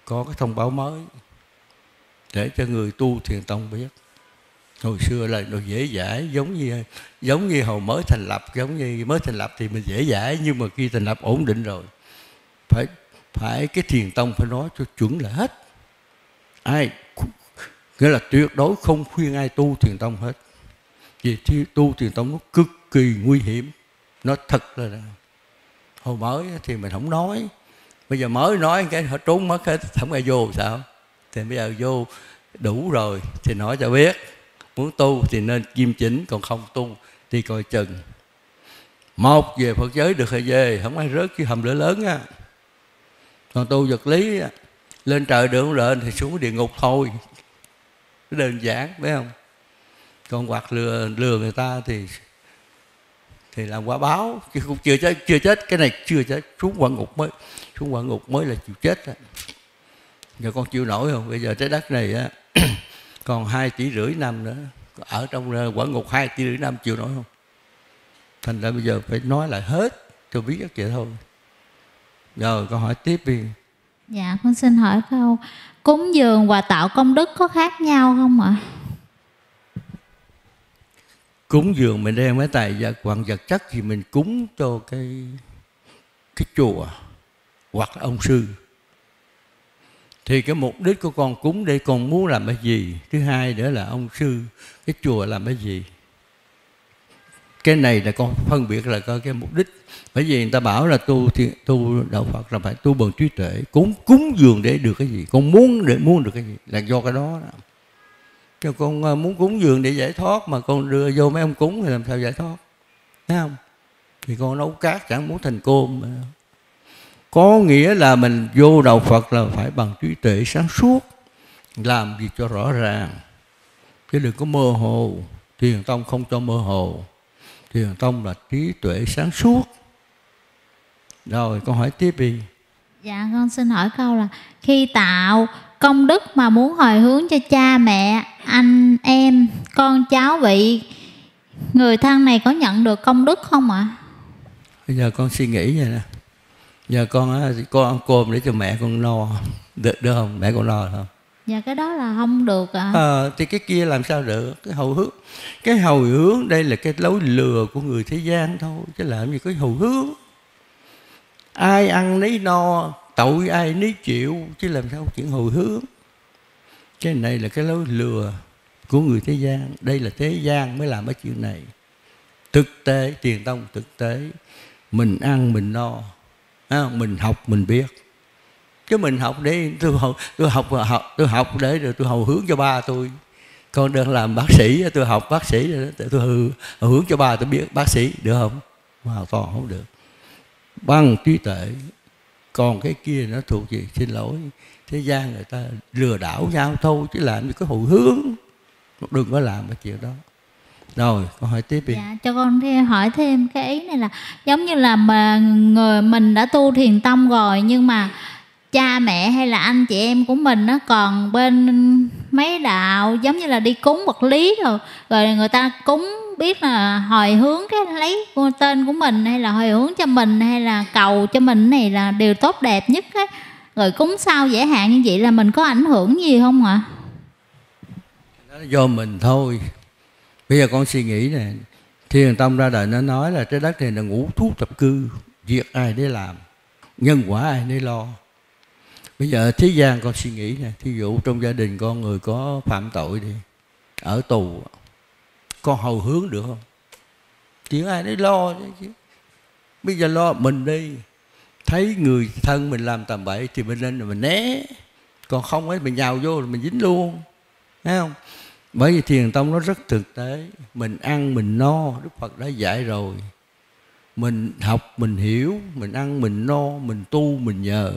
có cái thông báo mới để cho người tu thiền tông biết hồi xưa là nó dễ dãi, giống như giống như hồi mới thành lập, giống như mới thành lập thì mình dễ dãi, nhưng mà khi thành lập ổn định rồi. Phải phải, cái thiền tông phải nói cho chuẩn là hết. Ai nghĩa là tuyệt đối không khuyên ai tu thiền tông hết. Vì tu thiền tông nó cực kỳ nguy hiểm. Nó thật là hồi mới thì mình không nói. Bây giờ mới nói cái họ trốn mất hết, không ai vô sao? Thì bây giờ vô đủ rồi thì nói cho biết muốn tu thì nên kim chỉnh, còn không tu thì coi chừng. Một về phật giới được hay về, không ai rớt chứ hầm lửa lớn á. Còn tu vật lý lên trời được không lên thì xuống địa ngục thôi. Đơn giản, phải không? Còn hoặc lừa lừa người ta thì thì làm quả báo. Chứ cũng chưa chết chưa chết. Cái này chưa chết, xuống quả ngục mới, xuống quả ngục mới là chịu chết giờ con chịu nổi không? Bây giờ trái đất này á còn hai tỷ rưỡi năm nữa. Ở trong quả ngục hai tỷ rưỡi năm chịu nổi không? Thành ra bây giờ phải nói lại hết cho biết vậy thôi. Rồi con hỏi tiếp đi. Dạ con xin hỏi câu cúng dường và tạo công đức có khác nhau không ạ? Cúng dường mình đem cái tài vật hoặc vật chất thì mình cúng cho cái cái chùa hoặc là ông sư thì cái mục đích của con cúng để con muốn làm cái gì? Thứ hai nữa là ông sư cái chùa làm cái gì? Cái này là con phân biệt là coi cái mục đích. Bởi vì người ta bảo là tu thì, tu đạo phật là phải tu bằng trí tuệ. Cúng cúng dường để được cái gì? Con muốn để muốn được cái gì? Là do cái đó, đó. Cho con à, muốn cúng dường để giải thoát mà con đưa vô mấy ông cúng thì làm sao giải thoát? Thấy không? Thì con nấu cát chẳng muốn thành cơm mà có nghĩa là mình vô đạo phật là phải bằng trí tuệ sáng suốt làm gì cho rõ ràng. Chứ đừng có mơ hồ. Thiền tông không cho mơ hồ. Thiền tông là trí tuệ sáng suốt. Rồi con hỏi tiếp đi. Dạ con xin hỏi câu là khi tạo công đức mà muốn hồi hướng cho cha mẹ anh em con cháu vị người thân này có nhận được công đức không ạ? Bây giờ con suy nghĩ vậy nè giờ con á con ăn cơm để cho mẹ con no được được không? Mẹ con no không? Dạ cái đó là không được ạ. À, thì cái kia làm sao được? Cái hồi hướng cái hồi hướng đây là cái lối lừa của người thế gian thôi chứ làm gì có hồi hướng. Ai ăn nấy no tội ai nấy chịu chứ làm sao chuyện hồi hướng. Cái này là cái lối lừa của người thế gian. Đây là thế gian mới làm cái chuyện này. Thực tế tiền tông thực tế. Mình ăn mình no à, mình học mình biết. Chứ mình học để tôi học tôi học học tôi học để rồi tôi hầu hướng cho ba tôi. Con đang làm bác sĩ tôi học bác sĩ rồi tôi hư hướng cho ba tôi biết bác sĩ được không? Mà toàn không được. Bằng trí tuệ. Còn cái kia nó thuộc gì xin lỗi thế gian người ta lừa đảo nhau thôi chứ làm gì có hồi hướng. Đừng có làm cái chuyện đó rồi con hỏi tiếp đi. Dạ cho con thêm hỏi thêm cái ý này là giống như là mà người mình đã tu thiền tâm rồi nhưng mà cha mẹ hay là anh chị em của mình nó còn bên mấy đạo giống như là đi cúng vật lý rồi rồi người ta cúng biết là hồi hướng cái lấy tên của mình hay là hồi hướng cho mình hay là cầu cho mình này là điều tốt đẹp nhất ấy. rồi cúng sao dễ hạn như vậy là mình có ảnh hưởng gì không ạ? Đó là do mình thôi bây giờ con suy nghĩ nè thiền tông ra đời nó nói là trái đất này là ngũ thú tập cư, việc ai để làm, nhân quả ai để lo. Bây giờ thế gian con suy nghĩ nè, thí dụ trong gia đình con người có phạm tội đi, ở tù con hầu hướng được không? Chuyện ai để lo chứ? Bây giờ lo mình đi, thấy người thân mình làm tầm bậy thì mình lên là mình né. Còn không ấy, mình nhào vô là mình dính luôn, thấy không? Bởi vì thiền tông nó rất thực tế. Mình ăn mình no đức phật đã dạy rồi. Mình học mình hiểu mình ăn mình no mình tu mình nhờ.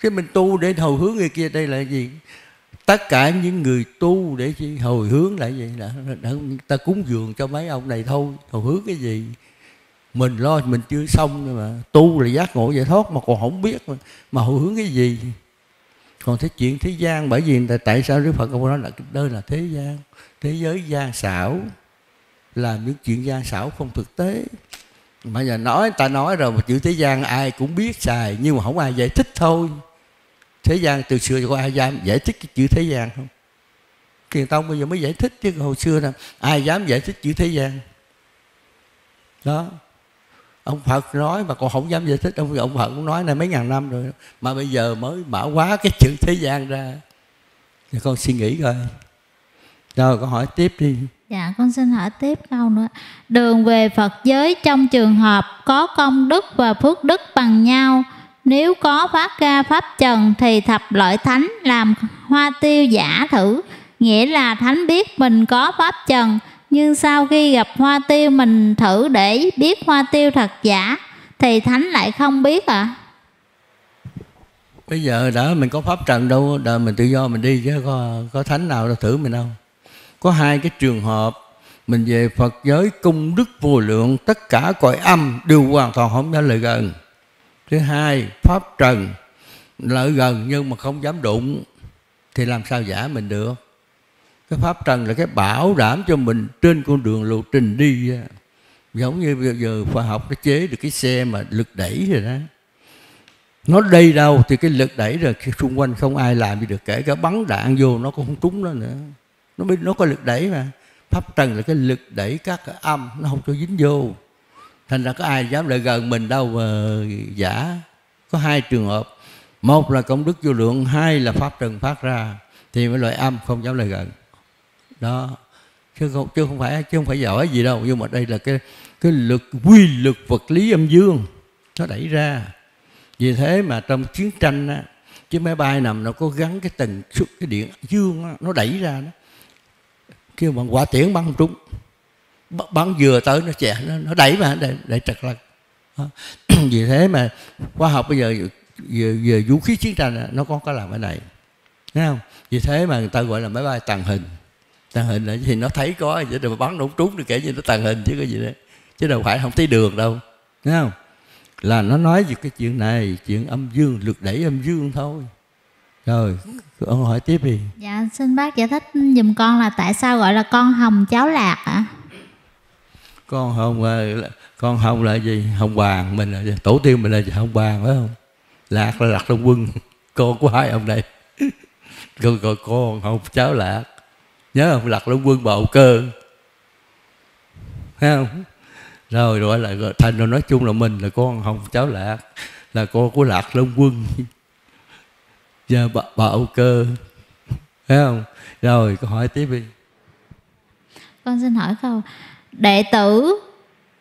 Cái mình tu để hồi hướng người kia đây là gì? Tất cả những người tu để chi hồi hướng lại gì? Là ta cúng dường cho mấy ông này thôi. Hồi hướng cái gì? Mình lo mình chưa xong mà. Tu là giác ngộ giải thoát mà còn không biết mà, mà hồi hướng cái gì? Còn thế chuyện thế gian, bởi vì tại tại sao đức phật ông nói là đây là thế gian, thế giới gian xảo, làm những chuyện gian xảo không thực tế. Mà giờ nói, ta nói rồi một chữ thế gian ai cũng biết xài, nhưng mà không ai giải thích thôi. Thế gian từ xưa có ai dám giải thích cái chữ thế gian không? Thiền tông bây giờ mới giải thích chứ, hồi xưa là ai dám giải thích chữ thế gian? Đó ông Phật nói mà còn không dám giải thích. Ông ông Phật cũng nói này mấy ngàn năm rồi. Mà bây giờ mới bảo quá cái chữ thế gian ra. Thì con suy nghĩ coi. Rồi, con hỏi tiếp đi. Dạ con xin hỏi tiếp câu nữa. Đường về Phật giới trong trường hợp có công đức và phước đức bằng nhau, Nếu có phát ra pháp trần thì thập lợi thánh làm hoa tiêu giả thử. Nghĩa là thánh biết mình có pháp trần nhưng sau khi gặp hoa tiêu mình thử để biết hoa tiêu thật giả, thì thánh lại không biết à bây giờ đã mình có pháp trần đâu đời mình tự do mình đi chứ, có có thánh nào đâu, thử mình đâu. Có hai cái trường hợp, mình về Phật giới cung đức vô lượng, tất cả cõi âm đều hoàn toàn không dám lợi gần. Thứ hai, pháp trần lợi gần nhưng mà không dám đụng, thì làm sao giả mình được? Cái pháp trần là cái bảo đảm cho mình trên con đường lộ trình đi giống như bây giờ khoa học nó chế được cái xe mà lực đẩy rồi đó. Nó đi đâu thì cái lực đẩy rồi xung quanh không ai làm gì được, kể cả bắn đạn vô nó cũng không trúng nó nữa. Nó biết nó có lực đẩy mà. Pháp trần là cái lực đẩy các cái âm, nó không cho dính vô. Thành ra có ai dám lại gần mình đâu mà giả. Có hai trường hợp. Một là công đức vô lượng, hai là pháp trần phát ra, thì mấy loại âm không dám lại gần đó. Chứ không chứ không phải chứ không phải giỏi gì đâu. Nhưng mà đây là cái cái lực quy lực vật lý âm dương. Nó đẩy ra. Vì thế mà trong chiến tranh á chiếc máy bay nằm nó có gắn cái tần suất cái điện dương á, nó đẩy ra đó. Kêu bằng quả tiễn bắn trúng. Bắn vừa tới nó chè nó, nó đẩy mà để, để trật lật. [CLEARS THROAT] Vì thế mà khoa học bây giờ về, về vũ khí chiến tranh nó có có làm cái này. Thấy không? Vì thế mà người ta gọi là máy bay tàng hình tàng hình là thì nó thấy có chứ đừng bắn nổ trúng được kể như nó tàng hình chứ có gì đấy chứ đâu phải không thấy đường đâu. Thấy không? Là nó nói về cái chuyện này chuyện âm dương lực đẩy âm dương thôi. Rồi ông hỏi tiếp đi. Dạ xin bác giải thích giùm con là tại sao gọi là con hồng cháo lạc ạ? Con hồng là con hồng là gì? Hồng hoàng mình là tổ tiên mình là hồng hoàng phải không? Lạc là lạc long quân. [LAUGHS] Con của hai ông này. [LAUGHS] Con con con hồng cháo lạc nhớ không? Lạc long quân bạo cơ. Thấy không? Rồi gọi là thành rồi nói chung là mình là con hồng cháu lạc là con của lạc long quân. Và bà, bà âu cơ. Thấy không? Rồi câu hỏi tiếp đi. Con xin hỏi câu đệ tử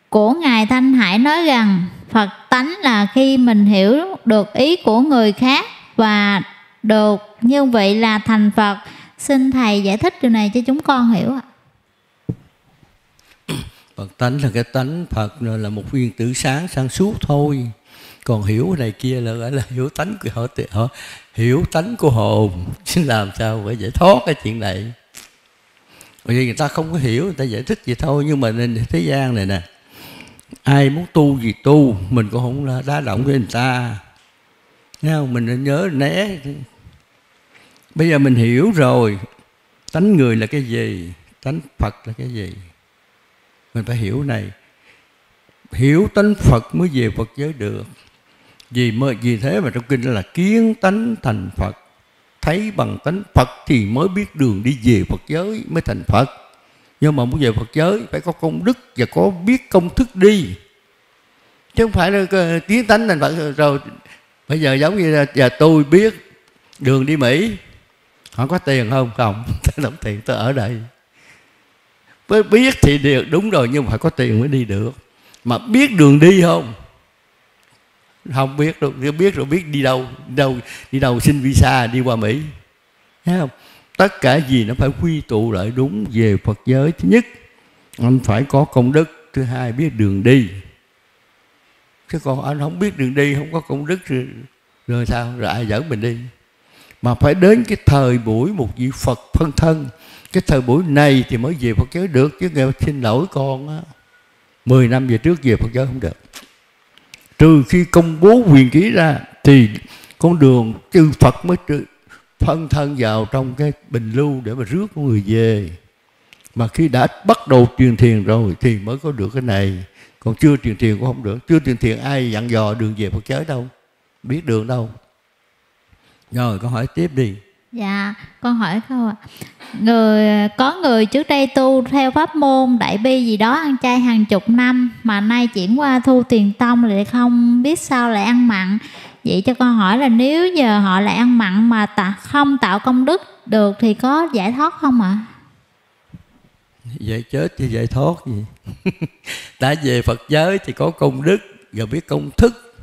của ngài thanh hải nói rằng phật tánh là khi mình hiểu được ý của người khác và được như vậy là thành phật xin thầy giải thích điều này cho chúng con hiểu ạ. [COUGHS] Phật tánh là cái tánh Phật là một viên tử sáng sáng suốt thôi. Còn hiểu này kia là gọi là hiểu tánh của họ, họ hiểu tánh của hồn Xin [LAUGHS] làm sao phải giải thoát cái chuyện này? Bởi vì người ta không có hiểu người ta giải thích gì thôi. Nhưng mà nên thế gian này nè ai muốn tu gì tu mình cũng không đá động với người ta. Nha, không? mình nên nhớ né bây giờ mình hiểu rồi. Tánh người là cái gì? Tánh phật là cái gì? Mình phải hiểu này. Hiểu tánh phật mới về phật giới được. Vì mới, vì thế mà trong kinh là kiến tánh thành phật. Thấy bằng tánh phật thì mới biết đường đi về phật giới mới thành phật. Nhưng mà muốn về phật giới phải có công đức và có biết công thức đi. Chứ không phải là ờ, kiến tánh thành phật rồi bây giờ giống như là giờ tôi biết đường đi mỹ họ có tiền không không. [LAUGHS] Tôi đóng tiền tôi ở đây. Với biết thì được đúng rồi nhưng mà phải có tiền mới đi được. Mà biết đường đi không? Không biết đâu biết rồi biết đi đâu đi đâu đi đâu xin visa đi qua mỹ. Thấy không? Tất cả gì nó phải quy tụ lại đúng về phật giới. Thứ nhất anh phải có công đức. Thứ hai biết đường đi. Chứ còn anh không biết đường đi không có công đức rồi, rồi sao? Rồi ai dẫn mình đi? Mà phải đến cái thời buổi một vị phật phân thân. Cái thời buổi này thì mới về Phật giới được, chứ nghe xin lỗi con á. 10 năm về trước về Phật giới không được. Trừ khi công bố quyền ký ra thì con đường chư Phật mới phân thân vào trong cái bình lưu để mà rước người về. Mà khi đã bắt đầu truyền thiền rồi thì mới có được cái này. Còn chưa truyền thiền cũng không được. Chưa truyền thiền ai dặn dò đường về Phật giới đâu. Biết đường đâu rồi con hỏi tiếp đi Dạ, con hỏi câu ạ. Người có người trước đây tu theo pháp môn đại bi gì đó ăn chay hàng chục năm mà nay chuyển qua thu tiền tông lại không biết sao lại ăn mặn. Vậy cho con hỏi là nếu giờ họ lại ăn mặn mà ta không tạo công đức được thì có giải thoát không ạ? À? Vậy chết chứ giải thoát gì? [LAUGHS] Đã về Phật giới thì có công đức và biết công thức.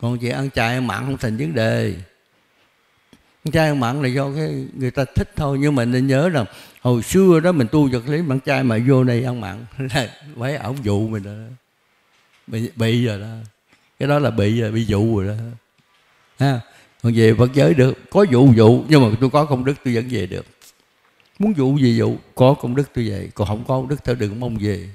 Còn chuyện ăn chay ăn mặn không thành vấn đề chay ăn mặn là do cái người ta thích thôi nhưng mà nên nhớ rằng hồi xưa đó mình tu vật lý mặn chay mà vô đây ăn mặn [LAUGHS] là mấy ổng dụ mình đó. Bị, bị rồi đó. Cái đó là bị rồi bị dụ rồi đó. Ha còn về Phật giới được có dụ dụ nhưng mà tôi có công đức tôi vẫn về được. Muốn dụ gì dụ có công đức tôi về còn không có công đức tôi đừng mong về.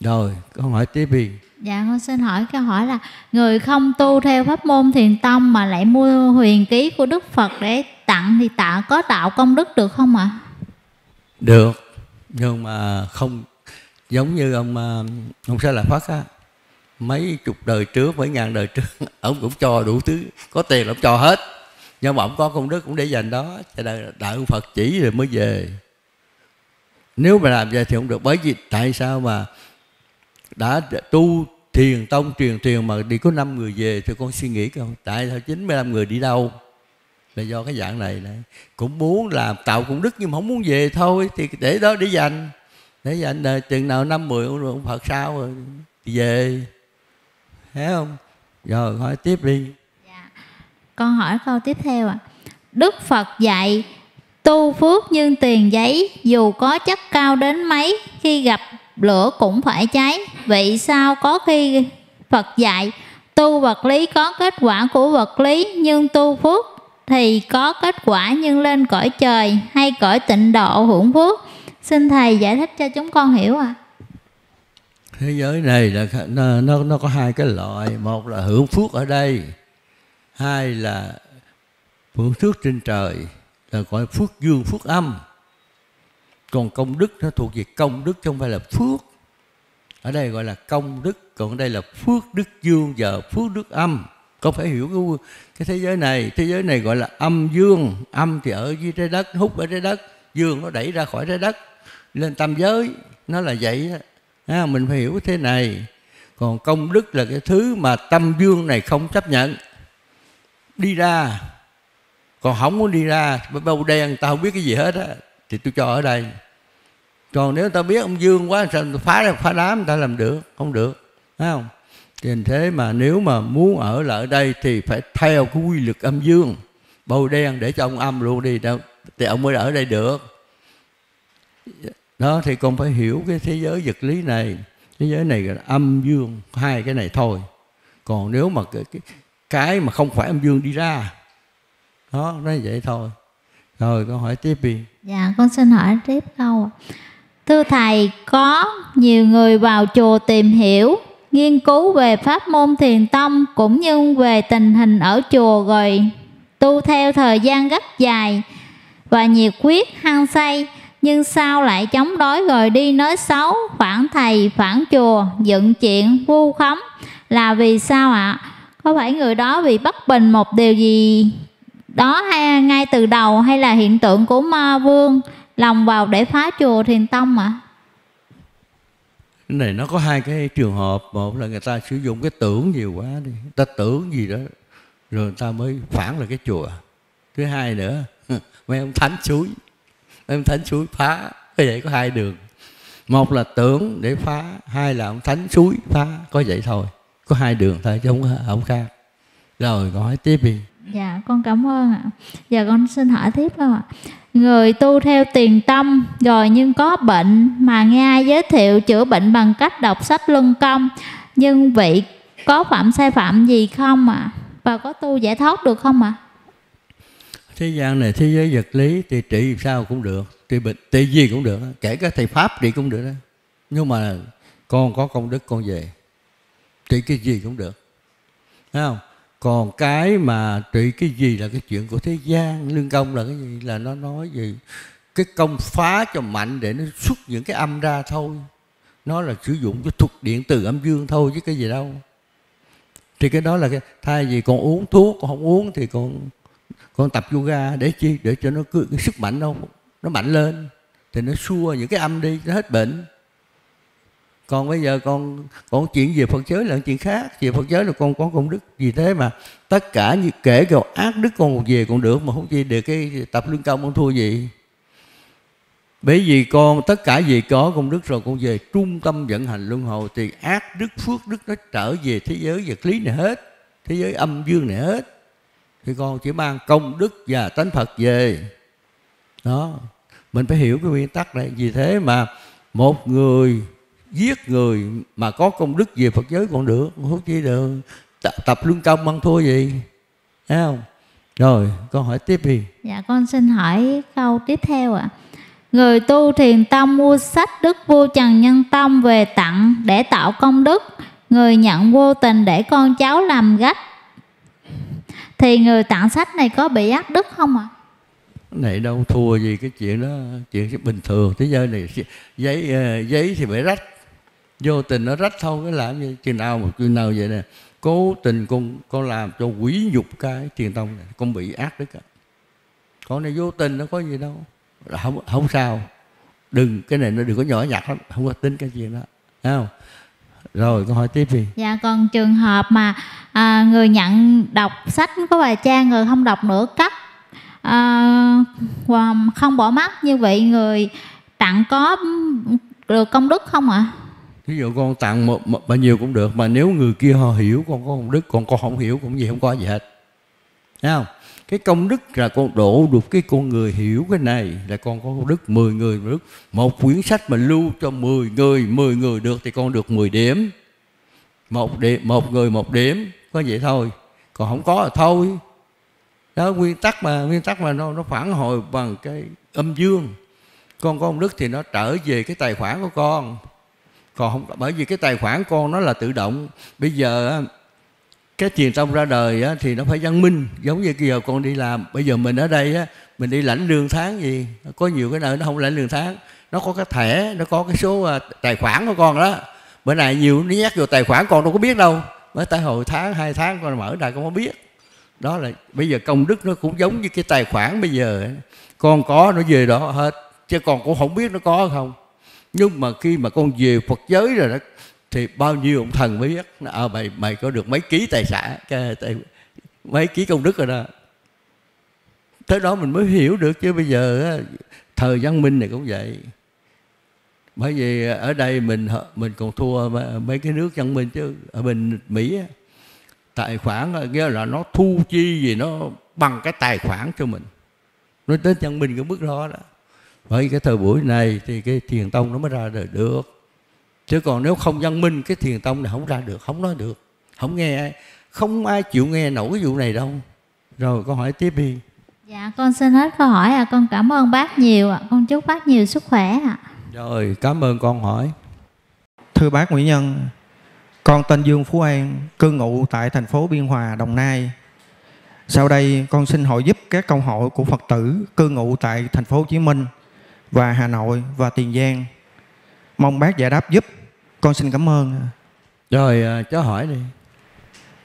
Rồi câu hỏi tiếp đi. Dạ con xin hỏi câu hỏi là Người không tu theo pháp môn thiền tông Mà lại mua huyền ký của Đức Phật Để tặng thì tạo có tạo công đức được không ạ? À? Được Nhưng mà không Giống như ông à, ông sẽ là phát á Mấy chục đời trước, mấy ngàn đời trước [LAUGHS] Ông cũng cho đủ thứ Có tiền ông cho hết Nhưng mà ông có công đức cũng để dành đó Cho đợi, đợi ông Phật chỉ rồi mới về Nếu mà làm vậy thì không được Bởi vì tại sao mà đã tu thiền tông, truyền thiền mà đi có năm người về thì con suy nghĩ không tại sao 95 người đi đâu? Là do cái dạng này này cũng muốn làm, tạo công đức nhưng mà không muốn về thôi, thì để đó để dành. Để dành đời chừng nào năm mười ông Phật sao rồi thì về. Thấy không? Rồi, hỏi tiếp đi. Dạ. con hỏi câu tiếp theo ạ. À. Đức Phật dạy, tu phước như tiền giấy dù có chất cao đến mấy khi gặp lửa cũng phải cháy. Vậy sao có khi phật dạy tu vật lý có kết quả của vật lý nhưng tu phước thì có kết quả nhưng lên cõi trời hay cõi tịnh độ hưởng phước? Xin thầy giải thích cho chúng con hiểu à thế giới này là nó, nó nó có hai cái loại. Một là hưởng phước ở đây hai là hưởng phước trên trời là gọi phước dương phước âm còn công đức nó thuộc về công đức chứ không phải là phước. Ở đây gọi là công đức còn ở đây là phước đức dương và phước đức âm. Có phải hiểu cái, cái thế giới này? Thế giới này gọi là âm dương. Âm thì ở dưới trái đất hút ở trái đất. Dương nó đẩy ra khỏi trái đất. Lên tam giới nó là vậy à, mình phải hiểu thế này. Còn công đức là cái thứ mà tâm dương này không chấp nhận. Đi ra. Còn không muốn đi ra bao đen tao không biết cái gì hết á. Thì tôi cho ở đây còn nếu ta biết ông dương quá sao phá ra phá đám ta làm được? Không được. Phải không? Thì thế mà nếu mà muốn ở lại đây thì phải theo cái quy luật âm dương. Bầu đen để cho ông âm luôn đi đâu. Thì ông mới ở đây được. Đó thì con phải hiểu cái thế giới vật lý này. Thế giới này là âm dương hai cái này thôi. Còn nếu mà cái, cái, cái mà không phải âm dương đi ra đó nó vậy thôi. Rồi con hỏi tiếp đi. Dạ con xin hỏi tiếp câu thưa thầy, có nhiều người vào chùa tìm hiểu, nghiên cứu về pháp môn thiền tông cũng như về tình hình ở chùa rồi tu theo thời gian rất dài và nhiệt quyết hăng say. Nhưng sao lại chống đối rồi đi nói xấu, phản thầy, phản chùa, dựng chuyện, vu khống? Là vì sao ạ? Có phải người đó bị bất bình một điều gì đó hay ngay từ đầu hay là hiện tượng của ma vương? Lòng vào để phá chùa thiền tông cái này nó có hai cái trường hợp. Một là người ta sử dụng cái tưởng nhiều quá đi. Người ta tưởng gì đó rồi người ta mới phản lại cái chùa. Thứ hai nữa [LAUGHS] mấy ông thánh suối. Mấy ông thánh suối phá. Cái vậy có hai đường. Một là tưởng để phá hai là ông thánh suối phá. Có vậy thôi. Có hai đường thôi chứ không không khác. Rồi hỏi tiếp đi. Dạ con cảm ơn ạ. Giờ con xin hỏi tiếp không ạ người tu theo tiền tâm, rồi nhưng có bệnh, mà nghe ai giới thiệu chữa bệnh bằng cách đọc sách luân công. Nhưng vị có phạm sai phạm gì không ạ? À? và có tu giải thoát được không ạ? À? thế gian này thế giới vật lý, thì trị sao cũng được, trị bệnh, trị gì cũng được. Kể cả thầy pháp trị cũng được đó. Nhưng mà con có công đức, con về, trị cái gì cũng được. Thấy không? Còn cái mà trị cái gì là cái chuyện của thế gian, lương công là cái gì? Là nó nói gì? Cái công phá cho mạnh để nó xuất những cái âm ra thôi. Nó là sử dụng cái thuật điện từ âm dương thôi chứ cái gì đâu. Thì cái đó là cái, thay vì con uống thuốc, con không uống thì con con tập yoga để chi? Để cho nó cứ cái sức mạnh đâu, nó mạnh lên thì nó xua những cái âm đi, nó hết bệnh còn bây giờ con con chuyện về phật giới là chuyện khác. Về phật giới là con có công đức gì thế mà tất cả như, kể cả ác đức con về còn được mà không chi được cái tập lương công con thua gì. Bởi vì con, tất cả gì có công đức rồi con về trung tâm vận hành luân hồi thì ác đức, phước đức nó trở về thế giới vật lý này hết, thế giới âm dương này hết. Thì con chỉ mang công đức và tánh phật về. Đó. Mình phải hiểu cái nguyên tắc này. Vì thế mà một người giết người mà có công đức về Phật giới còn được không chi được. Tập, tập lương công ăn thua gì? Thấy không? Rồi con hỏi tiếp đi. Dạ con xin hỏi câu tiếp theo ạ. À. người tu thiền tông mua sách đức vua trần nhân tông về tặng để tạo công đức. Người nhận vô tình để con cháu làm gách. Thì người tặng sách này có bị ác đức không ạ? À? này đâu thua gì cái chuyện đó chuyện bình thường. Thế giới này giấy ờ, giấy thì phải rách vô tình nó rách thôi cái làm gì chừng nào mà chừng nào vậy nè. Cố tình con con làm cho quỷ nhục cái truyền tông này con bị ác đức à. con này vô tình nó có gì đâu. Không không sao. Đừng cái này nó đừng có nhỏ nhặt lắm không có tính cái chuyện đó. Thấy không? Rồi con hỏi tiếp đi. Dạ còn trường hợp mà à, người nhận đọc sách có vài trang rồi không đọc nữa cắt à, không bỏ mắt như vậy người tặng có được công đức không ạ? à? Ví dụ con tặng một, một bao nhiêu cũng được mà nếu người kia họ hiểu con có công đức còn con không hiểu cũng gì không có gì hết. Thấy không? Cái công đức là con đổ được cái con người hiểu cái này là con có công đức 10 người được, một quyển sách mà lưu cho 10 người 10 người được thì con được 10 điểm. Một điểm một người một điểm có vậy thôi. Còn không có là thôi. Đó nguyên tắc mà nguyên tắc mà nó nó phản hồi bằng cái âm dương. Con có công đức thì nó trở về cái tài khoản của con còn không bởi vì cái tài khoản con nó là tự động. Bây giờ cái truyền thông ra đời á, thì nó phải văn minh giống như bây giờ con đi làm. Bây giờ mình ở đây á, mình đi lãnh lương tháng gì có nhiều cái nơi nó không lãnh lương tháng. Nó có cái thẻ nó có cái số à, tài khoản của con đó. Bữa nay nhiều nó nhắc vô tài khoản con đâu có biết đâu. Mới tới hồi tháng hai tháng con mở ra con có biết. Đó là bây giờ công đức nó cũng giống như cái tài khoản bây giờ con có nó về đó hết chứ con cũng không biết nó có không nhưng mà khi mà con về Phật giới rồi đó thì bao nhiêu ông thần mới biết à, mày mày có được mấy ký tài sản cái, mấy ký công đức rồi đó. Tới đó mình mới hiểu được chứ bây giờ thời văn minh này cũng vậy. Bởi vì ở đây mình mình còn thua mấy cái nước văn minh chứ ở bên mỹ tài khoản nghĩa là nó thu chi gì nó bằng cái tài khoản cho mình. Nói tới văn minh cái mức đó đó bởi cái thời buổi này thì cái thiền tông nó mới ra đời được. Chứ còn nếu không văn minh cái thiền tông này không ra được không nói được không nghe không ai chịu nghe nổi cái vụ này đâu. Rồi con hỏi tiếp đi. Dạ con xin hết câu hỏi à con cảm ơn bác nhiều ạ. À. con chúc bác nhiều sức khỏe ạ. À. rồi cảm ơn con hỏi. Thưa bác nguyễn nhân con tên dương phú an cư ngụ tại thành phố biên hòa đồng nai. Sau đây con xin hỏi giúp các câu hỏi của phật tử cư ngụ tại thành phố hồ chí minh và hà nội và tiền giang. Mong bác giải đáp giúp. Con xin cảm ơn. Rồi à, cháu hỏi đi.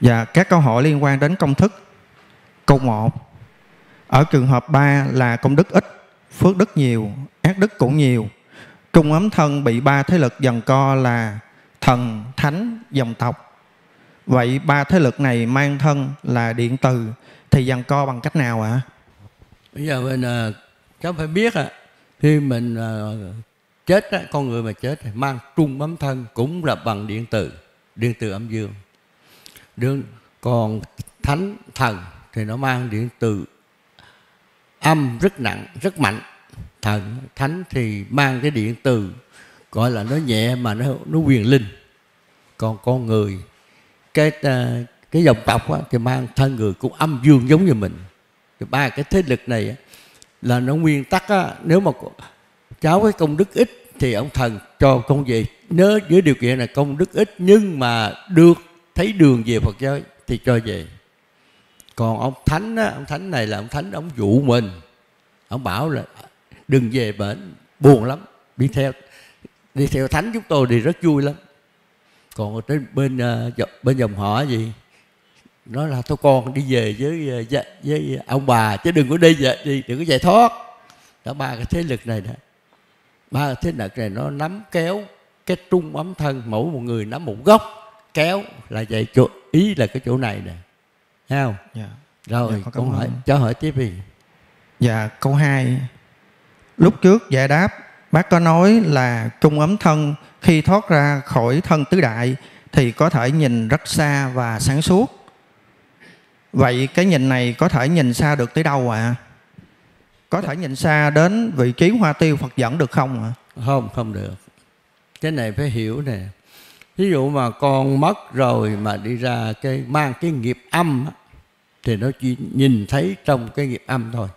Dạ các câu hỏi liên quan đến công thức. Câu 1 ở trường hợp 3 là công đức ít phước đức nhiều ác đức cũng nhiều. Trung ấm thân bị ba thế lực dần co là thần thánh dòng tộc. Vậy ba thế lực này mang thân là điện từ thì dần co bằng cách nào ạ? À? bây giờ mình uh, cháu phải biết à, khi mình uh, chết á, con người mà chết thì mang trung bấm thân cũng là bằng điện từ điện từ âm dương. Đương còn thánh thần thì nó mang điện từ âm rất nặng rất mạnh. Thần thánh thì mang cái điện từ gọi là nó nhẹ mà nó nó quyền linh. Còn con người cái ờ, cái dòng tộc á, thì mang thân người cũng âm dương giống như mình. Thì ba cái thế lực này á, là nó nguyên tắc á, nếu mà cháu cái công đức ít thì ông thần cho con về. Nếu dưới điều kiện là công đức ít nhưng mà được thấy đường về Phật giới thì cho về. Còn ông thánh á, ông thánh này là ông thánh ông dụ mình. Ông bảo là đừng về bển buồn lắm đi theo đi theo thánh chúng tôi thì rất vui lắm. Còn ở trên bên ờ, bên dòng họ gì? Nói là thôi con đi về với với, với ông bà chứ đừng có đi về đi đừng có giải thoát. Đó ba cái thế lực này đó ba cái thế lực này nó nắm kéo cái trung ấm thân mỗi một người nắm một góc kéo là vậy chỗ ý là cái chỗ này nè. Thấy không? Dạ. rồi dạ, con hỏi cho hỏi tiếp đi. Dạ câu 2 lúc trước giải đáp bác có nói là trung ấm thân khi thoát ra khỏi thân tứ đại thì có thể nhìn rất xa và sáng suốt vậy cái nhìn này có thể nhìn xa được tới đâu ạ? À? có thể nhìn xa đến vị trí hoa tiêu phật dẫn được không ạ? À? không không được. Cái này phải hiểu nè. Ví dụ mà con mất rồi mà đi ra cái mang cái nghiệp âm thì nó chỉ nhìn thấy trong cái nghiệp âm thôi.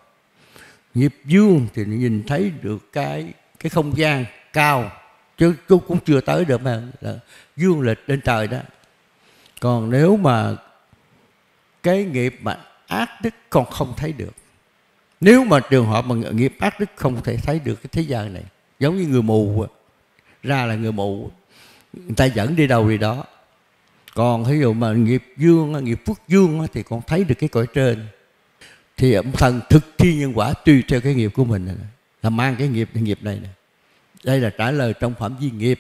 Nghiệp dương thì nó nhìn thấy được cái cái không gian cao, chứ cũng chưa tới được mà. Là dương lịch lên trời đó. Còn nếu mà cái nghiệp mà ác đức còn không thấy được. Nếu mà trường hợp mà nghiệp ác đức không thể thấy được cái thế gian này giống như người mù ra là người mù người ta dẫn đi đâu đi đó. Còn ví dụ mà nghiệp dương nghiệp phước dương thì còn thấy được cái cõi trên. Thì ông thần thực thi nhân quả tùy theo cái nghiệp của mình này, là mang cái nghiệp cái nghiệp này này đây là trả lời trong phẩm vi nghiệp.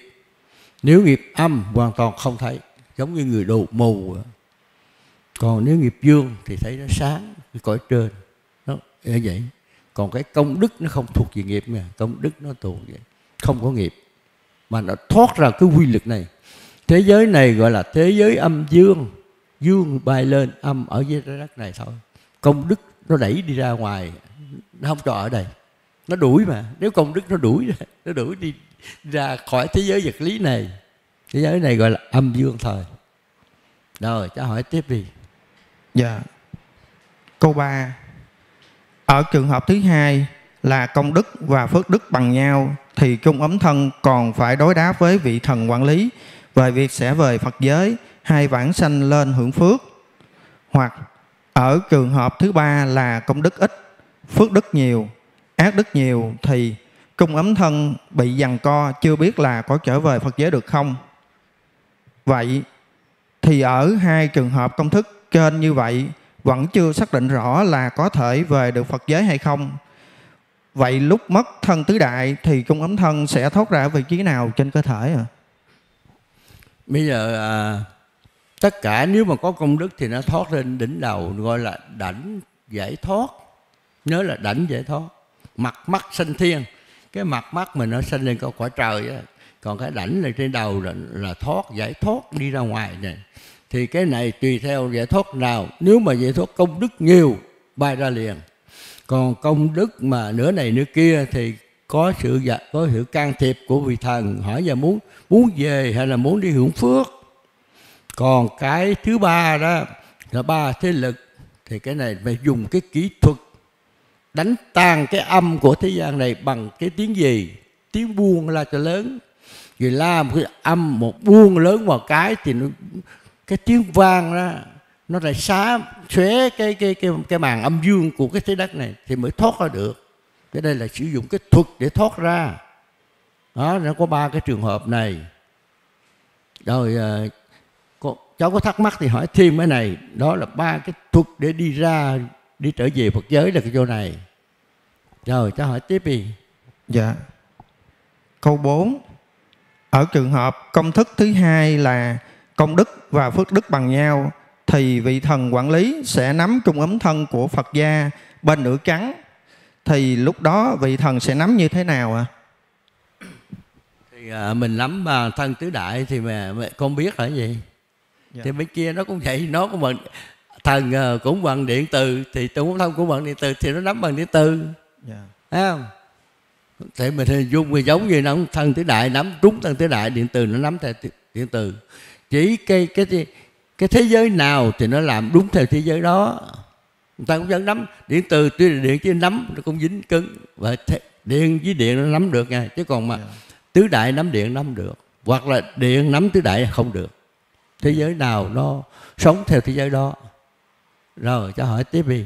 Nếu nghiệp âm hoàn toàn không thấy giống như người đồ mù còn nếu nghiệp dương thì thấy nó sáng, cái cõi trên, nó như vậy. Còn cái công đức nó không thuộc về nghiệp mà công đức nó thuộc về, không có nghiệp. Mà nó thoát ra cái quy lực này. Thế giới này gọi là thế giới âm dương. Dương bay lên, âm ở dưới trái đất này thôi. Công đức nó đẩy đi ra ngoài, nó không cho ở đây. Nó đuổi mà, nếu công đức nó đuổi [LAUGHS] nó đuổi đi ra khỏi thế giới vật lý này. Thế giới này gọi là âm dương thời rồi, cháu hỏi tiếp đi dạ câu 3 ở trường hợp thứ hai là công đức và phước đức bằng nhau thì cung ấm thân còn phải đối đáp với vị thần quản lý về việc sẽ về Phật giới hay vãng sanh lên hưởng phước. Hoặc ở trường hợp thứ ba là công đức ít, phước đức nhiều, ác đức nhiều thì cung ấm thân bị giằng co chưa biết là có trở về Phật giới được không. Vậy thì ở hai trường hợp công thức trên như vậy vẫn chưa xác định rõ là có thể về được Phật giới hay không. Vậy lúc mất thân tứ đại thì cung ấm thân sẽ thoát ra vị trí nào trên cơ thể à? bây giờ à, tất cả nếu mà có công đức thì nó thoát lên đỉnh đầu gọi là đảnh giải thoát nhớ là đảnh giải thoát mặt mắt sanh thiên cái mặt mắt mình nó sanh lên có quả trời á còn cái đảnh lên trên đầu là, là thoát giải thoát đi ra ngoài này thì cái này tùy theo giải thoát nào. Nếu mà giải thoát công đức nhiều bay ra liền. Còn công đức mà nửa này nửa kia thì có sự dạ, có sự can thiệp của vị thần. Hỏi giờ muốn muốn về hay là muốn đi hưởng phước? Còn cái thứ ba đó là ba thế lực thì cái này phải dùng cái kỹ thuật đánh tan cái âm của thế gian này bằng cái tiếng gì? Tiếng buông la cho lớn. Vì la một cái âm một buông lớn vào cái thì nó, cái tiếng vang đó nó lại xá xóe cái cái cái cái màn âm dương của cái thế đất này thì mới thoát ra được. Cái đây là sử dụng cái thuật để thoát ra. Đó nó có ba cái trường hợp này. Rồi à, có, cháu có thắc mắc thì hỏi thêm cái này. Đó là ba cái thuật để đi ra đi trở về Phật giới là cái chỗ này. Rồi cháu hỏi tiếp đi. Dạ. Câu 4. Ở trường hợp công thức thứ hai là công đức và phước đức bằng nhau thì vị thần quản lý sẽ nắm trung ấm thân của Phật gia bên nửa trắng thì lúc đó vị thần sẽ nắm như thế nào ạ? À? thì à, mình nắm à, thân tứ đại thì mà, mà con biết là gì Dạ. thì bên kia nó cũng vậy nó cũng bằng thần à, cũng bằng điện từ thì trung thân cũng bằng điện từ thì nó nắm bằng điện từ Dạ. thấy không thì mình hình dung người giống như nắm thân tứ đại nắm đúng thân tứ đại điện từ nó nắm theo điện từ chỉ cái cái cái, cái thế giới nào thì nó làm đúng theo thế giới đó. Người ta cũng vẫn nắm. Điện từ tuy là điện chứ nắm nó cũng dính cứng. Và thế, điện với điện nó nắm được nha. Chứ còn mà tứ đại nắm điện nắm được. Hoặc là điện nắm tứ đại không được. Thế giới nào nó sống theo thế giới đó? Rồi cho hỏi tiếp đi.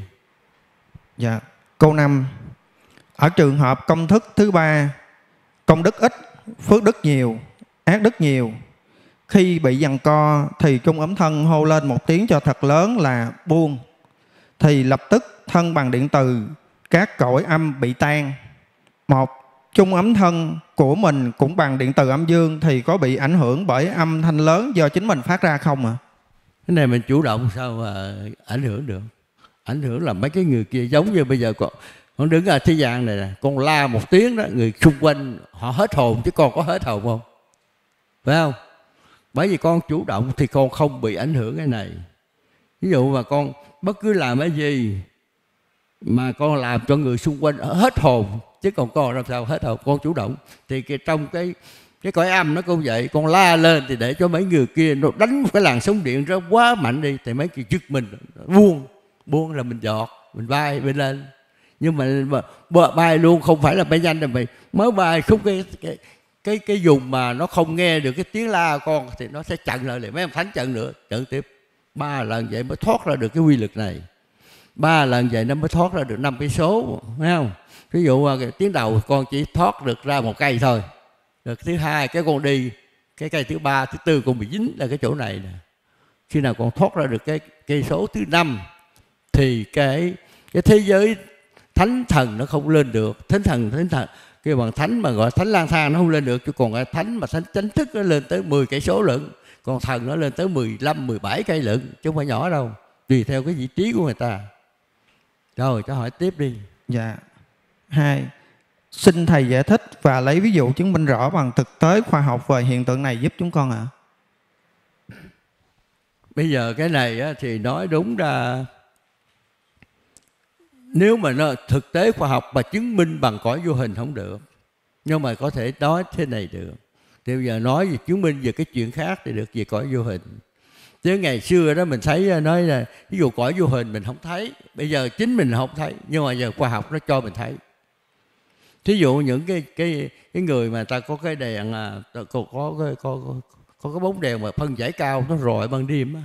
Dạ. Câu 5. Ở trường hợp công thức thứ ba, công đức ít, phước đức nhiều, ác đức nhiều. Khi bị giằng co thì trung ấm thân hô lên một tiếng cho thật lớn là buông. Thì lập tức thân bằng điện từ, các cõi âm bị tan. Một, trung ấm thân của mình cũng bằng điện từ âm dương thì có bị ảnh hưởng bởi âm thanh lớn do chính mình phát ra không ạ? À? cái này mình chủ động sao mà ảnh hưởng được ảnh hưởng là mấy cái người kia giống như bây giờ con con đứng ở thế gian này nè con la một tiếng đó người xung quanh họ hết hồn chứ con có hết hồn không phải không bởi vì con chủ động thì con không bị ảnh hưởng cái này. Ví dụ mà con bất cứ làm cái gì mà con làm cho người xung quanh hết hồn chứ còn con làm sao hết hồn con chủ động. Thì cái, trong cái cái cõi âm nó cũng vậy con la lên thì để cho mấy người kia nó đánh một cái làn sóng điện ra quá mạnh đi thì mấy kia giật mình buông buông là mình giọt mình bay bên lên. Nhưng mà, mà bờ- bay luôn không phải là bay nhanh là mày. Mới bay không cái cái cái cái dùng mà nó không nghe được cái tiếng la con thì nó sẽ chặn lại liền. Mấy ông thánh chặn nữa, chặn tiếp. Ba lần vậy mới thoát ra được cái quy lực này. Ba lần vậy nó mới thoát ra được năm cái số, thấy không? Ví dụ à, cái tiếng đầu con chỉ thoát được ra một cây thôi. Được thứ hai, cái con đi, cái cây thứ ba, thứ tư con bị dính là cái chỗ này nè. Khi nào con thoát ra được cái, cây số thứ năm, thì cái cái thế giới thánh thần nó không lên được. Thánh thần thánh thần cái bằng thánh mà gọi thánh lang thang nó không lên được chứ còn cái thánh mà thánh chánh thức nó lên tới 10 cây số lận còn thần nó lên tới 15 17 cây lận chứ không phải nhỏ đâu tùy theo cái vị trí của người ta rồi cho hỏi tiếp đi Dạ. Hai, xin thầy giải thích và lấy ví dụ chứng minh rõ bằng thực tế khoa học về hiện tượng này giúp chúng con ạ. bây giờ cái này thì nói đúng ra nếu mà nó thực tế khoa học mà chứng minh bằng cõi vô hình không được. Nhưng mà có thể nói thế này được. Thì bây giờ nói về chứng minh về cái chuyện khác thì được về cõi vô hình. Chứ ngày xưa đó mình thấy à, nói là ví dụ cõi vô hình mình không thấy bây giờ chính mình không thấy nhưng mà giờ khoa học nó cho mình thấy. Thí dụ những cái cái cái người mà ta có cái đèn à, có có có có, có, có cái bóng đèn mà phân giải cao nó rọi ban đêm á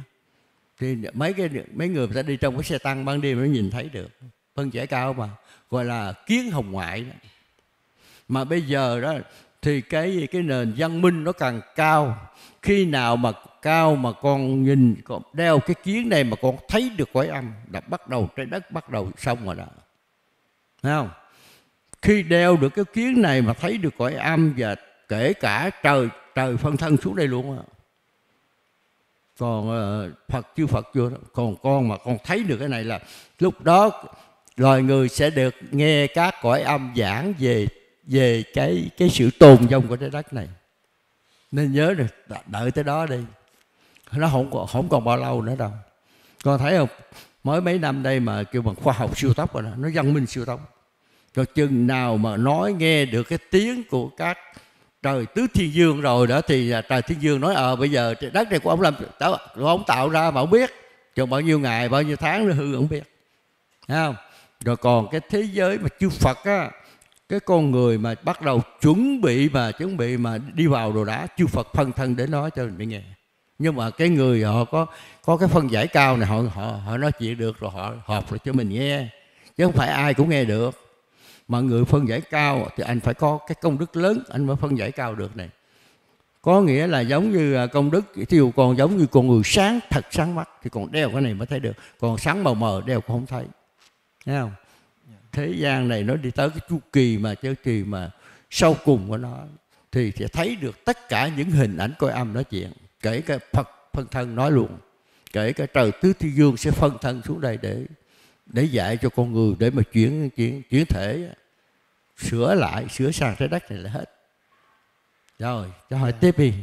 thì mấy cái mấy người ta đi trong cái xe tăng ban đêm nó nhìn thấy được phân giải cao mà gọi là kiến hồng ngoại đó. mà bây giờ đó thì cái cái nền văn minh nó càng cao khi nào mà cao mà con nhìn con đeo cái kiến này mà con thấy được cõi âm là bắt đầu trái đất bắt đầu xong rồi đó Thấy không khi đeo được cái kiến này mà thấy được cõi âm và kể cả trời trời phân thân xuống đây luôn á còn uh, Phật chư Phật vô đó. còn con mà con thấy được cái này là lúc đó loài người sẽ được nghe các cõi âm giảng về về cái cái sự tồn vong của trái đất này. Nên nhớ được đợi tới đó đi. Nó không còn không còn bao lâu nữa đâu. Con thấy không? Mới mấy năm đây mà kêu bằng khoa học siêu tốc rồi đó, nó văn minh siêu tốc. Rồi chừng nào mà nói nghe được cái tiếng của các trời tứ thiên dương rồi đó thì à, trời thiên dương nói ờ à, bây giờ đất này của ông làm tạo, ông tạo ra mà ông biết. Chừng bao nhiêu ngày bao nhiêu tháng nó hư ông biết. Thấy không? Rồi còn cái thế giới mà chư Phật á, cái con người mà bắt đầu chuẩn bị mà, chuẩn bị mà đi vào đồ đá, chư Phật phân thân để nói cho mình bị nghe. Nhưng mà cái người họ có có cái phân giải cao này, họ họ họ nói chuyện được rồi họ họp rồi cho mình nghe. Chứ không phải ai cũng nghe được. Mà người phân giải cao thì anh phải có cái công đức lớn, anh mới phân giải cao được này. Có nghĩa là giống như à, công đức, thí dụ còn giống như con người sáng, thật sáng mắt, thì còn đeo cái này mới thấy được. Còn sáng mờ mờ đeo cũng không thấy thấy không? Thế gian này nó đi tới cái chu kỳ mà chu kỳ mà sau cùng của nó thì sẽ thấy được tất cả những hình ảnh coi âm nói chuyện. Kể cả Phật phân thân nói luôn. Kể cả trời tứ thiên dương sẽ phân thân xuống đây để để dạy cho con người để mà chuyển chuyển chuyển thể. Sửa lại sửa sang trái đất này là hết. Rồi cho hỏi tiếp đi.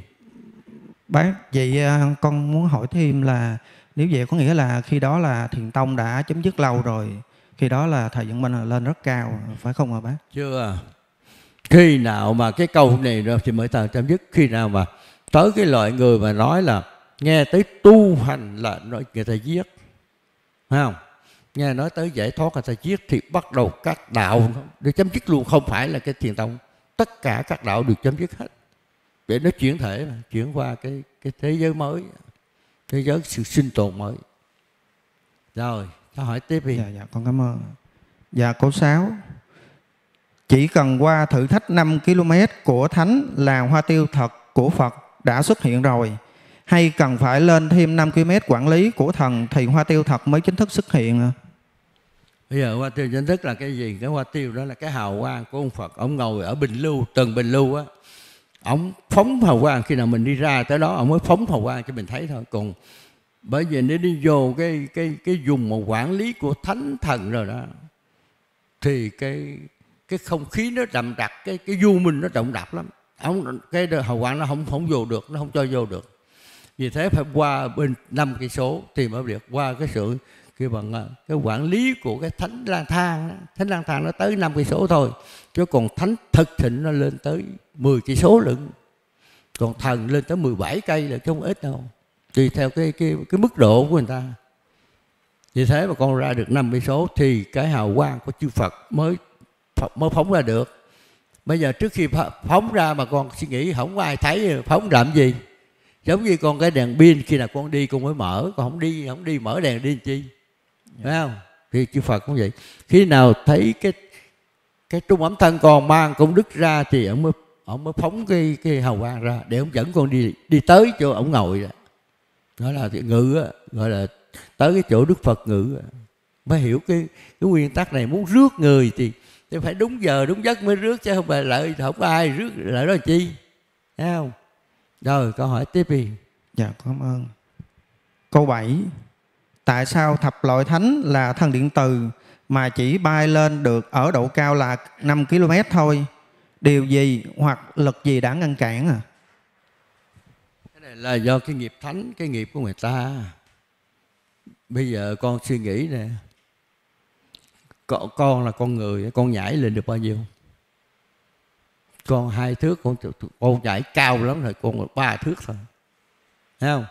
Bác vậy à, con muốn hỏi thêm là nếu vậy có nghĩa là khi đó là thiền tông đã chấm dứt lâu rồi khi đó là thầy dựng minh là lên rất cao, phải không hả bác? Chưa à, khi nào mà cái câu này rồi thì mới ta chấm dứt. Khi nào mà tới cái loại người mà nói là nghe tới tu hành là nói, người ta giết, phải không? Nghe nói tới giải thoát người ta giết thì bắt đầu các đạo để chấm dứt luôn, không phải là cái thiền tông. Tất cả các đạo được chấm dứt hết. Để nó chuyển thể mà chuyển qua cái cái thế giới mới thế giới sự sinh tồn mới. Rồi cho hỏi tiếp đi dạ dạ con cảm ơn dạ câu sáu chỉ cần qua thử thách 5 km của thánh là hoa tiêu thật của Phật đã xuất hiện rồi hay cần phải lên thêm 5 km quản lý của thần thì hoa tiêu thật mới chính thức xuất hiện Bây giờ hoa tiêu chính thức là cái gì? Cái hoa tiêu đó là cái hào quang của ông Phật. Ông ngồi ở bình lưu, tầng bình lưu á. Ông phóng hào quang khi nào mình đi ra tới đó, ông mới phóng hào quang cho mình thấy thôi. Còn bởi vì nếu đi vô cái cái cái dùng một quản lý của thánh thần rồi đó, thì cái cái không khí nó đậm đặc, cái cái du minh nó đậm đặc lắm. Ông, cái hậu quả nó không không vô được, nó không cho vô được. Vì thế phải qua bên năm cây số thì mới việc qua cái sự cái bằng à, cái quản lý của cái thánh lang thang thánh lang thang nó tới năm cây số thôi, chứ còn thánh thực thịnh nó lên tới 10 cây số lận. Còn thần lên tới 17 cây là không ít đâu tùy theo cái cái cái mức độ của người ta. Vì thế mà con ra được năm cây số thì cái hào quang của chư Phật mới mới phóng ra được. Bây giờ trước khi phóng ra mà con suy nghĩ không có ai thấy phóng làm gì? Giống như con cái đèn pin khi nào con đi con mới mở con không đi không đi mở đèn đi chi? Phải không? Thì chư Phật cũng vậy. Khi nào thấy cái cái trung ấm thân còn mang công đức ra thì ông mới ông mới phóng cái cái hào quang ra để ông dẫn con đi đi tới chỗ ông ngồi đó gọi là ngự á, gọi là tới cái chỗ đức phật ngự mới hiểu cái cái nguyên tắc này, muốn rước người thì thì phải đúng giờ, đúng giấc mới rước, chứ không phải lợi không có ai rước lợi đó là chi? Thấy không? Rồi, câu hỏi tiếp đi. Dạ cảm ơn. Câu 7 tại sao thập loại thánh là thân điện từ mà chỉ bay lên được ở độ cao là 5 km thôi? Điều gì hoặc lực gì đã ngăn cản à? Là do cái nghiệp thánh cái nghiệp của người ta. Bây giờ con suy nghĩ nè. Con, con là con người con nhảy lên được bao nhiêu? Con hai thước con con nhảy cao lắm rồi con ba thước thôi. Thấy không?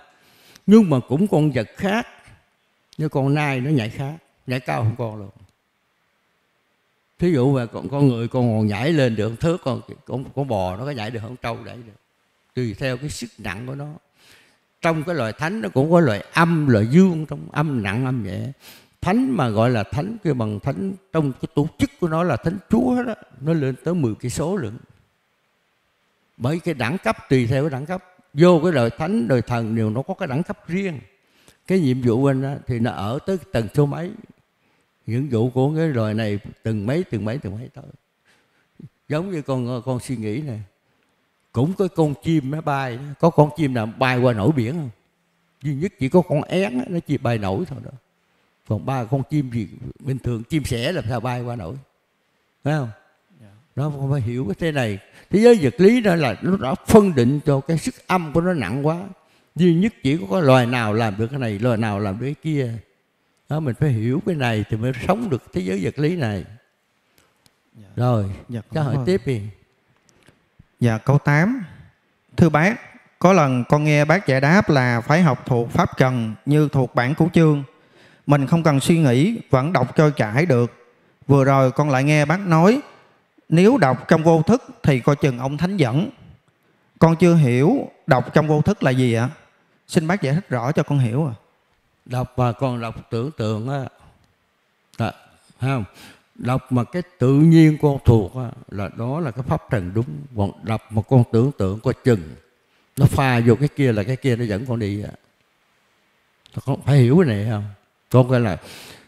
Nhưng mà cũng con vật khác như con nai nó nhảy khác nhảy cao hơn con luôn. Thí dụ mà con, con người con còn nhảy lên được thước con con con bò nó có nhảy được không? Trâu nhảy được tùy theo cái sức nặng của nó. Trong cái loại thánh nó cũng có loại âm loại dương trong âm nặng âm nhẹ. Thánh mà gọi là thánh cái bằng thánh trong cái tổ chức của nó là thánh chúa đó nó lên tới 10 cái số lượng. Bởi cái đẳng cấp tùy theo cái đẳng cấp. Vô cái đời thánh đời thần đều nó có cái đẳng cấp riêng. Cái nhiệm vụ anh đó, thì nó ở tới tầng số mấy? Những vụ của cái loài này từng mấy từng mấy từng mấy tới giống như con con suy nghĩ này cũng có con chim nó bay có con chim nào bay qua nổi biển không? Duy nhất chỉ có con én nó chỉ bay nổi thôi đó. Còn ba con chim gì bình thường chim sẻ làm sao bay qua nổi? Phải không? Nó không phải hiểu cái thế này. Thế giới vật lý đó là nó đã phân định cho cái sức âm của nó nặng quá. Duy nhất chỉ có loài nào làm được cái này loài nào làm được cái kia. Đó mình phải hiểu cái này thì mới sống được thế giới vật lý này. Rồi Dạ, cho hỏi tiếp đi Dạ câu 8 Thưa bác Có lần con nghe bác giải đáp là phải học thuộc Pháp Trần như thuộc bản cửu chương. Mình không cần suy nghĩ Vẫn đọc trôi chảy được. Vừa rồi con lại nghe bác nói Nếu đọc trong vô thức Thì coi chừng ông thánh dẫn. Con chưa hiểu đọc trong vô thức là gì ạ? Xin bác giải thích rõ cho con hiểu à đọc mà còn đọc tưởng tượng á. À, không? Đọc mà cái tự nhiên con thuộc á, là đó là cái pháp trần đúng. Còn đọc mà con tưởng tượng coi chừng nó pha vô cái kia là cái kia nó dẫn con đi á. Con phải hiểu cái này không? Con gọi là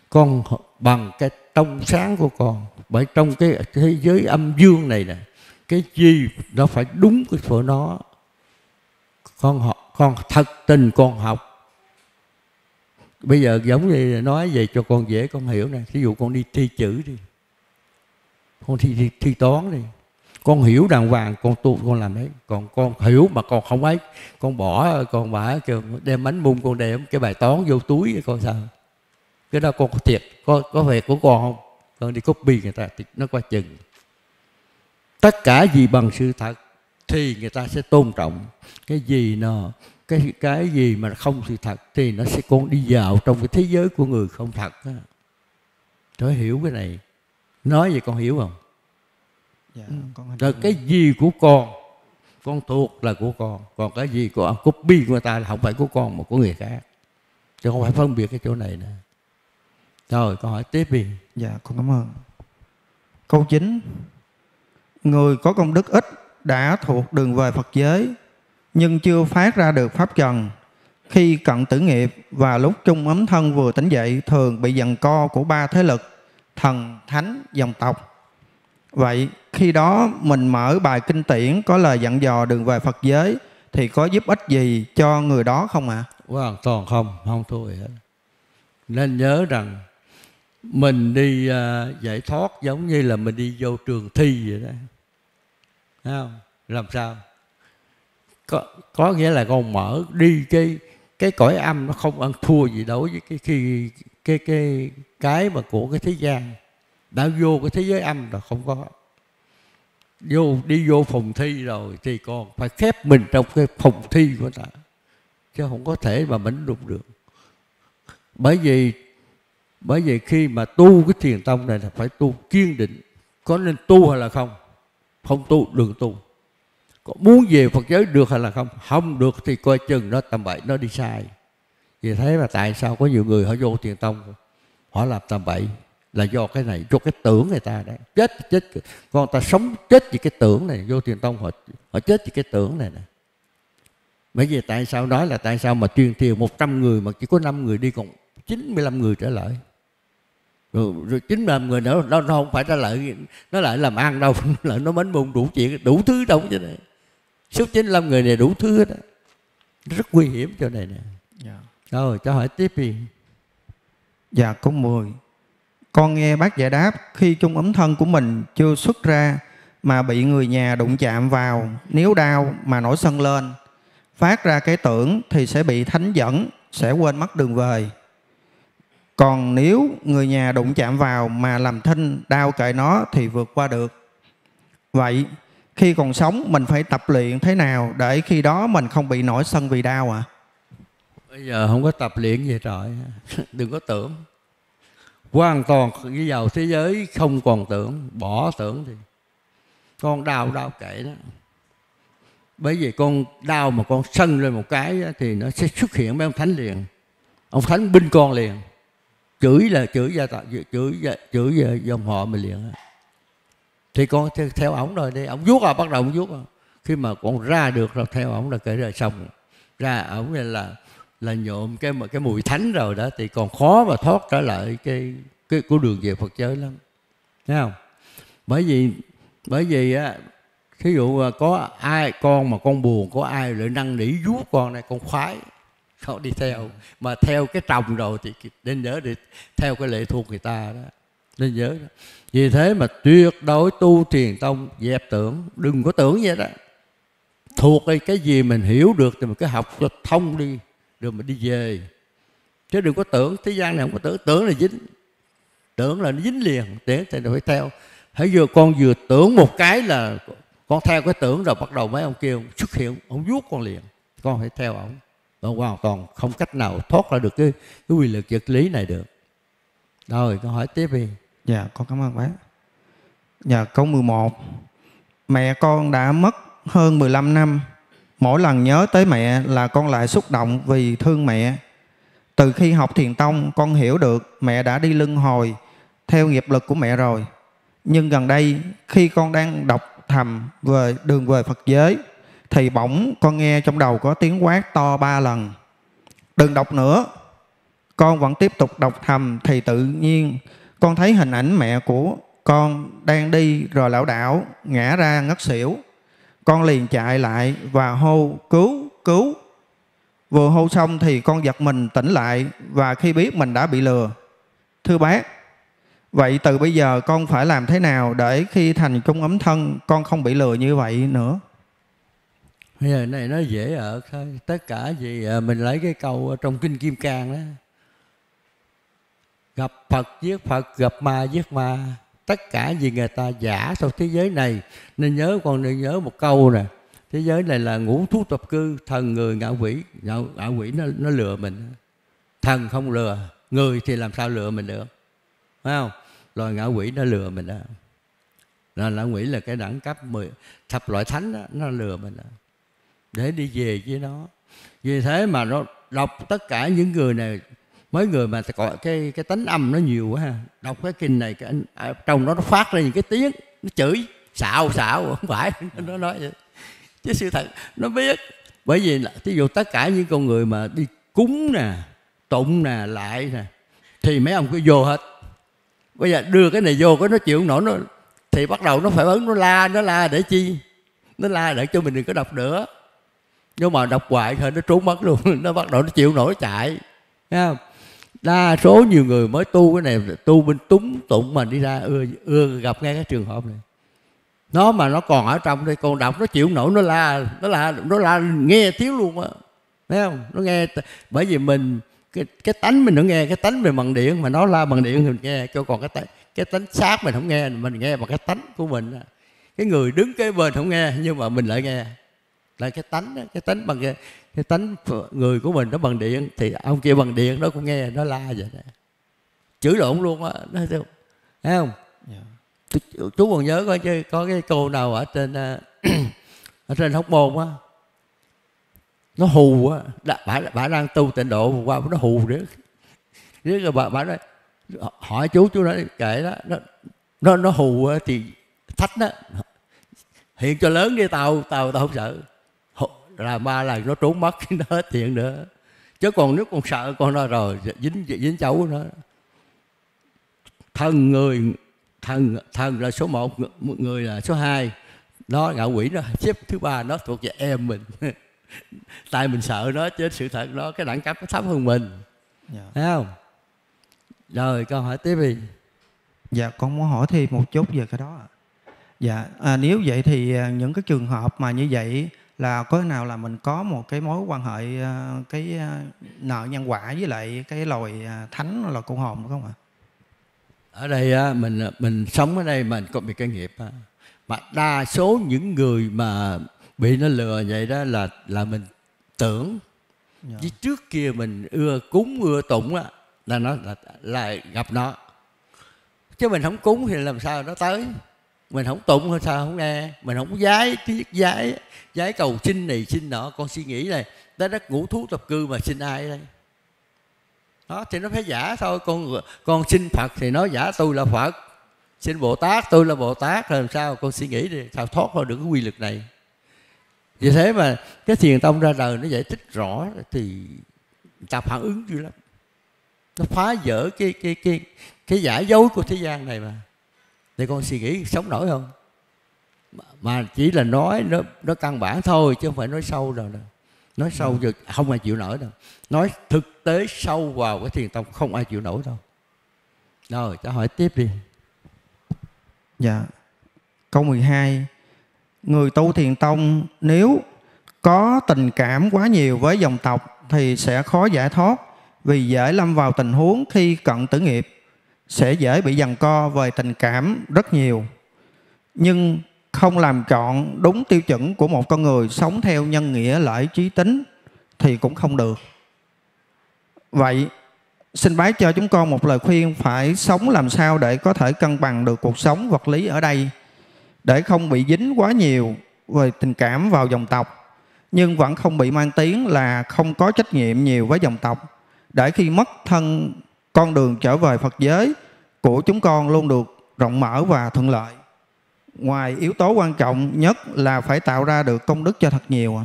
con bằng cái trong sáng của con. Bởi trong cái thế giới âm dương này nè cái gì nó phải đúng cái của nó. Con học con thật tình con học bây giờ giống như nói về cho con dễ con hiểu nè. Ví dụ con đi thi chữ đi. Con thi, thi, thi toán đi. Con hiểu đàng hoàng con tu con làm đấy. Còn con hiểu mà con không ấy. Con bỏ con bả kêu đem bánh mung con đem cái bài toán vô túi con sao. Cái đó con có thiệt có có việc của con không? Con đi copy người ta thì nó qua chừng. Tất cả gì bằng sự thật thì người ta sẽ tôn trọng. Cái gì nó cái cái gì mà không sự thật thì nó sẽ con đi vào trong cái thế giới của người không thật á phải hiểu cái này. Nói vậy con hiểu không? Dạ, con rồi cái gì của con? Con thuộc là của con. Còn cái gì của copy của người ta là không phải của con mà của người khác. Chứ không phải phân biệt cái chỗ này nè rồi con hỏi tiếp đi. Dạ con cảm ơn. Câu 9 Người có công đức ít đã thuộc đường về Phật giới nhưng chưa phát ra được pháp trần. Khi cận tử nghiệp và lúc trung ấm thân vừa tỉnh dậy thường bị dằn co của ba thế lực thần thánh dòng tộc. Vậy khi đó mình mở bài kinh tiễn có lời dặn dò đường về Phật giới thì có giúp ích gì cho người đó không ạ? hoàn toàn không không thua gì hết. Nên nhớ rằng mình đi uh, giải thoát giống như là mình đi vô trường thi vậy đó. Thấy không? Làm sao? Có có nghĩa là con mở đi cái cái cõi âm nó không ăn thua gì đối với cái khi cái cái cái mà của cái thế gian. Đã vô cái thế giới âm rồi không có. Vô, đi vô phòng thi rồi thì còn phải khép mình trong cái phòng thi của ta. Chứ không có thể mà mình đụng được. Bởi vì bởi vì khi mà tu cái thiền tông này là phải tu kiên định. Có nên tu hay là không? Không tu, đừng tu có muốn về Phật giới được hay là không? Không được thì coi chừng nó tầm bậy nó đi sai. Vì thế mà tại sao có nhiều người họ vô thiền tông? Họ làm tầm bậy là do cái này do cái tưởng người ta đấy. Chết chết con ta sống chết vì cái tưởng này vô thiền tông họ họ chết vì cái tưởng này nè. Bởi vì tại sao nói là tại sao mà truyền thiền 100 người mà chỉ có 5 người đi còn 95 người trở lại? Ừ, rồi, rồi 95 người nữa nó, nó không phải trở lại nó lại làm ăn đâu [LAUGHS] lại nó mến bông đủ chuyện đủ thứ đâu chứ này số 95 người này đủ thứ hết đó rất nguy hiểm chỗ này nè. Dạ. rồi cho hỏi tiếp đi. Dạ câu 10 Con nghe bác giải đáp khi chung ấm thân của mình chưa xuất ra mà bị người nhà đụng chạm vào nếu đau mà nổi sân lên phát ra cái tưởng thì sẽ bị thánh dẫn sẽ quên mất đường về. Còn nếu người nhà đụng chạm vào mà làm thinh đau kệ nó thì vượt qua được. Vậy khi còn sống, mình phải tập luyện thế nào để khi đó mình không bị nổi sân vì đau ạ? Bây giờ không có tập luyện gì trời [LAUGHS] đừng có tưởng. Hoàn toàn cái vào thế giới không còn tưởng. Bỏ tưởng thì con đau đau kệ đó. Bởi vì con đau mà con sân lên một cái thì nó sẽ xuất hiện mấy ông thánh liền. Ông thánh binh con liền. Chửi là chửi gia tộc, chửi chửi dòng họ mình liền thì con theo, ổng rồi đi ổng vuốt à bắt đầu ổng vuốt à. Khi mà con ra được rồi theo ổng là kể rồi xong. Ra ổng là là nhộm cái cái mùi thánh rồi đó thì còn khó mà thoát trở lại cái cái của đường về Phật giới lắm. Thấy không? Bởi vì bởi vì á thí dụ có ai con mà con buồn có ai lại năn nỉ vuốt con này con khoái. Không đi theo. Mà theo cái chồng rồi thì nên nhớ đi theo cái lệ thuộc người ta đó. Nên nhớ đó vì thế mà tuyệt đối tu thiền tông, dẹp tưởng, đừng có tưởng vậy đó. Thuộc cái cái gì mình hiểu được thì mình cứ học cho thông đi, rồi mình đi về. Chứ đừng có tưởng, thế gian này không có tưởng tưởng là dính. Tưởng là nó dính liền, tưởng thì phải theo. Hãy vừa con vừa tưởng một cái là con theo cái tưởng rồi bắt đầu mấy ông kia xuất hiện, ông vuốt con liền. Con phải theo ông con hoàn toàn không cách nào thoát ra được cái cái quy luật vật lý này được. Rồi, con hỏi tiếp đi dạ con cảm ơn bác. Dạ câu 11 mẹ con đã mất hơn 15 năm. Mỗi lần nhớ tới mẹ là con lại xúc động vì thương mẹ. Từ khi học thiền tông, con hiểu được mẹ đã đi lưng hồi theo nghiệp lực của mẹ rồi. Nhưng gần đây, khi con đang đọc thầm về đường về Phật giới, thì bỗng con nghe trong đầu có tiếng quát to ba lần. Đừng đọc nữa. Con vẫn tiếp tục đọc thầm thì tự nhiên con thấy hình ảnh mẹ của con đang đi rồi lão đảo, ngã ra ngất xỉu. Con liền chạy lại và hô, cứu cứu. Vừa hô xong thì con giật mình tỉnh lại và khi biết mình đã bị lừa. Thưa bác, vậy từ bây giờ con phải làm thế nào để khi thành trung ấm thân, con không bị lừa như vậy nữa? Bây giờ này nó dễ ở thôi tất cả gì à, mình lấy cái câu trong kinh kim cang đó gặp phật giết phật gặp ma giết ma. Tất cả vì người ta giả trong thế giới này nên nhớ con nên nhớ một câu nè. Thế giới này là ngũ thú tập cư thần người ngạ quỷ. Ngạ, ngạ quỷ nó nó lừa mình. Thần không lừa người thì làm sao lừa mình được? Phải không? Loài ngạ quỷ nó lừa mình đó. Là ngạ quỷ là cái đẳng cấp mười thập loại thánh đó, nó lừa mình đó. Để đi về với nó. Vì thế mà nó đọc tất cả những người này mấy người mà có cái cái tánh âm nó nhiều quá ha. Đọc cái kinh này cái ở à, trong đó nó phát ra những cái tiếng, nó chửi, xạo xạo, không phải, [LAUGHS] nó nói vậy. Chứ sự thật, nó biết. Bởi vì là ví dụ tất cả những con người mà đi cúng nè, tụng nè, lại nè, thì mấy ông cứ vô hết. Bây giờ đưa cái này vô, cái nó chịu nổi, nó, thì bắt đầu nó phải ấn, nó la nó la để chi? Nó la để cho mình đừng có đọc nữa. Nhưng mà đọc hoài thì nó trốn mất luôn, [LAUGHS] nó bắt đầu nó chịu nổi, chạy. Thấy không? Đa số nhiều người mới tu cái này tu bên túng tụng mà đi ra ưa ưa gặp ngay cái trường hợp này. Nó mà nó còn ở trong đây còn đọc nó chịu nổi nó la nó la nó la nghe tiếng luôn á. Thấy không? Nó nghe bởi vì mình cái cái tánh mình nó nghe cái tánh về bằng điện mà nó la bằng điện thì mình nghe cho còn cái tánh cái tánh sát mình không nghe mình nghe bằng cái tánh của mình cái người đứng kế bên không nghe nhưng mà mình lại nghe. Là cái tánh cái tánh bằng cái, cái tánh người của mình nó bằng điện thì ông kia bằng điện nó cũng nghe nó la vậy đó chửi lộn luôn á nó thấy không? Thấy không? Yeah. Dạ. chú còn nhớ có chứ có cái cô nào ở trên [CLEARS THROAT] ở trên hóc môn á nó hù á bà, bà đang tu tịnh độ qua nó hù nữa rồi bà, bà nói hỏi chú chú nói kệ đó nó nó, nó hù á, thì thách đó. Hiện cho lớn đi tao tao tao không sợ là ba lần nó trốn mất [LAUGHS] nó hết tiền nữa. Chứ còn nếu con sợ con nó rồi dính dính cháu nó. Thần người thần thần là số một người là số hai. Nó ngạo quỷ nó xếp thứ ba nó thuộc về em mình. [LAUGHS] Tại mình sợ nó chứ sự thật nó cái đẳng cấp nó thấp hơn mình. Dạ. thấy không? Rồi con hỏi tiếp đi. Dạ con muốn hỏi thêm một chút về cái đó dạ à, nếu vậy thì à, những cái trường hợp mà như vậy là có nào là mình có một cái mối quan hệ à, cái à, nợ nhân quả với lại cái loài thánh là cô hồn không ạ ở đây mình mình sống ở đây mình có bị cái nghiệp mà đa số những người mà bị nó lừa vậy đó là là mình tưởng yeah. Dạ. chứ trước kia mình ưa cúng ưa tụng á là nó là, là gặp nó chứ mình không cúng thì làm sao nó tới mình không tụng hay sao không nghe? Mình không giái tiết giái giái cầu xin này, xin nọ. Con suy nghĩ này, tới đất ngũ thú tập cư mà xin ai đây? Đó, thì nó phải giả thôi. Con con xin phật thì nó giả tôi là phật. Xin bồ tát, tôi là bồ tát, làm sao? Con suy nghĩ đi, sao thoát ra được cái quy luật này? Vì thế mà cái thiền tông ra đời nó giải thích rõ thì ta phản ứng dữ lắm. Nó phá vỡ cái cái cái cái giả dối của thế gian này mà để con suy nghĩ sống nổi không mà chỉ là nói nó nó căn bản thôi chứ không phải nói sâu rồi đâu nói sâu giờ không ai chịu nổi đâu. Nói thực tế sâu vào cái thiền tông không ai chịu nổi đâu. Rồi cho hỏi tiếp đi. Dạ. Câu 12 người tu thiền tông nếu có tình cảm quá nhiều với dòng tộc thì sẽ khó giải thoát vì dễ lâm vào tình huống khi cận tử nghiệp sẽ dễ bị giằng co về tình cảm rất nhiều. Nhưng không làm chọn đúng tiêu chuẩn của một con người sống theo nhân nghĩa lợi trí tính thì cũng không được. Vậy, xin bái cho chúng con một lời khuyên phải sống làm sao để có thể cân bằng được cuộc sống vật lý ở đây. Để không bị dính quá nhiều về tình cảm vào dòng tộc, nhưng vẫn không bị mang tiếng là không có trách nhiệm nhiều với dòng tộc. Để khi mất thân con đường trở về Phật giới của chúng con luôn được rộng mở và thuận lợi. Ngoài yếu tố quan trọng nhất là phải tạo ra được công đức cho thật nhiều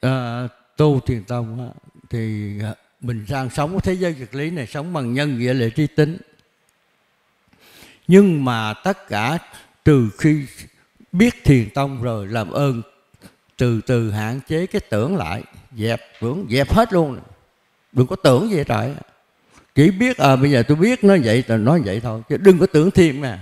à, tu thiền tông thì à, mình sang sống thế giới vật lý này sống bằng nhân nghĩa lệ trí tính nhưng mà tất cả từ khi biết thiền tông rồi làm ơn từ từ hạn chế cái tưởng lại dẹp tưởng dẹp hết luôn đừng có tưởng gì trời chỉ biết à bây giờ tôi biết nó vậy rồi nói vậy thôi. Chứ đừng có tưởng thêm nè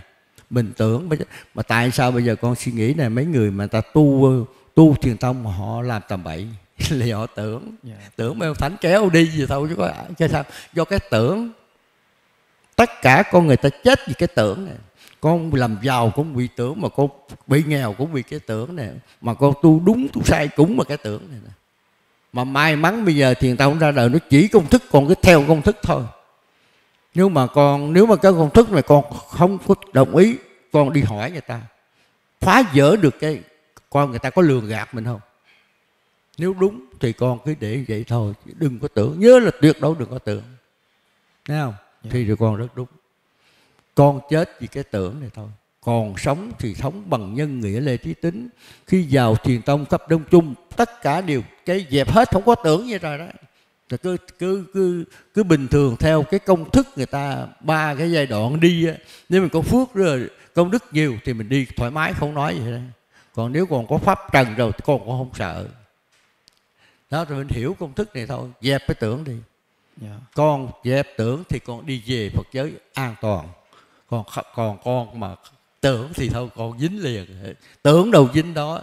mình tưởng mà tại sao bây giờ con suy nghĩ này mấy người mà ta tu tu thiền tông mà họ làm tầm bậy [LAUGHS] là họ tưởng. Yeah. Dạ. tưởng mấy ông thánh kéo đi gì thôi chứ có chứ sao? Do cái tưởng tất cả con người ta chết vì cái tưởng này. Con làm giàu cũng bị tưởng mà con bị nghèo cũng vì cái tưởng này. Mà con tu đúng tu sai cũng mà cái tưởng này nè mà may mắn bây giờ thiền tông ra đời nó chỉ công thức còn cứ theo công thức thôi. Nhưng mà còn nếu mà cái công thức này con không có đồng ý con đi hỏi người ta. Phá vỡ được cái con người ta có lường gạt mình không? Nếu đúng thì con cứ để vậy thôi đừng có tưởng. Nhớ là tuyệt đối đừng có tưởng. Thấy không? Yeah. Dạ. thì rồi con rất đúng. Con chết vì cái tưởng này thôi còn sống thì sống bằng nhân nghĩa lê trí tính. Khi vào thiền tông cấp đông chung tất cả đều cái dẹp hết không có tưởng như rồi đó. Rồi cứ cứ cứ cứ bình thường theo cái công thức người ta ba cái giai đoạn đi á. Nếu mình có phước rồi công đức nhiều thì mình đi thoải mái không nói gì đó còn nếu còn có pháp trần rồi con cũng không sợ. Đó rồi mình hiểu công thức này thôi dẹp cái tưởng đi. Yeah. Dạ. con dẹp tưởng thì con đi về phật giới an toàn. Còn còn con mà tưởng thì thôi, còn dính liền. Tưởng đâu dính đó.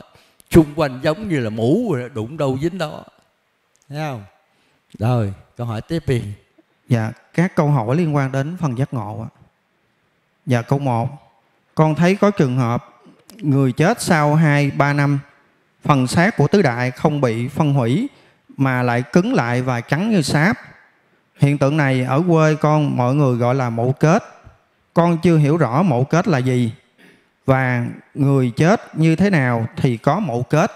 Xung quanh giống như là mũ rồi đụng đâu dính đó. Thấy không? Rồi, câu hỏi tiếp đi. Dạ các câu hỏi liên quan đến phần giác ngộ ạ. Dạ câu 1 con thấy có trường hợp người chết sau 2 3 năm, phần xác của tứ đại không bị phân hủy mà lại cứng lại và trắng như sáp. Hiện tượng này ở quê con, mọi người gọi là mộ kết. Con chưa hiểu rõ mộ kết là gì và người chết như thế nào thì có mộ kết.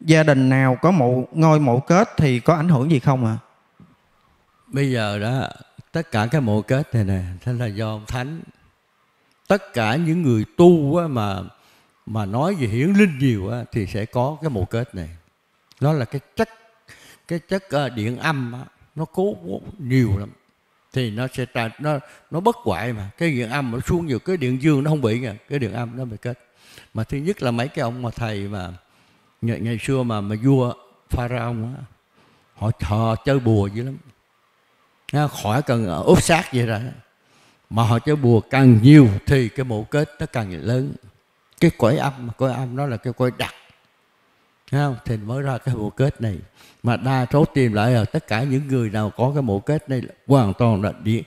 Gia đình nào có mộ ngôi mộ kết thì có ảnh hưởng gì không ạ? À? bây giờ đó tất cả cái mộ kết này nè thế là do ông thánh. Tất cả những người tu á, mà mà nói về hiển linh nhiều á, thì sẽ có cái mộ kết này. Nó là cái chất cái chất uh, điện âm á, nó cố nhiều lắm thì nó sẽ tra, nó nó bất hoại mà. Cái điện âm nó xuống nhiều cái điện dương nó không bị nha. Cái điện âm nó bị kết. Mà thứ nhất là mấy cái ông mà thầy mà ngày, ngày xưa mà mà vua pharaoh á họ họ chơi bùa dữ lắm. Nó khỏi cần ờ, ốp sát vậy rồi mà họ chơi bùa càng nhiều thì cái mộ kết nó càng lớn. Cái cõi âm cõi âm nó là cái cõi đặc Thấy không? thì mới ra cái mộ kết này. Mà đa số tìm lại là tất cả những người nào có cái mộ kết này là hoàn toàn là đi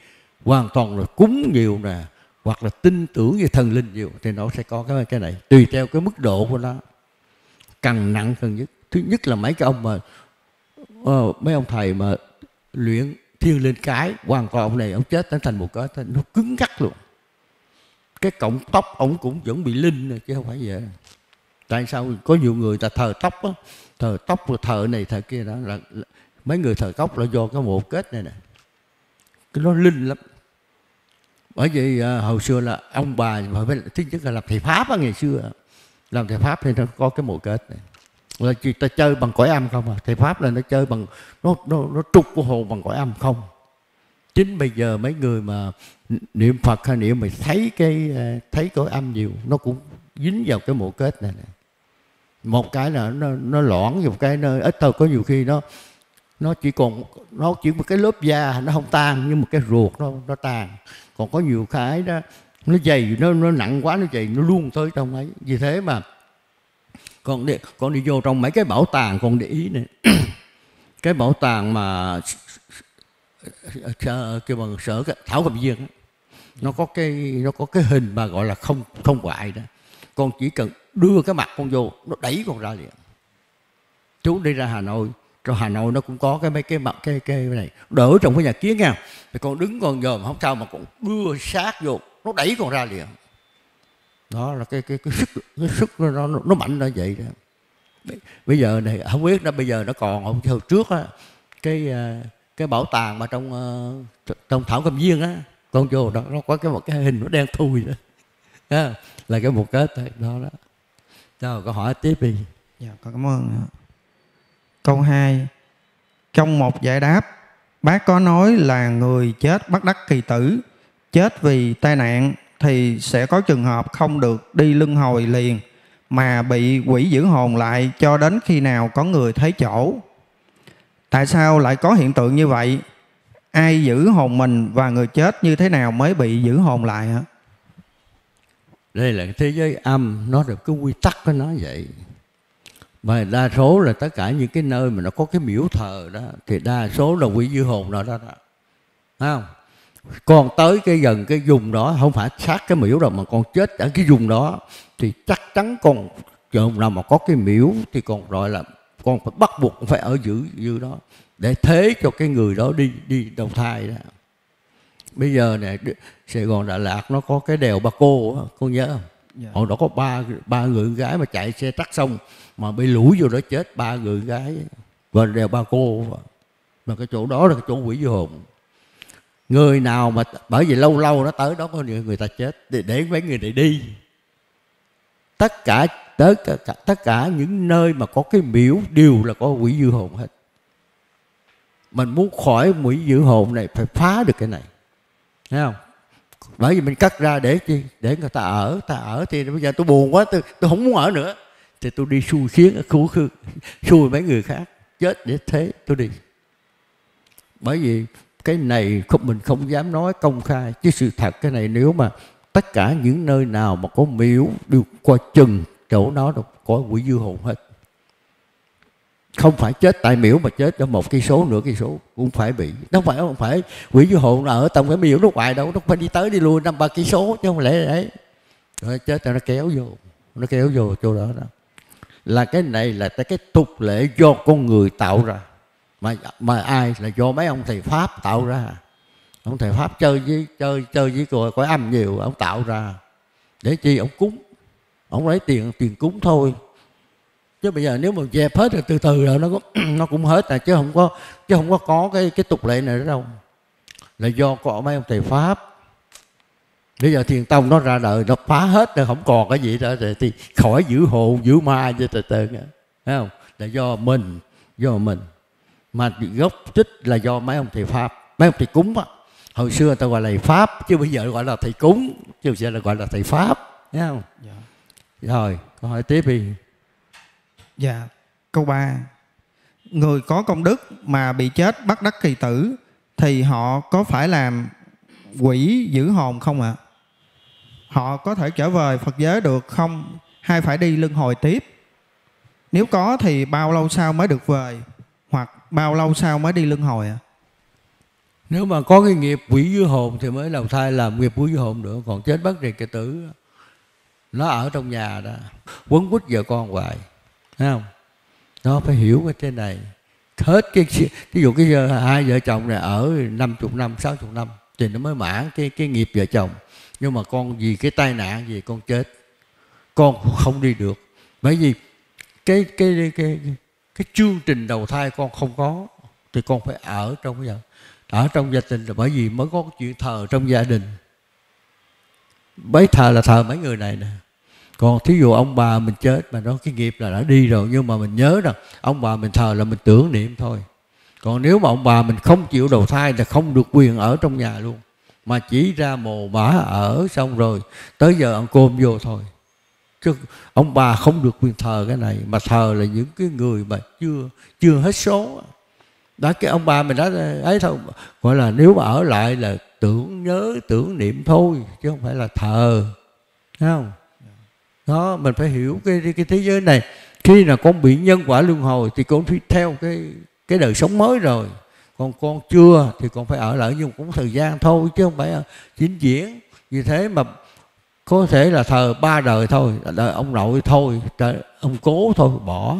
hoàn toàn là cúng nhiều nè hoặc là tin tưởng về thần linh nhiều thì nó sẽ có cái cái này. Tùy theo cái mức độ của nó. Càng nặng hơn nhất. Thứ nhất là mấy cái ông mà uh, mấy ông thầy mà luyện thiên lên cái hoàn toàn ông này ông chết nó thành một cái nó cứng cắt luôn. Cái cọng tóc ông cũng vẫn bị linh chứ không phải vậy tại sao có nhiều người ta thờ tóc á? Thờ tóc rồi thờ này thờ kia đó là, là mấy người thờ tóc là do cái mộ kết này nè. Cái nó linh lắm. Bởi vì à, hồi xưa là ông bà phải thứ nhất là làm thầy pháp á ngày xưa. Làm thầy pháp thì nó có cái mộ kết này. Là chỉ ta chơi bằng cõi âm không à? Thầy pháp là nó chơi bằng nó nó nó trục của hồn bằng cõi âm không? Chính bây giờ mấy người mà niệm phật hay niệm mà thấy cái à, thấy cõi âm nhiều nó cũng dính vào cái mộ kết này, này một cái là nó nó loãng một cái nó ít thôi. Có nhiều khi nó nó chỉ còn, nó chỉ một cái lớp da nó không tan, nhưng một cái ruột nó nó tan. Còn có nhiều cái đó, nó dày, nó nó nặng quá, nó dày, nó luôn tới trong ấy. Vì thế mà con đi con đi vô trong mấy cái bảo tàng, con để ý này [CLEARS THROAT] cái bảo tàng mà kêu bằng sở thảo cầm viên nó có cái, nó có cái hình mà gọi là không không ngoại đó. Con chỉ cần đưa cái mặt con vô nó đẩy con ra liền. Chú đi ra hà nội rồi hà nội nó cũng có cái mấy cái mặt cái cái này đỡ trong cái nhà kiến nha. Thì con đứng con dòm không sao mà con đưa sát vô nó đẩy con ra liền. Đó là cái cái cái sức cái sức nó nó, nó mạnh nó vậy đó. Bây giờ này không biết nó bây giờ nó còn không? Hồi trước á cái à, cái bảo tàng mà trong à, trong thảo cầm viên á con vô đó nó có cái một cái hình nó đen thui đó. À, là cái một kết đó đó rồi câu hỏi tiếp đi dạ con cảm ơn câu 2 trong một giải đáp, bác có nói là người chết bắt đắc kỳ tử, chết vì tai nạn thì sẽ có trường hợp không được đi lưng hồi liền, mà bị quỷ giữ hồn lại cho đến khi nào có người thấy chỗ. Tại sao lại có hiện tượng như vậy? Ai giữ hồn mình và người chết như thế nào mới bị giữ hồn lại hả? Đây là thế giới âm, nó được cái quy tắc của nó vậy. Mà đa số là tất cả những cái nơi mà nó có cái miễu thờ đó thì đa số là quỷ dư hồn nào đó. đó. Thấy không? Còn tới cái gần cái vùng đó không phải sát cái miễu đâu mà con chết ở cái vùng đó thì chắc chắn con trường nào mà có cái miễu thì còn gọi là con phải bắt buộc phải ở giữ giữ đó để thế cho cái người đó đi đi đầu thai đó bây giờ này Sài Gòn Đà Lạt nó có cái đèo Ba Cô con nhớ không? Dạ. hồi đó có ba ba người gái mà chạy xe tắt xong mà bị lũi vô đó chết ba người gái. Và đèo Ba Cô mà cái chỗ đó là cái chỗ quỷ vô hồn. Người nào mà bởi vì lâu lâu nó tới đó có người, người ta chết để, để mấy người này đi. Tất cả tới tất cả những nơi mà có cái miễu đều là có quỷ dư hồn hết. Mình muốn khỏi quỷ dữ hồn này phải phá được cái này thấy không? Bởi vì mình cắt ra để chi? Để người ta ở ta ở thì bây giờ tôi buồn quá, tôi tôi không muốn ở nữa. Thì tôi đi xui khiến khu khư xui mấy người khác. Chết để thế, tôi đi. Bởi vì cái này không, mình không dám nói công khai. Chứ sự thật cái này nếu mà tất cả những nơi nào mà có miếu đều qua chừng chỗ đó đâu có quỷ dư hồn hết không phải chết tại miễu mà chết ở một cây số nửa cây số cũng phải bị. Nó phải, không phải quỷ du hồn là ở trong cái miễu nó hoài đâu, nó phải đi tới đi lui năm ba cây số chứ không lẽ đấy rồi chết là nó kéo vô, nó kéo vô chỗ đó đó. Là cái này là cái tục lệ do con người tạo ra. Mà mà ai là do mấy ông thầy pháp tạo ra? Ông thầy pháp chơi với, chơi chơi với còi cõi âm nhiều, ông tạo ra. Để chi ông cúng? Ông lấy tiền tiền cúng thôi chứ bây giờ nếu mà dẹp hết rồi từ từ rồi nó có, [CLEARS THROAT] nó cũng hết à chứ không có chứ không có có cái cái tục lệ này nữa đâu. Là do có mấy ông thầy pháp. Bây giờ thiền tông nó ra đời nó phá hết rồi không còn cái gì nữa thì khỏi giữ hồn giữ ma cho từ từ thấy không? Là do mình do mình. Mà gốc tích là do mấy ông thầy pháp. Mấy ông thầy cúng á. Hồi xưa người ta gọi là thầy pháp chứ bây giờ gọi là thầy cúng chứ bây giờ là gọi là thầy pháp. Thấy không? Dạ. rồi câu hỏi tiếp đi dạ câu 3 người có công đức mà bị chết bắt đắc kỳ tử thì họ có phải làm quỷ giữ hồn không ạ à? họ có thể trở về phật giới được không hay phải đi luân hồi tiếp nếu có thì bao lâu sau mới được về hoặc bao lâu sau mới đi luân hồi ạ? À? Nếu mà có cái nghiệp quỷ giữ hồn thì mới đầu thai làm nghiệp quỷ giữ hồn nữa, còn chết bất trì kỳ tử nó ở trong nhà đó quấn quýt vợ con hoài thấy không? Nó phải hiểu cái thế này. Hết cái ví dụ cái giờ hai vợ chồng này ở 50 năm 60 năm thì nó mới mãn cái cái nghiệp vợ chồng. Nhưng mà con vì cái tai nạn gì con chết. Con không đi được. Bởi vì cái cái cái cái, cái chương trình đầu thai con không có thì con phải ở trong cái ở trong gia đình. Là bởi vì mới có chuyện thờ trong gia đình. Bấy thờ là thờ mấy người này nè còn thí dụ ông bà mình chết mà nó cái nghiệp là đã đi rồi, nhưng mà mình nhớ rằng ông bà mình thờ là mình tưởng niệm thôi. Còn nếu mà ông bà mình không chịu đầu thai là không được quyền ở trong nhà luôn. Mà chỉ ra mồ mã ở xong rồi, tới giờ ăn cơm vô thôi. Chứ ông bà không được quyền thờ cái này, mà thờ là những cái người mà chưa chưa hết số. Đó, cái ông bà mình đã ấy thôi. Gọi là nếu mà ở lại là tưởng nhớ, tưởng niệm thôi, chứ không phải là thờ. Thấy không? Đó, mình phải hiểu cái cái thế giới này. Khi là con bị nhân quả luân hồi thì con phải theo cái cái đời sống mới rồi. Còn con chưa thì con phải ở lại nhưng cũng thời gian thôi, chứ không phải chính diễn vì thế mà có thể là thờ ba đời thôi đời ông nội thôi, đời ông cố thôi, bỏ.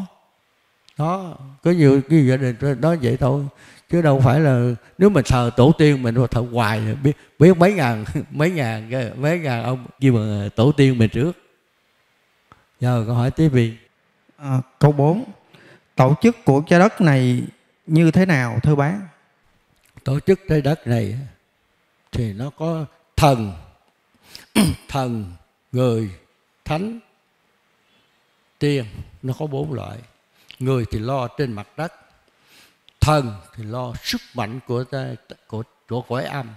Đó, có nhiều cái gia đình đó vậy thôi. Chứ đâu phải là nếu mình thờ tổ tiên mình thờ hoài, biết biết mấy ngàn [LAUGHS] mấy ngàn mấy ngàn ông kia mà tổ tiên mình trước giờ câu hỏi tiếp đi. À, câu 4 tổ chức của trái đất này như thế nào thưa bác? Tổ chức trái đất này thì nó có thần [CLEARS THROAT] thần người thánh tiên nó có bốn loại. Người thì lo trên mặt đất thần thì lo sức mạnh của của của cõi âm.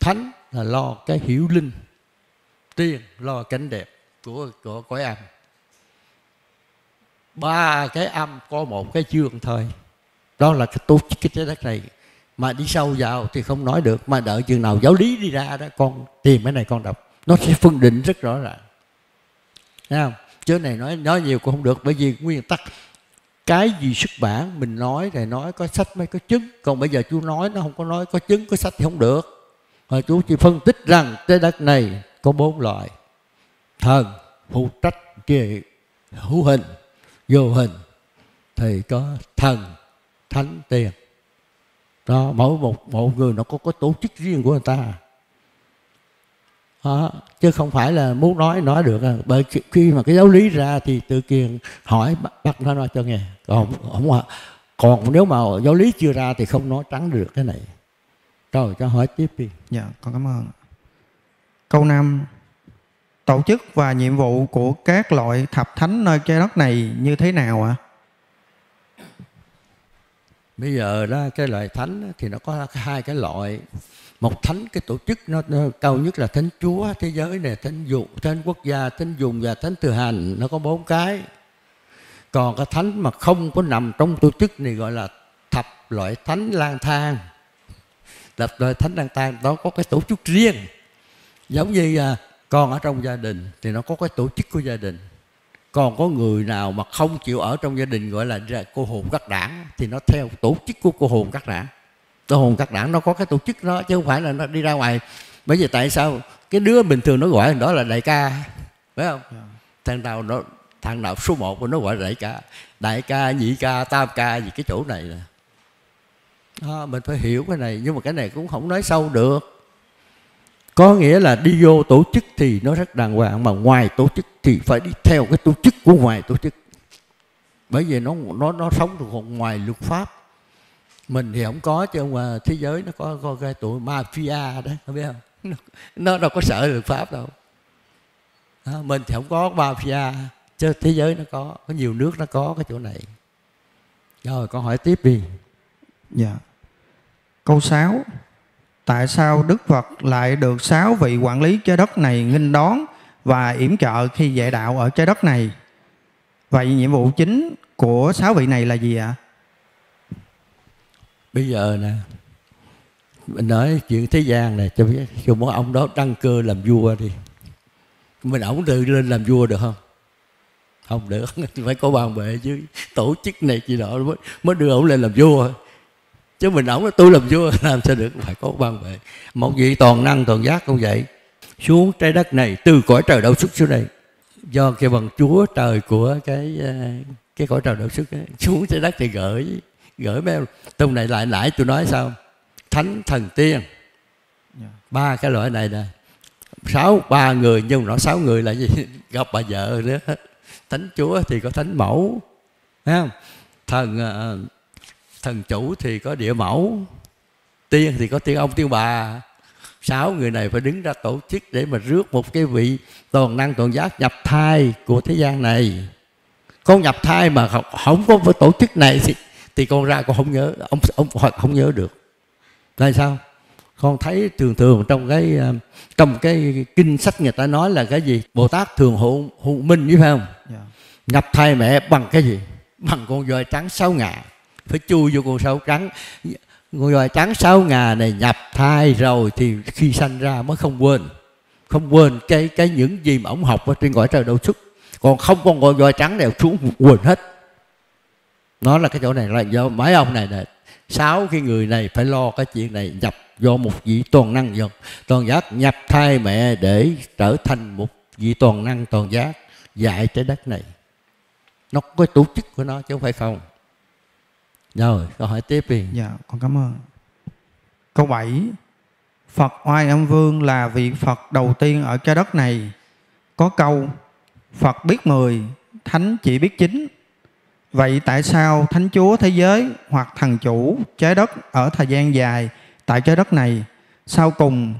Thánh là lo cái hiểu linh tiên lo cảnh đẹp của của cõi âm ba cái âm có một cái dương thôi. Đó là cái tổ cái trái đất này. Mà đi sâu vào thì không nói được, mà đợi chừng nào giáo lý đi ra đó, con tìm cái này con đọc. Nó sẽ phân định rất rõ ràng. Thấy không? Chứ này nói nói nhiều cũng không được, bởi vì nguyên tắc, cái gì xuất bản, mình nói thì nói, có sách mới có chứng. Còn bây giờ chú nói, nó không có nói, có chứng, có sách thì không được. Rồi chú chỉ phân tích rằng trái đất này có bốn loại thần phụ trách về hữu hình vô hình. Thì có thần thánh tiền. Đó mỗi một một người nó có có tổ chức riêng của người ta. Đó, chứ không phải là muốn nói nói được à. bởi khi mà cái giáo lý ra thì tự kiền hỏi bắt nó nói cho nghe. Còn không còn nếu mà giáo lý chưa ra thì không nói trắng được cái này. Rồi cho hỏi tiếp đi. Dạ con cảm ơn. Câu năm tổ chức và nhiệm vụ của các loại thập thánh nơi trái đất này như thế nào ạ? Bây giờ đó cái loại thánh thì nó có hai cái loại. Một thánh cái tổ chức nó, nó cao nhất là thánh chúa thế giới này thánh dụng thánh quốc gia thánh dùng và thánh tự hành nó có bốn cái. Còn cái thánh mà không có nằm trong tổ chức này gọi là thập loại thánh lang thang. Thập loại thánh lang thang đó có cái tổ chức riêng. Giống như à, à, con ở trong gia đình thì nó có cái tổ chức của gia đình. Còn có người nào mà không chịu ở trong gia đình gọi là cô hồn các đảng thì nó theo tổ chức của cô hồn các đảng. Cô hồn các đảng nó có cái tổ chức đó chứ không phải là nó đi ra ngoài. Bởi vì tại sao? Cái đứa bình thường nó gọi đó là đại ca phải không? Thằng nào nó thằng nào số một của nó gọi là đại ca. Đại ca nhị ca tam ca gì cái chỗ này nè. Đó, mình phải hiểu cái này nhưng mà cái này cũng không nói sâu được có nghĩa là đi vô tổ chức thì nó rất đàng hoàng mà ngoài tổ chức thì phải đi theo cái tổ chức của ngoài tổ chức. Bởi vì nó nó nó sống được ngoài luật pháp. Mình thì không có chứ mà thế giới nó có, có cái tụi mafia đó không biết không? Nó, nó đâu có sợ luật pháp đâu. Đó, mình thì không có mafia chứ thế giới nó có có nhiều nước nó có cái chỗ này. Rồi con hỏi tiếp đi. Dạ. Câu 6 tại sao Đức Phật lại được sáu vị quản lý trái đất này nghinh đón và yểm trợ khi dạy đạo ở trái đất này? Vậy nhiệm vụ chính của sáu vị này là gì ạ? Bây giờ nè, mình nói chuyện thế gian này cho biết, cho mỗi ông đó đăng cơ làm vua đi. Mình ổng tự lên làm vua được không? Không được, [LAUGHS] phải có bàn bệ chứ. Tổ chức này gì đó mới, mới đưa ổng lên làm vua chứ mình ổng tôi làm vua [LAUGHS] làm sao được? Phải có ban vệ. Một vị toàn năng toàn giác cũng vậy. Xuống trái đất này từ cõi trời đâu xuất xuống đây. Do cái bằng chúa trời của cái ờ, cái cõi trời đâu xuất ấy, [LAUGHS] xuống trái đất thì gửi gửi mail. Tuần này lại nãy tôi nói sao thánh thần tiên. Dạ. ba cái loại này nè. Sáu ba người nhưng nó sáu người là gì? [LAUGHS] Gặp bà vợ nữa. Thánh chúa thì có thánh mẫu. Thấy không? Thần ờ, thần chủ thì có địa mẫu tiên thì có tiên ông tiên bà. Sáu người này phải đứng ra tổ chức để mà rước một cái vị toàn năng toàn giác nhập thai của thế gian này. Con nhập thai mà không, không có cái tổ chức này thì thì con ra con không nhớ ông ông hoặc không nhớ được. Tại sao? Con thấy thường thường trong cái ờ, trong cái kinh sách người ta nói là cái gì? Bồ tát thường hộ hộ minh phải không? Dạ. nhập thai mẹ bằng cái gì? Bằng con voi trắng sáu ngà phải chui vô con sâu trắng. Con voi trắng sáu ngà này nhập thai rồi thì khi sanh ra mới không quên. Không quên cái cái những gì mà ông học ở trên cõi trời đâu xuất. Còn không con gọi voi trắng đều xuống quên hết. Nó là cái chỗ này, là do mấy ông này này sáu cái người này phải lo cái chuyện này nhập do một vị toàn năng vô. Toàn giác nhập thai mẹ để trở thành một vị toàn năng toàn giác dạy trái đất này. Nó có cái tổ chức của nó chứ không phải không rồi câu hỏi tiếp đi Dạ, con cảm ơn. Câu 7. Phật Oai Âm Vương là vị Phật đầu tiên ở trái đất này. Có câu Phật biết 10, Thánh chỉ biết chín. Vậy tại sao Thánh Chúa thế giới hoặc thần chủ trái đất ở thời gian dài tại trái đất này sau cùng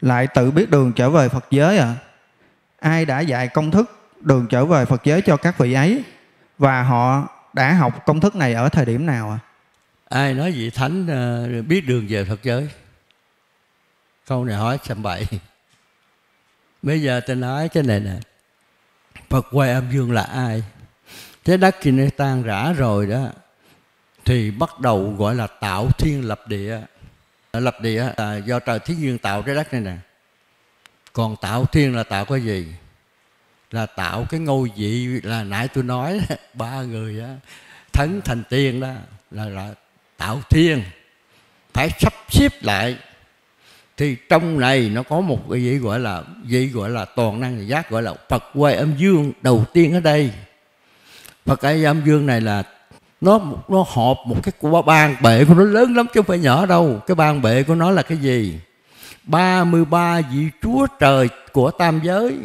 lại tự biết đường trở về Phật giới ạ? Ai đã dạy công thức đường trở về Phật giới cho các vị ấy và họ đã học công thức này ở thời điểm nào ạ? ai nói vị thánh ờ, biết đường về Phật giới? Câu này hỏi sầm bậy. Bây giờ tôi nói cái này nè. Phật quay âm dương là ai? Thế đất khi nó tan rã rồi đó. Thì bắt đầu gọi là tạo thiên lập địa. Lập địa là do trời thiên nhiên tạo trái đất này nè. Còn tạo thiên là tạo cái gì? Là tạo cái ngôi vị là nãy tôi nói [LAUGHS] ba người đó thánh thành tiên đó là, là tạo thiên phải sắp xếp lại. Thì trong này nó có một cái gì gọi là gì gọi là toàn năng giác gọi là Phật quay âm dương đầu tiên ở đây. Phật quay âm dương này là nó nó họp một cái của ban bệ của nó lớn lắm chứ không phải nhỏ đâu. Cái ban bệ của nó là cái gì? 33 vị chúa trời của tam giới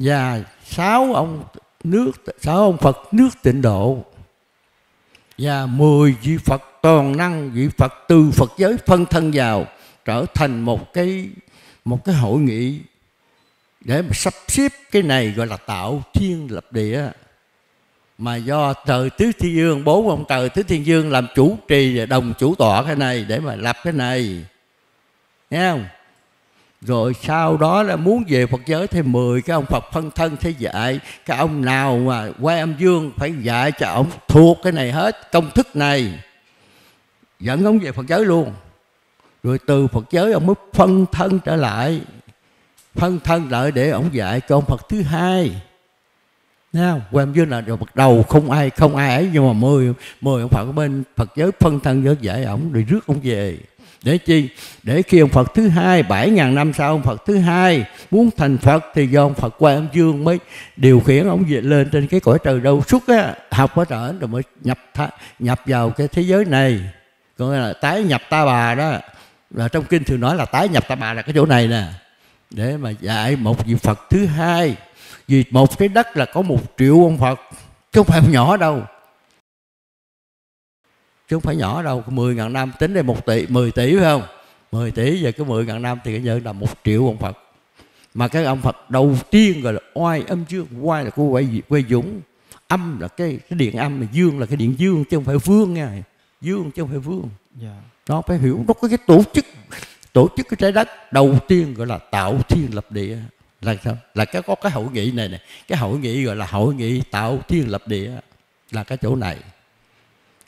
và sáu ông nước, sáu ông Phật nước tịnh độ. Và mười vị Phật toàn năng, vị Phật từ Phật giới phân thân vào, trở thành một cái một cái hội nghị để mà sắp xếp cái này gọi là tạo thiên lập địa. Mà do trời tứ thiên dương bốn ông trời tứ thiên dương làm chủ trì và đồng chủ tọa cái này để mà lập cái này. Nghe không? Rồi sau đó là muốn về Phật giới thì 10 cái ông Phật phân thân thế dạy. Cái ông nào mà quay âm dương phải dạy cho ông thuộc cái này hết, công thức này. Dẫn ông về Phật giới luôn. Rồi từ Phật giới ông mới phân thân trở lại. Phân thân lại để ông dạy cho ông Phật thứ hai. Thấy không? Quay âm dương là bắt đầu, không ai không ai ấy, nhưng mà mười mười ông Phật bên Phật giới phân thân, giới dạy ông, rồi rước ông về để chi? Để khi ông Phật thứ hai bảy ngàn năm sau ông Phật thứ hai muốn thành Phật thì do ông Phật quan ông dương mới điều khiển ông về lên trên cái cõi trời đâu suốt á học ở trở rồi mới nhập tha, nhập vào cái thế giới này. Gọi là tái nhập ta bà đó. Là trong kinh thường nói là tái nhập ta bà là cái chỗ này nè. Để mà dạy một vị Phật thứ hai vì một cái đất là có một triệu ông Phật chứ không phải nhỏ đâu chứ không phải nhỏ đâu 10 ngàn năm tính đây một tỷ 10 tỷ phải không? 10 tỷ về cái 10 ngàn năm thì cái nhận là một triệu ông Phật. Mà cái ông Phật đầu tiên gọi là oai âm dương oai là cô quay quay dũng. Âm là cái cái điện âm mà dương là cái điện dương chứ không phải vương nha. Dương chứ không phải vương. Dạ. nó phải hiểu nó có cái tổ chức tổ chức cái trái đất. Đầu tiên gọi là tạo thiên lập địa. Là sao? Là cái có cái hội nghị này này cái hội nghị gọi là hội nghị tạo thiên lập địa. Là cái chỗ này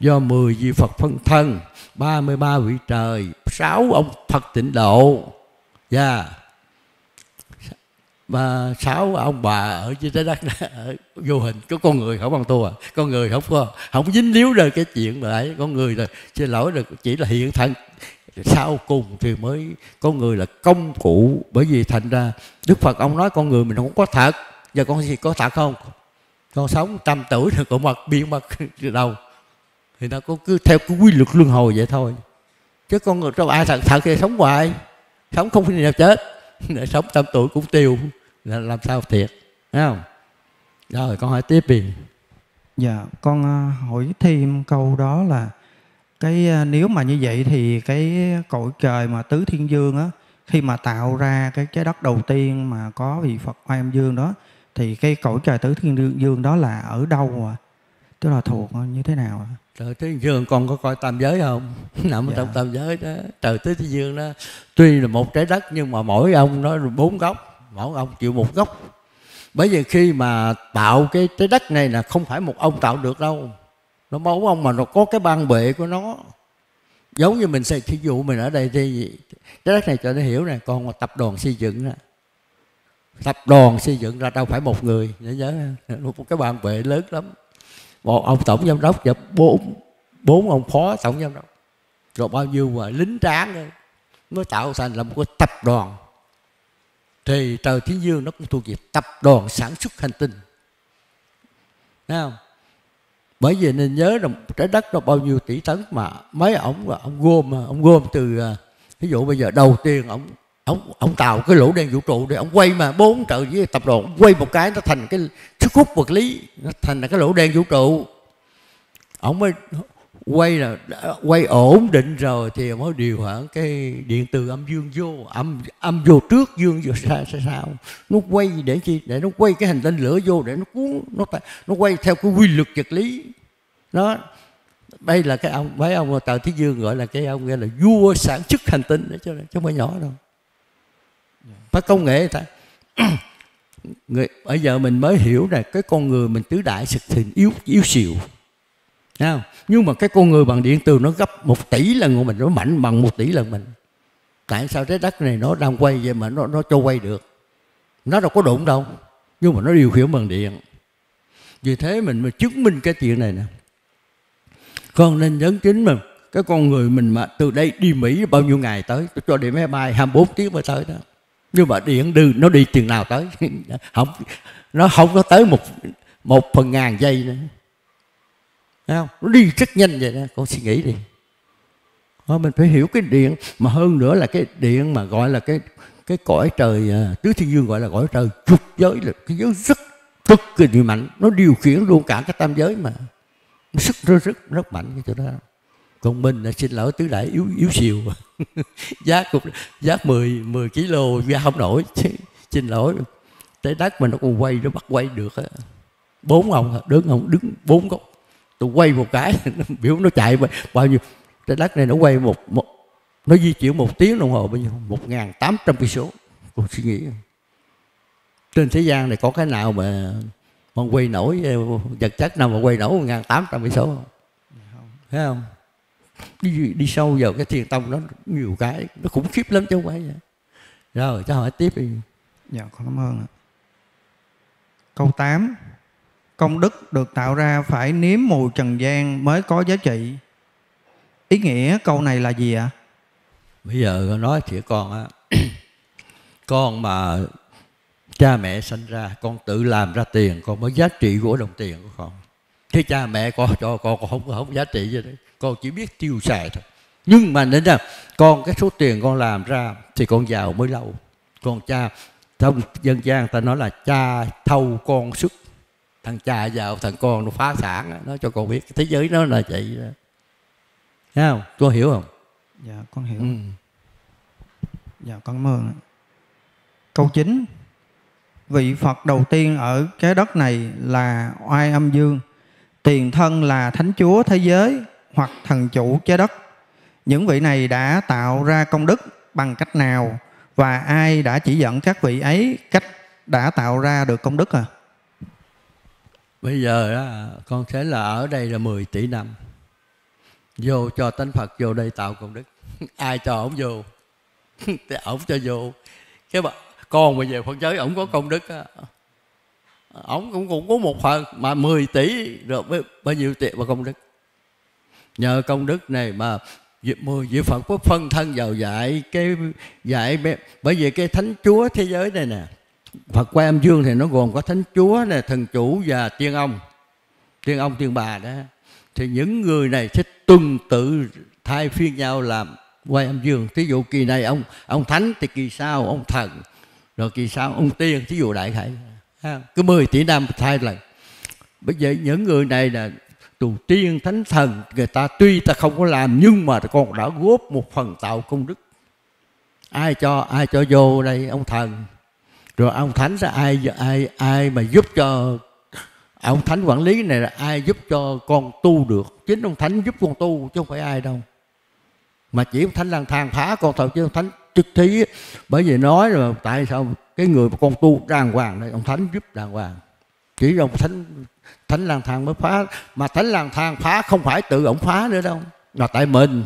do 10 vị Phật phân thân 33 vị trời sáu ông Phật tịnh độ. Và và sáu ông bà ở trên trái đất đó, ở vô hình. Có con người không bằng tu à? Con người không có không dính líu rồi cái chuyện mà ấy. Con người rồi xin lỗi rồi chỉ là hiện thân. Sau cùng thì mới có người là công cụ. Bởi vì thành ra Đức Phật ông nói con người mình không có thật. Giờ con gì có thật không? Con sống trăm tuổi rồi còn mặt biến mất [LAUGHS] đâu thì ta cũng cứ theo cái quy luật luân hồi vậy thôi. Chứ con người trong ai thật thật thì sống hoài? Sống không khi nào chết. [LAUGHS] Sống trăm tuổi cũng tiêu. Là làm sao thiệt? Thấy không? Rồi con hỏi tiếp đi. Dạ, con à, hỏi thêm câu đó là cái à, nếu mà như vậy thì cái cõi trời mà tứ thiên dương á khi mà tạo ra cái trái đất đầu tiên mà có vị Phật Hoa Âm Dương đó thì cái cõi trời tứ thiên dương đó là ở đâu à? Tức là thuộc như thế nào à? Trời thiên dương con có coi tam giới không? [LAUGHS] Nằm Dạ. trong tam giới đó. Trời thiên dương đó tuy là một trái đất nhưng mà mỗi ông nó bốn góc. Mỗi ông chịu một góc. Bởi vì khi mà tạo cái trái đất này là không phải một ông tạo được đâu. Nó bốn ông mà nó có cái ban bệ của nó. Giống như mình xây thí dụ mình ở đây thì trái đất này cho nó hiểu này con là tập đoàn xây dựng đó. Tập đoàn xây dựng ra đâu phải một người nhớ nhớ một cái ban bệ lớn lắm một ông tổng giám đốc và bốn bốn ông phó tổng giám đốc. Rồi bao nhiêu mà lính tráng nữa mới tạo thành là một cái tập đoàn. Thì trời thiên dương nó cũng thuộc về tập đoàn sản xuất hành tinh. Thấy không? Bởi vì nên nhớ là trái đất nó bao nhiêu tỷ tấn mà mấy ông ông gom ông gom từ à, ví dụ bây giờ đầu tiên ông ông ông tạo cái lỗ đen vũ trụ để ông quay mà bốn trợ với tập đoàn ông quay một cái nó thành cái sức hút vật lý nó thành là cái lỗ đen vũ trụ. Ông mới quay là quay ổn định rồi thì mới điều khoản cái điện từ âm dương vô âm âm vô trước dương vô sau sao, sao nó quay để chi? Để nó quay cái hành tinh lửa vô để nó cuốn nó nó quay theo cái quy luật vật lý. Nó đây là cái ông mấy ông tạo thế dương gọi là cái ông gọi là vua sản xuất hành tinh đó chứ chứ không phải nhỏ đâu phải công nghệ ta. [CLEARS THROAT] Người, bây giờ mình mới hiểu là cái con người mình tứ đại sực thình yếu yếu xìu. Thấy không? nhưng mà cái con người bằng điện từ nó gấp một tỷ lần của mình, nó mạnh bằng một tỷ lần mình. Tại sao trái đất này nó đang quay vậy mà nó nó cho quay được? Nó đâu có đụng đâu, nhưng mà nó điều khiển bằng điện. Vì thế mình mới chứng minh cái chuyện này nè. Con nên nhấn chính mà, cái con người mình mà từ đây đi Mỹ bao nhiêu ngày tới tôi cho đi máy bay 24 tiếng mới tới đó nhưng mà điện đưa nó đi chừng nào tới. [LAUGHS] Không nó không có tới một một phần ngàn giây nữa. Thấy không? Nó đi rất nhanh vậy đó, con suy nghĩ đi. Thôi mình phải hiểu cái điện mà hơn nữa là cái điện mà gọi là cái cái cõi trời à, tứ thiên dương gọi là cõi trời trục giới là cái giới rất cực kỳ mạnh. Nó điều khiển luôn cả cái tam giới mà. Sức rất rất rất mạnh cái chỗ đó còn mình là xin lỗi tứ đại yếu yếu xìu. Giác cũng giác 10 10 kg ra không nổi. Xin lỗi. Trái đất mà nó còn quay nó bắt quay được á. Bốn ông đứng ông đứng bốn góc. Tôi quay một cái [LAUGHS] biểu nó chạy bao- nhiêu. Trái đất này nó quay một, một nó di chuyển một tiếng đồng hồ bao nhiêu? Một ngàn tám trăm cây số. Cô suy nghĩ. Trên thế gian này có cái nào mà mà quay nổi eh, vật chất nào mà quay nổi một ngàn tám trăm cây số? Không thấy không? Đi, đi sâu vào cái thiền tông nó nhiều cái nó khủng khiếp lắm chứ không phải vậy rồi cho hỏi tiếp đi Dạ, con cảm ơn ạ. Câu 8. Công đức được tạo ra phải nếm mùi trần gian mới có giá trị. Ý nghĩa câu này là gì ạ? bây giờ con nói thiệt con á [CLEARS THROAT] con mà cha mẹ sinh ra con tự làm ra tiền con mới giá trị của đồng tiền của con thế cha mẹ con cho con con không không giá trị gì đấy con chỉ biết tiêu xài thôi nhưng mà nên là con cái số tiền con làm ra thì con giàu mới lâu còn cha trong dân gian ta nói là cha thâu con sức thằng cha giàu thằng con nó phá sản nó cho con biết thế giới nó là vậy đó Thấy không con hiểu không Dạ, con hiểu. ừ. Dạ, con cảm ơn. Câu 9. Vị Phật đầu tiên ở trái đất này là Oai Âm Dương. Tiền thân là Thánh Chúa thế giới hoặc thần chủ trái đất. Những vị này đã tạo ra công đức bằng cách nào và ai đã chỉ dẫn các vị ấy cách đã tạo ra được công đức à? Bây giờ á, con sẽ là ở đây là 10 tỷ năm. Vô cho tánh Phật vô đây tạo công đức. [LAUGHS] Ai cho ổng vô? [LAUGHS] Thì ổng cho vô. Cái bà, con mà về Phật giới ổng có công đức á. Ổng cũng cũng có một phần Mà 10 tỷ rồi bao, bao nhiêu tiền mà công đức? Nhờ công đức này mà vị- mười vị Phật có phân thân vào dạy cái, dạy bởi vì cái thánh chúa thế giới này nè, Phật qua âm dương thì nó gồm có thánh chúa nè, thần chủ và tiên ông. Tiên ông, tiên bà đó. Thì những người này sẽ tuân tự thay phiên nhau làm quay âm dương. Thí dụ kỳ này ông ông thánh thì kỳ sau ông thần, rồi kỳ sau ông tiên, thí dụ đại khải. Cứ 10 tỷ năm thay lần. Bây giờ những người này là tù tiên thánh thần, người ta tuy ta không có làm, nhưng mà còn đã góp một phần tạo công đức. Ai cho ai cho vô đây, ông thần? Rồi ông thánh sẽ ai ai ai mà giúp cho ông thánh quản lý này là ai giúp cho con tu được? Chính ông thánh giúp con tu chứ không phải ai đâu. Mà chỉ ông thánh lang thang phá con thôi chứ ông thánh trực thí. Bởi vì nói rồi, tại sao cái người mà con tu đàng hoàng đây ông thánh giúp đàng hoàng? Chỉ ông thánh thánh lang thang mới phá. Mà thánh lang thang phá không phải tự ổng phá nữa đâu. Là tại mình.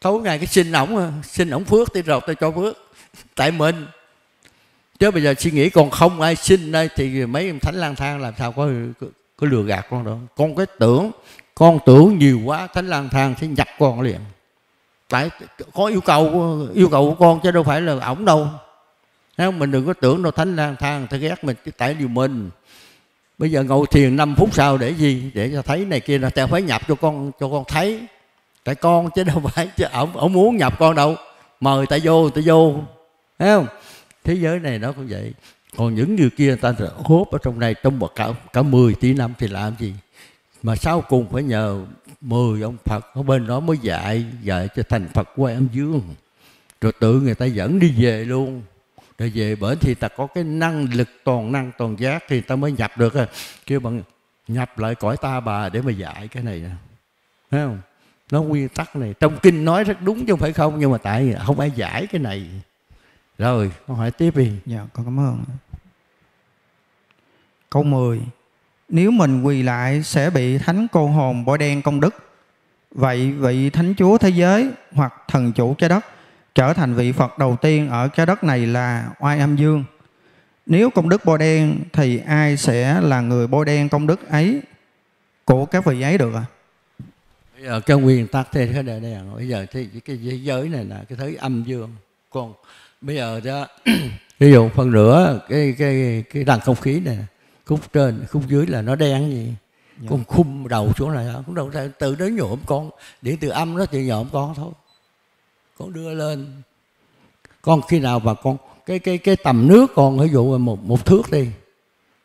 Tối ngày cái xin ổng xin ổng phước thì rồi tôi cho phước. Tại mình. Chứ bây giờ suy nghĩ còn không ai xin đây thì mấy ông thánh lang thang làm sao có, có, có lừa gạt con đâu. Con cái tưởng con tưởng nhiều quá thánh lang thang sẽ nhập con liền. Tại có yêu cầu yêu cầu của con chứ đâu phải là ổng đâu. Không? mình đừng có tưởng đâu thánh lang thang thì ghét mình tại điều mình bây giờ ngồi thiền 5 phút sau để gì? Để cho thấy này kia là ta phải nhập cho con cho con thấy. Tại con chứ đâu phải, chứ ổng ổng muốn nhập con đâu. Mời ta vô ta vô. Thấy không? Thế giới này nó cũng vậy. Còn những người kia ta ta hốt ở trong này, trong một cả cả 10 tỷ năm thì làm gì? Mà sau cùng phải nhờ 10 ông Phật ở bên đó mới dạy dạy cho thành Phật quay âm dương. Rồi tự người ta dẫn đi về luôn rồi về, bởi thì ta có cái năng lực toàn năng, toàn giác thì ta mới nhập được kêu bằng, nhập lại cõi ta bà để mà dạy cái này nè. Thấy không? Nó nguyên tắc này. Trong kinh nói rất đúng chứ không phải không, nhưng mà tại không ai giải cái này. Rồi, con hỏi tiếp đi. Dạ con cảm ơn. Câu 10 nếu mình quỳ lại sẽ bị thánh cô hồn bôi đen công đức. Vậy vị thánh chúa thế giới hoặc thần chủ trái đất trở thành vị Phật đầu tiên ở trái đất này là oai âm dương. Nếu công đức bôi đen thì ai sẽ là người bôi đen công đức ấy của các vị ấy được ạ? À? Bây giờ cái nguyên tắc thế cái này này bây giờ thì cái thế giới này là cái thế âm dương. Còn bây giờ đó [CLEARS THROAT] ví dụ phần nữa cái cái cái đằng không khí này khúc trên khúc dưới là nó đen gì dạ. con khung đầu xuống này cũng đầu từ nó nhộm con điện từ âm nó thì nhộm con thôi con đưa lên. Con khi nào mà con, cái cái cái tầm nước con, ví dụ một một thước đi,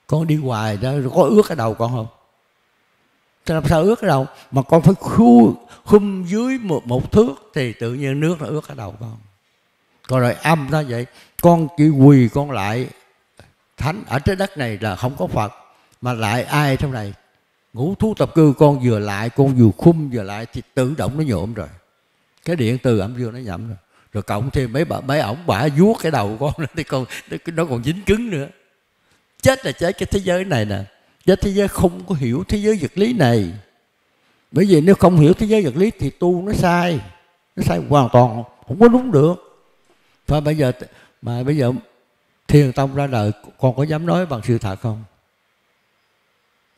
con đi hoài đó, có ướt cái đầu con không? Làm sao ướt cái đầu? Mà con phải khu, khum dưới một một thước thì tự nhiên nước nó ướt cái đầu con. Còn rồi âm nó vậy, con chỉ quỳ con lại, thánh ở trái đất này là không có phật, mà lại ai trong này? Ngũ thú tập cư con vừa lại, con vừa khum vừa lại thì tự động nó nhộm rồi cái điện từ âm dương nó nhậm rồi. Rồi cộng thêm mấy bà, mấy ổng bả vuốt cái đầu con nó thì còn nó còn dính cứng nữa. Chết là chết cái thế giới này nè. Chết thế giới không có hiểu thế giới vật lý này. Bởi vì nếu không hiểu thế giới vật lý thì tu nó sai. Nó sai hoàn toàn, không có đúng được. Và bây giờ, mà bây giờ thiền tông ra đời, con có dám nói bằng sự thật không?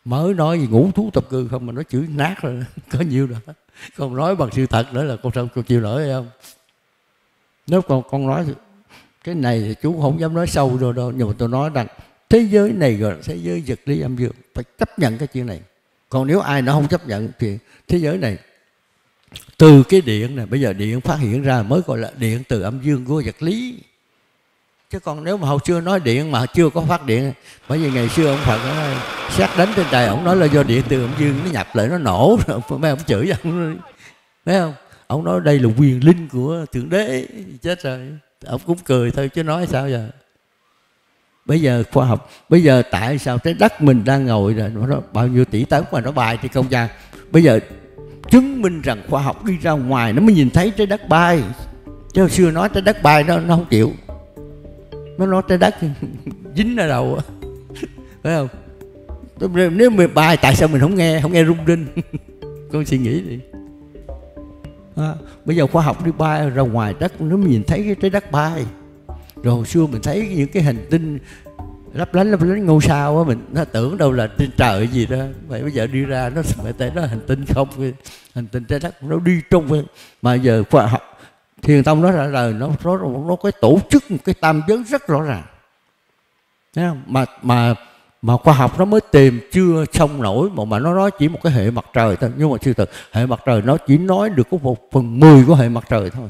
Mới nói gì ngủ thú tập cư không mà nó chửi nát rồi, [LAUGHS] có nhiều rồi con nói bằng sự thật nữa là con sao con chịu nổi hay không? Nếu con con nói cái này thì chú không dám nói sâu rồi đâu. Nhưng mà tôi nói rằng thế giới này gọi là thế giới vật lý âm dương, phải chấp nhận cái chuyện này. Còn nếu ai nó không chấp nhận thì thế giới này, từ cái điện này, bây giờ điện phát hiện ra mới gọi là điện từ âm dương của vật lý chứ còn nếu mà hồi xưa nói điện mà chưa có phát điện bởi vì ngày xưa ông phật nói, xét đánh trên trời ông nói là do điện từ ông dương nó nhập lại nó nổ [LAUGHS] mấy ông chửi ông thấy không? Ông nói đây là quyền linh của thượng đế chết rồi. Ông cũng cười thôi chứ nói sao giờ. Bây giờ khoa học bây giờ tại sao trái đất mình đang ngồi rồi nó bao nhiêu tỷ tấn mà nó bay thì không gian. Bây giờ chứng minh rằng khoa học đi ra ngoài nó mới nhìn thấy trái đất bay. Chứ hồi xưa nói trái đất bay nó nó không chịu nó nói trái đất. [LAUGHS] Dính ở đầu [LAUGHS] phải không? Nếu mình bài tại sao mình không nghe không nghe rung rinh? [LAUGHS] Con suy nghĩ đi. À, bây giờ khoa học đi bay ra ngoài đất nó nhìn thấy cái trái đất bay rồi hồi xưa mình thấy những cái hành tinh lấp lánh lấp lánh ngôi sao á mình nó tưởng đâu là trên trời gì đó. Vậy bây giờ đi ra nó phải tới nó hành tinh không? Hành tinh trái đất nó đi trong mà giờ khoa học thiền tông nó ra lời nó nó nó cái tổ chức một cái tam giới rất rõ ràng. Thấy không? mà mà mà khoa học nó mới tìm chưa xong nổi mà mà nó nói chỉ một cái hệ mặt trời thôi. Nhưng mà sự thật hệ mặt trời nó chỉ nói được có một phần mười của hệ mặt trời thôi.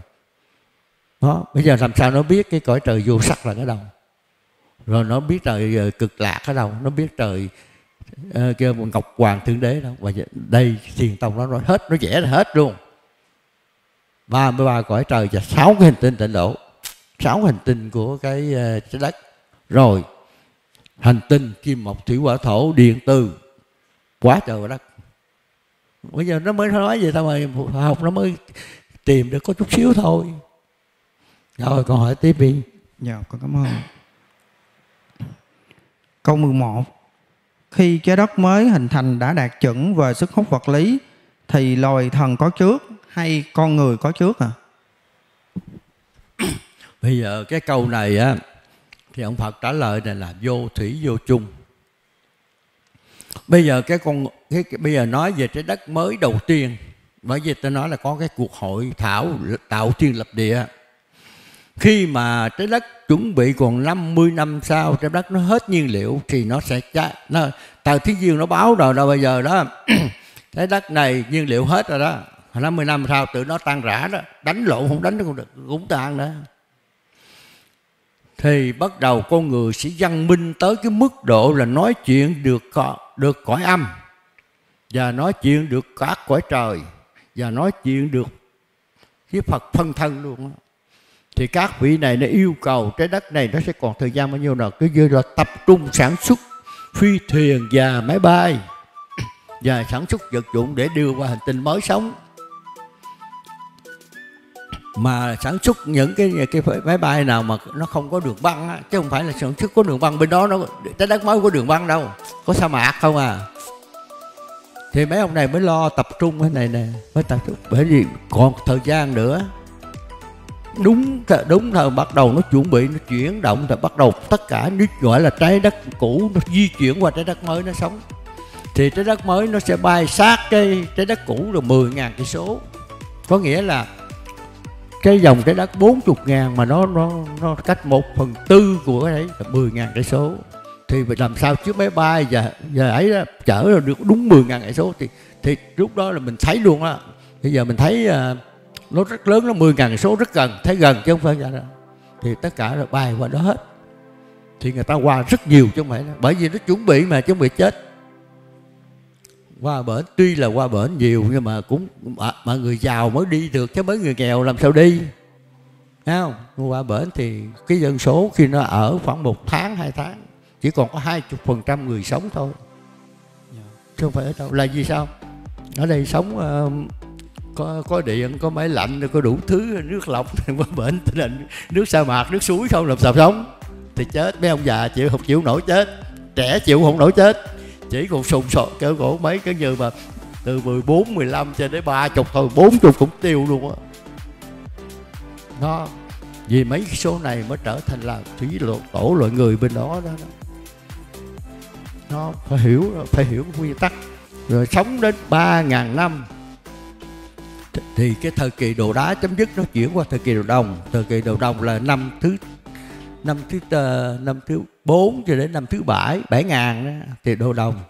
Đó bây giờ làm sao nó biết cái cõi trời vô sắc là cái đâu? Rồi nó biết trời ờ, cực lạc ở đâu? Nó biết trời uh, kêu ngọc hoàng thượng đế đâu? Và đây thiền tông nó nói hết nó vẽ ra hết luôn. 33 cõi trời và sáu cái hành tinh tịnh độ. Sáu hành tinh của cái ờ, trái đất. Rồi, hành tinh kim mộc thủy hỏa thổ điện từ. Quá trời và đất. Bây giờ nó mới nói vậy thôi mà, học nó mới tìm được có chút xíu thôi. Rồi còn hỏi tiếp đi. Dạ con cảm ơn. Câu 11 khi trái đất mới hình thành đã đạt chuẩn về sức hút vật lý, thì loài thần có trước hay con người có trước à? [COUGHS] Bây giờ cái câu này á thì ông Phật trả lời này là vô thủy vô chung. Bây giờ cái con cái, cái bây giờ nói về trái đất mới đầu tiên bởi vì tôi nói là có cái cuộc hội thảo tạo thiên lập địa. Khi mà trái đất chuẩn bị còn 50 năm sau trái đất nó hết nhiên liệu thì nó sẽ cháy nó tờ thiên dương nó báo rồi đâu bây giờ đó. [COUGHS] Trái đất này nhiên liệu hết rồi đó. 50 năm sau tự nó tan rã đó, đánh lộn không đánh nó cũng được, cũng tan đó. Thì bắt đầu con người sẽ văn minh tới cái mức độ là nói chuyện được được cõi âm, và nói chuyện được các cõi trời, và nói chuyện được với Phật phân thân luôn đó. thì các vị này nó yêu cầu trái đất này nó sẽ còn thời gian bao nhiêu nào? Cứ như là tập trung sản xuất, phi thuyền và máy bay, [COUGHS] và sản xuất vật dụng để đưa qua hành tinh mới sống mà sản xuất những cái cái máy bay nào mà nó không có đường băng á, chứ không phải là sản xuất có đường băng bên đó nó trái đất mới có đường băng đâu có sa mạc không à. Thì mấy ông này mới lo tập trung cái này nè mới tập trung bởi vì còn thời gian nữa. Đúng đúng thời bắt đầu nó chuẩn bị nó chuyển động thì bắt đầu tất cả nước gọi là trái đất cũ nó di chuyển qua trái đất mới nó sống. Thì trái đất mới nó sẽ bay sát cái trái đất cũ rồi 10 ngàn cây số. Có nghĩa là cái dòng trái đất 40 ngàn mà nó nó nó cách một phần tư của cái đấy là 10 ngàn cây số. Thì làm sao chiếc máy bay và giờ ấy đó, chở được đúng 10 ngàn cây số thì thì lúc đó là mình thấy luôn á. Bây giờ mình thấy uh, nó rất lớn nó 10 ngàn số rất gần thấy gần chứ không phải vậy đâu thì tất cả là bay qua đó hết. Thì người ta qua rất nhiều chứ không phải bởi vì nó chuẩn bị mà chứ bị chết qua bển tuy là qua bển nhiều nhưng mà cũng mà, mà người giàu mới đi được chứ mấy người nghèo làm sao đi? Thấy không? Qua bển thì cái dân số khi nó ở khoảng một tháng hai tháng chỉ còn có hai chục phần trăm người sống thôi. Chứ không phải ở đâu. Là vì sao? Ở đây sống uh, có có điện có máy lạnh có đủ thứ nước lọc [LAUGHS] qua bển nước sa mạc nước suối không làm sao sống? Thì chết. Mấy ông già chịu không chịu nổi chết. Trẻ chịu không nổi chết chỉ còn sùng sọt cỡ gỗ mấy cái như mà từ 14, 15 cho đến 30 thôi 40 cũng tiêu luôn á. Nó vì mấy số này mới trở thành là thủy lộ tổ loại người bên đó đó, đó. nó phải hiểu phải hiểu quy tắc. Rồi sống đến 3.000 năm thì cái thời kỳ đồ đá chấm dứt nó chuyển qua thời kỳ đồ đồng. Thời kỳ đồ đồng là năm thứ năm thứ uh, năm thứ 4 cho đến năm thứ bảy bảy ngàn đó, thì đồ đồng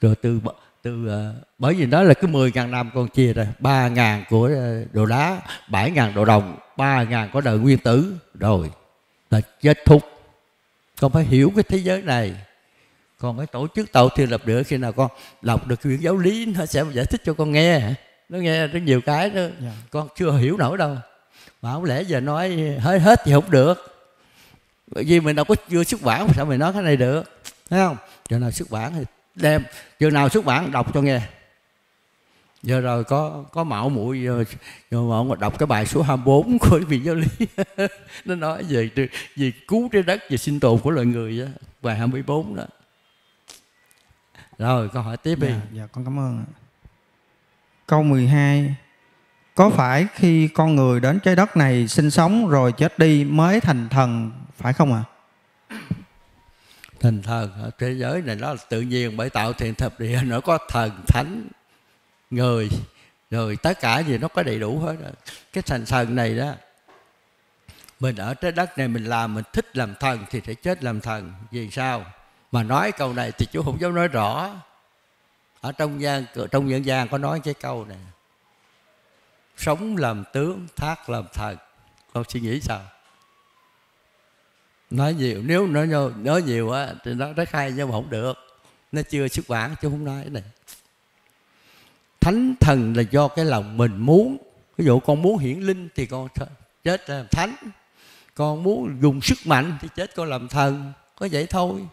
rồi từ từ uh, bởi vì đó là cái 10 ngàn năm con chia rồi ba ngàn của uh, đồ đá bảy ngàn đồ đồng ba ngàn có đời nguyên tử rồi là kết thúc. Con phải hiểu cái thế giới này. Còn cái tổ chức tạo thiên lập địa khi nào con đọc được quyển giáo lý nó sẽ giải thích cho con nghe. Nó nghe rất nhiều cái đó. Yeah. Dạ. con chưa hiểu nổi đâu. Mà không lẽ giờ nói hết hết thì không được bởi vì mình đâu có chưa xuất bản sao mình nói cái này được? Thấy không? Giờ nào xuất bản thì đem giờ nào xuất bản đọc cho nghe. Giờ rồi có có mạo muội giờ, giờ mà đọc cái bài số 24 [LAUGHS] của vị giáo lý. [LAUGHS] Nó nói về về cứu trái đất về sinh tồn của loài người đó bài 24 đó. Rồi câu hỏi tiếp đi. Dạ, dạ con cảm ơn câu 12 có phải khi con người đến trái đất này sinh sống rồi chết đi mới thành thần, phải không ạ? À? Thành thần ở thế giới này nó tự nhiên bởi tạo thiện thập địa [LAUGHS] nó có thần thánh, người rồi tất cả gì nó có đầy đủ hết rồi. cái thành thần này đó, mình ở trái đất này mình làm, mình thích làm thần thì sẽ chết làm thần vì sao mà nói câu này thì chú không dám nói rõ ở trong gian, trong dân gian có nói cái câu này sống làm tướng, thác làm thần con suy nghĩ sao? Nói nhiều, nếu nói nói nhiều á, thì nó rất hay nhưng mà không được. Nó chưa xuất bản chứ không nói cái này. Thánh thần là do cái lòng mình muốn. Ví dụ con muốn hiển linh thì con chết làm thánh. Con muốn dùng sức mạnh thì chết con làm thần. Có vậy thôi.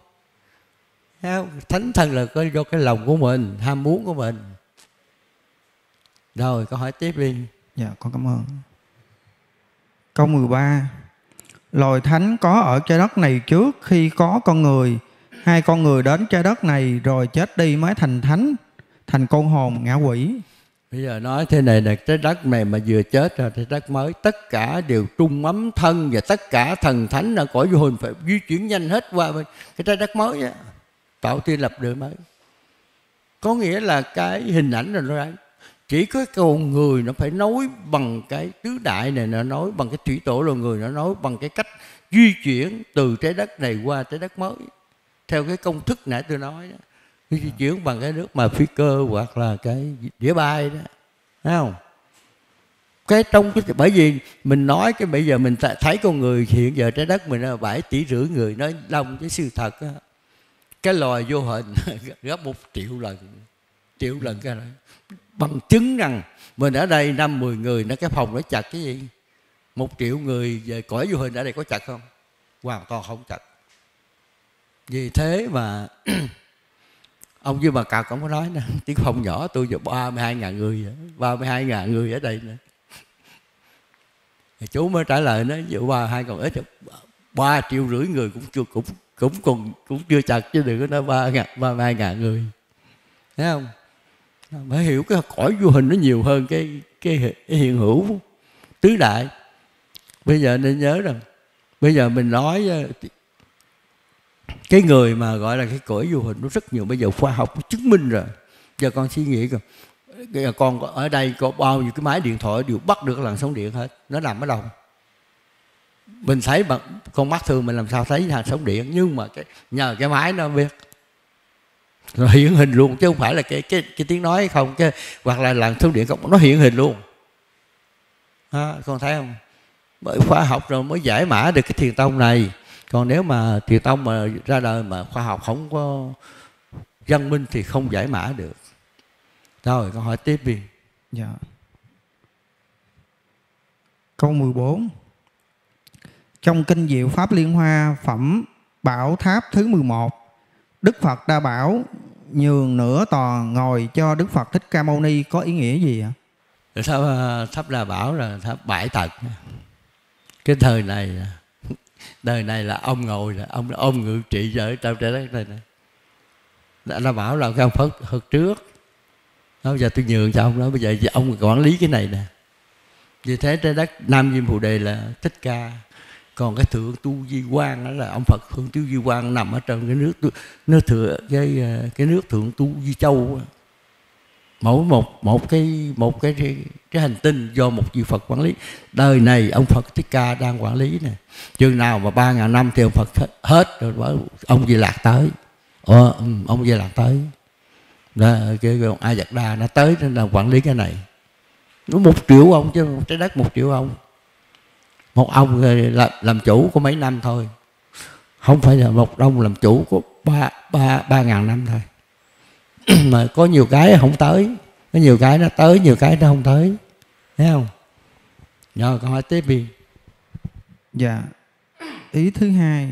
Thánh thần là do cái lòng của mình, ham muốn của mình. Rồi câu hỏi tiếp đi dạ con cảm ơn. Câu 13 loài thánh có ở trái đất này trước khi có con người. Hai con người đến trái đất này rồi chết đi mới thành thánh, thành con hồn ngã quỷ. Bây giờ nói thế này là trái đất này mà vừa chết rồi trái đất mới, tất cả đều trung ấm thân và tất cả thần thánh là cõi vô hình phải di chuyển nhanh hết qua cái trái đất mới á. Tạo tiên lập đời mới. Có nghĩa là cái hình ảnh rồi nó chỉ có con người nó phải nói bằng cái tứ đại này nó nói bằng cái thủy tổ là người nó nói bằng cái cách di chuyển từ trái đất này qua trái đất mới. Theo cái công thức nãy tôi nói đó di chuyển bằng cái nước mà phi cơ hoặc là cái đĩa bay đó thấy không? Cái trong cái bởi vì mình nói cái bây giờ mình thấy con người hiện giờ trái đất mình là bảy tỷ rưỡi người nói đông cái sự thật đó. cái loài vô hình [LAUGHS] gấp một triệu lần triệu lần cái này bằng chứng rằng mình ở đây năm mười người nó cái phòng nó chặt cái gì? Một triệu người về cõi vô hình ở đây có chặt không? Hoàn toàn không chặt. Vì thế mà [CLEARS THROAT] ông với bà cạc cũng có nói nè, [LAUGHS] tiếng phòng nhỏ tôi giờ ba mươi hai ngàn người ba mươi hai ngàn người ở đây nữa thì chú mới trả lời nó dụ ba hai còn ít ba triệu rưỡi người cũng chưa, cũng cũng còn, cũng chưa chặt chứ đừng có nói ba ngàn, ba mươi hai ngàn người. Thấy không? Phải hiểu cái cõi vô hình nó nhiều hơn cái cái, cái hiện hữu tứ đại. Bây giờ nên nhớ rằng bây giờ mình nói ờ, cái người mà gọi là cái cõi vô hình nó rất nhiều. Bây giờ khoa học chứng minh rồi. Giờ con suy nghĩ coi giờ con ở đây có bao nhiêu cái máy điện thoại đều bắt được làn sóng điện hết nó nằm ở đâu? Mình thấy bằng con mắt thường mình làm sao thấy làn sóng điện nhưng mà cái nhờ cái máy nó biết nó hiện hình luôn chứ không phải là cái cái cái tiếng nói không cái hoặc là làm thông điện không nó hiện hình luôn. À, con thấy không? Bởi khoa học rồi mới giải mã được cái thiền tông này. Còn nếu mà thiền tông mà ra đời mà khoa học không có văn minh thì không giải mã được. Rồi con hỏi tiếp đi. Dạ. Câu 14 trong kinh diệu pháp liên hoa phẩm bảo tháp thứ 11 Đức Phật đã bảo nhường nửa tòa ngồi cho Đức Phật Thích Ca Mâu Ni có ý nghĩa gì ạ? Tháp, Sao tháp đa bảo là tháp bãi tật. Cái thời này đời này là ông ngồi là ông ông ngự trị ở trong trái đất này. Này đã bảo là cái ông phật phật trước. Đó, bây giờ tôi nhường cho ông đó. Bây giờ ông quản lý cái này nè. Vì thế trái đất nam diêm phù đề là thích ca còn cái thượng tu di quan đó là ông phật thượng tu di quan nằm ở trong cái nước nó thừa cái ờ, cái nước thượng tu di châu mỗi một một cái một cái cái, cái hành tinh do một vị Phật quản lý. Đời này ông Phật Thích Ca đang quản lý nè. Chừng nào mà ba ngàn năm thì ông Phật hết rồi ông Di Lạc tới. Ờ, ừ, ông Di Lạc tới. Đó, cái ông A Giặc Đa nó tới nên là quản lý cái này. Nó một triệu ông chứ trái đất một triệu ông một ông làm, làm chủ có mấy năm thôi. Không phải là một ông làm chủ có ba ba ba ngàn năm thôi. [CLEARS THROAT] Mà có nhiều cái không tới. Có nhiều cái nó tới nhiều cái nó không tới. Thấy không? Rồi câu hỏi tiếp đi. Dạ. Ý thứ hai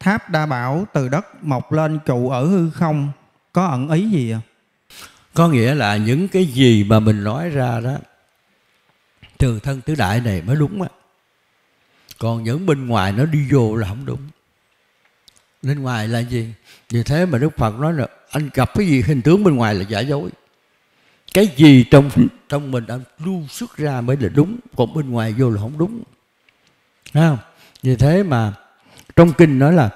tháp đa bảo từ đất mọc lên trụ ở hư không có ẩn ý gì ạ? Có nghĩa là những cái gì mà mình nói ra đó từ thân tứ đại này mới đúng á còn những bên ngoài nó đi vô là không đúng. Bên ngoài là gì? Vì thế mà đức phật nói là, anh gặp cái gì, hình tướng bên ngoài là giả dối. Cái gì trong trong mình anh lưu xuất ra mới là đúng, còn bên ngoài vô là không đúng. Thấy không? Vì thế mà trong kinh nói là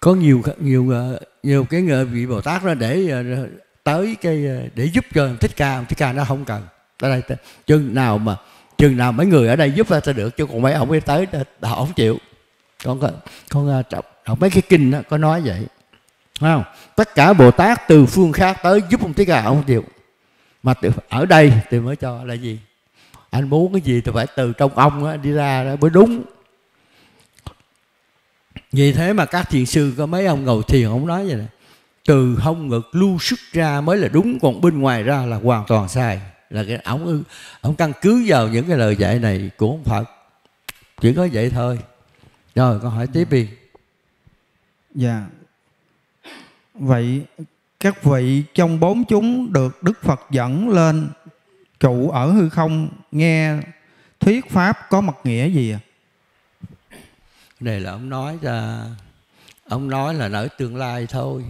có nhiều nhiều ờ, nhiều cái người vị bồ tát đó để ờ, tới cái ờ, để giúp cho thích ca. Thích ca nó không cần. Ở đây chừng nào mà chừng nào mấy người ở đây giúp ta được chứ còn mấy ông ấy tới họ không chịu. Con con à, đọc mấy cái kinh đó có nói vậy. Không? Tất cả bồ tát từ phương khác tới giúp ông thích ca ông chịu. Mà ở đây thì mới cho là gì? Anh muốn cái gì thì phải từ trong ông đó, đi ra đó mới đúng. Vì thế mà các thiền sư có mấy ông ngồi thiền ông nói vậy này từ hông ngực lưu sức ra mới là đúng còn bên ngoài ra là hoàn toàn sai là cái ông ông căn cứ vào những cái lời dạy này của ông Phật. Chỉ có vậy thôi. Rồi con hỏi tiếp đi. Dạ. Vậy các vị trong bốn chúng được Đức Phật dẫn lên trụ ở hư không nghe thuyết pháp có mặt nghĩa gì à? này là ông nói ra ông nói là nở tương lai thôi.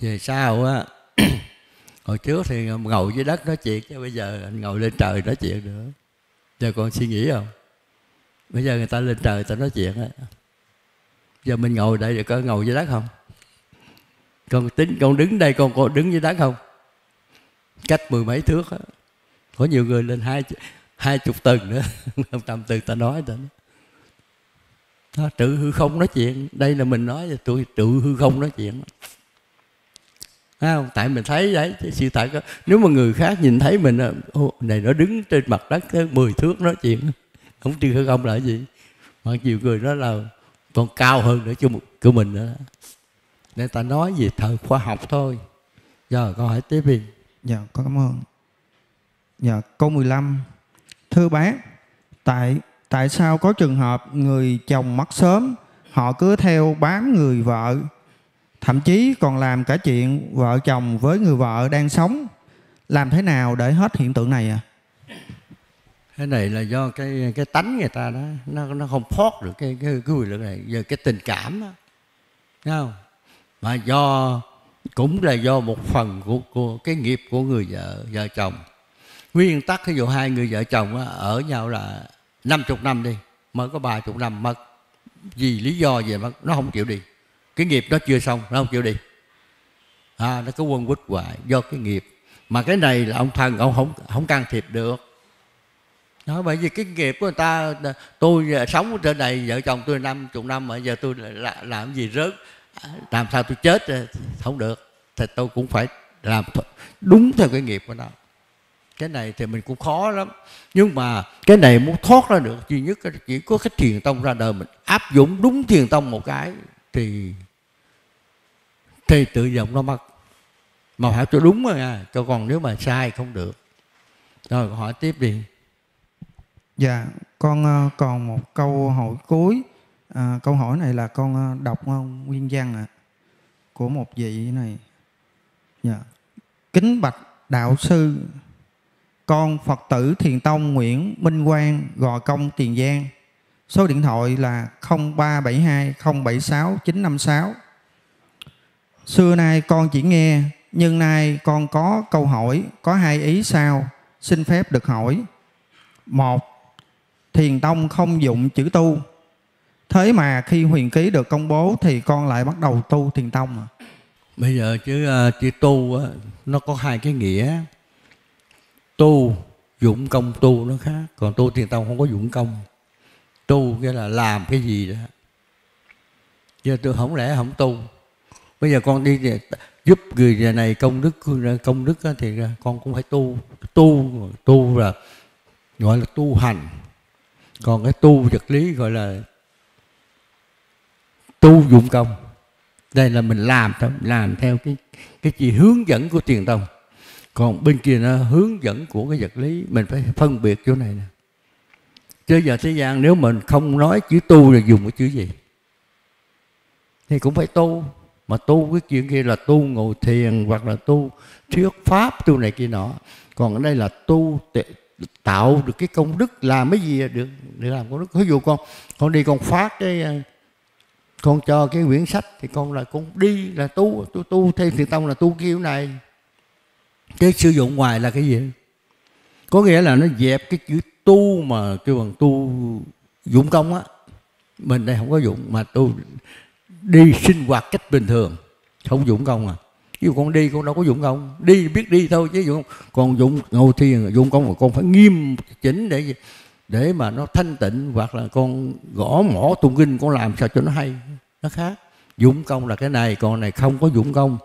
Về sau á [CLEARS THROAT] hồi trước thì ngồi dưới đất nói chuyện, chứ bây giờ anh ngồi lên trời nói chuyện nữa giờ con suy nghĩ không? Bây giờ người ta lên trời người ta nói chuyện á. Giờ mình ngồi đây được có ngồi dưới đất không? Con tính, con đứng đây, con có đứng dưới đất không? Cách mười mấy thước á. Có nhiều người lên hai hai chục tầng nữa. [LAUGHS] Không trăm tầng, ta nói ta nói. tự hư không nói chuyện. Đây là mình nói tôi tự hư không nói chuyện. Thấy không? Tại mình thấy đấy sự thật đó. Nếu mà người khác nhìn thấy mình Ô, Này nó đứng trên mặt đất tới 10 thước nói chuyện Không tiêu không là gì? Mà nhiều người nói là còn cao hơn nữa cho của mình nữa. Nên ta nói về thời khoa học thôi. Giờ câu hỏi tiếp đi. Dạ con cảm ơn. Dạ câu 15 Thưa bác Tại tại sao có trường hợp người chồng mất sớm Họ cứ theo bám người vợ thậm chí còn làm cả chuyện vợ chồng với người vợ đang sống. Làm thế nào để hết hiện tượng này à? Cái này là do cái cái tánh người ta đó nó nó không thoát được cái cái cái quyền lực này. Giờ cái tình cảm đó Thấy không? Mà do cũng là do một phần của, của cái nghiệp của người vợ vợ chồng. Nguyên tắc ví dụ hai người vợ chồng đó, ở nhau là năm chục năm đi mới có ba chục năm mất vì lý do gì mà nó không chịu đi cái nghiệp đó chưa xong nó không chịu đi. À, nó có quân quýt hoài do cái nghiệp. Mà cái này là ông thần ông không không can thiệp được. Đó bởi vì cái nghiệp của người ta tôi sống trên này vợ chồng tôi năm chục năm mà giờ tôi làm, làm gì rớt. Làm sao tôi chết không được. Thì tôi cũng phải làm đúng theo cái nghiệp của nó. Cái này thì mình cũng khó lắm. Nhưng mà cái này muốn thoát ra được duy nhất chỉ có cái thiền tông ra đời mình áp dụng đúng thiền tông một cái thì thì tự động nó mất mà phải cho đúng rồi à. Cho còn nếu mà sai không được. Rồi hỏi tiếp đi. Dạ con ờ, còn một câu hỏi cuối. À, câu hỏi này là con ờ, đọc ờ, nguyên văn ạ à, của một vị này. Dạ. Kính bạch đạo sư con Phật tử Thiền Tông Nguyễn Minh Quang Gò Công Tiền Giang. Số điện thoại là 0372 076 956 Xưa nay con chỉ nghe, nhưng nay con có câu hỏi, có hai ý sau, xin phép được hỏi. Một, thiền tông không dụng chữ tu. Thế mà khi huyền ký được công bố thì con lại bắt đầu tu thiền tông à? Bây giờ chữ, ờ, chữ tu nó có hai cái nghĩa. Tu, dụng công tu nó khác. Còn tu thiền tông không có dụng công. Tu nghĩa là làm cái gì đó. Giờ tôi không lẽ không tu bây giờ con đi giúp người này công đức công đức thì con cũng phải tu tu tu là gọi là tu hành. Còn cái tu vật lý gọi là tu dụng công. Đây là mình làm thôi, làm theo cái cái gì hướng dẫn của tiền tông. Còn bên kia nó hướng dẫn của cái vật lý, mình phải phân biệt chỗ này nè. Chứ giờ thế gian nếu mình không nói chữ tu là dùng cái chữ gì, thì cũng phải tu mà tu cái chuyện kia là tu ngồi thiền hoặc là tu thuyết pháp, tu này kia nọ. Còn ở đây là tu tạo được cái công đức, làm cái gì được, để làm công đức. Ví dụ con con đi con phát cái ờ, con cho cái quyển sách thì con là con đi là tu tu tu theo thiền tông là tu kiểu này. Cái sử dụng ngoài là cái gì? Có nghĩa là nó dẹp cái chữ tu mà kêu bằng tu dụng công á. Mình đây không có dụng mà tu đi sinh hoạt cách bình thường. Không dũng công à. Ví dụ con đi, con đâu có dũng công. Đi biết đi thôi chứ dũng còn dũng ngồi thiền dũng công mà con phải nghiêm chỉnh để để mà nó thanh tịnh hoặc là con gõ mỏ tụng kinh, con làm sao cho nó hay. Nó khác. Dũng công là cái này, còn này không có dũng công.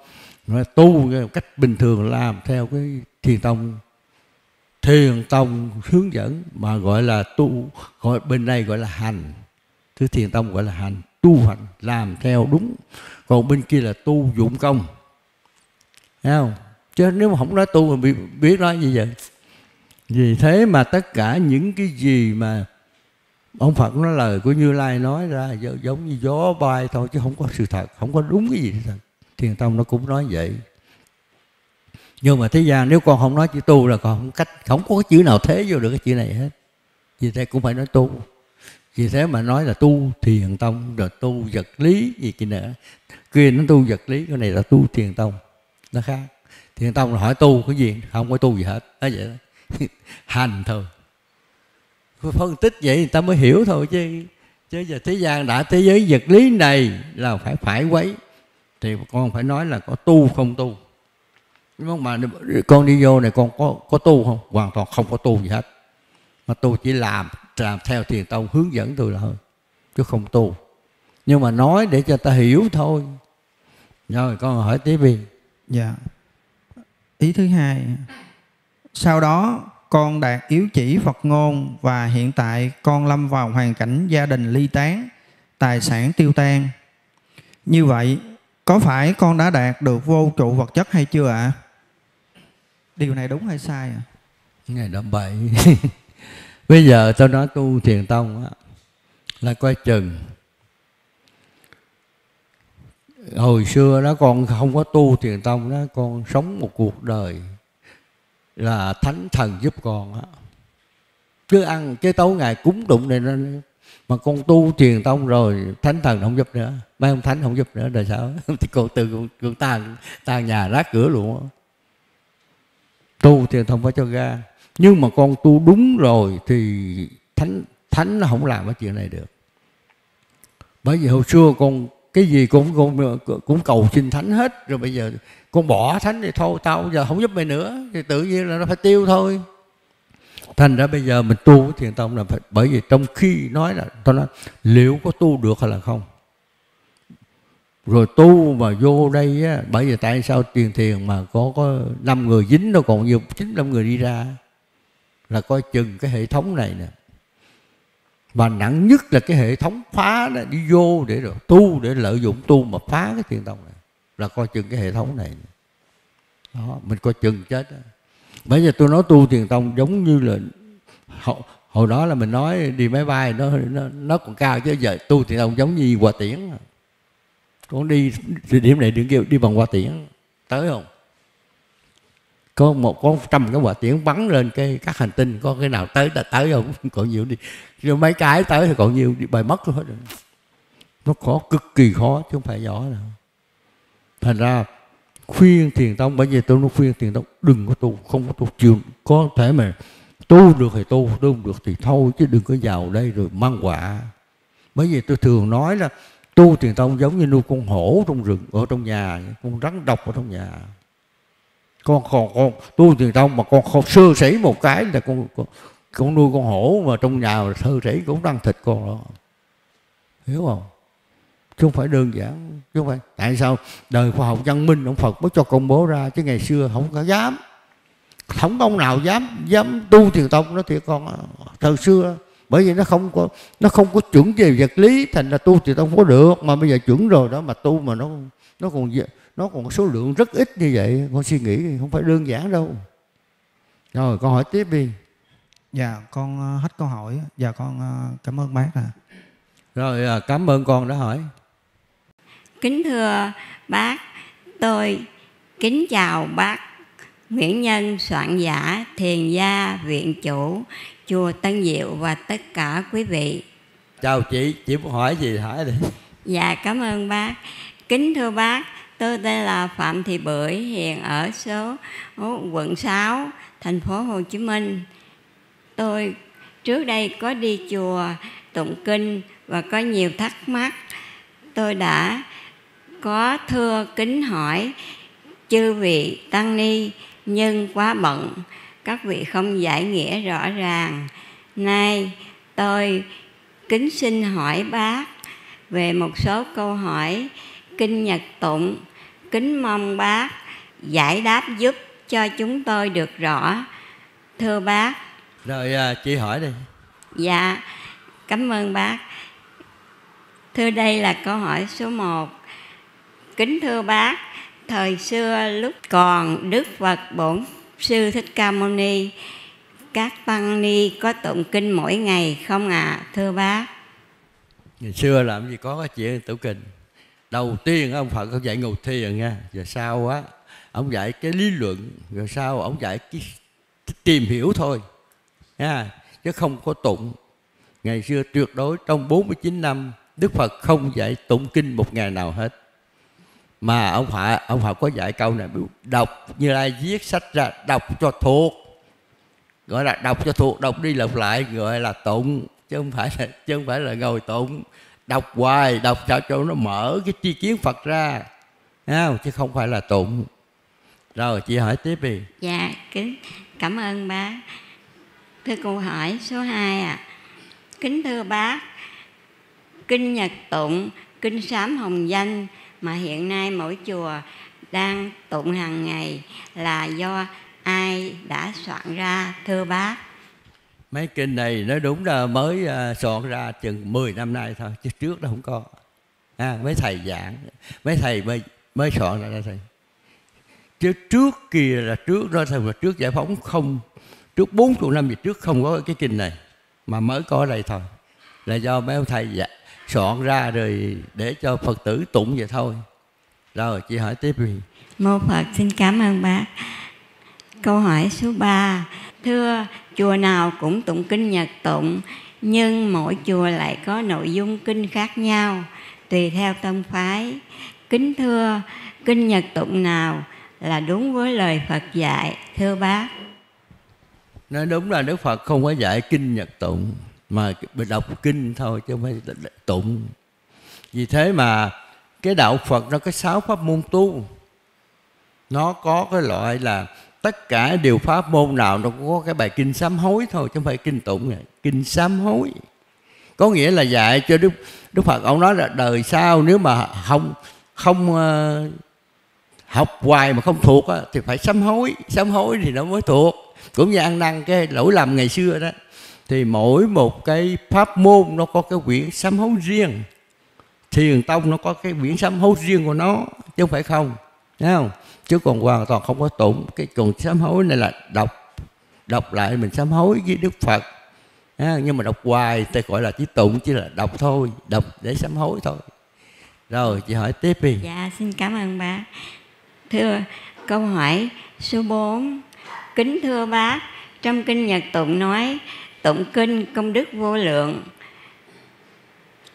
Nó tu cách bình thường làm theo cái thiền tông. Thiền tông hướng dẫn mà gọi là tu, gọi bên đây gọi là hành. Thứ thiền tông gọi là hành tu hành làm theo đúng. Còn bên kia là tu dụng công. Thấy không? Chứ nếu mà không nói tu mà biết nói gì vậy? Vì thế mà tất cả những cái gì mà ông Phật nói lời của Như Lai nói ra giống như gió bay thôi, chứ không có sự thật, không có đúng cái gì thật. Thiền tông nó cũng nói vậy. Nhưng mà thế gian nếu con không nói chữ tu là con không cách, không có cái chữ nào thế vô được cái chữ này hết. Vì thế cũng phải nói tu vì thế mà nói là tu thiền tông, rồi tu vật lý gì kia nữa. Kia nó tu vật lý, cái này là tu thiền tông. Nó khác. Thiền tông là hỏi tu cái gì? Không có tu gì hết. Nó vậy đó. [LAUGHS] hành thôi. Phân tích vậy người ta mới hiểu thôi chứ. Chứ giờ thế gian đã thế giới vật lý này là phải phải quấy. Thì con phải nói là có tu không tu. Nhưng mà con đi vô này con có có tu không? Hoàn toàn không có tu gì hết. Mà tu chỉ làm làm theo thiền tông hướng dẫn tôi là thôi chứ không tu nhưng mà nói để cho ta hiểu thôi rồi con hỏi tiếp đi dạ ý thứ hai sau đó con đạt yếu chỉ Phật ngôn và hiện tại con lâm vào hoàn cảnh gia đình ly tán, tài sản tiêu tan. Như vậy, có phải con đã đạt được vô trụ vật chất hay chưa ạ? À? Điều này đúng hay sai ạ? À? Ngày đó bậy. [LAUGHS] Bây giờ tôi nói tu thiền tông á, là coi chừng. Hồi xưa đó con không có tu thiền tông đó, con sống một cuộc đời là thánh thần giúp con á. Cứ ăn cái tối ngày cúng đụng này nó mà con tu truyền tông rồi thánh thần không giúp nữa. Mấy ông thánh không giúp nữa rồi sao thì cô từ cô ta tan tan nhà rác cửa luôn tu truyền thông phải cho ra nhưng mà con tu đúng rồi thì thánh thánh nó không làm cái chuyện này được. Bởi vì hồi xưa con, cái gì cũng cũng cũng cầu xin thánh hết. Rồi bây giờ con bỏ thánh thì thôi, tao giờ không giúp mày nữa. Thì tự nhiên là nó phải tiêu thôi. Thành ra bây giờ mình tu thiền tông là phải, bởi vì trong khi nói là tôi nói, liệu có tu được hay là không? Rồi tu mà vô đây á, bởi vì tại sao tiền thiền mà có có năm người dính nó còn nhiều, chín, năm người đi ra? Là coi chừng cái hệ thống này nè. Và nặng nhất là cái hệ thống phá đó, đi vô để rồi tu để lợi dụng tu mà phá cái thiền tông này là coi chừng cái hệ thống này đó mình coi chừng chết đó. bây giờ tôi nói tu thiền tông giống như là hồi, hồi đó là mình nói đi máy bay nó nó, nó còn cao chứ giờ tu thiền tông giống như hòa tiễn à. con đi địa điểm này đừng kêu đi bằng hòa tiễn tới không? Có một, có trăm cái quả tiễn bắn lên cái, các hành tinh, có cái nào tới là tới không? [LAUGHS] Còn nhiều đi. Rồi mấy cái tới thì còn nhiều đi, bài mất hết rồi. Nó khó, cực kỳ khó, chứ không phải nhỏ đâu. Thành ra, khuyên thiền tông, bởi vì tôi nó khuyên thiền tông, đừng có tu, không có tu. Chịu có thể mà tu được thì tu tu không được thì thôi, chứ đừng có vào đây rồi mang quả. Bởi vì tôi thường nói là, tu thiền tông giống như nuôi con hổ trong rừng, ở trong nhà, con rắn độc ở trong nhà con còn con tu thiền tông mà con không sơ sẩy một cái là con, con con nuôi con hổ mà trong nhà mà sơ sẩy cũng đang thịt con đó. Hiểu không? Chứ không phải đơn giản chứ không phải tại sao đời khoa học văn minh ông Phật mới cho công bố ra chứ ngày xưa không có dám. Không có ông nào dám dám tu thiền tông nó thiệt con à, thời xưa. Bởi vì nó không có nó không có chuẩn về vật lý thành ra tu thiền tông có được. Mà bây giờ chuẩn rồi đó mà tu mà nó nó còn nó còn số lượng rất ít như vậy. Con suy nghĩ không phải đơn giản đâu. Rồi con hỏi tiếp đi. Dạ con ờ, hết câu hỏi. Dạ con ờ, cảm ơn bác ạ. À. rồi cảm ơn con đã hỏi. Kính thưa bác tôi kính chào bác Nguyễn Nhân soạn giả thiền gia viện chủ chùa Tân Diệu và tất cả quý vị. Chào chị chị muốn hỏi gì hỏi đi. Dạ cảm ơn bác. Kính thưa bác Tôi tên là Phạm Thị Bưởi, hiện ở số quận 6, thành phố Hồ Chí Minh. Tôi trước đây có đi chùa tụng kinh và có nhiều thắc mắc. Tôi đã có thưa kính hỏi chư vị tăng ni nhưng quá bận các vị không giải nghĩa rõ ràng nay tôi kính xin hỏi bác về một số câu hỏi kinh nhật tụng kính mong bác giải đáp giúp cho chúng tôi được rõ. Thưa bác. Rồi à, chị hỏi đi. Dạ cảm ơn bác. Thưa đây là câu hỏi số 1 kính thưa bác thời xưa lúc còn đức phật bổn sư thích ca mâu ni các tăng ni có tụng kinh mỗi ngày không à thưa bác? Ngày xưa làm gì có cái chuyện tụng kinh đầu tiên ông phật ông dạy ngồi thiền nha, rồi sau á, ông dạy cái lý luận, rồi sau ông dạy cái tìm hiểu thôi, nha, chứ không có tụng. Ngày xưa tuyệt đối trong 49 năm, Đức Phật không dạy tụng kinh một ngày nào hết. Mà ông Phật ông Phật có dạy câu này đọc như lai viết sách ra, đọc cho thuộc. Gọi là đọc cho thuộc, đọc đi lặp lại, gọi là tụng, chứ không phải là, chứ không phải là ngồi tụng đọc hoài, đọc sao cho nó mở cái tri kiến Phật ra. Không? chứ không phải là tụng. Rồi, chị hỏi tiếp đi. Dạ kính, cảm ơn bác. Thưa câu hỏi số 2 ạ. À. kính thưa bác, kinh nhật tụng, kinh sám hồng danh mà hiện nay mỗi chùa đang tụng hàng ngày là do ai đã soạn ra, thưa bác? Mấy kinh này nó đúng là mới à, soạn ra chừng 10 năm nay thôi chứ trước đó không có. À, mấy thầy giảng mấy thầy mới mới soạn ra thầy chứ trước kia là trước đó thầy là trước giải phóng không trước bốn chục năm gì trước không có cái kinh này mà mới có đây thôi. Là do mấy ông thầy dạ, soạn ra rồi để cho phật tử tụng vậy thôi. Rồi chị hỏi tiếp đi. Mô phật xin cảm ơn bác. Câu hỏi số 3 thưa, chùa nào cũng tụng kinh nhật tụng, nhưng mỗi chùa lại có nội dung kinh khác nhau, tùy theo tông phái. Kính thưa, kinh nhật tụng nào là đúng với lời phật dạy, thưa bác? Nói đúng là đức phật không có dạy kinh nhật tụng, mà đọc kinh thôi chứ không phải tụng. Vì thế mà cái đạo phật nó có sáu pháp môn tu. Nó có cái loại là tất cả điều pháp môn nào nó cũng có cái bài kinh sám hối thôi chứ không phải kinh tụng này. Kinh sám hối. Có nghĩa là dạy cho đức đức phật. Ông nói là đời sau nếu mà không không uh, học hoài mà không thuộc á, thì phải sám hối. Sám hối thì nó mới thuộc. Cũng như ăn năn cái lỗi lầm ngày xưa đó. Thì mỗi một cái pháp môn nó có cái quyển sám hối riêng. Thiền tông nó có cái quyển sám hối riêng của nó chứ không phải không. Thấy không? Chứ còn hoàn toàn không có tụng cái còn sám hối này là đọc đọc lại mình sám hối với đức phật. À, nhưng mà đọc hoài ta gọi là chỉ tụng chứ là đọc thôi đọc để sám hối thôi. Rồi chị hỏi tiếp đi. Dạ xin cảm ơn bác. Thưa câu hỏi số 4 kính thưa bác trong kinh nhật tụng nói tụng kinh công đức vô lượng.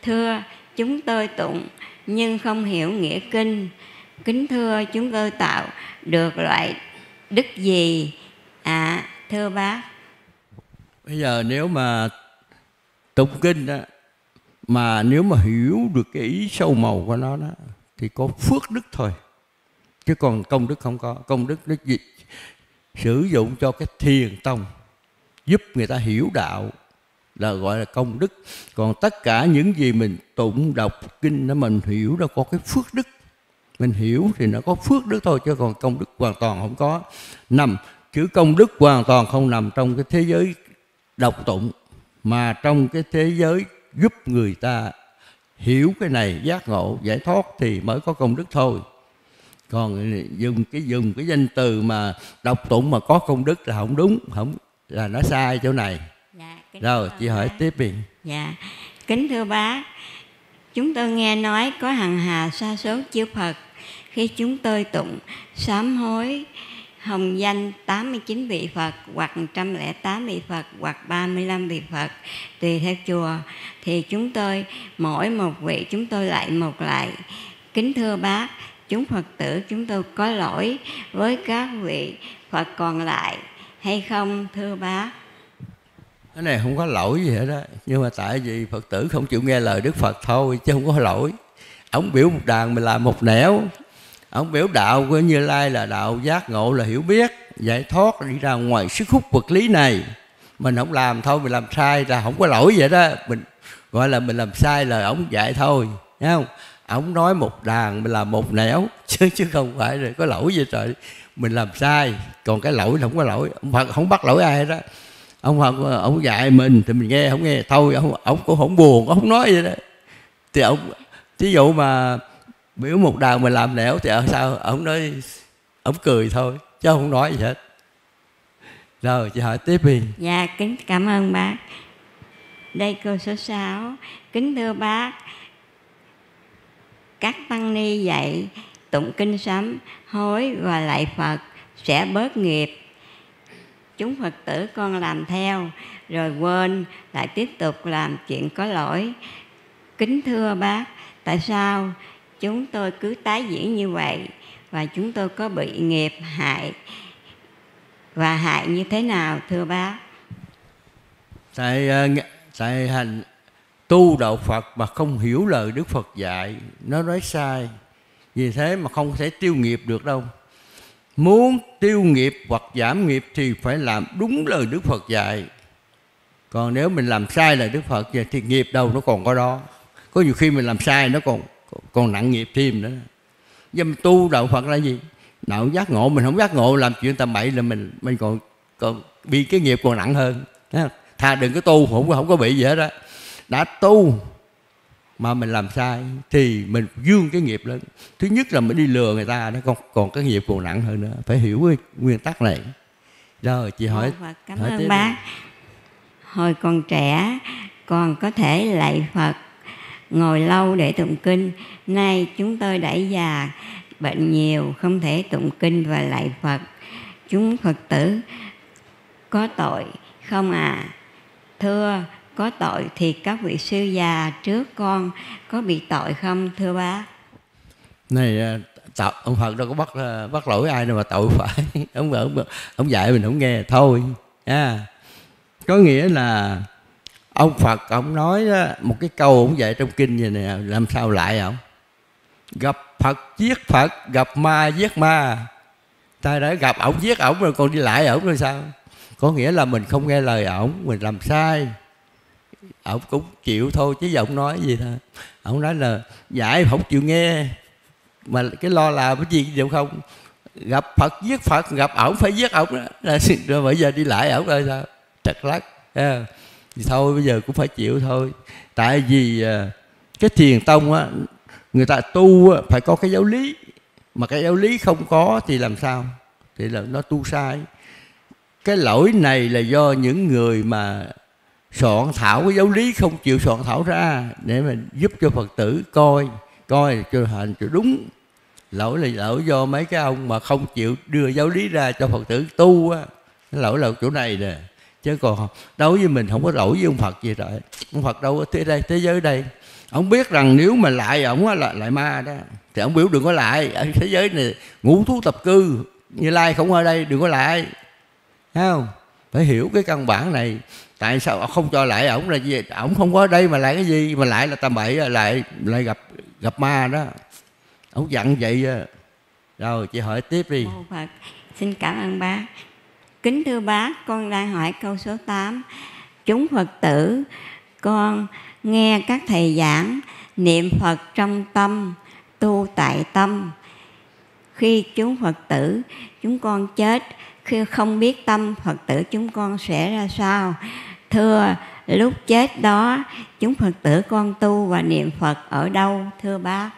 Thưa chúng tôi tụng nhưng không hiểu nghĩa kinh kính thưa chúng tôi tạo được loại đức gì? À thưa bác. Bây giờ nếu mà tụng kinh đó, mà nếu mà hiểu được cái ý sâu màu của nó đó, thì có phước đức thôi. Chứ còn công đức không có. Công đức nó gì? Sử dụng cho cái thiền tông, giúp người ta hiểu đạo, là gọi là công đức. Còn tất cả những gì mình tụng, đọc kinh đó, mình hiểu, nó có cái phước đức mình hiểu thì nó có phước đức thôi chứ còn công đức hoàn toàn không có. Nằm chữ công đức hoàn toàn không nằm trong cái thế giới đọc tụng mà trong cái thế giới giúp người ta hiểu cái này giác ngộ giải thoát thì mới có công đức thôi. Còn dùng cái dùng cái danh từ mà đọc tụng mà có công đức là không đúng không là nó sai chỗ này. Dạ, rồi chị hỏi tiếp đi. Dạ kính thưa bác. Chúng tôi nghe nói có hằng hà sa số chư phật khi chúng tôi tụng sám hối hồng danh 89 vị Phật hoặc 108 vị Phật hoặc 35 vị Phật tùy theo chùa, thì chúng tôi, mỗi một vị chúng tôi lại một lại. Kính thưa bác, chúng Phật tử chúng tôi có lỗi với các vị Phật còn lại hay không, thưa bác? Cái này không có lỗi gì hết đó nhưng mà tại vì Phật tử không chịu nghe lời Đức Phật thôi, chứ không có lỗi. Ông biểu một đàn mình làm một nẻo ông biểu đạo của như lai là đạo giác ngộ là hiểu biết, giải thoát, đi ra ngoài sức hút vật lý này. Mình không làm thôi, mình làm sai là không có lỗi vậy đó. Mình gọi là mình làm sai lời ông dạy thôi, thấy không? Ông nói một đàn, mình làm một nẻo, [LAUGHS] chứ chứ không phải rồi có lỗi gì trời. Mình làm sai, còn cái lỗi không có lỗi. Ông phật không bắt lỗi ai đó ông phật, ông dạy mình thì mình nghe, không nghe. Thôi, ông ông cũng không buồn, ông không nói vậy đó. Thì ông ví dụ mà biểu một đàn mà làm nẻo thì ở sao? Ông nói, ông cười thôi, chứ không nói gì hết. Rồi, chị hỏi tiếp đi. Dạ kính cảm ơn bác. Đây câu số 6 kính thưa bác. Các tăng ni dạy tụng kinh sấm hối và lạy phật sẽ bớt nghiệp. Chúng phật tử con làm theo, rồi quên, lại tiếp tục làm chuyện có lỗi. Kính thưa bác, tại sao chúng tôi cứ tái diễn như vậy và chúng tôi có bị nghiệp hại. Và hại như thế nào, thưa bác? Tại ờ, tại hành, tu đạo Phật mà không hiểu lời Đức Phật dạy, nó nói sai. Vì thế mà không thể tiêu nghiệp được đâu. Muốn tiêu nghiệp hoặc giảm nghiệp thì phải làm đúng lời Đức Phật dạy. Còn nếu mình làm sai lời Đức Phật thì nghiệp đâu nó còn có đó. Có nhiều khi mình làm sai nó còn còn nặng nghiệp thêm nữa. Dâm tu đạo Phật là gì? Đạo giác ngộ mình không giác ngộ làm chuyện tầm bậy là mình mình còn còn bị cái nghiệp còn nặng hơn. Thà đừng có tu không không có bị gì hết đó đã tu mà mình làm sai thì mình dương cái nghiệp lên. Thứ nhất là mình đi lừa người ta nó còn còn cái nghiệp còn nặng hơn nữa. Phải hiểu cái nguyên tắc này. Rồi chị hỏi Phật, cảm hỏi ơn bác. hồi còn trẻ còn có thể lạy Phật ngồi lâu để tụng kinh. Nay chúng tôi đã già, bệnh nhiều, không thể tụng kinh và lạy Phật. Chúng Phật tử, có tội không à? Thưa, có tội thì các vị sư già trước con có bị tội không, thưa bá? Này à, tạo, ông Phật đâu có bắt à, bắt lỗi ai đâu mà tội phải. [LAUGHS] Ông ông ông dạy mình không nghe, thôi à có nghĩa là ông Phật ông nói đó, một cái câu ông dạy trong kinh vậy nè làm sao lại ông? Gặp Phật giết Phật gặp ma giết ma. Ta đã gặp ổng giết ổng rồi còn đi lại ổng rồi sao? Có nghĩa là mình không nghe lời ổng mình làm sai. Ổng cũng chịu thôi chứ giọng nói gì thôi ổng nói là dạ, giải không chịu nghe. Mà cái lo là cái gì đều không? Gặp phật giết phật gặp ổng phải giết ổng đó. [LAUGHS] Rồi bây giờ đi lại ổng rồi sao? Trật lắc yeah thì thôi bây giờ cũng phải chịu thôi. Tại vì à, cái thiền tông á người ta tu á, phải có cái giáo lý. Mà cái giáo lý không có thì làm sao? Thì là nó tu sai. Cái lỗi này là do những người mà soạn thảo cái giáo lý không chịu soạn thảo ra để mà giúp cho phật tử coi coi cho hành cho đúng. Lỗi là lỗi do mấy cái ông mà không chịu đưa giáo lý ra cho phật tử tu á. Lỗi là chỗ này nè chứ còn đối với mình không có lỗi với ông phật gì rồi. Ông phật đâu có thế đây, thế giới đây. Ông biết rằng nếu mà lại ổng là lại ma đó. Thì ông biểu đừng có lại. Ở thế giới này ngũ thú tập cư, như lai không ở đây, đừng có lại. Thấy không? Phải hiểu cái căn bản này. Tại sao không cho lại ổng là gì? Ổng không có ở đây mà lại cái gì? Mà lại là tầm bậy lại lại gặp gặp ma đó. Ổng dặn vậy rồi chị hỏi tiếp đi. Ô Phật, xin cảm ơn bác kính thưa bác, con đang hỏi câu số 8 chúng Phật tử, con nghe các thầy giảng niệm Phật trong tâm, tu tại tâm. Khi chúng Phật tử, chúng con chết, khi không biết tâm Phật tử, chúng con sẽ ra sao? Thưa, lúc chết đó, chúng Phật tử con tu và niệm Phật ở đâu, thưa bác?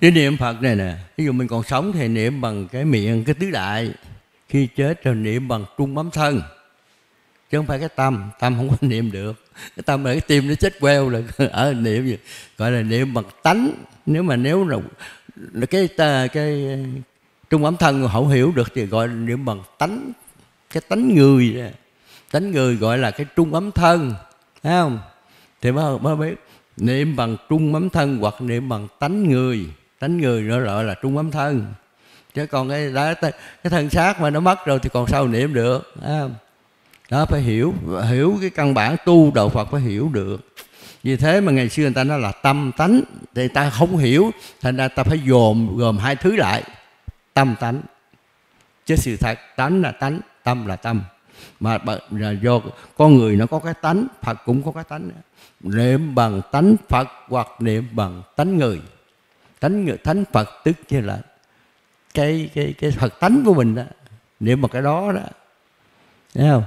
Cái niệm Phật này nè, ví dụ mình còn sống thì niệm bằng cái miệng, cái tứ đại khi chết rồi niệm bằng trung bấm thân. Chứ không phải cái tâm tâm không có [LAUGHS] niệm được. Cái tâm là cái tim nó chết queo là [LAUGHS] ở niệm gì? Gọi là niệm bằng tánh. Nếu mà nếu là cái cái, cái trung ấm thân không hiểu được thì gọi là niệm bằng tánh. Cái tánh người tánh người gọi là cái trung ấm thân. Thấy không? Thì mới, mới biết niệm bằng trung ấm thân hoặc niệm bằng tánh người. Tánh người nó gọi là trung ấm thân chứ còn cái đã cái thân xác mà nó mất rồi thì còn sao niệm được à, đó phải hiểu hiểu cái căn bản tu đạo Phật phải hiểu được. Vì thế mà ngày xưa người ta nói là tâm tánh thì ta không hiểu thành ra ta phải dồn gồm hai thứ lại. Tâm tánh chứ sự thật tánh là tánh tâm là tâm. Mà là do con người nó có cái tánh Phật cũng có cái tánh niệm bằng tánh Phật hoặc niệm bằng tánh người. Tánh người tánh phật tức như là cái cái cái phật tánh của mình đó niệm mà cái đó đó. Thấy không?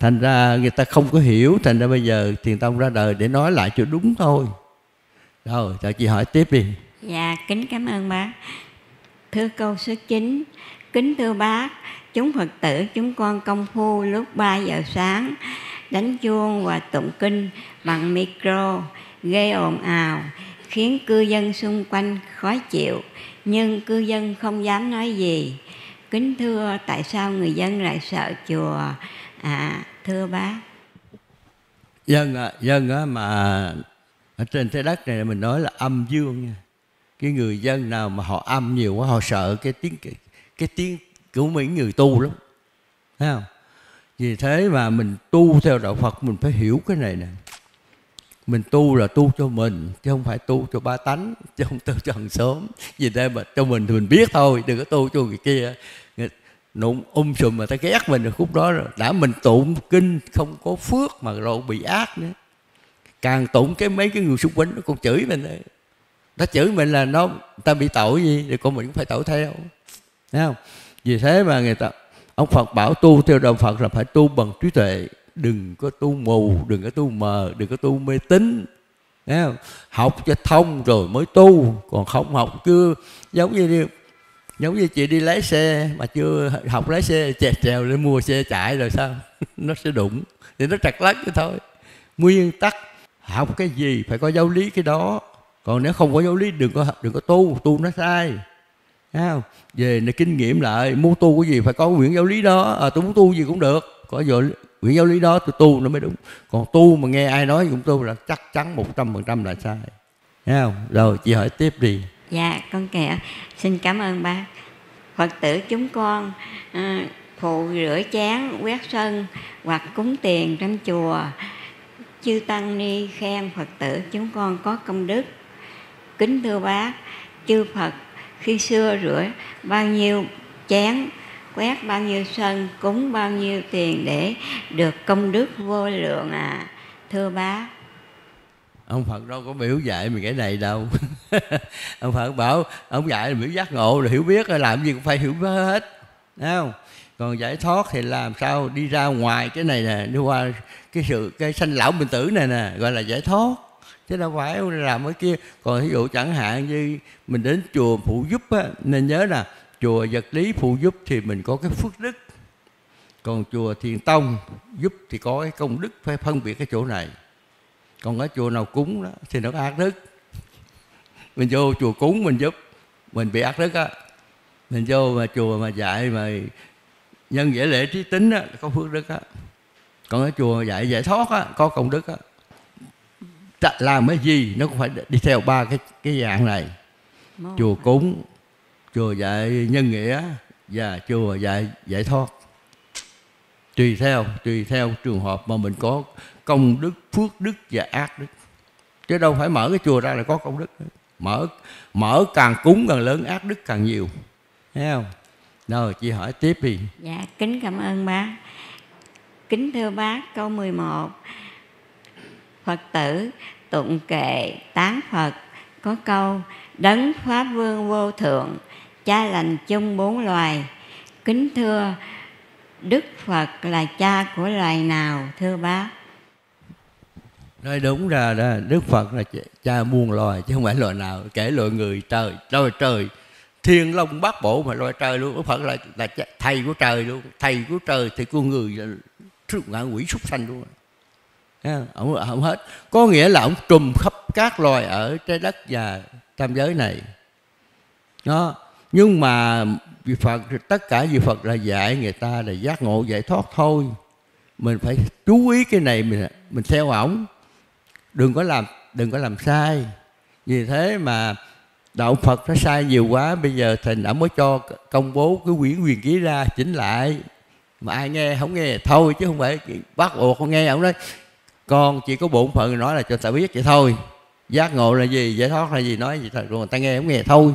Thành ra người ta không có hiểu, thành ra bây giờ thiền tông ra đời để nói lại cho đúng thôi. Rồi, cho chị hỏi tiếp đi. Dạ kính cảm ơn bác. Thưa câu số 9 kính thưa bác, chúng phật tử, chúng con công phu lúc 3 giờ sáng, đánh chuông và tụng kinh bằng micro, gây ồn ào, khiến cư dân xung quanh khó chịu nhưng cư dân không dám nói gì. Kính thưa tại sao người dân lại sợ chùa? À thưa bác. Dân à, dân á mà ở trên trái đất này mình nói là âm dương nha. Cái người dân nào mà họ âm nhiều quá họ sợ cái tiếng cái, cái tiếng của mấy người tu lắm. Thấy không? Vì thế mà mình tu theo đạo Phật mình phải hiểu cái này nè mình tu là tu cho mình, chứ không phải tu cho ba tánh, chứ không tu cho hàng xóm. Vì thế mà cho mình thì mình biết thôi, đừng có tu cho người kia. Nụng um sùm mà ta ghét mình rồi, khúc đó rồi. Đã mình tụng kinh không có phước mà rồi bị ác nữa. Càng tụng cái mấy cái người xung quanh nó còn chửi mình đấy. Ta chửi mình là nó ta bị tội gì thì con mình cũng phải tội theo. Thấy không? Vì thế mà người ta ông Phật bảo tu theo đạo Phật là phải tu bằng trí tuệ đừng có tu mù đừng có tu mờ đừng có tu mê tín. Học cho thông rồi mới tu còn không học chưa giống như giống như chị đi lái xe mà chưa học lái xe chèo trèo lên mua xe chạy rồi sao? [LAUGHS] Nó sẽ đụng thì nó trật lắc cái thôi. Nguyên tắc học cái gì phải có giáo lý cái đó. Còn nếu không có giáo lý đừng có đừng có tu tu nó sai. Thấy không? về này kinh nghiệm lại muốn tu cái gì phải có quyển giáo lý đó. À, tôi muốn tu gì cũng được. Có vì giáo lý đó tôi tu nó mới đúng. Còn tu mà nghe ai nói cũng tu là chắc chắn một trăm phần trăm là sai. Thấy không? rồi chị hỏi tiếp đi. Dạ con kệ xin cảm ơn bác phật tử chúng con ờ, à, phụ rửa chén quét sân hoặc cúng tiền trong chùa. Chư tăng ni khen phật tử chúng con có công đức. Kính thưa bác chư phật khi xưa rửa bao nhiêu chén quét bao nhiêu sân cúng bao nhiêu tiền để được công đức vô lượng à. Thưa bác ông Phật đâu có biểu dạy mình cái này đâu. [LAUGHS] Ông Phật bảo ông dạy là biểu giác ngộ rồi hiểu biết rồi làm gì cũng phải hiểu biết hết. Thấy không? Còn giải thoát thì làm sao đi ra ngoài cái này nè đi qua cái sự cái sanh lão bình tử này nè gọi là giải thoát. Chứ đâu phải làm cái kia. Còn ví dụ chẳng hạn như mình đến chùa phụ giúp á, nên nhớ là chùa vật lý phụ giúp thì mình có cái phước đức. Còn chùa thiền tông giúp thì có cái công đức phải phân biệt cái chỗ này. Còn ở chùa nào cúng đó thì nó có ác đức. Mình vô chùa cúng mình giúp mình bị ác đức á. Mình vô mà chùa mà dạy mà nhân dễ lễ trí tính á có phước đức á. Còn ở chùa dạy giải thoát á có công đức á. Làm cái gì nó cũng phải đi theo ba cái cái dạng này. Chùa cúng chùa dạy nhân nghĩa và chùa dạy, giải thoát. Tùy theo tùy theo trường hợp mà mình có công đức, phước đức và ác đức. Chứ đâu phải mở cái chùa ra là có công đức. Mở mở càng cúng càng lớn, ác đức càng nhiều. Thấy không? Rồi chị hỏi tiếp đi. Dạ kính cảm ơn bác. Kính thưa bác, câu 11 Phật tử tụng kệ tán Phật. Có câu, đấng pháp vương vô thượng cha lành chung bốn loài. Kính thưa đức phật là cha của loài nào thưa bác? Nói đúng ra đó đức phật là cha muôn loài chứ không phải loài nào kể loài người trời loài trời. Thiên long bát bộ mà loài trời luôn đức phật là, là thầy của trời luôn. Thầy của trời thì con người là ngạ quỷ súc sanh luôn. Ông, ông hết. Có nghĩa là ông trùm khắp các loài ở trái đất và tam giới này. Đó nhưng mà vị Phật, tất cả vị Phật là dạy người ta là giác ngộ giải thoát thôi. Mình phải chú ý cái này, mình mình theo ổng. Đừng có làm, đừng có làm sai. Vì thế mà đạo Phật nó sai nhiều quá, bây giờ thành đã mới cho công bố cái quyển quyền ký ra, chỉnh lại. Mà ai nghe không nghe thôi, chứ không phải bắt buộc con nghe ông nói con chỉ có bổn phận nói là cho ta biết vậy thôi. Giác ngộ là gì, giải thoát là gì, nói gì thật rồi ta nghe không nghe thôi.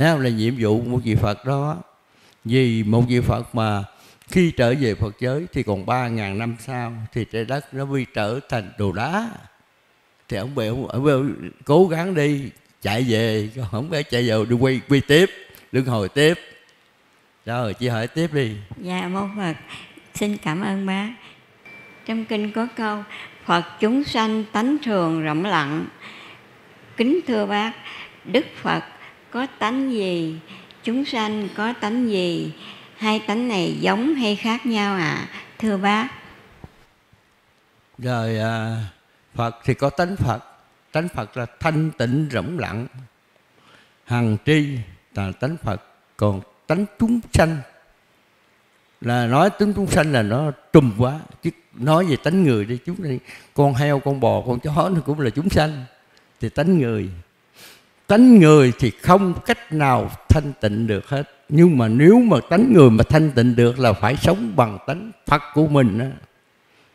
Thấy không? là nhiệm vụ của một vị Phật đó vì một vị Phật mà khi trở về Phật giới thì còn ba ngàn năm sau thì trái đất nó bị trở thành đồ đá. Thì ông bị ông, ông cố gắng đi chạy về không phải chạy vào đi quay quay tiếp luân hồi tiếp. Rồi chị hỏi tiếp đi. Dạ mô phật xin cảm ơn bác. Trong kinh có câu phật chúng sanh tánh thường rộng lặng. Kính thưa bác đức phật có tánh gì chúng sanh có tánh gì hai tánh này giống hay khác nhau ạ? À? thưa bác. Rồi à, phật thì có tánh phật. Tánh phật là thanh tịnh rỗng lặng. Hằng tri là tánh phật. Còn tánh chúng sanh là nói tính chúng sanh là nó trùm quá. Chứ nói về tánh người đi chúng này con heo con bò con chó nó cũng là chúng sanh. Thì tánh người tánh người thì không cách nào thanh tịnh được hết. Nhưng mà nếu mà tánh người mà thanh tịnh được là phải sống bằng tánh phật của mình đó.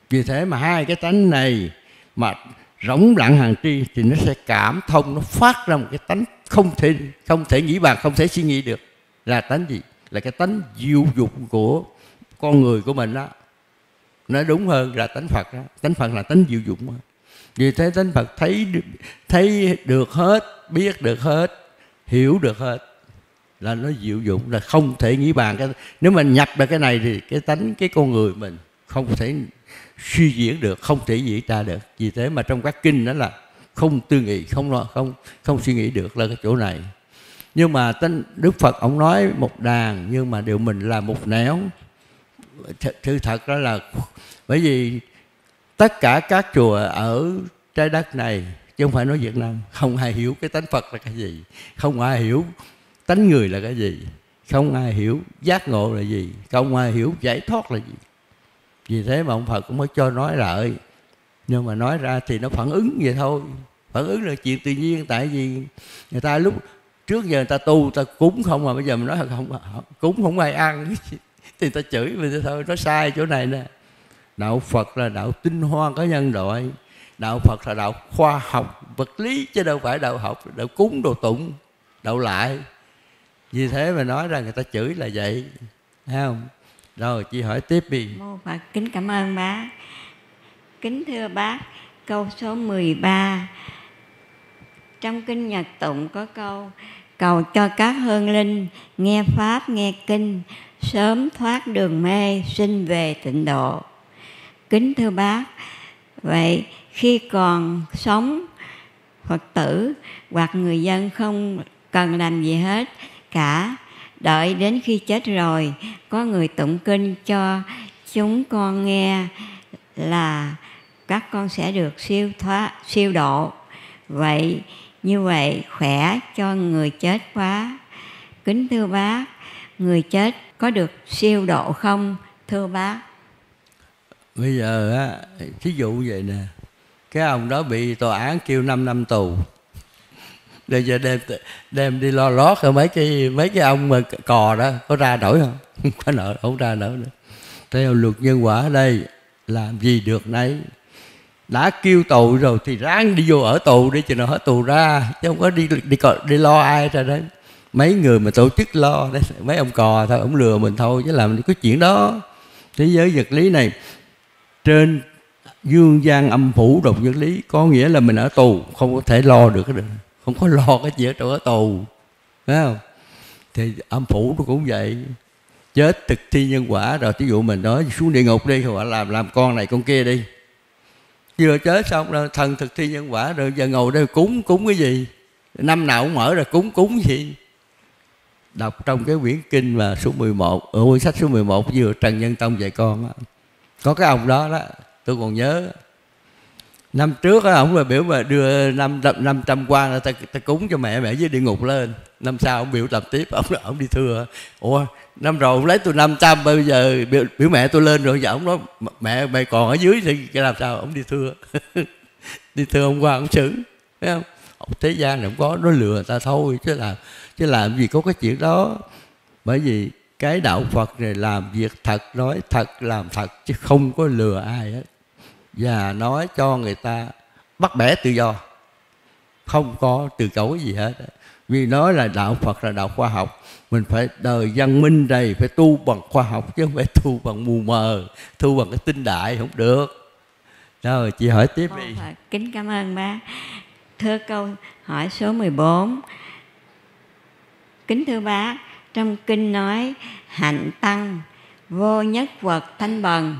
vì thế mà hai cái tánh này mà rỗng lặng hàng tri thì nó sẽ cảm thông, nó phát ra một cái tánh không thể không thể nghĩ bàn, không thể suy nghĩ được. Là tánh gì? Là cái tánh diệu dục của con người của mình đó nói đúng hơn là tánh phật đó tánh phật là tánh diệu dụng đó vì thế tánh phật thấy thấy được hết, biết được hết, hiểu được hết, là nó diệu dụng là không thể nghĩ bàn cái nếu mình nhập được cái này thì cái tánh cái con người mình không thể suy diễn được, không thể diễn ra được. Vì thế mà trong các kinh đó là không tư nghị, không lo, không không suy nghĩ được là cái chỗ này. Nhưng mà tên đức phật ông nói một đàn nhưng mà điều mình là một nẻo. Sự thật đó là bởi vì tất cả các chùa ở trái đất này, chứ không phải nói Việt Nam, không ai hiểu cái tánh Phật là cái gì, không ai hiểu tánh người là cái gì, không ai hiểu giác ngộ là gì, không ai hiểu giải thoát là gì. Vì thế mà ông Phật cũng mới cho nói lại. Nhưng mà nói ra thì nó phản ứng vậy thôi. Phản ứng là chuyện tự nhiên, tại vì người ta lúc trước giờ người ta tu, người ta cúng không mà bây giờ mình nói là không cúng không ai ăn. [LAUGHS] Thì ta chửi mình thôi, nó sai chỗ này nè đạo phật là đạo tinh hoa có nhân loại. Đạo phật là đạo khoa học vật lý, chứ đâu phải đạo học, đạo cúng đồ tụng, đạo lại. Vì thế mà nói ra người ta chửi là vậy, thấy không? Rồi, chị hỏi tiếp đi. Mô phật kính cảm ơn bác. Kính thưa bác, câu số 13 trong kinh nhật tụng có câu, cầu cho các hương linh nghe pháp, nghe kinh, sớm thoát đường mê, sinh về tịnh độ kính thưa bác. Vậy khi còn sống phật tử hoặc người dân không cần làm gì hết cả, đợi đến khi chết rồi, có người tụng kinh cho chúng con nghe là các con sẽ được siêu thoát, siêu độ. Vậy như vậy khỏe cho người chết quá. Kính thưa bác, người chết có được siêu độ không, thưa bác? Bây giờ á thí dụ vậy nè cái ông đó bị tòa án kêu 5 năm tù. Bây giờ đem đem đi lo lót rồi mấy cái mấy cái ông mà cò đó có ra nổi không? [LAUGHS] Không có nợ không ra nổi nữa. Theo luật nhân quả ở đây làm gì được nấy. Đã kêu tù rồi thì ráng đi vô ở tù đi cho nó hết tù ra chứ không có đi đi đi, đi lo ai ra đấy. Mấy người mà tổ chức lo đấy mấy ông cò thôi ông lừa mình thôi chứ làm cái chuyện đó. Thế giới vật lý này trên dương gian âm phủ độc vật lý, có nghĩa là mình ở tù, không có thể lo được cái được không có lo cái gì ở ở tù. Phải không? Thì âm phủ nó cũng vậy. Chết thực thi nhân quả, rồi ví dụ mình nói, xuống địa ngục đi, hoặc làm làm con này con kia đi. Vừa chết xong rồi, thần thực thi nhân quả, rồi giờ ngồi đây cúng cúng cái gì? Năm nào cũng mở rồi cúng cúng gì? Đọc trong cái quyển kinh mà số 11 ở quyển sách số 11 vừa Trần Nhân Tông dạy con đó có cái ông đó đó tôi còn nhớ. Năm trước á ông là biểu mà đưa năm năm trăm quan ta, ta cúng cho mẹ mẹ với địa ngục lên. Năm sau ông biểu làm tiếp ông ông đi thưa. Ủa năm rồi ông lấy tôi năm trăm bây giờ biểu, biểu mẹ tôi lên rồi giờ ông nói mẹ mẹ còn ở dưới thì cái làm sao? Ông đi thưa. [LAUGHS] Đi thưa ông qua ông xử thấy không? Thế gian này không có nó lừa người ta thôi chứ làm chứ làm gì có cái chuyện đó. Bởi vì cái đạo phật này làm việc thật, nói thật, làm thật, chứ không có lừa ai hết. Và nói cho người ta bắt bẻ tự do. Không có từ chối gì hết vì nói là đạo phật là đạo khoa học, mình phải, đời văn minh này phải tu bằng khoa học chứ không phải tu bằng mù mờ, tu bằng cái tinh đại không được. Rồi, chị hỏi tiếp đi. Dạ, kính cảm ơn ba Thưa câu hỏi số 14 Kính thưa bác trong kinh nói, hạnh tăng, Vô nhất vật thanh bần.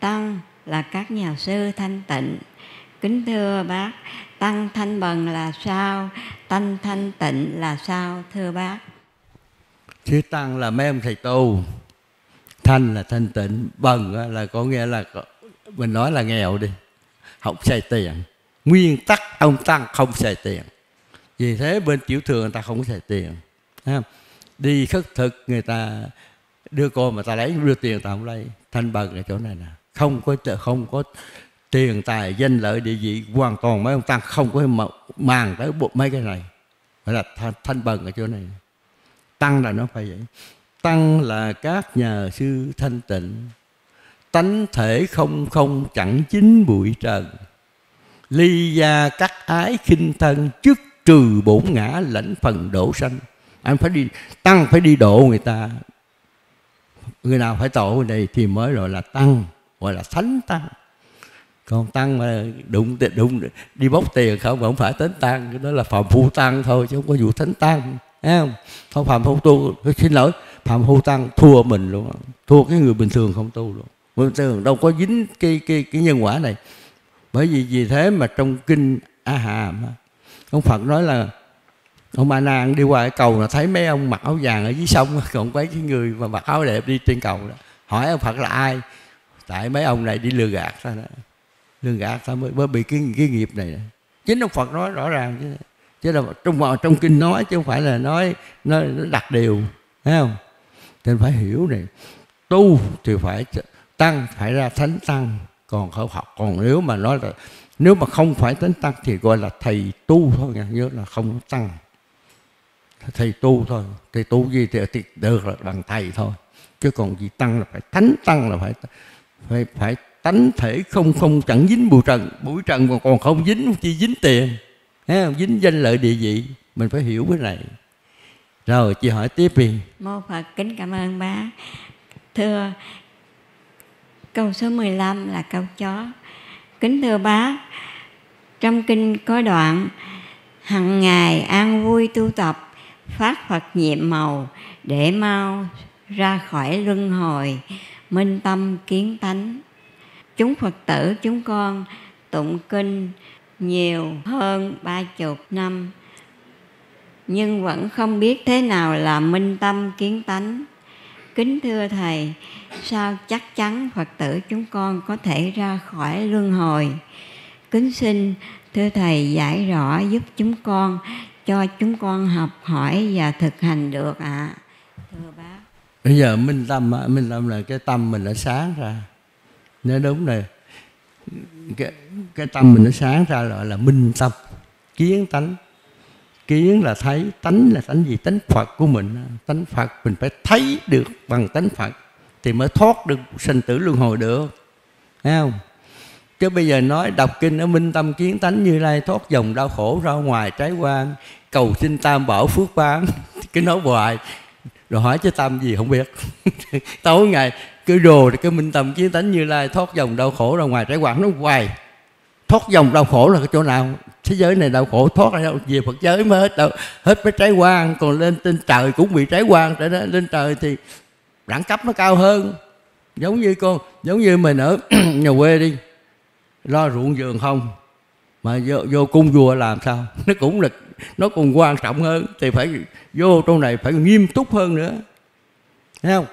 Tăng là các nhà sư thanh tịnh. Kính thưa bác, Tăng thanh bần là sao? Tăng thanh tịnh là sao, Thưa bác? Chữ tăng là mấy ông thầy tu. Thanh là thanh tịnh, bần là có nghĩa là mình nói là nghèo đi, không xài tiền. Nguyên tắc ông tăng không xài tiền. Vì thế bên tiểu thường người ta không có xài tiền đi khất thực người ta đưa cô mà ta lấy đưa tiền ta không lấy. Thanh bần ở chỗ này nè không có không có tiền tài danh lợi địa vị hoàn toàn mấy ông tăng không có màng tới mấy cái này. Phải là thanh, thanh bần ở chỗ này tăng là nó phải vậy. Tăng là các nhà sư thanh tịnh. Tánh thể không không chẳng chính bụi trần. Ly gia cắt ái khinh thân trước trừ bổn ngã lãnh phần đổ sanh anh phải đi, tăng phải đi độ người ta. Người nào phải tổ này đây thì mới gọi là tăng, gọi là thánh tăng. Còn tăng mà đụng đụng, đi bốc tiền không không phải tính tăng đó là phạm phu tăng thôi, chứ không có vụ thánh tăng, Thấy không? Không phạm phu tu xin lỗi, phạm phu tăng thua mình luôn thua cái người bình thường không tu luôn. Bình thường đâu có dính cái cái cái nhân quả này. Bởi vì vì thế mà trong kinh a hàm ông phật nói là ông a nan đi qua cái cầu là thấy mấy ông mặc áo vàng ở dưới sông còn mấy cái người mà mặc áo đẹp đi trên cầu đó. Hỏi ông phật là ai? Tại mấy ông này đi lừa gạt ta đó. Lừa gạt ta mới, mới bị cái cái nghiệp này chính ông phật nói rõ ràng chứ. Chứ là trong trong kinh nói chứ không phải là nói nó, nó đặt điều thấy không? Nên phải hiểu này tu thì phải tăng phải ra thánh tăng. Còn không học còn nếu mà nói là nếu mà không phải thánh tăng thì gọi là thầy tu thôi nha nhớ là không tăng thầy tu thôi. Thầy tu gì thì, thì được là bằng thầy thôi. Chứ còn gì tăng là phải thánh tăng là phải phải phải tánh thể không không chẳng dính bụi trần. Bụi trần còn còn không dính chỉ dính tiền. Thấy không? dính danh lợi địa vị. Mình phải hiểu cái này. Rồi chị hỏi tiếp đi. Mô phật kính cảm ơn bác thưa câu số 15 là câu chó. Kính thưa bác trong kinh có đoạn hằng ngày an vui tu tập phát phật nhiệm màu để mau ra khỏi luân hồi, minh tâm kiến tánh. Chúng phật tử, chúng con tụng kinh nhiều hơn ba chục năm, nhưng vẫn không biết thế nào là minh tâm kiến tánh. Kính thưa thầy, sao chắc chắn phật tử chúng con có thể ra khỏi luân hồi? Kính xin thưa thầy giải rõ giúp chúng con cho chúng con học hỏi và thực hành được ạ. À. thưa bác. Bây giờ minh tâm minh tâm là cái tâm mình đã sáng ra. Nếu đúng rồi. Cái, cái tâm mình nó sáng ra gọi là minh tâm kiến tánh. Kiến là thấy tánh là tánh gì? Tánh phật của mình. Tánh phật mình phải thấy được bằng tánh phật thì mới thoát được sinh tử luân hồi được. Thấy không? Chứ bây giờ nói đọc kinh ở minh tâm kiến tánh như lai thoát dòng đau khổ ra ngoài trái quan cầu xin tam bảo phước ban [LAUGHS] cái nói hoài, rồi hỏi chứ tâm gì không biết. [LAUGHS] Tối ngày, cứ đồ thì cái minh tâm kiến tánh như lai thoát dòng đau khổ ra ngoài trái quan nó hoài. Thoát dòng đau khổ là cái chỗ nào? Thế giới này đau khổ, thoát ra đâu về phật giới mới hết đâu. Hết với trái quan còn lên trên trời cũng bị trái quan trở nên lên trời thì đẳng cấp nó cao hơn. Giống như con, giống như mình ở [CLEARS THROAT] nhà quê đi lo ruộng vườn không? Mà vô, vô cung vua làm sao? [LAUGHS] Nó cũng là nó còn quan trọng hơn thì phải vô trong này phải nghiêm túc hơn nữa. Thấy không?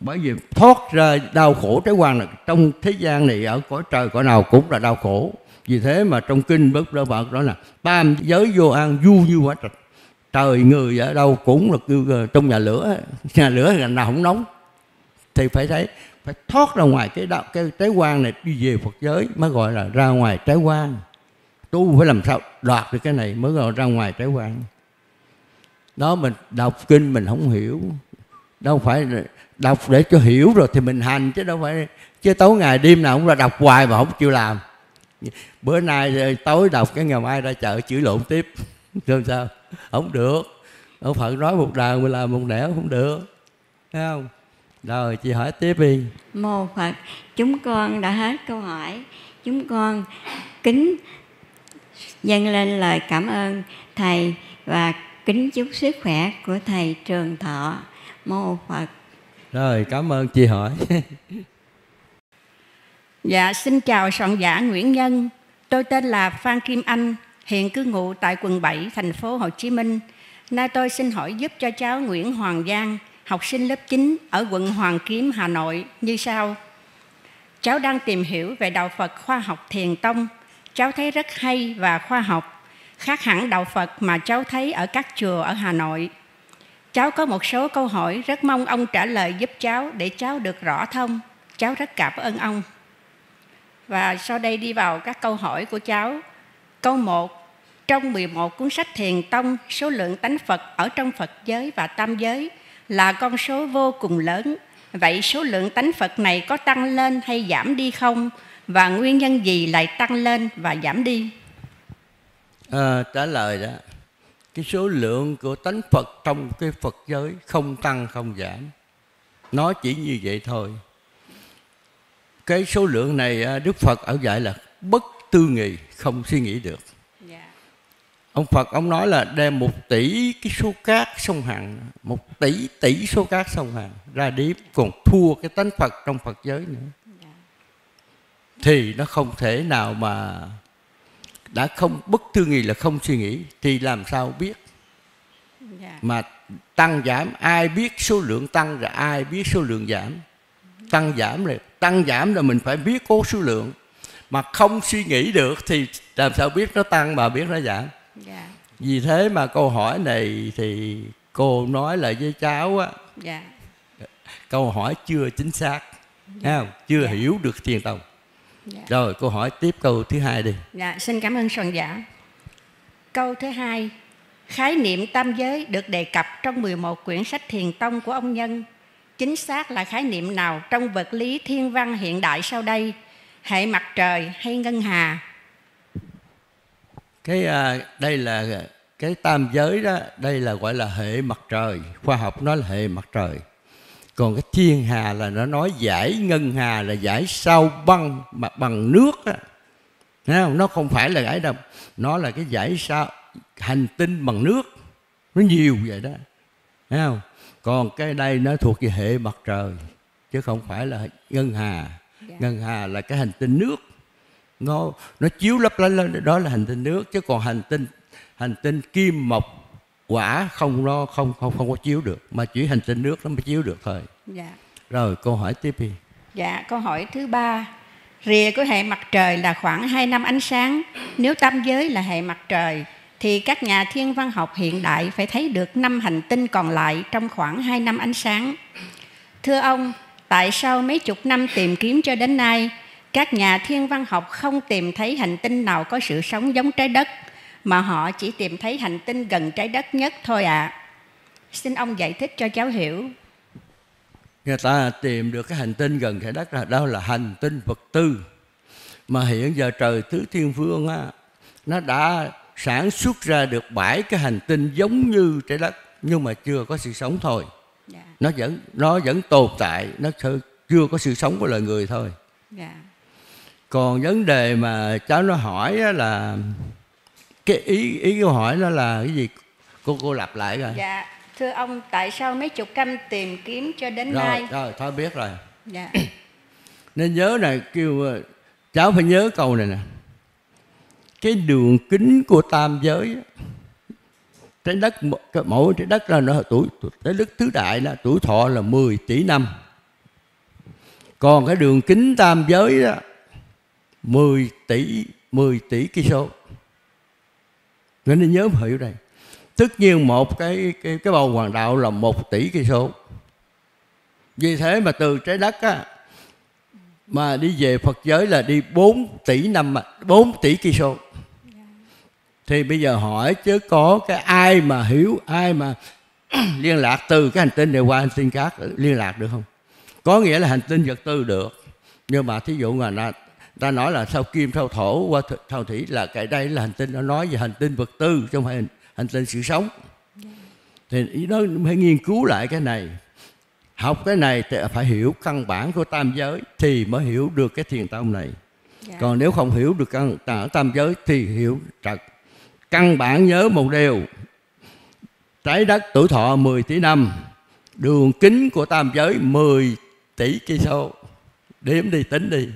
Bởi vì thoát ra đau khổ trái quan là trong thế gian này ở cõi trời cõi nào cũng là đau khổ. Vì thế mà trong kinh bất đa phật đó là tam giới vô an du như quả trạch. Trời người ở đâu cũng là ờ, trong nhà lửa [LAUGHS] nhà lửa là nào không nóng. Thì phải thấy phải thoát ra ngoài cái đạo, cái trái quan này đi về Phật giới mới gọi là ra ngoài trái quan tu phải làm sao đoạt được cái này mới gọi ra ngoài trái quan đó, mình đọc kinh mình không hiểu. Đâu phải đọc để cho hiểu rồi thì mình hành chứ đâu phải, chứ tối ngày đêm nào cũng là đọc hoài mà không chịu làm. Bữa nay ờ, tối đọc cái ngày mai ra chợ chửi lộn tiếp. [LAUGHS] Làm sao? Không được. Ông phật nói một đàn mình làm một nẻo không được. Thấy không? Rồi chị hỏi tiếp đi. Mô phật chúng con đã hết câu hỏi. Chúng con kính dâng lên lời cảm ơn thầy và kính chúc sức khỏe của thầy trường thọ. Mô phật rồi cảm ơn chị hỏi. [LAUGHS] Dạ xin chào soạn giả nguyễn nhân. Tôi tên là phan kim anh hiện cư ngụ tại quận 7 thành phố hồ chí minh. Nay tôi xin hỏi giúp cho cháu nguyễn hoàng giang học sinh lớp 9 ở quận Hoàng Kiếm, Hà Nội như sau. Cháu đang tìm hiểu về đạo Phật khoa học thiền tông. Cháu thấy rất hay và khoa học, khác hẳn đạo Phật mà cháu thấy ở các chùa ở Hà Nội. Cháu có một số câu hỏi rất mong ông trả lời giúp cháu để cháu được rõ thông. Cháu rất cảm ơn ông. Và sau đây đi vào các câu hỏi của cháu. Câu 1. Trong 11 cuốn sách thiền tông, số lượng tánh Phật ở trong Phật giới và tam giới là con số vô cùng lớn. Vậy số lượng tánh Phật này có tăng lên hay giảm đi không? Và nguyên nhân gì lại tăng lên và giảm đi? À, trả lời đó cái số lượng của tánh Phật trong cái Phật giới không tăng không giảm nó chỉ như vậy thôi cái số lượng này à, Đức Phật ở dạy là bất tư nghị không suy nghĩ được ông Phật ông nói là đem một tỷ cái số cát sông Hằng một tỷ tỷ số cát sông Hằng ra điếp còn thua cái tánh Phật trong Phật giới nữa. Thì nó không thể nào mà đã không bất tư nghị là không suy nghĩ thì làm sao biết? Mà tăng giảm ai biết số lượng tăng rồi ai biết số lượng giảm? Tăng giảm rồi tăng giảm là mình phải biết có số lượng. Mà không suy nghĩ được thì làm sao biết nó tăng mà biết nó giảm dạ. vì thế mà câu hỏi này thì cô nói lại với cháu á dạ. câu hỏi chưa chính xác dạ. không? chưa dạ. hiểu được thiền tông dạ. rồi câu hỏi tiếp câu thứ hai đi dạ xin cảm ơn soạn giả câu thứ hai khái niệm tam giới được đề cập trong 11 quyển sách thiền tông của ông nhân chính xác là khái niệm nào trong vật lý thiên văn hiện đại sau đây hệ mặt trời hay ngân hà cái à, đây là cái tam giới đó đây là gọi là hệ mặt trời. Khoa học nói là hệ mặt trời. Còn cái thiên hà là nó nói giải ngân hà là giải sao băng mà bằng nước á. Không? nó không phải là giải đâu. Nó là cái giải sao hành tinh bằng nước. Nó nhiều vậy đó. Thấy không? Còn cái đây nó thuộc về hệ mặt trời chứ không phải là ngân hà. Yeah. Dạ. ngân hà là cái hành tinh nước nó nó chiếu lấp lánh đó là hành tinh nước chứ còn hành tinh hành tinh kim mộc quả không nó không không không có chiếu được mà chỉ hành tinh nước nó mới chiếu được thôi. Dạ. rồi câu hỏi tiếp đi. Dạ câu hỏi thứ ba. Rìa của hệ mặt trời là khoảng 2 năm ánh sáng. Nếu tam giới là hệ mặt trời thì các nhà thiên văn học hiện đại phải thấy được năm hành tinh còn lại trong khoảng 2 năm ánh sáng. Thưa ông tại sao mấy chục năm tìm kiếm cho đến nay các nhà thiên văn học không tìm thấy hành tinh nào có sự sống giống trái đất mà họ chỉ tìm thấy hành tinh gần trái đất nhất thôi ạ. À. Xin ông giải thích cho cháu hiểu. Người ta tìm được cái hành tinh gần trái đất là đó là hành tinh vật tư. Mà hiện giờ trời tứ thiên vương á, nó đã sản xuất ra được bảy cái hành tinh giống như trái đất nhưng mà chưa có sự sống thôi. Yeah. Dạ. Nó vẫn nó vẫn tồn tại, nó chưa có sự sống của loài người thôi. Yeah. Còn vấn đề mà cháu nó hỏi là cái ý ý câu hỏi đó là cái gì? Cô cô lặp lại rồi dạ thưa ông tại sao mấy chục năm tìm kiếm cho đến rồi, nay? rồi thôi biết rồi. Dạ. [CLEARS THROAT] Nên nhớ này kêu cháu phải nhớ câu này nè. Cái đường kính của tam giới trái đất mỗi trái đất là nó tuổi trái đất tứ đại là tuổi thọ là 10 tỷ năm. Còn cái đường kính tam giới đó 10 tỷ 10 tỷ cây số. Nên nhớ mà hiểu đây. Tất nhiên một cái cái cái bầu hoàng đạo là một tỷ cây số. Vì thế mà từ trái đất á, mà đi về Phật giới là đi 4 tỷ năm 4 tỷ cây số. Thì bây giờ hỏi chứ có cái ai mà hiểu, ai mà [CLEARS THROAT] liên lạc từ cái hành tinh này qua hành tinh khác liên lạc được không? Có nghĩa là hành tinh vật tư được. Nhưng mà thí dụ là ta nói là sao kim sao thổ qua sao thủy là cái đây là hành tinh nó nói về hành tinh vật tư trong hành, hành tinh sự sống. Thì nó phải nghiên cứu lại cái này. Học cái này thì phải hiểu căn bản của tam giới thì mới hiểu được cái thiền tông này. Dạ. còn nếu không hiểu được căn tam giới thì hiểu trật căn bản nhớ một điều. Trái đất tuổi thọ 10 tỷ năm đường kính của tam giới 10 tỷ cây số. Đếm đi tính đi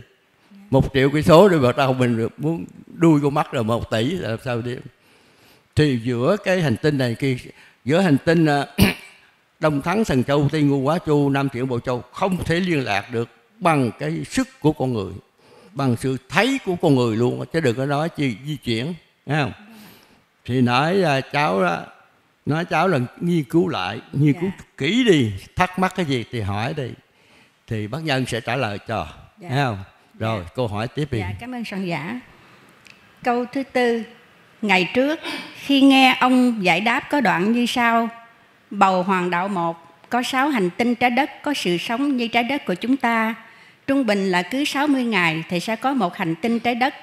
một triệu cây số để bắt đầu mình muốn đuôi con mắt rồi một tỷ là sao đếm thì giữa cái hành tinh này kia giữa hành tinh à, [CLEARS THROAT] Đông Thắng Thần Châu Tây Ngu Quá Châu Nam Thiện Bộ Châu không thể liên lạc được bằng cái sức của con người bằng sự thấy của con người luôn chứ đừng có nói chi di chuyển nghe không thì nói là cháu đó nói cháu là nghiên cứu lại nghiên cứu dạ. kỹ đi thắc mắc cái gì thì hỏi đi thì bác nhân sẽ trả lời cho dạ. nghe không rồi dạ. câu hỏi tiếp đi. Dạ cảm ơn soạn giả. Câu thứ tư ngày trước khi nghe ông giải đáp có đoạn như sau. Bầu hoàng đạo một có sáu hành tinh trái đất có sự sống như trái đất của chúng ta. Trung bình là cứ 60 ngày thì sẽ có một hành tinh trái đất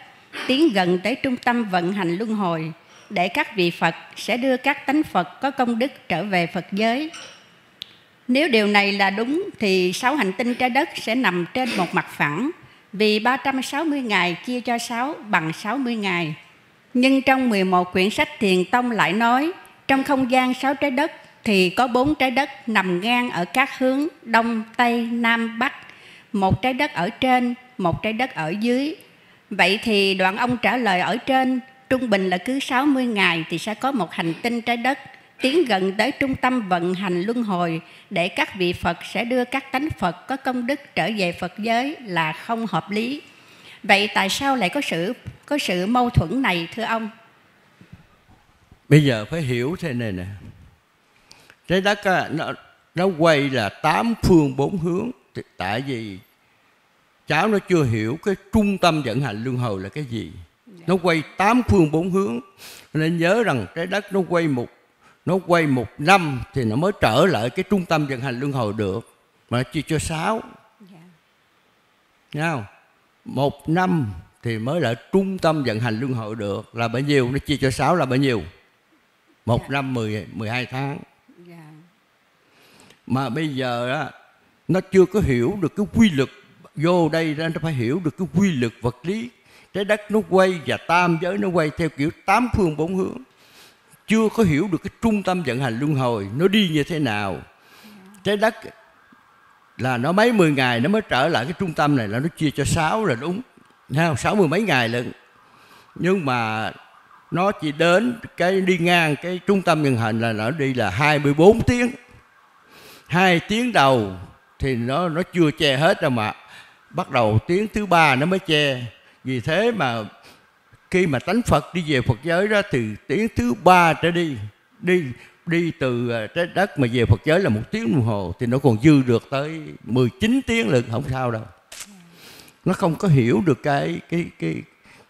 tiến gần tới trung tâm vận hành luân hồi. Để các vị Phật sẽ đưa các tánh Phật có công đức trở về Phật giới. Nếu điều này là đúng thì sáu hành tinh trái đất sẽ nằm trên một mặt phẳng vì 360 ngày chia cho 6 bằng 60 ngày. Nhưng trong 11 quyển sách Thiền Tông lại nói trong không gian 6 trái đất thì có 4 trái đất nằm ngang ở các hướng Đông, Tây, Nam, Bắc. Một trái đất ở trên, một trái đất ở dưới. Vậy thì đoạn ông trả lời ở trên trung bình là cứ 60 ngày thì sẽ có một hành tinh trái đất tiến gần tới trung tâm vận hành luân hồi để các vị Phật sẽ đưa các tánh Phật có công đức trở về Phật giới là không hợp lý. Vậy tại sao lại có sự có sự mâu thuẫn này thưa ông? Bây giờ phải hiểu thế này nè. Trái đất nó, nó quay là tám phương bốn hướng tại vì cháu nó chưa hiểu cái trung tâm vận hành luân hồi là cái gì nó quay tám phương bốn hướng nên nhớ rằng trái đất nó quay một nó quay một năm thì nó mới trở lại cái trung tâm vận hành luân hồi được mà nó chia cho sáu yeah. Nghe không? một năm thì mới lại trung tâm vận hành luân hồi được là bao nhiêu nó chia cho sáu là bao nhiêu một yeah. năm mười mười hai tháng yeah. mà bây giờ á nó chưa có hiểu được cái quy luật vô đây ra nó phải hiểu được cái quy luật vật lý trái đất nó quay và tam giới nó quay theo kiểu tám phương bốn hướng chưa có hiểu được cái trung tâm vận hành luân hồi nó đi như thế nào. Trái đất là nó mấy mười ngày nó mới trở lại cái trung tâm này là nó chia cho sáu là đúng. Không sáu mươi mấy ngày lận. Nhưng mà nó chỉ đến cái đi ngang cái trung tâm vận hành là nó đi là 24 tiếng. Hai tiếng đầu thì nó nó chưa che hết đâu mà bắt đầu tiếng thứ ba nó mới che. Vì thế mà khi mà tánh Phật đi về Phật giới đó thì tiếng thứ ba trở đi đi đi từ à, trái đất mà về Phật giới là một tiếng đồng hồ thì nó còn dư được tới 19 tiếng lận không sao đâu nó không có hiểu được cái cái cái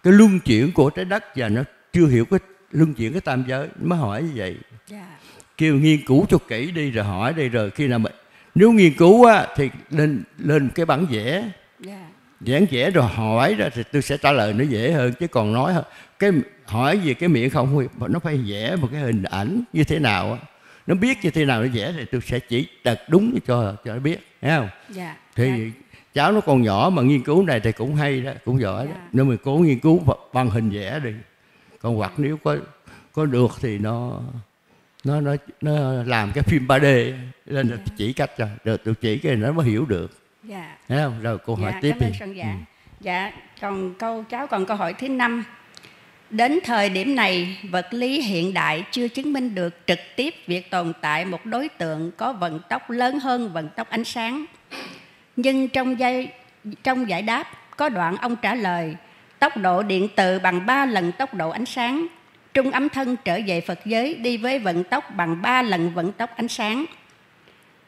cái luân chuyển của trái đất và nó chưa hiểu cái luân chuyển cái tam giới mới hỏi như vậy yeah. Dạ. kêu nghiên cứu cho kỹ đi rồi hỏi đi rồi khi nào mà nếu nghiên cứu á, thì lên lên cái bản vẽ yeah dạ giảng vẽ rồi hỏi ra thì tôi sẽ trả lời nó dễ hơn chứ còn nói cái hỏi gì cái miệng không nó phải vẽ một cái hình ảnh như thế nào nó biết như thế nào nó vẽ thì tôi sẽ chỉ đặt đúng cho cho nó biết thấy không dạ, thì dạ. cháu nó còn nhỏ mà nghiên cứu này thì cũng hay đó cũng giỏi dạ. đó nếu mình cố nghiên cứu bằng hình vẽ đi còn hoặc nếu có có được thì nó nó nó nó làm cái phim 3D lên dạ. chỉ cách cho rồi tôi chỉ cái nó mới hiểu được dạ Thấy không rồi cô hỏi dạ, tiếp cảm ơn dạ. Ừ. dạ còn câu cháu còn câu hỏi thứ năm Đến thời điểm này, vật lý hiện đại chưa chứng minh được trực tiếp việc tồn tại một đối tượng có vận tốc lớn hơn vận tốc ánh sáng. Nhưng trong giai, trong giải đáp có đoạn ông trả lời tốc độ điện từ bằng 3 lần tốc độ ánh sáng. Trung âm thân trở về Phật giới đi với vận tốc bằng 3 lần vận tốc ánh sáng.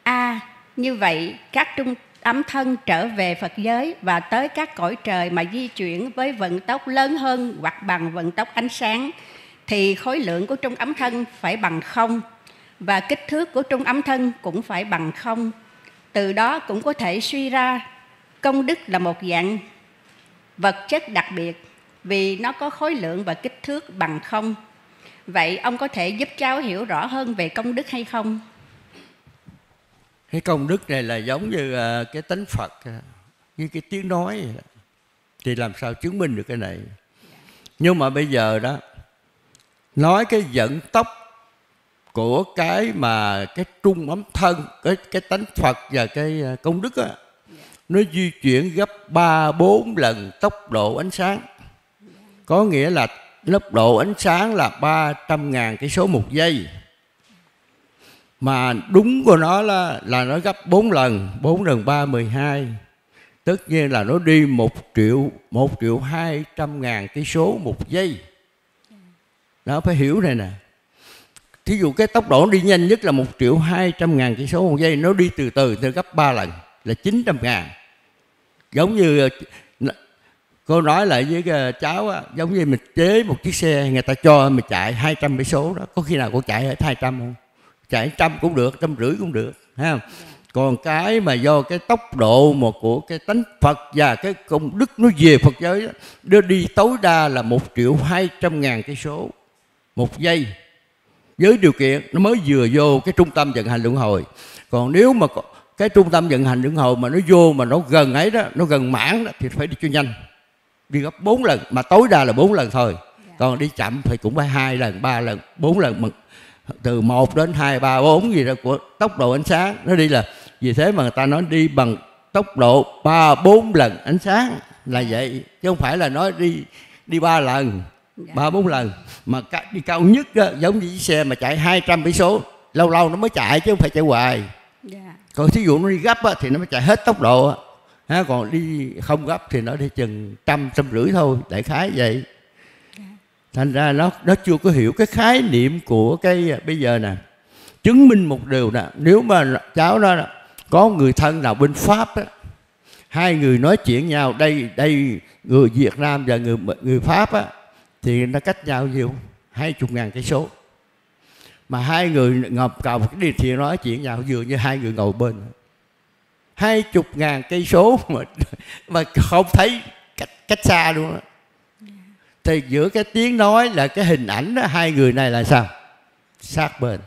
A. À, như vậy, các trung ấm thân trở về Phật giới và tới các cõi trời mà di chuyển với vận tốc lớn hơn hoặc bằng vận tốc ánh sáng, thì khối lượng của trung ấm thân phải bằng không và kích thước của trung ấm thân cũng phải bằng không. Từ đó cũng có thể suy ra công đức là một dạng vật chất đặc biệt vì nó có khối lượng và kích thước bằng không. Vậy ông có thể giúp cháu hiểu rõ hơn về công đức hay không? Cái công đức này là giống như ờ, cái tánh phật ờ, như cái tiếng nói vậy thì làm sao chứng minh được cái này nhưng mà bây giờ đó, nói cái dẫn tốc của cái mà cái trung ấm thân, cái cái tánh Phật và cái ờ, công đức á, nó di chuyển gấp 3 4 lần tốc độ ánh sáng. Có nghĩa là tốc độ ánh sáng là 300 ngàn cái số một giây. Mà đúng của nó là là nó gấp 4 lần, 4 lần 3 12. Tất nhiên là nó đi 1 triệu 1 triệu 200 ngàn cái số một giây. nó phải hiểu này nè thí dụ cái tốc độ đi nhanh nhất là một triệu hai trăm ngàn cây số một giây nó đi từ từ từ gấp 3 lần là 900 ngàn giống như cô nói lại với ờ, cháu á, giống như mình chế một chiếc xe người ta cho mình chạy 200 cây số đó có khi nào cô chạy hết 200 không chạy trăm cũng được trăm rưỡi cũng được không? Còn cái mà do cái tốc độ một của cái tánh Phật và cái công đức nó về Phật giới đó, nó đi tối đa là một triệu hai trăm ngàn cây số một giây. Với điều kiện nó mới vừa vô cái trung tâm vận hành luân hồi. Còn nếu mà cái trung tâm vận hành luân hồi mà nó vô mà nó gần ấy đó nó gần mãn đó, thì phải đi cho nhanh. Đi gấp 4 lần mà tối đa là 4 lần thôi. Còn đi chậm thì cũng phải hai lần ba lần bốn lần từ 1 đến 2, 3, 4 gì đó của tốc độ ánh sáng nó đi là vì thế mà người ta nói đi bằng tốc độ 3, 4 lần ánh sáng là vậy chứ không phải là nói đi đi ba lần Dạ. ba bốn lần mà đi cao nhất đó, giống như chiếc xe mà chạy 200 cây số lâu lâu nó mới chạy chứ không phải chạy hoài dạ. còn thí dụ nó đi gấp á, thì nó mới chạy hết tốc độ ha, còn đi không gấp thì nó đi chừng trăm trăm rưỡi thôi đại khái vậy thành ra nó nó chưa có hiểu cái khái niệm của cái à, bây giờ nè. Chứng minh một điều nè, nếu mà cháu đó có người thân nào bên pháp á, hai người nói chuyện nhau, đây đây người Việt Nam và người người Pháp á, thì nó cách nhau nhiêu hai chục ngàn cây số. Mà hai người ngập cầu cái điều thì nói chuyện nhau vừa như hai người ngồi bên. Hai chục ngàn cây số mà [LAUGHS] mà không thấy cách cách xa luôn đó thì giữa cái tiếng nói là cái hình ảnh đó hai người này là sao? Sát bên.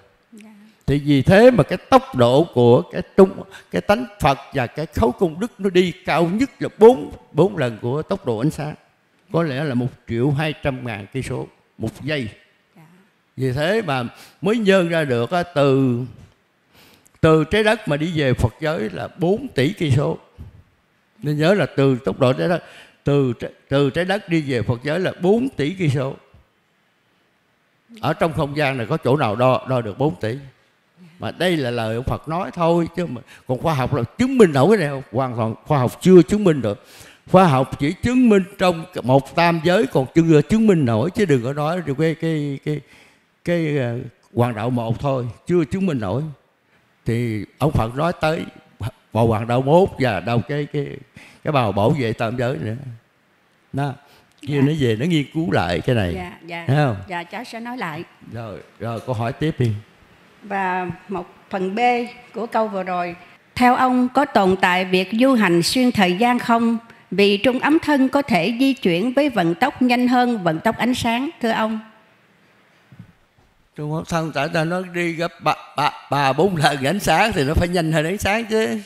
Thì vì thế mà cái tốc độ của cái trung cái tánh Phật và cái khấu công đức nó đi cao nhất là bốn bốn lần của tốc độ ánh sáng. Có lẽ là một triệu hai trăm ngàn cây số một giây. Dạ. vì thế mà mới nhân ra được từ từ trái đất mà đi về Phật giới là 4 tỷ cây số. Nên nhớ là từ tốc độ trái đất từ từ trái đất đi về Phật giới là 4 tỷ cây số. Ở trong không gian này có chỗ nào đo đo được 4 tỷ? Mà đây là lời ông Phật nói thôi chứ mà còn khoa học là chứng minh nổi cái này hoàn toàn khoa học chưa chứng minh được. Khoa học chỉ chứng minh trong một tam giới còn chưa chứng minh nổi chứ đừng có nói được cái cái cái cái, ờ, hoàng đạo một thôi chưa chứng minh nổi. Thì ông Phật nói tới vào hoàng đạo mốt và đầu cái cái cái bào bảo vệ tam giới nữa. Đó kia dạ. nó về nó nghiên cứu lại cái này. Dạ dạ. Thấy không? dạ cháu sẽ nói lại. Rồi rồi câu hỏi tiếp đi. Và một phần B của câu vừa rồi. Theo ông có tồn tại việc du hành xuyên thời gian không? Vì trung ấm thân có thể di chuyển với vận tốc nhanh hơn vận tốc ánh sáng thưa ông. Trung ấm thân tại sao nó đi gấp ba, ba, ba bốn lần ánh sáng thì nó phải nhanh hơn ánh sáng chứ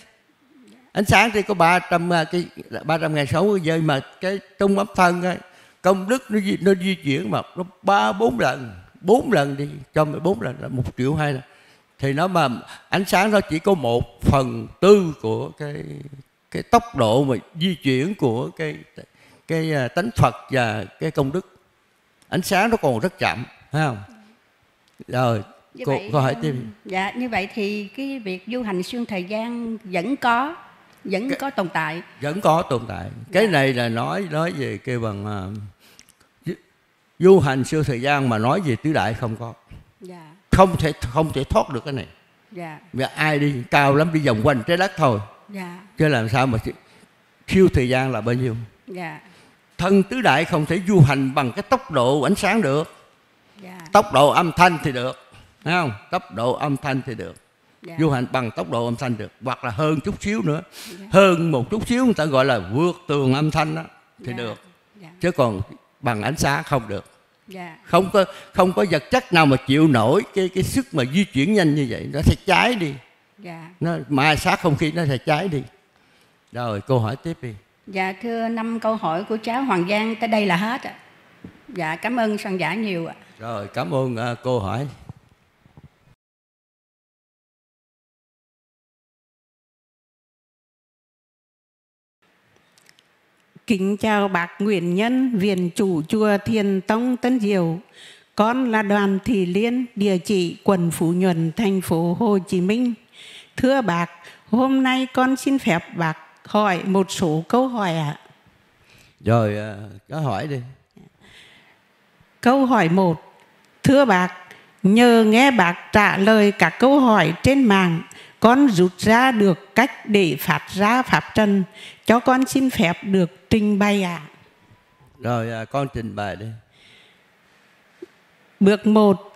ánh sáng thì có 300 à, cái 300 ngàn sáu giây mà cái trung ấm thân ấy, công đức nó nó di chuyển mà nó ba bốn lần bốn lần đi cho mười bốn lần là một triệu hai lần. Thì nó mà ánh sáng nó chỉ có một phần tư của cái cái tốc độ mà di chuyển của cái cái à, tánh Phật và cái công đức. Ánh sáng nó còn rất chậm phải không? Rồi như cô, vậy, cô hỏi tiếp dạ như vậy thì cái việc du hành xuyên thời gian vẫn có vẫn cái, có tồn tại vẫn có tồn tại cái dạ. này là nói nói về cái bằng uh, du hành xuyên thời gian mà nói về tứ đại không có dạ. không thể không thể thoát được cái này dạ. Và ai đi cao lắm đi vòng quanh trái đất thôi dạ. chứ làm sao mà siêu thời gian là bao nhiêu dạ. thân tứ đại không thể du hành bằng cái tốc độ ánh sáng được dạ. tốc độ âm thanh thì được thấy không tốc độ âm thanh thì được dạ. du hành bằng tốc độ âm thanh được hoặc là hơn chút xíu nữa dạ. hơn một chút xíu người ta gọi là vượt tường âm thanh đó thì dạ. được dạ. chứ còn bằng ánh sáng không được dạ. không có không có vật chất nào mà chịu nổi cái cái sức mà di chuyển nhanh như vậy nó sẽ cháy đi dạ. nó ma sát không khí nó sẽ cháy đi rồi câu hỏi tiếp đi Dạ thưa năm câu hỏi của cháu Hoàng Giang tới đây là hết ạ. Dạ cảm ơn soạn giả nhiều ạ. Rồi cảm ơn uh, cô hỏi. Kính chào bác Nguyễn Nhân, viện chủ chùa Thiền Tông Tân Diệu. Con là Đoàn Thị Liên, địa chỉ quận Phú Nhuận, thành phố Hồ Chí Minh. Thưa bác, hôm nay con xin phép bác hỏi một số câu hỏi ạ. Rồi, có hỏi đi. Câu hỏi một. Thưa bác, nhờ nghe bác trả lời các câu hỏi trên mạng, con rút ra được cách để phát ra pháp trần. Cho con xin phép được trình bày ạ. À. Rồi, con trình bày đi. Bước 1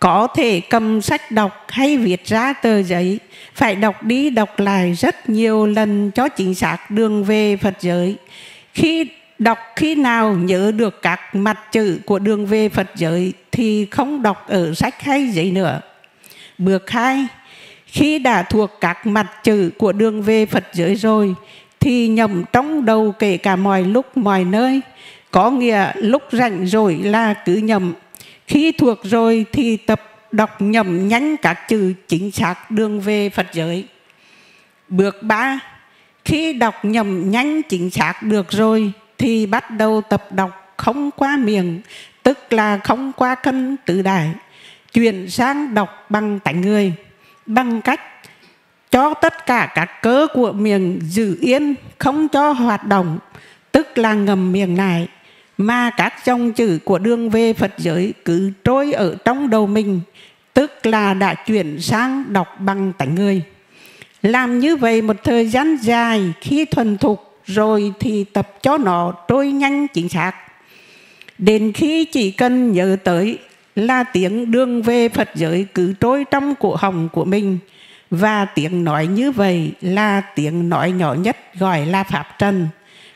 có thể cầm sách đọc hay viết ra tờ giấy phải đọc đi đọc lại rất nhiều lần cho chính xác đường về Phật giới khi đọc khi nào nhớ được các mặt chữ của đường về Phật giới thì không đọc ở sách hay giấy nữa bước hai khi đã thuộc các mặt chữ của đường về Phật giới rồi thì nhầm trong đầu kể cả mọi lúc mọi nơi có nghĩa lúc rảnh rồi là cứ nhầm khi thuộc rồi thì tập đọc nhầm nhanh các chữ chính xác đường về Phật giới. Bước 3. Khi đọc nhầm nhanh chính xác được rồi thì bắt đầu tập đọc không qua miệng, tức là không qua cân tự đại. Chuyển sang đọc bằng tánh người, bằng cách cho tất cả các cơ của miệng giữ yên, không cho hoạt động, tức là ngầm miệng này mà các dòng chữ của đường về Phật giới cứ trôi ở trong đầu mình, tức là đã chuyển sang đọc bằng tánh người. Làm như vậy một thời gian dài khi thuần thục rồi thì tập cho nó trôi nhanh chính xác. Đến khi chỉ cần nhớ tới là tiếng đường về Phật giới cứ trôi trong cổ hồng của mình và tiếng nói như vậy là tiếng nói nhỏ nhất gọi là Pháp Trần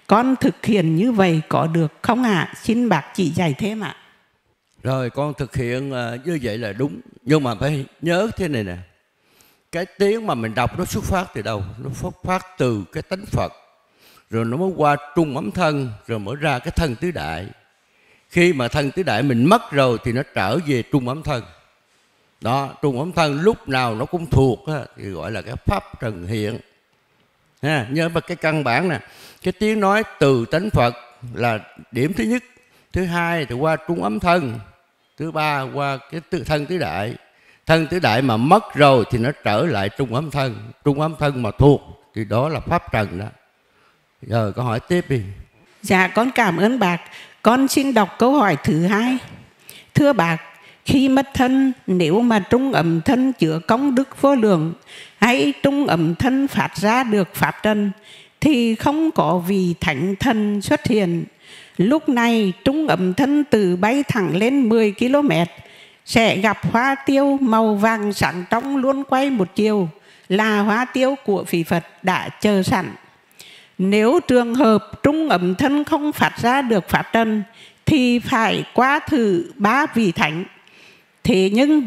con thực hiện như vậy có được không ạ? À? Xin bác chỉ dạy thêm ạ. À. Rồi, con thực hiện à, như vậy là đúng. Nhưng mà phải nhớ thế này nè. Cái tiếng mà mình đọc nó xuất phát từ đâu? Nó xuất phát từ cái tánh Phật. Rồi nó mới qua trung ấm thân. Rồi mới ra cái thân tứ đại. Khi mà thân tứ đại mình mất rồi thì nó trở về trung ấm thân. Đó, trung ấm thân lúc nào nó cũng thuộc thì gọi là cái pháp trần hiện. Ha, nhớ mà cái căn bản nè cái tiếng nói từ tánh phật là điểm thứ nhất thứ hai thì qua trung ấm thân thứ ba qua cái tự thân tứ đại thân tứ đại mà mất rồi thì nó trở lại trung ấm thân trung ấm thân mà thuộc thì đó là pháp trần đó giờ câu hỏi tiếp đi dạ con cảm ơn bạc con xin đọc câu hỏi thứ hai thưa bác, khi mất thân, nếu mà trung ẩm thân chữa công đức vô lượng, hay trung ẩm thân phát ra được pháp trần, thì không có vị thánh thân xuất hiện. Lúc này, trung ẩm thân từ bay thẳng lên 10 km sẽ gặp hoa tiêu màu vàng sáng trong luôn quay một chiều, là hoa tiêu của vị Phật đã chờ sẵn. Nếu trường hợp trung ẩm thân không phát ra được pháp trần thì phải qua thử ba vị thánh. Thế nhưng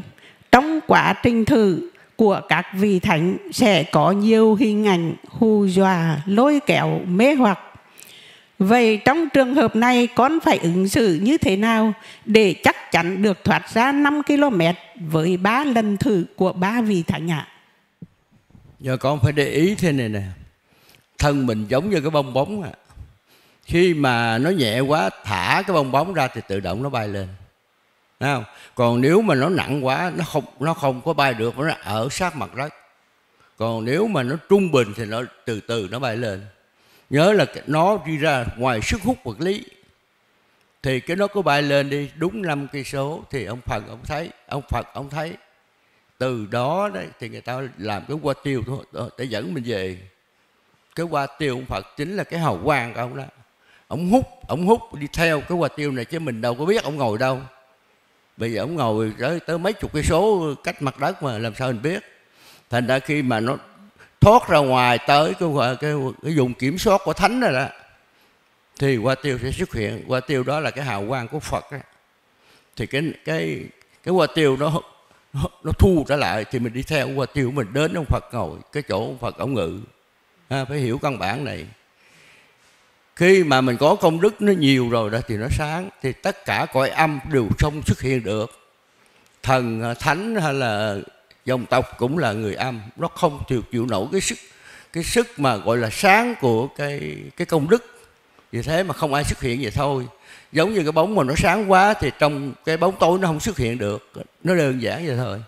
trong quá trình thử của các vị thánh sẽ có nhiều hình ảnh hù dọa, lôi kéo, mê hoặc. Vậy trong trường hợp này con phải ứng xử như thế nào để chắc chắn được thoát ra 5 km với ba lần thử của ba vị thánh ạ? Giờ con phải để ý thế này nè. Thân mình giống như cái bong bóng à. Khi mà nó nhẹ quá, thả cái bong bóng ra thì tự động nó bay lên. Không? còn nếu mà nó nặng quá, nó không nó không có bay được, nó ở sát mặt đất. Còn nếu mà nó trung bình thì nó từ từ nó bay lên. Nhớ là nó đi ra ngoài sức hút vật lý. Thì cái nó có bay lên đi, đúng năm cây số thì ông Phật ông thấy, ông Phật ông thấy. Từ đó đấy thì người ta làm cái qua tiêu thôi, để dẫn mình về cái hoa tiêu ông Phật chính là cái hào quang của ông đó. Ông hút ông hút đi theo cái hoa tiêu này chứ mình đâu có biết ông ngồi đâu. Bây giờ ông ngồi tới, tới mấy chục cây số cách mặt đất mà làm sao mình biết. Thành ra khi mà nó thoát ra ngoài tới cái cái, cái vùng kiểm soát của thánh rồi đó thì hoa tiêu sẽ xuất hiện. Hoa tiêu đó là cái hào quang của phật đó. thì cái cái cái hoa tiêu nó nó thu trở lại thì mình đi theo hoa tiêu mình đến ông phật ngồi cái chỗ ông phật ông ngự à, phải hiểu căn bản này. Khi mà mình có công đức nó nhiều rồi đó thì nó sáng thì tất cả cõi âm đều không xuất hiện được. Thần à, thánh hay là dòng tộc cũng là người âm nó không chịu chịu nổi cái sức cái sức mà gọi là sáng của cái cái công đức. Vì thế mà không ai xuất hiện vậy thôi. Giống như cái bóng mà nó sáng quá thì trong cái bóng tối nó không xuất hiện được nó đơn giản vậy thôi.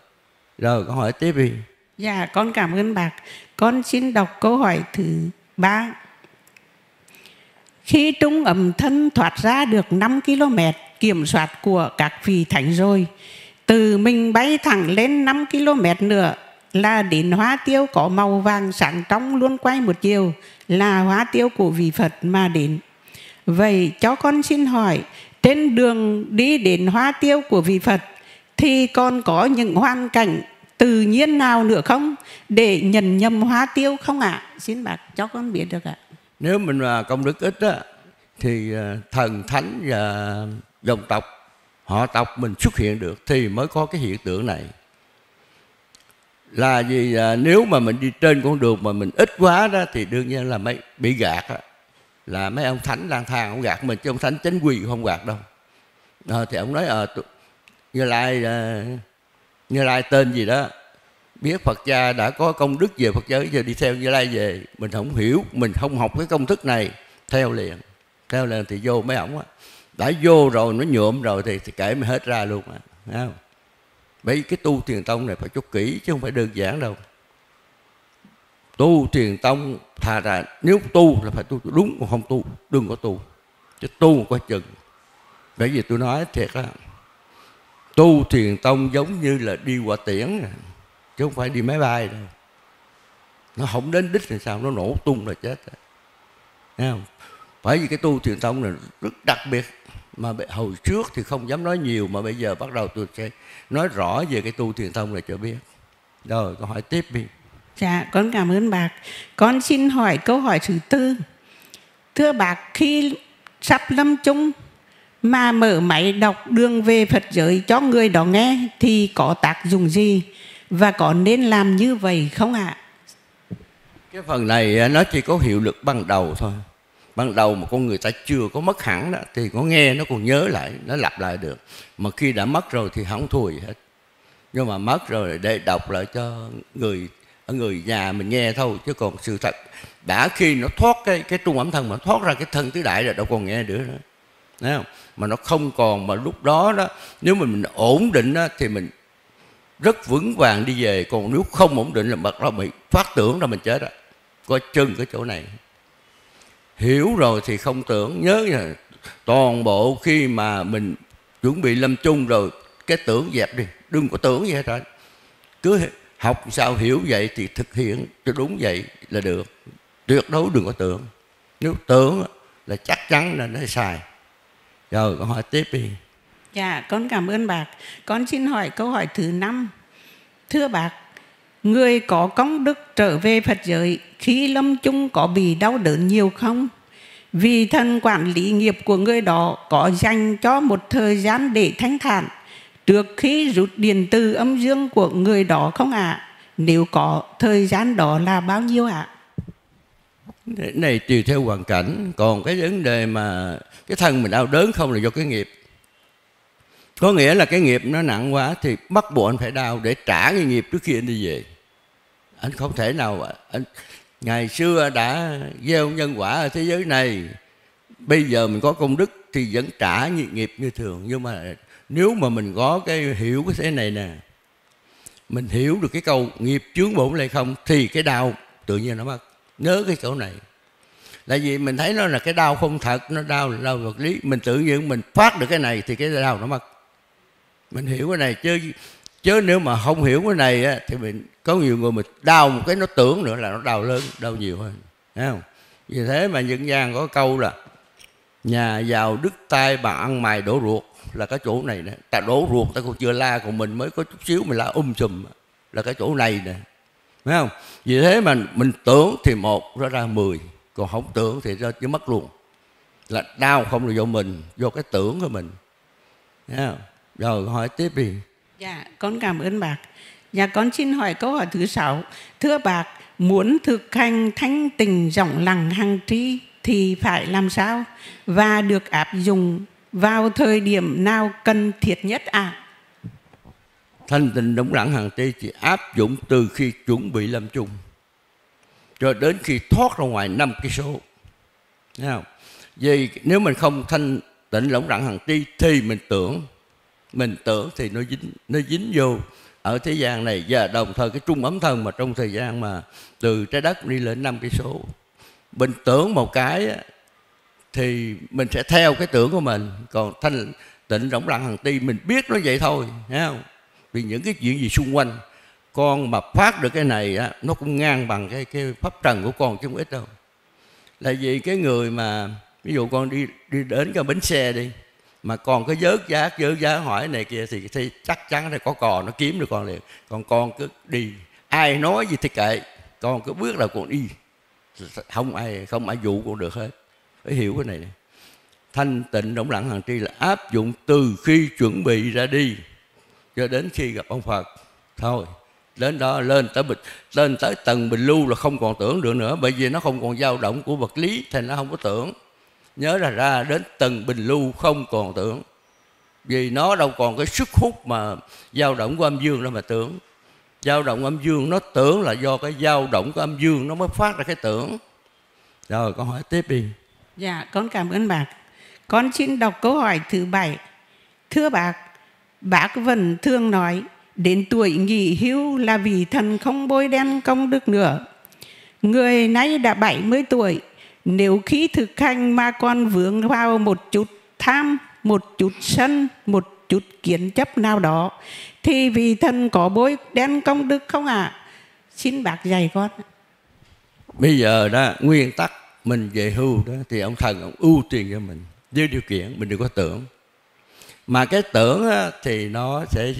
Rồi câu hỏi tiếp đi dạ con cảm ơn bác con xin đọc câu hỏi thứ ba khi trung ẩm thân thoát ra được 5 km kiểm soát của các vị thánh rồi từ mình bay thẳng lên 5 km nữa là đến hoa tiêu có màu vàng sáng trong luôn quay một chiều là hoa tiêu của vị Phật mà đến. Vậy cho con xin hỏi, trên đường đi đến hoa tiêu của vị Phật thì con có những hoàn cảnh tự nhiên nào nữa không để nhận nhầm hóa tiêu không ạ? À? Xin bác cho con biết được ạ. À? Nếu mình là công đức ít á, thì ờ, thần thánh và dòng tộc họ tộc mình xuất hiện được thì mới có cái hiện tượng này là vì ờ, nếu mà mình đi trên con đường mà mình ít quá đó thì đương nhiên là mấy bị gạt đó. là mấy ông thánh lang thang không gạt mình chứ ông thánh chánh quỳ không gạt đâu à, thì ông nói à, như lai à, như lai tên gì đó. Biết Phật gia đã có công đức về Phật giới giờ đi theo Như Lai về mình không hiểu mình không học cái công thức này theo liền. Theo liền thì vô mấy ổng á. Đã vô rồi nó nhuộm rồi thì, thì kể mới hết ra luôn á không? Bởi cái tu thiền tông này phải chút kỹ chứ không phải đơn giản đâu. Tu thiền tông thà ra nếu tu là phải tu đúng còn không tu đừng có tu. Chứ tu có chừng. Bởi vì tôi nói thiệt á tu thiền tông giống như là đi qua tiễn chứ không phải đi máy bay đâu. Nó không đến đích thì sao, nó nổ tung là chết. Thấy không? phải vì cái tu thiền tông này rất đặc biệt. Mà hồi trước thì không dám nói nhiều, mà bây giờ bắt đầu tôi sẽ nói rõ về cái tu thiền tông này cho biết. Rồi, câu hỏi tiếp đi. Dạ con cảm ơn bác. Con xin hỏi câu hỏi thứ tư. Thưa bác, khi sắp lâm chung mà mở máy đọc đường về Phật giới cho người đó nghe thì có tác dụng gì và có nên làm như vậy không ạ? À? Cái phần này à, nó chỉ có hiệu lực ban đầu thôi ban đầu mà con người ta chưa có mất hẳn đó, thì có nghe nó còn nhớ lại, nó lặp lại được mà khi đã mất rồi thì không thua gì hết nhưng mà mất rồi để đọc lại cho người, ở người nhà mình nghe thôi, chứ còn sự thật, đã khi nó thoát cái cái trung ẩm thân mà thoát ra cái thân tứ đại rồi đâu còn nghe nữa nữa Thấy không? Mà nó không còn mà lúc đó đó nếu mà mình ổn định đó, thì mình rất vững vàng đi về. Còn nếu không ổn định là bắt đầu bị phát tưởng là mình chết rồi. Có chân cái chỗ này. Hiểu rồi thì không tưởng. Nhớ là toàn bộ khi mà mình chuẩn bị lâm chung rồi cái tưởng dẹp đi. Đừng có tưởng gì hết rồi cứ học sao hiểu vậy thì thực hiện. Cho đúng vậy là được. Tuyệt đối đừng có tưởng. Nếu tưởng là chắc chắn là nó sai rồi, con hỏi tiếp đi dạ con cảm ơn bác con xin hỏi câu hỏi thứ năm thưa bác, Người có công đức trở về Phật giới khi lâm chung có bị đau đớn nhiều không? Vì thần quản lý nghiệp của người đó có dành cho một thời gian để thanh thản trước khi rút điện từ âm dương của người đó không ạ? À? Nếu có, thời gian đó là bao nhiêu ạ? À? Cái này, tùy theo hoàn cảnh. Còn cái vấn đề mà Cái thân mình đau đớn không là do cái nghiệp. Có nghĩa là cái nghiệp nó nặng quá Thì bắt buộc anh phải đau Để trả cái nghiệp trước khi anh đi về. Anh không thể nào anh, ngày xưa đã gieo nhân quả ở thế giới này, bây giờ mình có công đức thì vẫn trả nghiệp như thường. Nhưng mà nếu mà mình có cái hiểu cái thế này nè, mình hiểu được cái câu nghiệp chướng bổn lại không thì cái đau tự nhiên nó mất nhớ cái chỗ này. Là vì mình thấy nó là cái đau không thật nó đau là đau vật lý. Mình tự nhiên mình phát được cái này thì cái đau nó mất. Mình hiểu cái này chứ chứ nếu mà không hiểu cái này á, thì mình có nhiều người mình đau một cái nó tưởng nữa là nó đau lớn đau nhiều hơn. Thấy không? Vì thế mà dân gian có câu là nhà giàu đứt tay bà ăn mày đổ ruột là cái chỗ này nè. Ta đổ ruột ta còn chưa la còn mình mới có chút xíu mình la um sùm. Là cái chỗ này nè phải không vì thế mà mình tưởng thì một nó ra mười còn không tưởng thì nó chỉ mất luôn là đau không là do mình do cái tưởng của mình thấy không rồi hỏi tiếp đi Dạ, con cảm ơn bác. Dạ, con xin hỏi câu hỏi thứ sáu. Thưa bác, muốn thực hành thanh tình rộng lặng hằng tri thì phải làm sao và được áp dụng vào thời điểm nào cần thiết nhất ạ? À? Thanh tịnh đúng đẳng hàng tri chỉ áp dụng từ khi chuẩn bị lâm chung, cho đến khi thoát ra ngoài năm cây số. Không? Vì nếu mình không thanh tịnh lỏng lặng hằng tri thì mình tưởng mình tưởng thì nó dính nó dính vô ở thế gian này và đồng thời cái trung ấm thân mà trong thời gian mà từ trái đất đi lên năm cây số, mình tưởng một cái thì mình sẽ theo cái tưởng của mình còn thanh tịnh rỗng lặng hằng ti mình biết nó vậy thôi, thấy không vì những cái chuyện gì xung quanh con mà phát được cái này á, nó cũng ngang bằng cái cái pháp trần của con chứ không ít đâu. Là vì cái người mà ví dụ con đi đi đến cái bến xe đi mà còn có dớt giá dớt giá hỏi này kia thì, thì chắc chắn là có cò nó kiếm được con liền. Còn con cứ đi ai nói gì thì kệ con cứ bước là con đi không ai không ai dụ con được hết. Phải hiểu cái này này thanh tịnh động lặng hàng tri là áp dụng từ khi chuẩn bị ra đi cho đến khi gặp ông Phật, thôi, đến đó lên tới bình, lên tới tầng bình lưu là không còn tưởng được nữa, bởi vì nó không còn dao động của vật lý thì nó không có tưởng. Nhớ là ra đến tầng bình lưu không còn tưởng, vì nó đâu còn cái sức hút mà dao động của âm dương đâu mà tưởng. Dao động âm dương nó tưởng là do cái dao động của âm dương nó mới phát ra cái tưởng. Rồi, con hỏi tiếp đi. Dạ con cảm ơn bạc con xin đọc câu hỏi thứ bảy. Thưa bạc bác vẫn thường nói, đến tuổi nghỉ hưu là vì thần không bôi đen công đức nữa. Người nay đã 70 tuổi, nếu khi thực hành mà còn vướng vào một chút tham, một chút sân, một chút kiến chấp nào đó, thì vì thần có bôi đen công đức không ạ? À? xin bác dạy con. Bây giờ đó, nguyên tắc mình về hưu đó, thì ông thần ông ưu tiên cho mình. Với điều kiện mình đừng có tưởng mà cái tưởng á, thì nó sẽ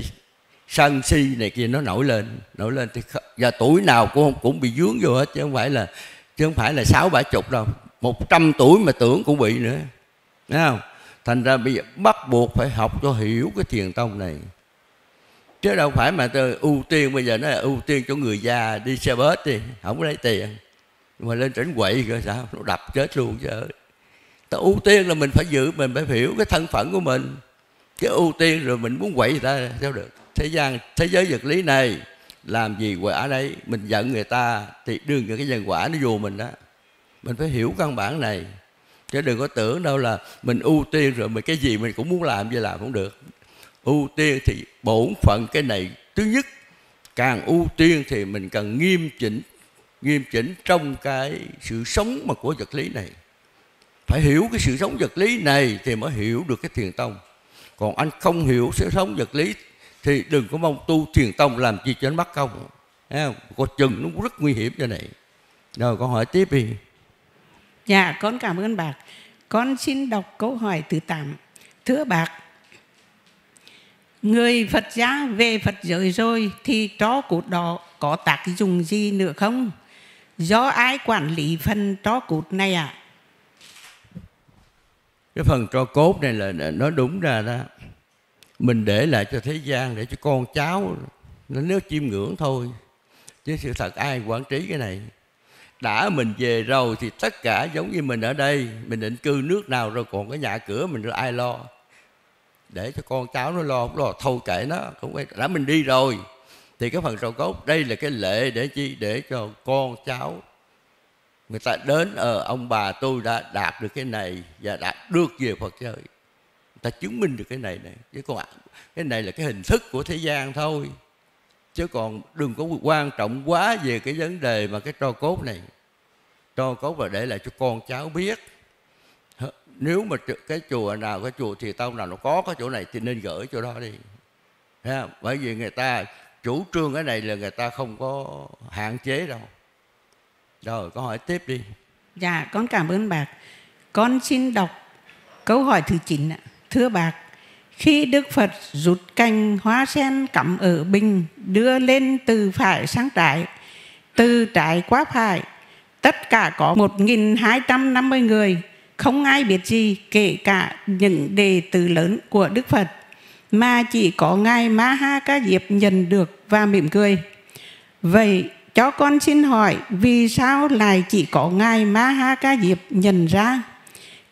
sân si này kia nó nổi lên nổi lên thì và tuổi nào cũng cũng bị dướng vô hết chứ không phải là chứ không phải là sáu bảy chục đâu. Một trăm tuổi mà tưởng cũng bị nữa Thấy không? Thành ra bây giờ bắt buộc phải học cho hiểu cái thiền tông này. Chứ đâu phải mà tôi ưu tiên bây giờ nó là ưu tiên cho người già đi xe bớt đi không có lấy tiền. Mà lên trển quậy rồi sao nó đập chết luôn chứ. Ta ưu tiên là mình phải giữ mình phải hiểu cái thân phận của mình cái ưu tiên rồi mình muốn quậy người ta, sao được? Thế gian, thế giới vật lý này làm gì quả đấy mình giận người ta thì đương cái nhân quả nó vô mình đó. Mình phải hiểu căn bản này. Chứ đừng có tưởng đâu là mình ưu tiên rồi mình cái gì mình cũng muốn làm vậy làm cũng được. Ưu tiên thì bổn phận cái này. Thứ nhất, càng ưu tiên thì mình cần nghiêm chỉnh nghiêm chỉnh trong cái sự sống mà của vật lý này. Phải hiểu cái sự sống vật lý này thì mới hiểu được cái thiền tông còn anh không hiểu sự sống vật lý thì đừng có mong tu thiền tông làm gì cho anh bắt công. Có chừng nó rất nguy hiểm cho này. Rồi con hỏi tiếp đi. Dạ con cảm ơn bác. Con xin đọc câu hỏi thứ 8 thưa bác, người Phật gia về Phật giới rồi thì tro cốt đó có tác dụng gì nữa không? Do ai quản lý phần tro cốt này ạ? à? Cái phần tro cốt này là nó đúng ra đó. Mình để lại cho thế gian, để cho con cháu, nó nếu chiêm ngưỡng thôi. Chứ sự thật ai quản trí cái này? Đã mình về rồi thì tất cả giống như mình ở đây, mình định cư nước nào rồi còn cái nhà cửa mình rồi ai lo? Để cho con cháu nó lo không lo thâu kệ nó cũng phải đã mình đi rồi, thì cái phần trò cốt đây là cái lệ để chi? Để cho con cháu người ta đến ở ông bà tôi đã đạt được cái này và đạt được về Phật giới ta chứng minh được cái này này. Chứ còn cái này là cái hình thức của thế gian thôi. Chứ còn đừng có quan trọng quá về cái vấn đề mà cái tro cốt này. Tro cốt là để lại cho con cháu biết. Nếu mà cái chùa nào, cái chùa thì tông nào nó có cái chỗ này thì nên gửi chỗ đó đi. Thấy không? bởi vì người ta, chủ trương cái này là người ta không có hạn chế đâu rồi con hỏi tiếp đi. Dạ con cảm ơn bác. Con xin đọc câu hỏi thứ 9 ạ. Thưa bác, khi Đức Phật rút cành hoa sen cắm ở bình đưa lên từ phải sang trái, từ trái qua phải, tất cả có 1.250 người, không ai biết gì kể cả những đề từ lớn của Đức Phật, mà chỉ có Ngài Ma Ha Ca Diệp nhận được và mỉm cười. Vậy cho con xin hỏi, vì sao lại chỉ có ngài Ma Ha Ca Diệp nhận ra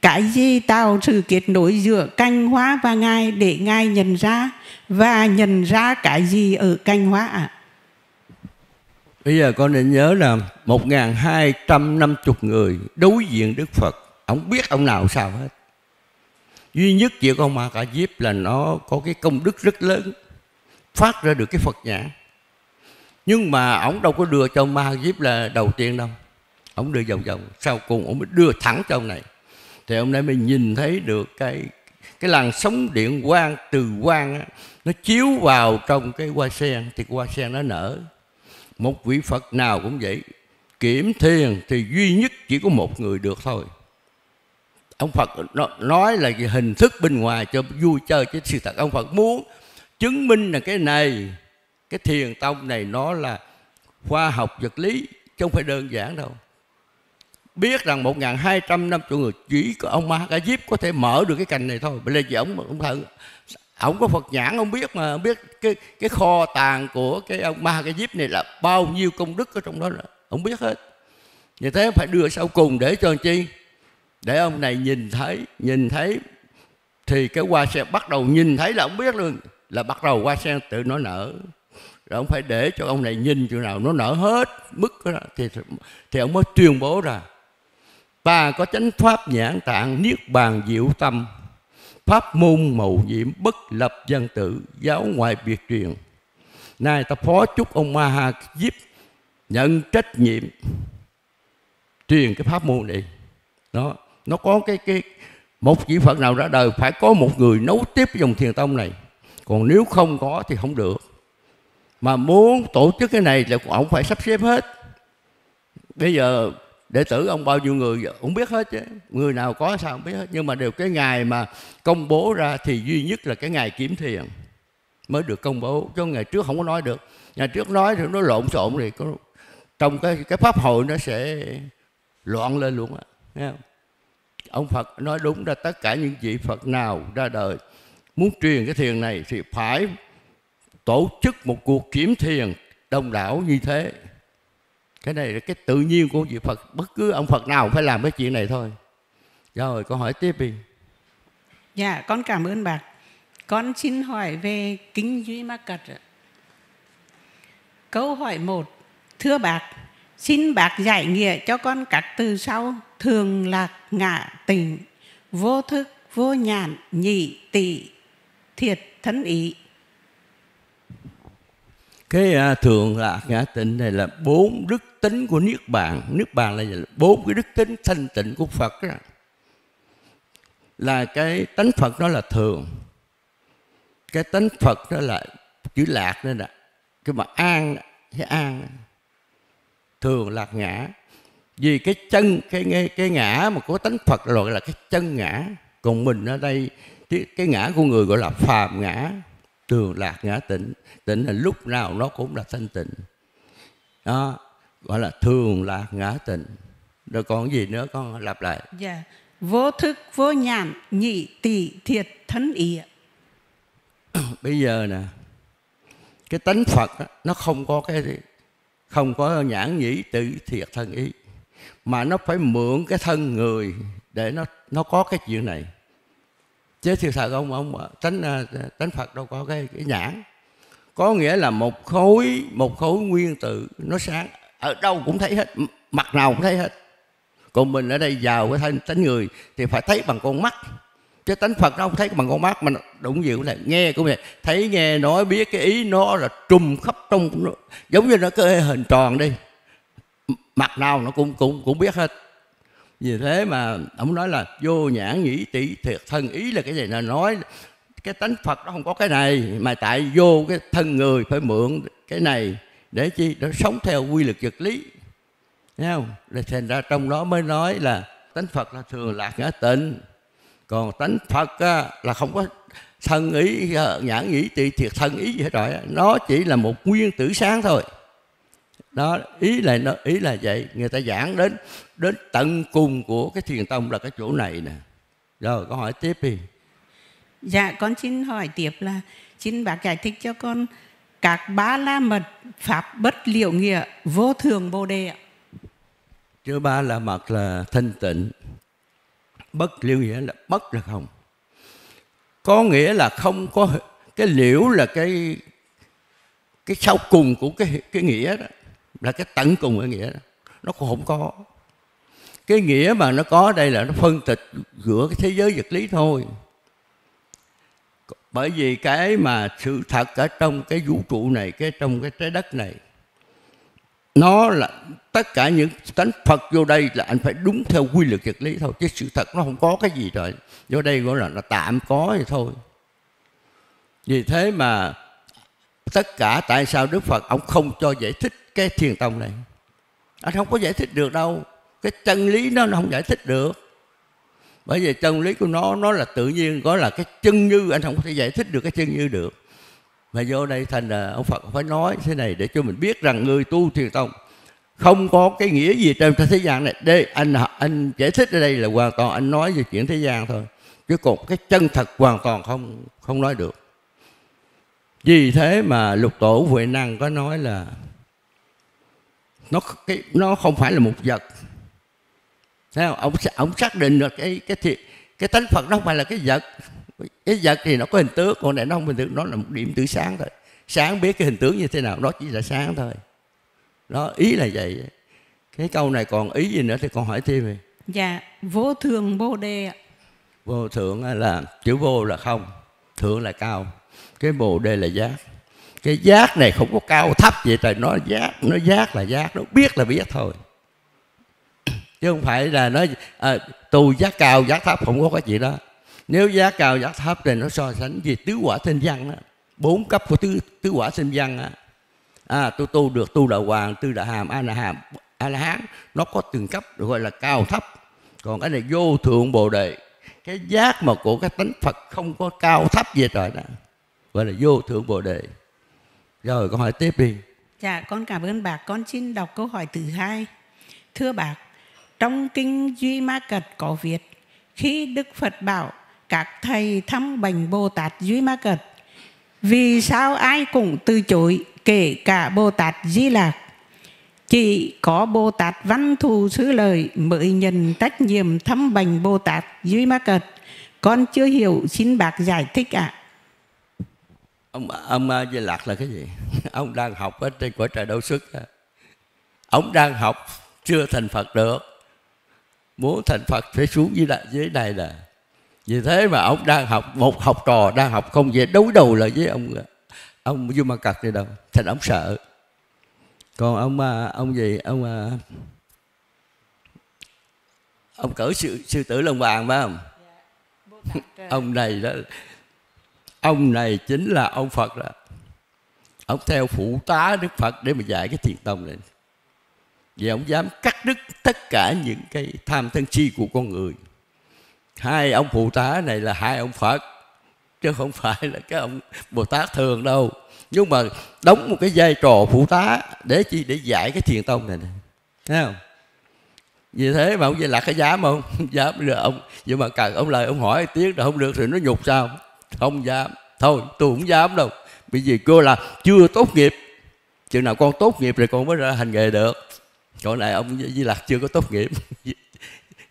cái gì tạo sự kết nối giữa canh hóa và ngài để ngài nhận ra và nhận ra cái gì ở canh hóa ạ? À? Bây giờ con nên nhớ là 1.250 người đối diện Đức Phật Ông biết ông nào sao hết Duy nhất chỉ con Ma Cả Diếp là nó có cái công đức rất lớn, Phát ra được cái Phật nhãn nhưng mà ông đâu có đưa cho Ma Diếp là đầu tiên đâu. Ông đưa vòng vòng, Sau cùng ông mới đưa thẳng cho ông này. Thì hôm nay mình nhìn thấy được cái cái làn sóng điện quang từ quang nó chiếu vào trong cái hoa sen. Thì hoa sen nó nở. Một vị Phật nào cũng vậy. Kiểm thiền thì duy nhất chỉ có một người được thôi. Ông Phật nói là hình thức bên ngoài cho vui chơi chứ sự thật ông Phật muốn chứng minh là cái này cái thiền tông này nó là khoa học vật lý chứ không phải đơn giản đâu biết rằng 1.200 năm cho người chỉ có ông Ma Ca Diếp có thể mở được cái cành này thôi. Bây giờ ông ông thần ông có Phật nhãn ông biết mà biết cái cái kho tàng của cái ông Ma Ca Diếp này là bao nhiêu công đức ở trong đó là ông biết hết. Như thế phải đưa sau cùng để cho chi? Để ông này nhìn thấy, nhìn thấy thì cái hoa sen bắt đầu nhìn thấy là ông biết luôn là bắt đầu hoa sen tự nó nở rồi ông phải để cho ông này nhìn chỗ nào nó nở hết mức đó thì thì ông mới tuyên bố ra ta có chánh pháp nhãn tạng, niết bàn diệu tâm, pháp môn mầu nhiệm bất lập dân tự, giáo ngoại biệt truyền. Nay ta phó chúc ông Maha giúp nhận trách nhiệm truyền cái pháp môn này. Nó nó có cái cái một vị phật nào ra đời phải có một người nấu tiếp dòng thiền tông này. Còn nếu không có thì không được mà muốn tổ chức cái này là ông phải sắp xếp hết. Bây giờ đệ tử ông bao nhiêu người cũng biết hết chứ. Người nào có sao không biết hết. Nhưng mà đều cái ngày mà công bố ra thì duy nhất là cái ngày kiểm thiền mới được công bố. Cho ngày trước không có nói được. Ngày trước nói thì nó lộn xộn thì có, trong cái cái pháp hội nó sẽ loạn lên luôn á. Không? ông Phật nói đúng ra tất cả những vị Phật nào ra đời muốn truyền cái thiền này thì phải tổ chức một cuộc kiểm thiền đông đảo như thế. Cái này là cái tự nhiên của vị Phật. Bất cứ ông Phật nào phải làm cái chuyện này thôi. Rồi con hỏi tiếp đi. Dạ con cảm ơn bác. Con xin hỏi về kinh duy ma cật câu hỏi một. Thưa bác, xin bác giải nghĩa cho con các từ sau. Thường lạc ngạ tình vô thức, vô nhàn nhị tỷ thiệt thân ý cái à, thường lạc ngã tịnh này là bốn đức tính của niết bàn. Niết bàn là bốn cái đức tính thanh tịnh của phật đó. là cái tánh phật đó là thường. Cái tánh phật đó là chữ lạc nên là cái mà an cái an. Thường lạc ngã. Vì cái chân cái cái ngã mà có tánh phật gọi là cái chân ngã. Còn mình ở đây cái, cái ngã của người gọi là phàm ngã thường lạc ngã tịnh. Tịnh là lúc nào nó cũng là thanh tịnh. Đó gọi là thường lạc ngã tịnh. Rồi còn gì nữa con lặp lại? Dạ vô thức vô nhàn nhị tỷ thiệt thấn ý [CLEARS THROAT] bây giờ nè cái tánh phật đó, nó không có cái không có nhãn nhĩ tự thiệt thân ý. Mà nó phải mượn cái thân người để nó nó có cái chuyện này chứ thiệt thật ông ông tánh à, tánh phật đâu có cái cái nhãn. Có nghĩa là một khối một khối nguyên tử nó sáng. Ở đâu cũng thấy hết, mặt nào cũng thấy hết. Còn mình ở đây vào cái thân, tánh người thì phải thấy bằng con mắt. Chứ tánh phật nó không thấy bằng con mắt, mà đụng gì cũng là nghe cũng vậy. Thấy nghe nói, biết cái ý nó là trùm khắp trong, giống như nó cái hình tròn đi. Mặt nào nó cũng cũng cũng biết hết vì thế mà ông nói là vô nhãn nhĩ tỷ thiệt thân ý là cái gì? Là nói cái tánh phật nó không có cái này mà tại vô cái thân người phải mượn cái này để chi? Nó sống theo quy luật vật lý. Thấy không? Để thành ra trong đó mới nói là tánh Phật là thường lạc ngã tịnh. Còn tánh Phật á, là không có thân ý ờ, nhãn nhĩ tỳ thiệt thân ý gì hết rồi nó chỉ là một nguyên tử sáng thôi. Đó ý là nó ý là vậy. Người ta giảng đến đến tận cùng của cái thiền tông là cái chỗ này nè. Rồi có hỏi tiếp đi. Dạ con xin hỏi tiếp là xin bác giải thích cho con các ba la mật pháp bất liệu nghĩa vô thường bồ đề ạ. Chữ ba la mật là thanh tịnh Bất liễu nghĩa là bất là không. Có nghĩa là không có Cái liễu là cái Cái sau cùng của cái cái nghĩa đó Là cái tận cùng cái nghĩa đó. Nó cũng không có cái nghĩa mà nó có đây là nó phân tịch Giữa cái thế giới vật lý thôi. Bởi vì cái mà sự thật ở trong cái vũ trụ này, cái trong cái trái đất này, nó là tất cả những tánh Phật vô đây là anh phải đúng theo quy luật vật lý thôi, chứ sự thật nó không có cái gì rồi. Vô đây gọi là nó tạm có vậy thôi. Vì thế mà tất cả tại sao Đức Phật ông không cho giải thích cái thiền tông này? Anh không có giải thích được đâu cái chân lý nó nó không giải thích được. Bởi vì chân lý của nó nó là tự nhiên có là cái chân như, anh không có thể giải thích được cái chân như được. Mà vô đây thành là ông Phật phải nói thế này để cho mình biết rằng người tu thiền tông không có cái nghĩa gì trên thế gian này. Đây, anh anh giải thích ở đây là hoàn toàn anh nói về chuyện thế gian thôi. Chứ còn cái chân thật hoàn toàn không không nói được. Vì thế mà lục tổ huệ năng có nói là nó cái, nó không phải là một vật Thấy không? Ông, ông xác định được cái cái thiệt cái tánh Phật nó không phải là cái vật. Cái vật thì nó có hình tướng còn này nó không hình tướng nó là một điểm tử sáng thôi. Sáng biết cái hình tướng như thế nào nó chỉ là sáng thôi. Đó ý là vậy. Cái câu này còn ý gì nữa thì còn hỏi thêm đi. Dạ vô thường bồ đề ạ. Vô thượng là chữ vô là không thượng là cao. Cái bồ đề là giác. Cái giác này không có cao thấp gì trời nó giác nó giác là giác nó biết là biết thôi chứ không phải là nói ờ, à, tu giá cao giá thấp không có cái gì đó. Nếu giá cao giá thấp thì nó so sánh gì tứ quả sinh văn đó bốn cấp của tứ tứ quả sinh văn á. À, tôi tu được tu đạo hoàng tư đạo hàm a la hàm a la hán nó có từng cấp được gọi là cao thấp. Còn cái này vô thượng bồ đề. Cái giác mà của cái tánh phật không có cao thấp gì trời đó gọi là vô thượng bồ đề. Rồi câu hỏi tiếp đi. Dạ con cảm ơn bà con xin đọc câu hỏi thứ hai. Thưa bà trong kinh Duy Ma Cật có viết, khi Đức Phật bảo, các thầy thăm bệnh Bồ Tát Duy Ma Cật, vì sao ai cũng từ chối, kể cả Bồ Tát Di Lạc chỉ có Bồ Tát Văn Thù Sứ Lời mới nhận trách nhiệm thăm bệnh Bồ Tát Duy Ma Cật. Con chưa hiểu, xin bác giải thích ạ. À. ông ông ờ, Di Lạc là cái gì? [LAUGHS] Ông đang học ở trên quả trời đâu sức ông đang học chưa thành Phật được muốn thành Phật phải xuống dưới đại dưới này nè vì thế mà ông đang học một học trò đang học không về đấu đầu là với ông ông vô ma cật này đâu thành ông sợ. Còn ông à, ông gì? Ông à, ông cỡ sư sư tử lông vàng phải không? Ông này đó ông này chính là ông phật đó. Ông theo phụ tá đức phật để mà dạy cái thiền tông này vì ông dám cắt đứt tất cả những cái tham thân si của con người. Hai ông phụ tá này là hai ông phật, chứ không phải là cái ông bồ tát thường đâu. Nhưng mà đóng một cái vai trò phụ tá để chi? Để dạy cái thiền tông này nè. Thấy không? Vì thế mà ông về lạc cái dám không? [LAUGHS] Dám. Được ông nhưng mà cần ông lời ông hỏi tiếng rồi không được thì nó nhục sao? Không dám. Thôi, tôi cũng dám đâu. Bởi vì cô là chưa tốt nghiệp. Chừng nào con tốt nghiệp rồi con mới ra hành nghề được còn này ông Di Lặc chưa có tốt nghiệp. [LAUGHS]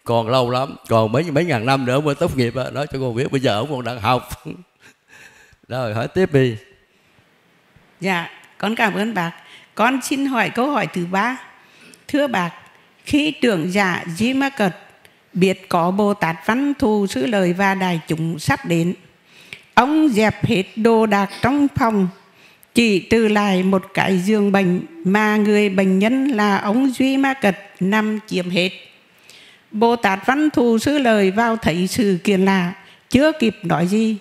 Còn lâu lắm. Còn mấy mấy ngàn năm nữa mới tốt nghiệp đó, nói cho con biết bây giờ ông còn đang học. [LAUGHS] Rồi hỏi tiếp đi. Dạ con cảm ơn bác. Con xin hỏi câu hỏi thứ ba. Thưa bác khi trưởng giả Di Ma Cật biết có Bồ Tát Văn Thù Sứ Lời và Đại chúng sắp đến ông dẹp hết đồ đạc trong phòng chỉ trừ lại một cái giường bệnh mà người bệnh nhân là ông Duy Ma Cật nằm chiếm hết. Bồ Tát Văn Thù Sư Lời vào thấy sự kiện là chưa kịp nói gì,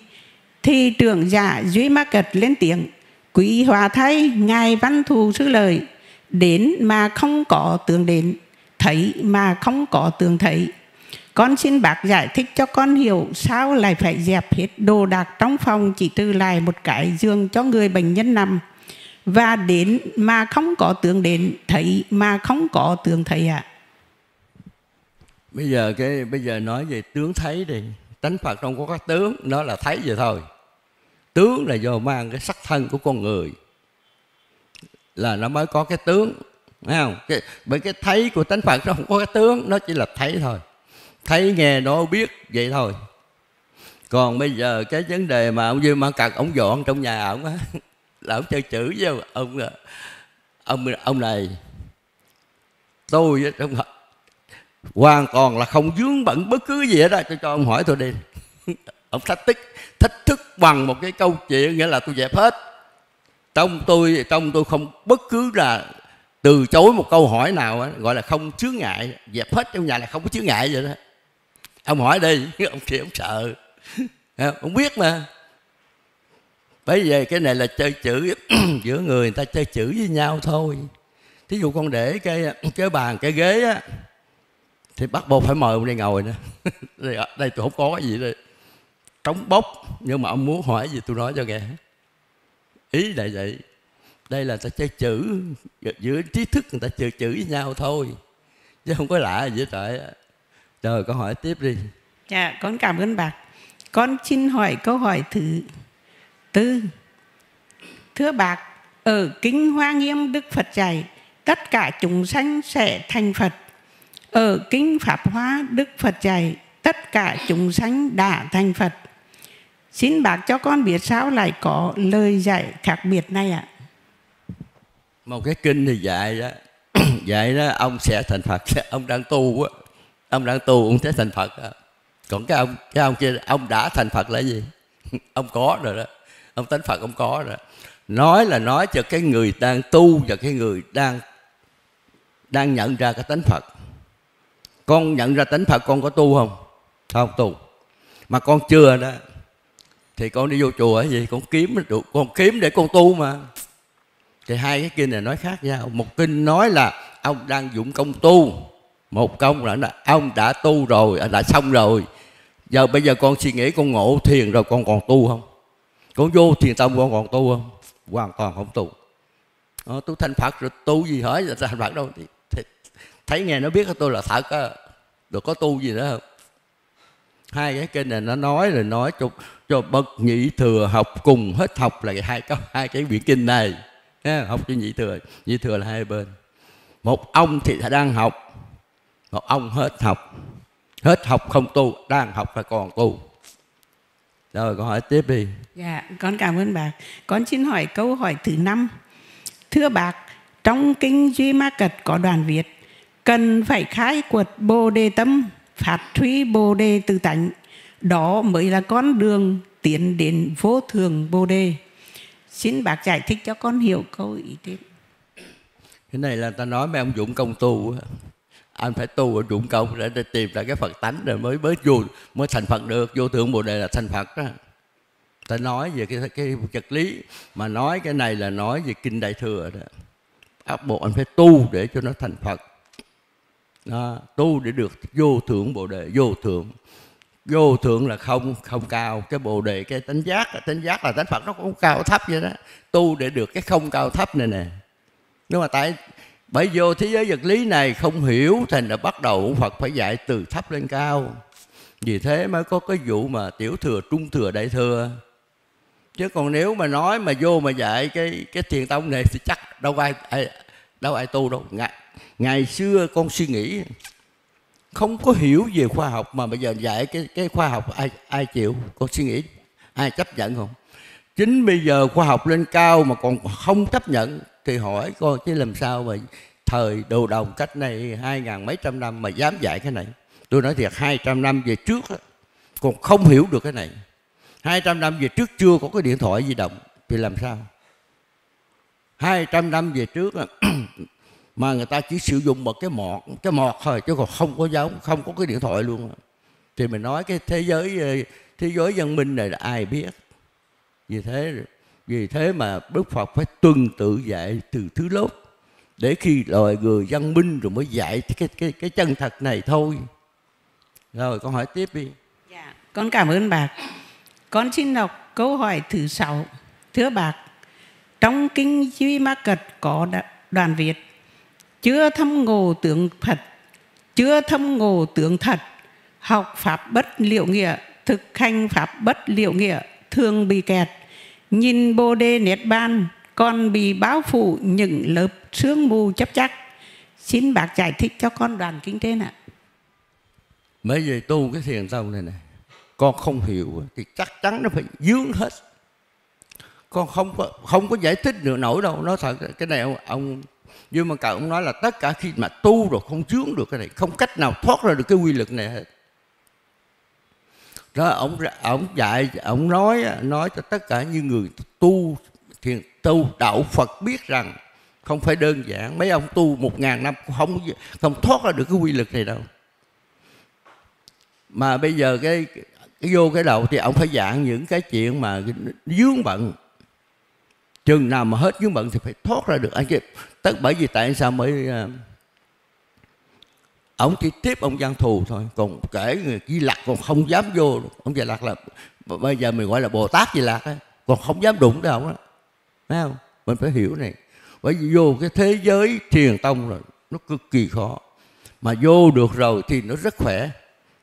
thì trưởng giả Duy Ma Cật lên tiếng, quý hòa thay ngài Văn Thù Sư Lời đến mà không có tường đến thấy mà không có tường thấy con xin bác giải thích cho con hiểu sao lại phải dẹp hết đồ đạc trong phòng chỉ trừ lại một cái giường cho người bệnh nhân nằm và đến mà không có tượng đến thấy mà không có tượng thấy ạ. À. Bây giờ cái bây giờ nói về tướng thấy đi. Tánh Phật không có cái tướng, nó là thấy vậy thôi. Tướng là do mang cái sắc thân của con người. là nó mới có cái tướng Thấy không cái, bởi cái thấy của tánh phật nó không có cái tướng nó chỉ là thấy thôi thấy nghe nó biết vậy thôi. Còn bây giờ cái vấn đề mà ông Dương Mã Cật ông dọn trong nhà ông á là ông chơi chữ với ông ông ông này. Tôi trong hoàn toàn là không dướng bận bất cứ gì hết đó cho cho ông hỏi tôi đi. [LAUGHS] Ông thách thức thách thức bằng một cái câu chuyện nghĩa là tôi dẹp hết. Trong tôi trong tôi không bất cứ là từ chối một câu hỏi nào đó, gọi là không chướng ngại. Dẹp hết trong nhà là không có chướng ngại vậy đó ông hỏi đi [LAUGHS] ông kia ông sợ. [LAUGHS] Ông biết mà. Bây giờ cái này là chơi chữ [CLEARS THROAT] giữa người người ta chơi chữ với nhau thôi. Thí dụ con để cái [CLEARS THROAT] cái bàn cái ghế á thì bắt buộc phải mời ông đi ngồi nữa. [LAUGHS] Đây, đây tôi không có gì đây. Trống bốc nhưng mà ông muốn hỏi gì tôi nói cho nghe. Ý là vậy. Đây là ta chơi chữ giữa trí thức người ta chơi chữ với nhau thôi. Chứ không có lạ gì hết trời rồi con hỏi tiếp đi. Dạ con cảm ơn bác. Con xin hỏi câu hỏi thứ tư. Thưa bác ở kinh hoa nghiêm đức phật dạy tất cả chúng sanh sẽ thành phật. Ở kinh pháp hoa đức phật dạy tất cả chúng sanh đã thành phật. Xin bác cho con biết sao lại có lời dạy khác biệt này ạ? Một cái kinh thì dạy đó [CLEARS THROAT] dạy đó ông sẽ thành phật [LAUGHS] ông đang tu á ông đang tu ông thế thành phật đó. còn cái ông cái ông kia, ông đã thành phật là gì? [LAUGHS] Ông có rồi đó. Ông tánh phật ông có rồi. Nói là nói cho cái người đang tu và cái người đang đang nhận ra cái tánh phật. Con nhận ra tánh phật con có tu không? Không tu. Mà con chưa đó, thì con đi vô chùa cái gì, con kiếm được, con kiếm để con tu mà. Thì hai cái kinh này nói khác nhau. Một kinh nói là ông đang dụng công tu một công là ông đã tu rồi à, đã xong rồi. Giờ bây giờ con suy nghĩ con ngộ thiền rồi con còn tu không? Con vô thiền tông con còn tu không? Hoàn toàn không tu. Ờ, tôi thành phật rồi tu gì hỏi là thành phật đâu. Thì, thì thấy nghe nó biết tôi là thật á được có tu gì nữa không? Hai cái kinh này nó nói là nói cho cho bậc nhị thừa học cùng hết học là hai cái hai cái quyển kinh này. Học cho nhị thừa. Nhị thừa là hai bên. Một ông thì đang học một ông hết học. Hết học không tu đang học và còn tu. Rồi con hỏi tiếp đi. Dạ con cảm ơn bà con xin hỏi câu hỏi thứ năm. Thưa bác trong kinh duy ma cật có đoàn viết cần phải khai quật bồ đề tâm phát huy bồ đề tự tánh. Đó mới là con đường tiến đến vô thường bồ đề. Xin bác giải thích cho con hiểu câu ý tiếp cái này là ta nói mấy ông dụng công tu anh phải tu ở dụng công để, để tìm ra cái phật tánh rồi mới mới vô mới thành phật được. Vô thượng bồ đề là thành phật đó. Ta nói về cái cái vật lý mà nói cái này là nói về kinh đại thừa đó. Áp bộ anh phải tu để cho nó thành phật. Đó, tu để được vô thượng bồ đề vô thượng. Vô thượng là không không cao. Cái bồ đề cái tánh giác tánh giác là tánh phật nó cũng cao thấp vậy đó. Tu để được cái không cao thấp này nè. Nhưng mà tại bởi vô thế giới vật lý này không hiểu thành là bắt đầu phật phải dạy từ thấp lên cao. Vì thế mới có cái vụ mà tiểu thừa trung thừa đại thừa. Chứ còn nếu mà nói mà vô mà dạy cái cái thiền tông này thì chắc đâu ai, ai đâu ai tu đâu. Ngày, ngày xưa con suy nghĩ không có hiểu về khoa học mà bây giờ dạy cái cái khoa học ai ai chịu? Con suy nghĩ ai chấp nhận không? Chính bây giờ khoa học lên cao mà còn không chấp nhận thì hỏi coi chứ làm sao mà thời đồ đồng cách này hai ngàn mấy trăm năm mà dám dạy cái này. Tôi nói thiệt, hai trăm năm về trước còn không hiểu được cái này. Hai trăm năm về trước chưa có cái điện thoại di động, thì làm sao? Hai trăm năm về trước [CLEARS THROAT] mà người ta chỉ sử dụng một cái mọt cái mọt thôi, chứ còn không có giống, không có cái điện thoại luôn thì mình nói cái thế giới ờ, thế giới văn minh này là ai biết? Vì thế vì thế mà đức phật phải tuân tự dạy từ thứ lớp để khi loài người văn minh rồi mới dạy cái cái cái chân thật này thôi. Rồi con hỏi tiếp đi. Dạ con cảm ơn bà con xin đọc câu hỏi thứ sáu. Thưa bạc. trong kinh duy ma cật có đoàn Việt chưa thâm ngộ tưởng Phật, chưa thâm ngộ tưởng thật, học pháp bất liệu nghĩa, thực hành pháp bất liệu nghĩa, thường bị kẹt. Nhìn Bồ Đề Niết Bàn, còn bị bao phủ những lớp sương mù chấp chắc. Xin bác giải thích cho con đoàn kinh trên ạ. Mới về tu cái thiền tông này này, con không hiểu thì chắc chắn nó phải dướng hết. Con không có không có giải thích được nổi đâu. Nói thật cái này ông, ông nhưng mà cậu ông nói là tất cả khi mà tu rồi không chướng được cái này không cách nào thoát ra được cái quy luật này hết đó ông ông dạy ông nói nói cho tất cả những người tu thiền tu đạo Phật biết rằng không phải đơn giản. Mấy ông tu một ngàn năm không không thoát ra được cái quy luật này đâu. Mà bây giờ cái, cái vô cái đầu thì ông phải dạng những cái chuyện mà dướng bận. Chừng nào mà hết dướng bận thì phải thoát ra được. Anh chị tất bởi vì tại sao mới uh, ông chỉ tiếp ông giang thù thôi, còn kể người di lặc còn không dám vô. Ông di lặc là, bây giờ mình gọi là bồ tát di lặc á, còn không dám đụng tới ông á. Thấy không? Mình phải hiểu này. Bởi vì vô cái thế giới thiền tông rồi, nó cực kỳ khó. Mà vô được rồi thì nó rất khỏe.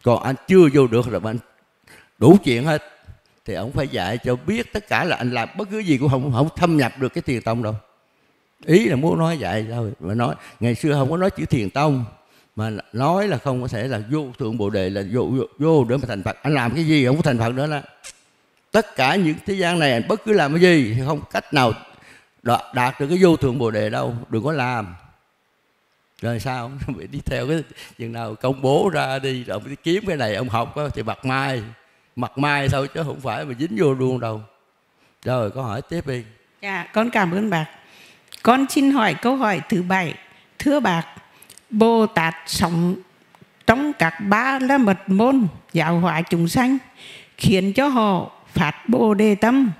Còn anh chưa vô được rồi mà anh đủ chuyện hết. Thì ông phải dạy cho biết tất cả là anh làm bất cứ gì cũng không không thâm nhập được cái thiền tông đâu. Ý là muốn nói vậy thôi. Mà nói, ngày xưa không có nói chữ thiền tông mà nói là không có thể là vô thượng bộ đề là vô vô, vô để mà thành phật. Anh làm cái gì không có thành phật nữa đó. Tất cả những thế gian này anh bất cứ làm cái gì thì không cách nào đạt, đạt được cái vô thượng bồ đề đâu. Đừng có làm. Rồi sao? [LAUGHS] Ông bị đi theo cái chừng nào công bố ra đi rồi đi kiếm cái này ông học đó, thì mặt mai mặt mai thôi chứ không phải mà dính vô luôn đâu. Rồi có hỏi tiếp đi. Dạ con cảm ơn bác. Con xin hỏi câu hỏi thứ bảy. Thưa bác bồ tát sống trong các ba la mật môn giáo hóa chúng sanh, khiến cho họ phát bồ đề tâm.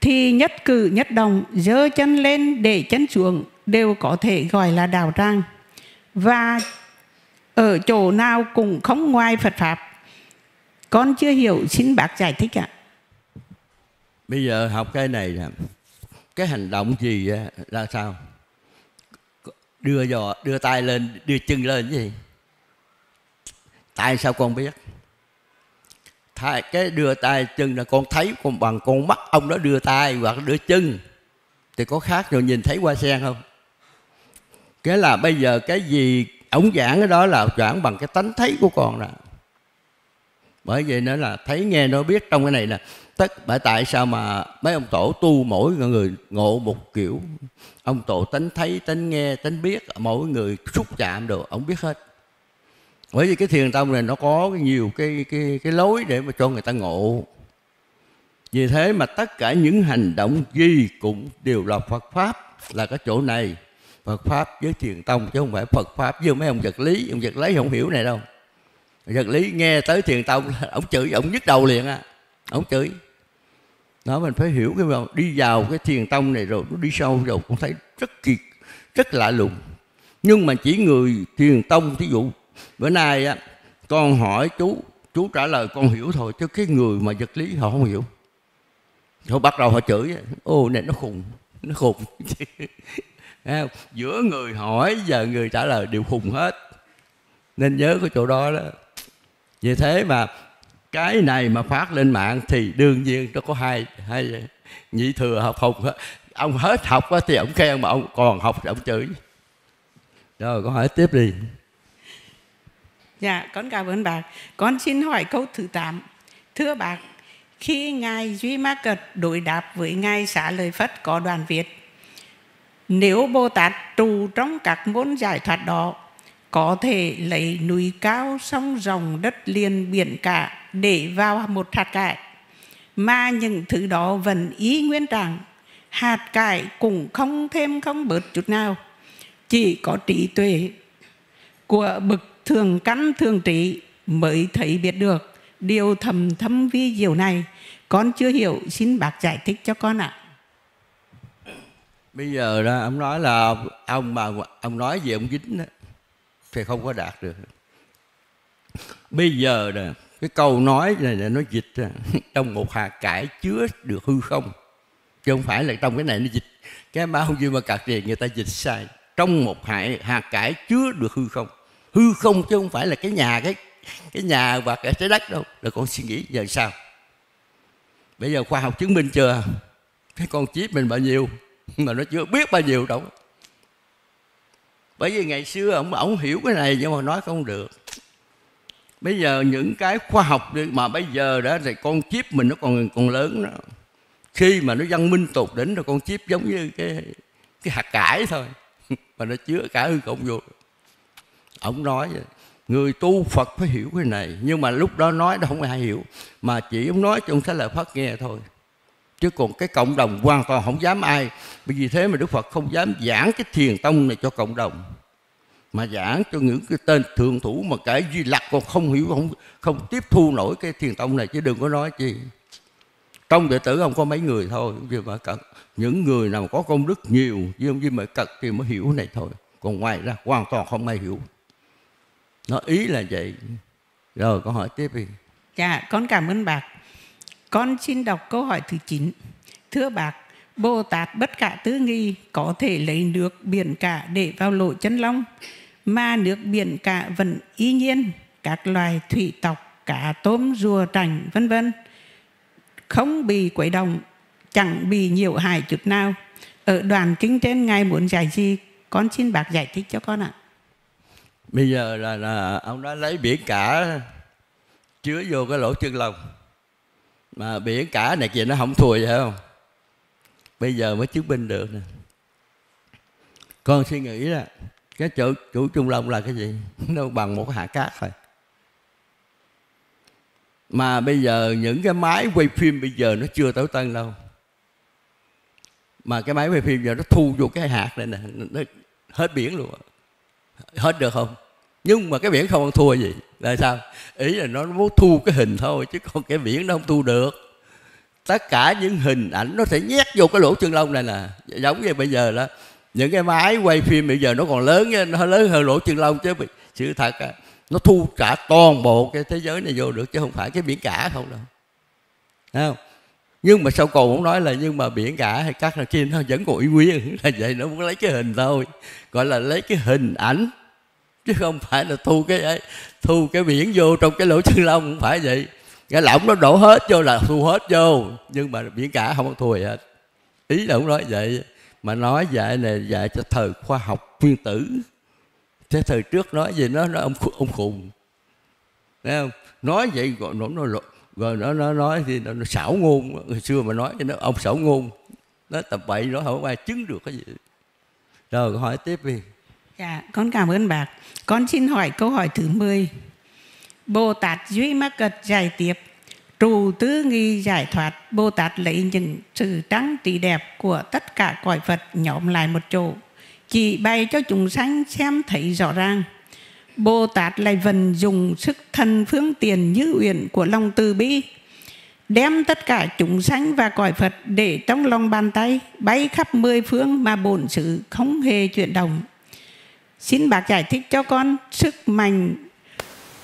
Thì nhất cử nhất động dơ chân lên để chân xuống đều có thể gọi là đạo tràng. Và ở chỗ nào cũng không ngoài Phật pháp. Con chưa hiểu, xin bác giải thích ạ. Bây giờ học cái này nè. Cái hành động gì là sao? Đưa giò đưa tay lên đưa chân lên gì? Tại sao con biết? Thay, cái đưa tay chân là con thấy con bằng con mắt ông đó đưa tay hoặc đưa chân. Thì có khác rồi nhìn thấy qua sen không? Cái là bây giờ cái gì ổng giảng cái đó là giảng bằng cái tánh thấy của con nè. Bởi vậy nữa là thấy nghe nó biết trong cái này là tất bởi tại sao mà mấy ông tổ tu mỗi người ngộ một kiểu ông tổ tánh thấy, tánh nghe, tánh biết, mỗi người xúc chạm được ông biết hết. Bởi vì cái thiền tông này nó có nhiều cái cái cái lối để mà cho người ta ngộ. Vì thế mà tất cả những hành động gì cũng đều là Phật pháp, là cái chỗ này. Phật pháp với thiền tông chứ không phải Phật pháp với mấy ông vật lý. Ông vật lý không hiểu này đâu. Vật lý nghe tới thiền tông ông chửi, ông nhức đầu liền á. Ông chửi đó, mình phải hiểu cái vào đi vào cái thiền tông này rồi, nó đi sâu rồi cũng thấy rất kỳ, rất lạ lùng. Nhưng mà chỉ người thiền tông, thí dụ, bữa nay á, con hỏi chú chú trả lời con hiểu thôi, chứ cái người mà vật lý họ không hiểu. Họ bắt đầu họ chửi, ô, này nó khùng nó khùng. [LAUGHS] Giữa người hỏi và người trả lời đều khùng hết. Nên nhớ cái chỗ đó đó. Vì thế mà cái này mà phát lên mạng thì đương nhiên nó có hai hai nhị thừa học học ông hết học thì ông khen mà ông còn học thì ông chửi. Rồi, con hỏi tiếp đi. Dạ con cảm ơn bác. Con xin hỏi câu thứ 8 thưa bác, khi ngài duy ma cật đối đáp với ngài xả lời phất có đoàn việt nếu bồ tát trụ trong các môn giải thoát đó có thể lấy núi cao sông rồng đất liền biển cả để vào một hạt cải. Mà những thứ đó vẫn ý nguyên trạng hạt cải cũng không thêm không bớt chút nào. Chỉ có trí tuệ của bậc thường căn thường trí mới thấy biết được điều thầm thâm vi diệu này. Con chưa hiểu xin bác giải thích cho con ạ. Bây giờ đó ông nói là ông mà ông nói về ông dính đó, thì không có đạt được. Bây giờ nè cái câu nói này là nó dịch ra, [LAUGHS] trong một hạt cải chứa được hư không? Chứ không phải là trong cái này nó dịch. Cái bao nhiêu mà cạc tiền người ta dịch sai. Trong một hạt, hạt cải chứa được hư không? Hư không chứ không phải là cái nhà cái cái nhà và cái trái đất đâu. Là con suy nghĩ giờ sao? Bây giờ khoa học chứng minh chưa? Cái con chip mình bao nhiêu? [LAUGHS] Mà nó chưa biết bao nhiêu đâu bởi vì ngày xưa ông ông hiểu cái này nhưng mà nói không được. Bây giờ những cái khoa học mà bây giờ đó thì con chip mình nó còn còn lớn đó. Khi mà nó văn minh tột đỉnh rồi con chip giống như cái cái hạt cải thôi. [LAUGHS] Mà nó chứa cả hư không vô. Ông nói vậy, người tu phật phải hiểu cái này. Nhưng mà lúc đó nói nó không ai hiểu. Mà chỉ ông nói cho ông sẽ là phát nghe thôi chứ còn cái cộng đồng hoàn toàn không dám ai. Bởi vì thế mà đức phật không dám giảng cái thiền tông này cho cộng đồng. Mà giảng cho những cái tên thượng thủ mà cả duy lạc còn không hiểu, không không tiếp thu nổi cái thiền tông này. Chứ đừng có nói chi. Trong đệ tử không có mấy người thôi. Nhưng mà cật. Những người nào có công đức nhiều nhưng như mà cật thì mới hiểu này thôi. Còn ngoài ra, hoàn toàn không ai hiểu. Nó ý là vậy. Rồi câu hỏi tiếp đi. Dạ con cảm ơn bà con xin đọc câu hỏi thứ 9 thưa bác Bồ Tát bất cả tư nghi có thể lấy nước biển cả để vào lỗ chân lông mà nước biển cả vẫn y nhiên các loài thủy tộc cá tôm rùa trành vân vân không bị quấy động chẳng bị nhiều hại chút nào. Ở đoàn kinh trên ngài muốn giải gì? Con xin bác giải thích cho con ạ. Bây giờ là, là ông đã lấy biển cả chứa vô cái lỗ chân lông mà biển cả này kia nó không thua vậy không? Bây giờ mới chứng minh được nè. Con suy nghĩ là cái chỗ chủ trung long là cái gì? [LAUGHS] Nó bằng một cái hạt cát thôi. Mà bây giờ những cái máy quay phim bây giờ nó chưa tới tân đâu. Mà cái máy quay phim giờ nó thu vô cái hạt này nè nó hết biển luôn. Hết được không? Nhưng mà cái biển không ăn thua gì. Là sao? Ý là nó muốn thu cái hình thôi chứ còn cái biển nó không thu được. Tất cả những hình ảnh nó sẽ nhét vô cái lỗ chân lông này nè. Giống như bây giờ đó những cái máy quay phim bây giờ nó còn lớn nó lớn hơn lỗ chân lông chứ. Sự thật à, nó thu cả toàn bộ cái thế giới này vô được chứ không phải cái biển cả không đâu. Thấy không? Nhưng mà sau cùng cũng nói là nhưng mà biển cả hay các là kia nó vẫn còn y nguyên là vậy nó muốn lấy cái hình thôi. Gọi là lấy cái hình ảnh chứ không phải là thu cái ấy, thu cái biển vô trong cái lỗ chân lông không phải vậy. Cái lỏng nó đổ hết vô là thu hết vô nhưng mà biển cả không có thu gì hết. Ý là không nói vậy mà nói dạy này dạy cho thời khoa học nguyên tử. Thế thời trước nói gì nó nó ông ông khùng. Thấy không? Nói vậy gọi nó nó rồi nó nó nói thì nó, nó xảo ngôn. Ngày xưa mà nói nó ông xảo ngôn. Nó tập bậy nó không ai chứng được cái gì. Rồi hỏi tiếp đi. Dạ, con cảm ơn bác. Con xin hỏi câu hỏi thứ 10. Bồ Tát Duy Mắc Cật giải tiếp. Trù tư nghi giải thoát. Bồ Tát lấy những sự trắng trị đẹp của tất cả cõi Phật nhóm lại một chỗ. Chỉ bày cho chúng sanh xem thấy rõ ràng. Bồ Tát lại vận dùng sức thân phương tiền như uyển của lòng từ bi đem tất cả chúng sanh và cõi Phật để trong lòng bàn tay bay khắp mười phương mà bổn sự không hề chuyển động. Xin bác giải thích cho con sức mạnh,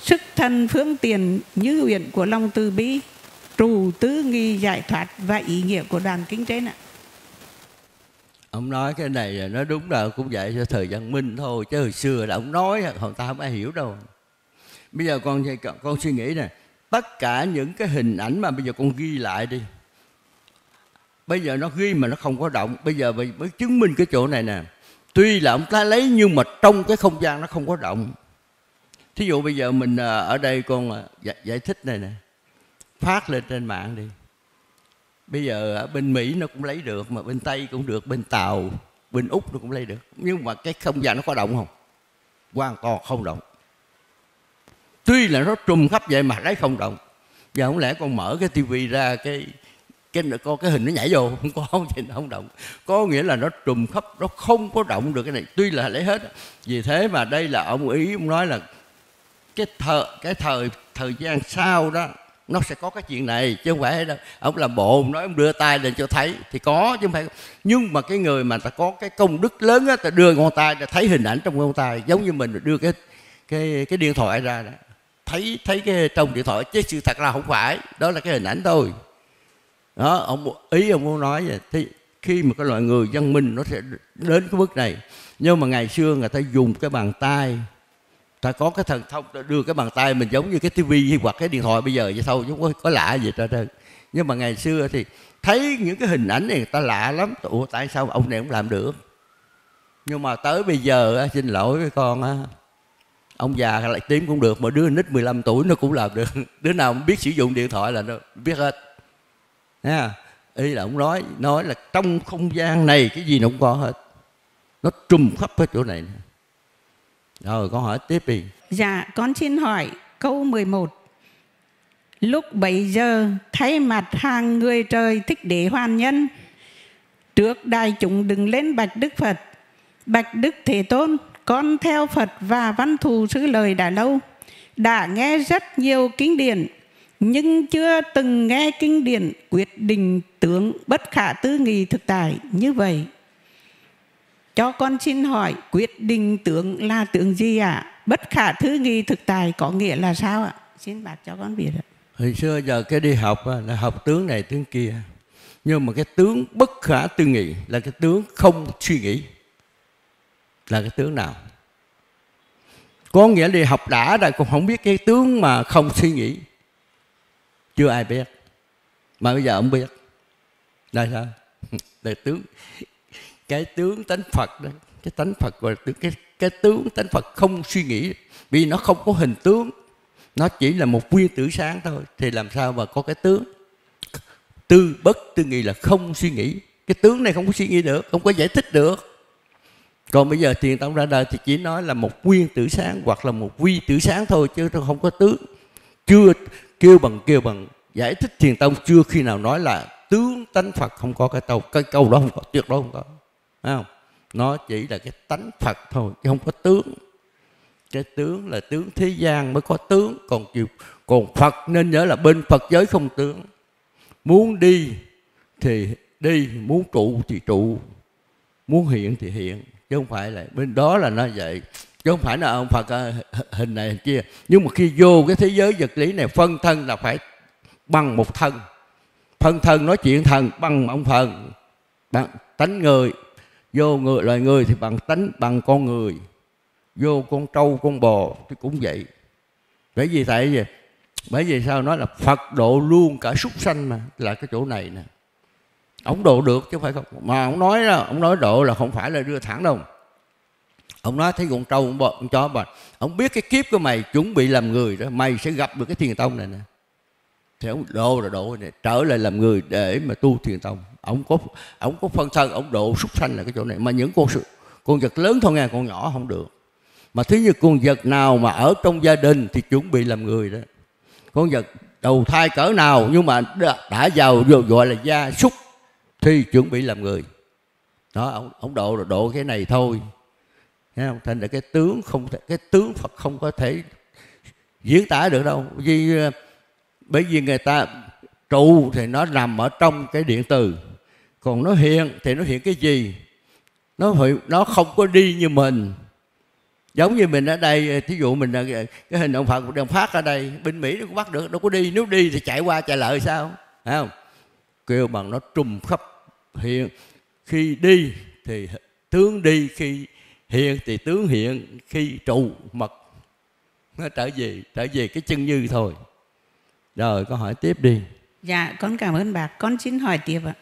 sức thân phương tiền như nguyện của lòng từ bi, trù tứ nghi giải thoát và ý nghĩa của đoàn kinh trên ạ. Ông nói cái này nó đúng là cũng vậy cho thời gian minh thôi chứ hồi xưa là ông nói họ ta không ai hiểu đâu. Bây giờ con con suy nghĩ nè, tất cả những cái hình ảnh mà bây giờ con ghi lại đi. Bây giờ nó ghi mà nó không có động, bây giờ mới chứng minh cái chỗ này nè tuy là ông ta lấy nhưng mà trong cái không gian nó không có động thí dụ bây giờ mình à, ở đây con giải, giải thích này nè. Phát lên trên mạng đi. Bây giờ ở bên mỹ nó cũng lấy được mà bên tây cũng được bên tàu bên úc nó cũng lấy được. Nhưng mà cái không gian nó có động không? Hoàn toàn không động tuy là nó trùm khắp vậy mà lấy không động giờ không lẽ con mở cái tivi ra cái cái có cái hình nó nhảy vô, [LAUGHS] không có thì nó không động. Có nghĩa là nó trùm khắp, nó không có động được cái này. Tuy là lấy hết vì thế mà đây là ông ý ông nói là cái thời cái thời thời gian sau đó, nó sẽ có cái chuyện này, chứ không phải đâu. Ông làm bộ, ông nói ông đưa tay lên cho thấy, thì có, chứ không phải. Nhưng mà cái người mà ta có cái công đức lớn á, ta đưa ngón tay để thấy hình ảnh trong ngón tay, giống như mình đưa cái cái cái điện thoại ra đó. Thấy thấy cái trong điện thoại, chứ sự thật là không phải. Đó là cái hình ảnh thôi đó ông ý ông muốn nói vậy thì khi mà cái loại người văn minh nó sẽ đến cái bước này nhưng mà ngày xưa người ta dùng cái bàn tay ta có cái thần thông ta đưa cái bàn tay mình giống như cái tivi hoặc cái điện thoại bây giờ vậy thôi chứ không có, có lạ gì ra trơn. Nhưng mà ngày xưa thì thấy những cái hình ảnh này người ta lạ lắm. Ủa tại sao ông này cũng làm được? Nhưng mà tới bây giờ xin lỗi với con á ông già lại tím cũng được mà đứa nít 15 tuổi nó cũng làm được. [LAUGHS] Đứa nào biết sử dụng điện thoại là nó biết hết ha, ý là ông nói nói là trong không gian này cái gì nó cũng có hết. Nó trùm khắp hết chỗ này rồi con hỏi tiếp đi. Dạ con xin hỏi câu 11 lúc bảy giờ thấy mặt hàng người trời thích để hoàn nhân, trước đại chúng đứng lên bạch đức phật. Bạch đức thế tôn, con theo phật và văn thù sứ lời đã lâu, đã nghe rất nhiều kinh điển nhưng chưa từng nghe kinh điển quyết định tướng bất khả tư nghị thực tại như vậy. Cho con xin hỏi, quyết định tướng là tướng gì ạ? À? bất khả tư nghị thực tại có nghĩa là sao ạ? Xin bác cho con biết ạ. Hồi xưa giờ cái đi học là học tướng này tướng kia. Nhưng mà cái tướng bất khả tư nghị là cái tướng không suy nghĩ. Là cái tướng nào? Có nghĩa đi học đã rồi, cũng không biết cái tướng mà không suy nghĩ chưa ai biết. Mà bây giờ ông biết. Là [LAUGHS] sao là tướng. Cái tướng tánh phật đó. Cái tánh phật gọi là tướng. Cái cái tướng tánh phật không suy nghĩ. Vì nó không có hình tướng. Nó chỉ là một nguyên tử sáng thôi. Thì làm sao mà có cái tướng? Tư bất tư nghị là không suy nghĩ. Cái tướng này không có suy nghĩ được. Không có giải thích được. Còn bây giờ thiền tông ra đời thì chỉ nói là một nguyên tử sáng hoặc là một vi tử sáng thôi chứ không có tướng. Chưa kêu bằng kêu bằng. Giải thích thiền tông chưa khi nào nói là tướng tánh phật không có cái câu cái câu đó không có, tuyệt đối không có. Thấy không? Nó chỉ là cái tánh phật thôi, chứ không có tướng. Cái tướng là tướng thế gian mới có tướng. Còn chịu còn phật nên nhớ là bên phật giới không tướng. Muốn đi thì đi, muốn trụ thì trụ. Muốn hiện thì hiện, chứ không phải là bên đó là nó vậy chứ không phải là ông phật ờ, hình này, hình kia. Nhưng mà khi vô cái thế giới vật lý này, phân thân là phải bằng một thân. Phân thân nói chuyện thần, bằng ông Phật. Bằng tánh người. Vô người, loài người thì bằng tánh, bằng con người. Vô con trâu, con bò thì cũng vậy. Bởi vì tại vì, bởi vì sao nói là phật độ luôn cả súc sanh mà, là cái chỗ này nè. Ông độ được chứ phải không. Mà ông nói đó, ông nói độ là không phải là đưa thẳng đâu ông nói thấy con trâu con bò con chó bò. Ông biết cái kiếp của mày chuẩn bị làm người đó mày sẽ gặp được cái thiền tông này nè. Thì ông độ là độ này trở lại làm người để mà tu thiền tông. Ông có ông có phân thân ông độ súc sanh là cái chỗ này. Mà những con sự con vật lớn thôi nghe con nhỏ không được. Mà thứ như con vật nào mà ở trong gia đình thì chuẩn bị làm người đó. Con vật đầu thai cỡ nào nhưng mà đã vào gọi là gia súc thì chuẩn bị làm người. Đó ông, ông độ là độ cái này thôi. Thấy không? thành ra cái tướng không thể, cái tướng Phật không có thể diễn tả được đâu. Vì ờ, bởi vì người ta trụ thì nó nằm ở trong cái điện từ. Còn nó hiện thì nó hiện cái gì? Nó nó không có đi như mình. Giống như mình ở đây ờ, thí dụ mình là ờ, cái hình ông phật đang phát ở đây bên mỹ nó cũng bắt được đâu có đi. Nếu đi thì chạy qua chạy lại sao? Thấy không? Kêu bằng nó trùm khắp hiện. Khi đi thì tướng đi khi hiện thì tướng hiện khi trụ mật. Nó trở về trở về cái chân như thôi. Rồi con hỏi tiếp đi. Dạ con cảm ơn bà con xin hỏi tiếp ạ.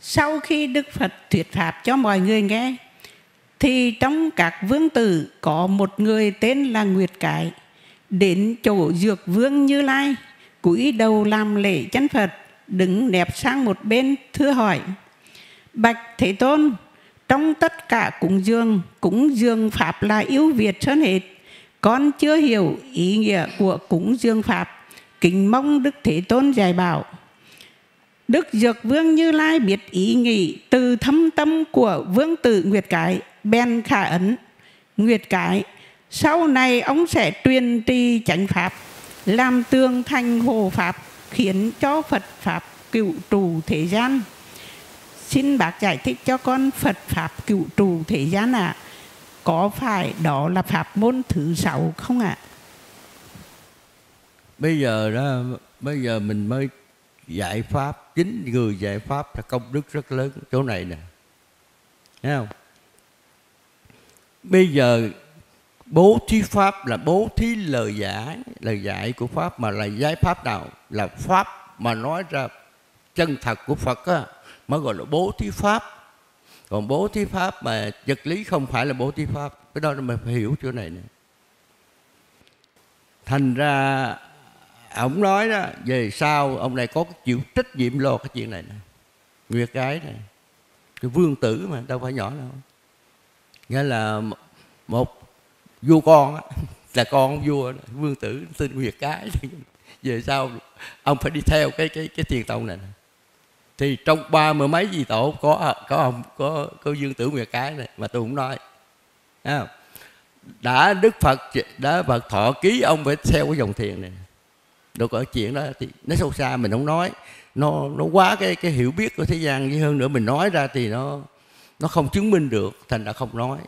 Sau khi đức phật thuyết pháp cho mọi người nghe, thì trong các vương tử có một người tên là Nguyệt Cái. Đến chỗ dược vương Như Lai, cúi đầu làm lễ chân Phật, đứng nẹp sang một bên, thưa hỏi, Bạch Thế Tôn trong tất cả cúng dường cúng dường Pháp là yếu Việt hơn hết con chưa hiểu ý nghĩa của cúng dường Pháp kính mong Đức Thế Tôn dạy bảo Đức Dược Vương Như Lai biết ý nghĩ từ thâm tâm của Vương tử Nguyệt Cái Ben Khả Ấn, Nguyệt Cái. Sau này ông sẽ truyền trì chánh pháp, làm tương thành hồ pháp, khiến cho Phật pháp cựu trù thế gian. Xin bác giải thích cho con Phật pháp cựu trù thế gian ạ. À. Có phải đó là pháp môn thứ sáu không ạ? À? Bây giờ đó, bây giờ mình mới giải pháp, chính người giải pháp là công đức rất lớn chỗ này nè. Thấy không? bây giờ bố thí pháp là bố thí lời giải lời dạy của pháp mà là giải pháp nào là pháp mà nói ra chân thật của phật á mới gọi là bố thí pháp. Còn bố thí pháp mà vật lý không phải là bố thí pháp cái đó mình phải hiểu chỗ này nè. Thành ra ông nói đó về sau ông này có chịu trách nhiệm lo cái chuyện này nè. Nguyệt cái này cái vương tử mà đâu phải nhỏ đâu. Nghĩa là một vua con á [LAUGHS] là con vua đó, vương tử tên nguyệt cái [LAUGHS] về sau ông phải đi theo cái cái cái tiền tông này này thì trong ba mươi mấy gì tổ có có ông có có dương tử nguyệt cái này mà tôi cũng nói. À, đã đức phật đã phật thọ ký ông phải theo cái dòng thiền này. Được ở chuyện đó thì nó sâu xa mình không nói. Nó nó quá cái cái hiểu biết của thế gian với hơn nữa mình nói ra thì nó nó không chứng minh được thành ra không nói.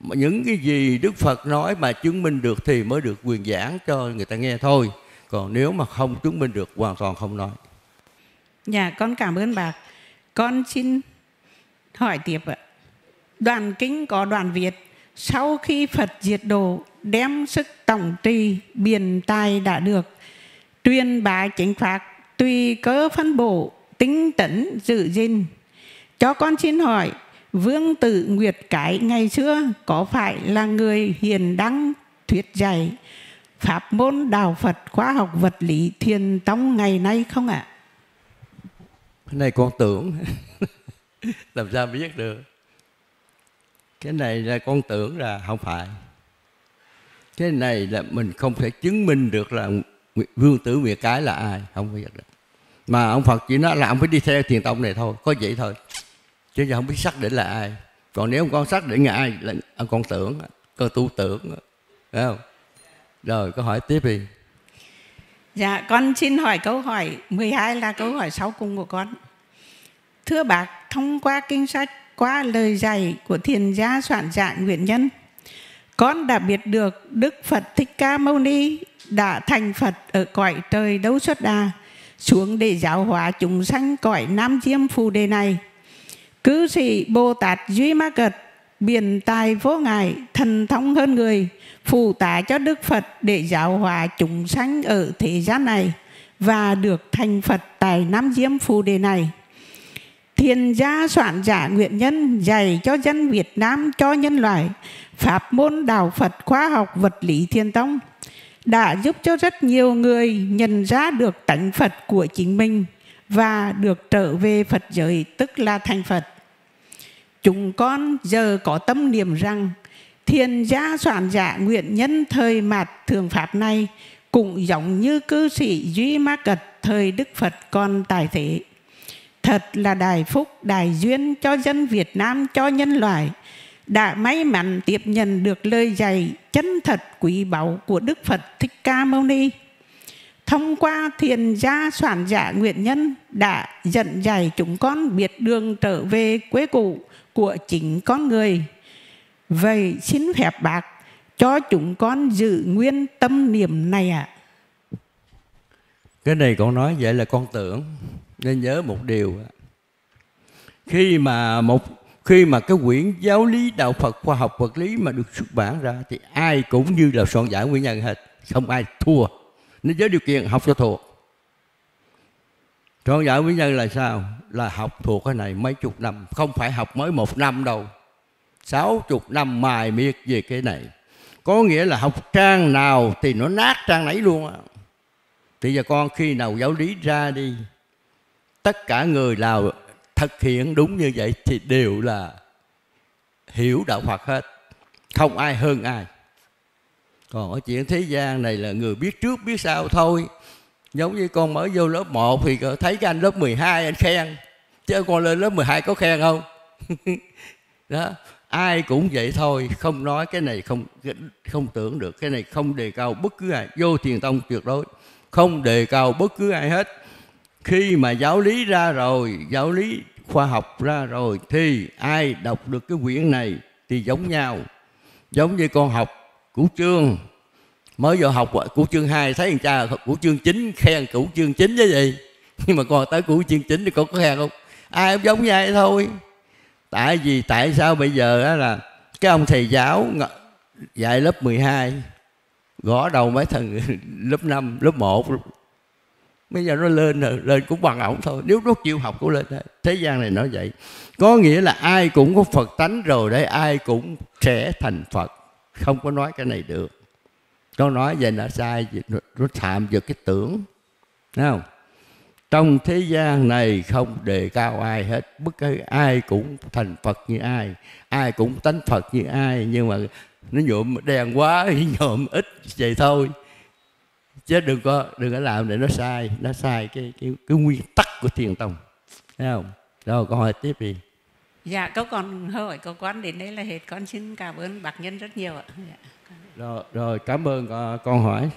Mà những cái gì đức phật nói mà chứng minh được thì mới được quyền giảng cho người ta nghe thôi. Còn nếu mà không chứng minh được hoàn toàn không nói. Dạ, con cảm ơn bà. Con xin hỏi tiếp ạ. Đoàn kính có đoàn Việt sau khi Phật diệt độ đem sức tổng trì biển tài đã được truyền bá chính pháp tùy cơ phân bổ tính tấn dự gìn cho con xin hỏi vương tử nguyệt cái ngày xưa có phải là người hiền đăng thuyết dạy pháp môn đạo phật khoa học vật lý thiền tông ngày nay không ạ cái này con tưởng. [LAUGHS] Làm sao biết được? Cái này là con tưởng là không phải. Cái này là mình không thể chứng minh được là vương tử nguyệt cái là ai. Không biết được. Mà ông phật chỉ nói là ông phải đi theo thiền tông này thôi. Có vậy thôi. Chứ giờ không biết xác định là ai. Còn nếu ông con xác định là ai là ông con tưởng cơ tu tưởng phải không? Rồi câu hỏi tiếp đi. Dạ, con xin hỏi câu hỏi 12 là câu hỏi sau cùng của con. Thưa bác, thông qua kinh sách, qua lời dạy của thiền gia soạn giả Nguyễn Nhân, con đã biết được Đức Phật Thích Ca Mâu Ni đã thành Phật ở cõi trời đấu xuất đà, xuống để giáo hóa chúng sanh cõi Nam diêm Phù Đề này. Cư sĩ Bồ Tát Duy Ma Cật, biện tài vô ngại, thần thông hơn người, phù tá cho Đức Phật để giáo hóa chúng sanh ở thế gian này và được thành Phật tại Nam Diêm Phù Đề này. Thiền gia soạn giả nguyện nhân dạy cho dân Việt Nam, cho nhân loại pháp môn, đạo Phật, khoa học, vật lý, thiên tông đã giúp cho rất nhiều người nhận ra được tánh Phật của chính mình và được trở về Phật giới, tức là thành Phật. Chúng con giờ có tâm niệm rằng thiền gia soạn giả nguyện nhân thời mạt thường pháp này cũng giống như cư sĩ Duy Ma Cật, thời Đức Phật còn tài thế. Thật là đại phúc, đại duyên cho dân Việt Nam, cho nhân loại đã may mắn tiếp nhận được lời dạy chân thật quý báu của Đức Phật Thích Ca Mâu Ni. Thông qua thiền gia soạn giả nguyện nhân đã dẫn dạy chúng con biết đường trở về quê cũ của chính con người. Vậy xin phép bác cho chúng con giữ nguyên tâm niệm này ạ. À. Cái này con nói vậy là con tưởng nên nhớ một điều khi mà một, khi mà cái quyển giáo lý đạo Phật, khoa học vật lý mà được xuất bản ra thì ai cũng như là soạn giả nguyên nhân hết, không ai thua. Nên với điều kiện học cho thuộc. Soạn giả nguyên nhân là sao? Là học thuộc cái này mấy chục năm, không phải học mới một năm đâu. Sáu chục năm mài miệt về cái này. Có nghĩa là học trang nào thì nó nát trang nấy luôn á. Thì giờ con khi nào giáo lý ra đi tất cả người nào thực hiện đúng như vậy thì đều là hiểu đạo Phật hết. Không ai hơn ai. Còn ở chuyện thế gian này là người biết trước biết sau thôi. Giống như con mới vô lớp 1 thì thấy cái anh lớp 12 anh khen. Chứ con lên lớp 12 có khen không? [LAUGHS] Đó, ai cũng vậy thôi. Không nói cái này không không tưởng được. Cái này không đề cao bất cứ ai. Vô thiền tông tuyệt đối. Không đề cao bất cứ ai hết khi mà giáo lý ra rồi giáo lý khoa học ra rồi thì ai đọc được cái quyển này thì giống nhau. Giống như con học củ chương mới vô học củ chương 2 thấy thằng cha củ chương 9 khen củ chương 9 với gì? Nhưng mà còn tới củ chương 9 thì con có khen không? Ai cũng giống nhau thôi. Tại vì tại sao bây giờ đó là cái ông thầy giáo dạy lớp 12 gõ đầu mấy thằng [LAUGHS] lớp 5, lớp 1 bây giờ nó lên rồi lên cũng bằng ổng thôi. Nếu nó chịu học cũng lên thôi thế gian này nó vậy. Có nghĩa là ai cũng có phật tánh rồi đấy ai cũng sẽ thành phật. Không có nói cái này được. Nó nói vậy là sai nó, nó vào cái tưởng. Thấy không? Trong thế gian này không đề cao ai hết. Bất cứ ai cũng thành phật như ai ai cũng tánh phật như ai nhưng mà nó nhuộm đèn quá [LAUGHS] nhuộm ít vậy thôi chứ đừng có đừng có làm để nó sai nó sai cái cái, cái nguyên tắc của thiền tông thấy không rồi câu hỏi tiếp đi Dạ, câu còn hỏi câu quan đến đây là hết. Con xin cảm ơn bác nhân rất nhiều ạ. Dạ. rồi rồi cảm ơn con hỏi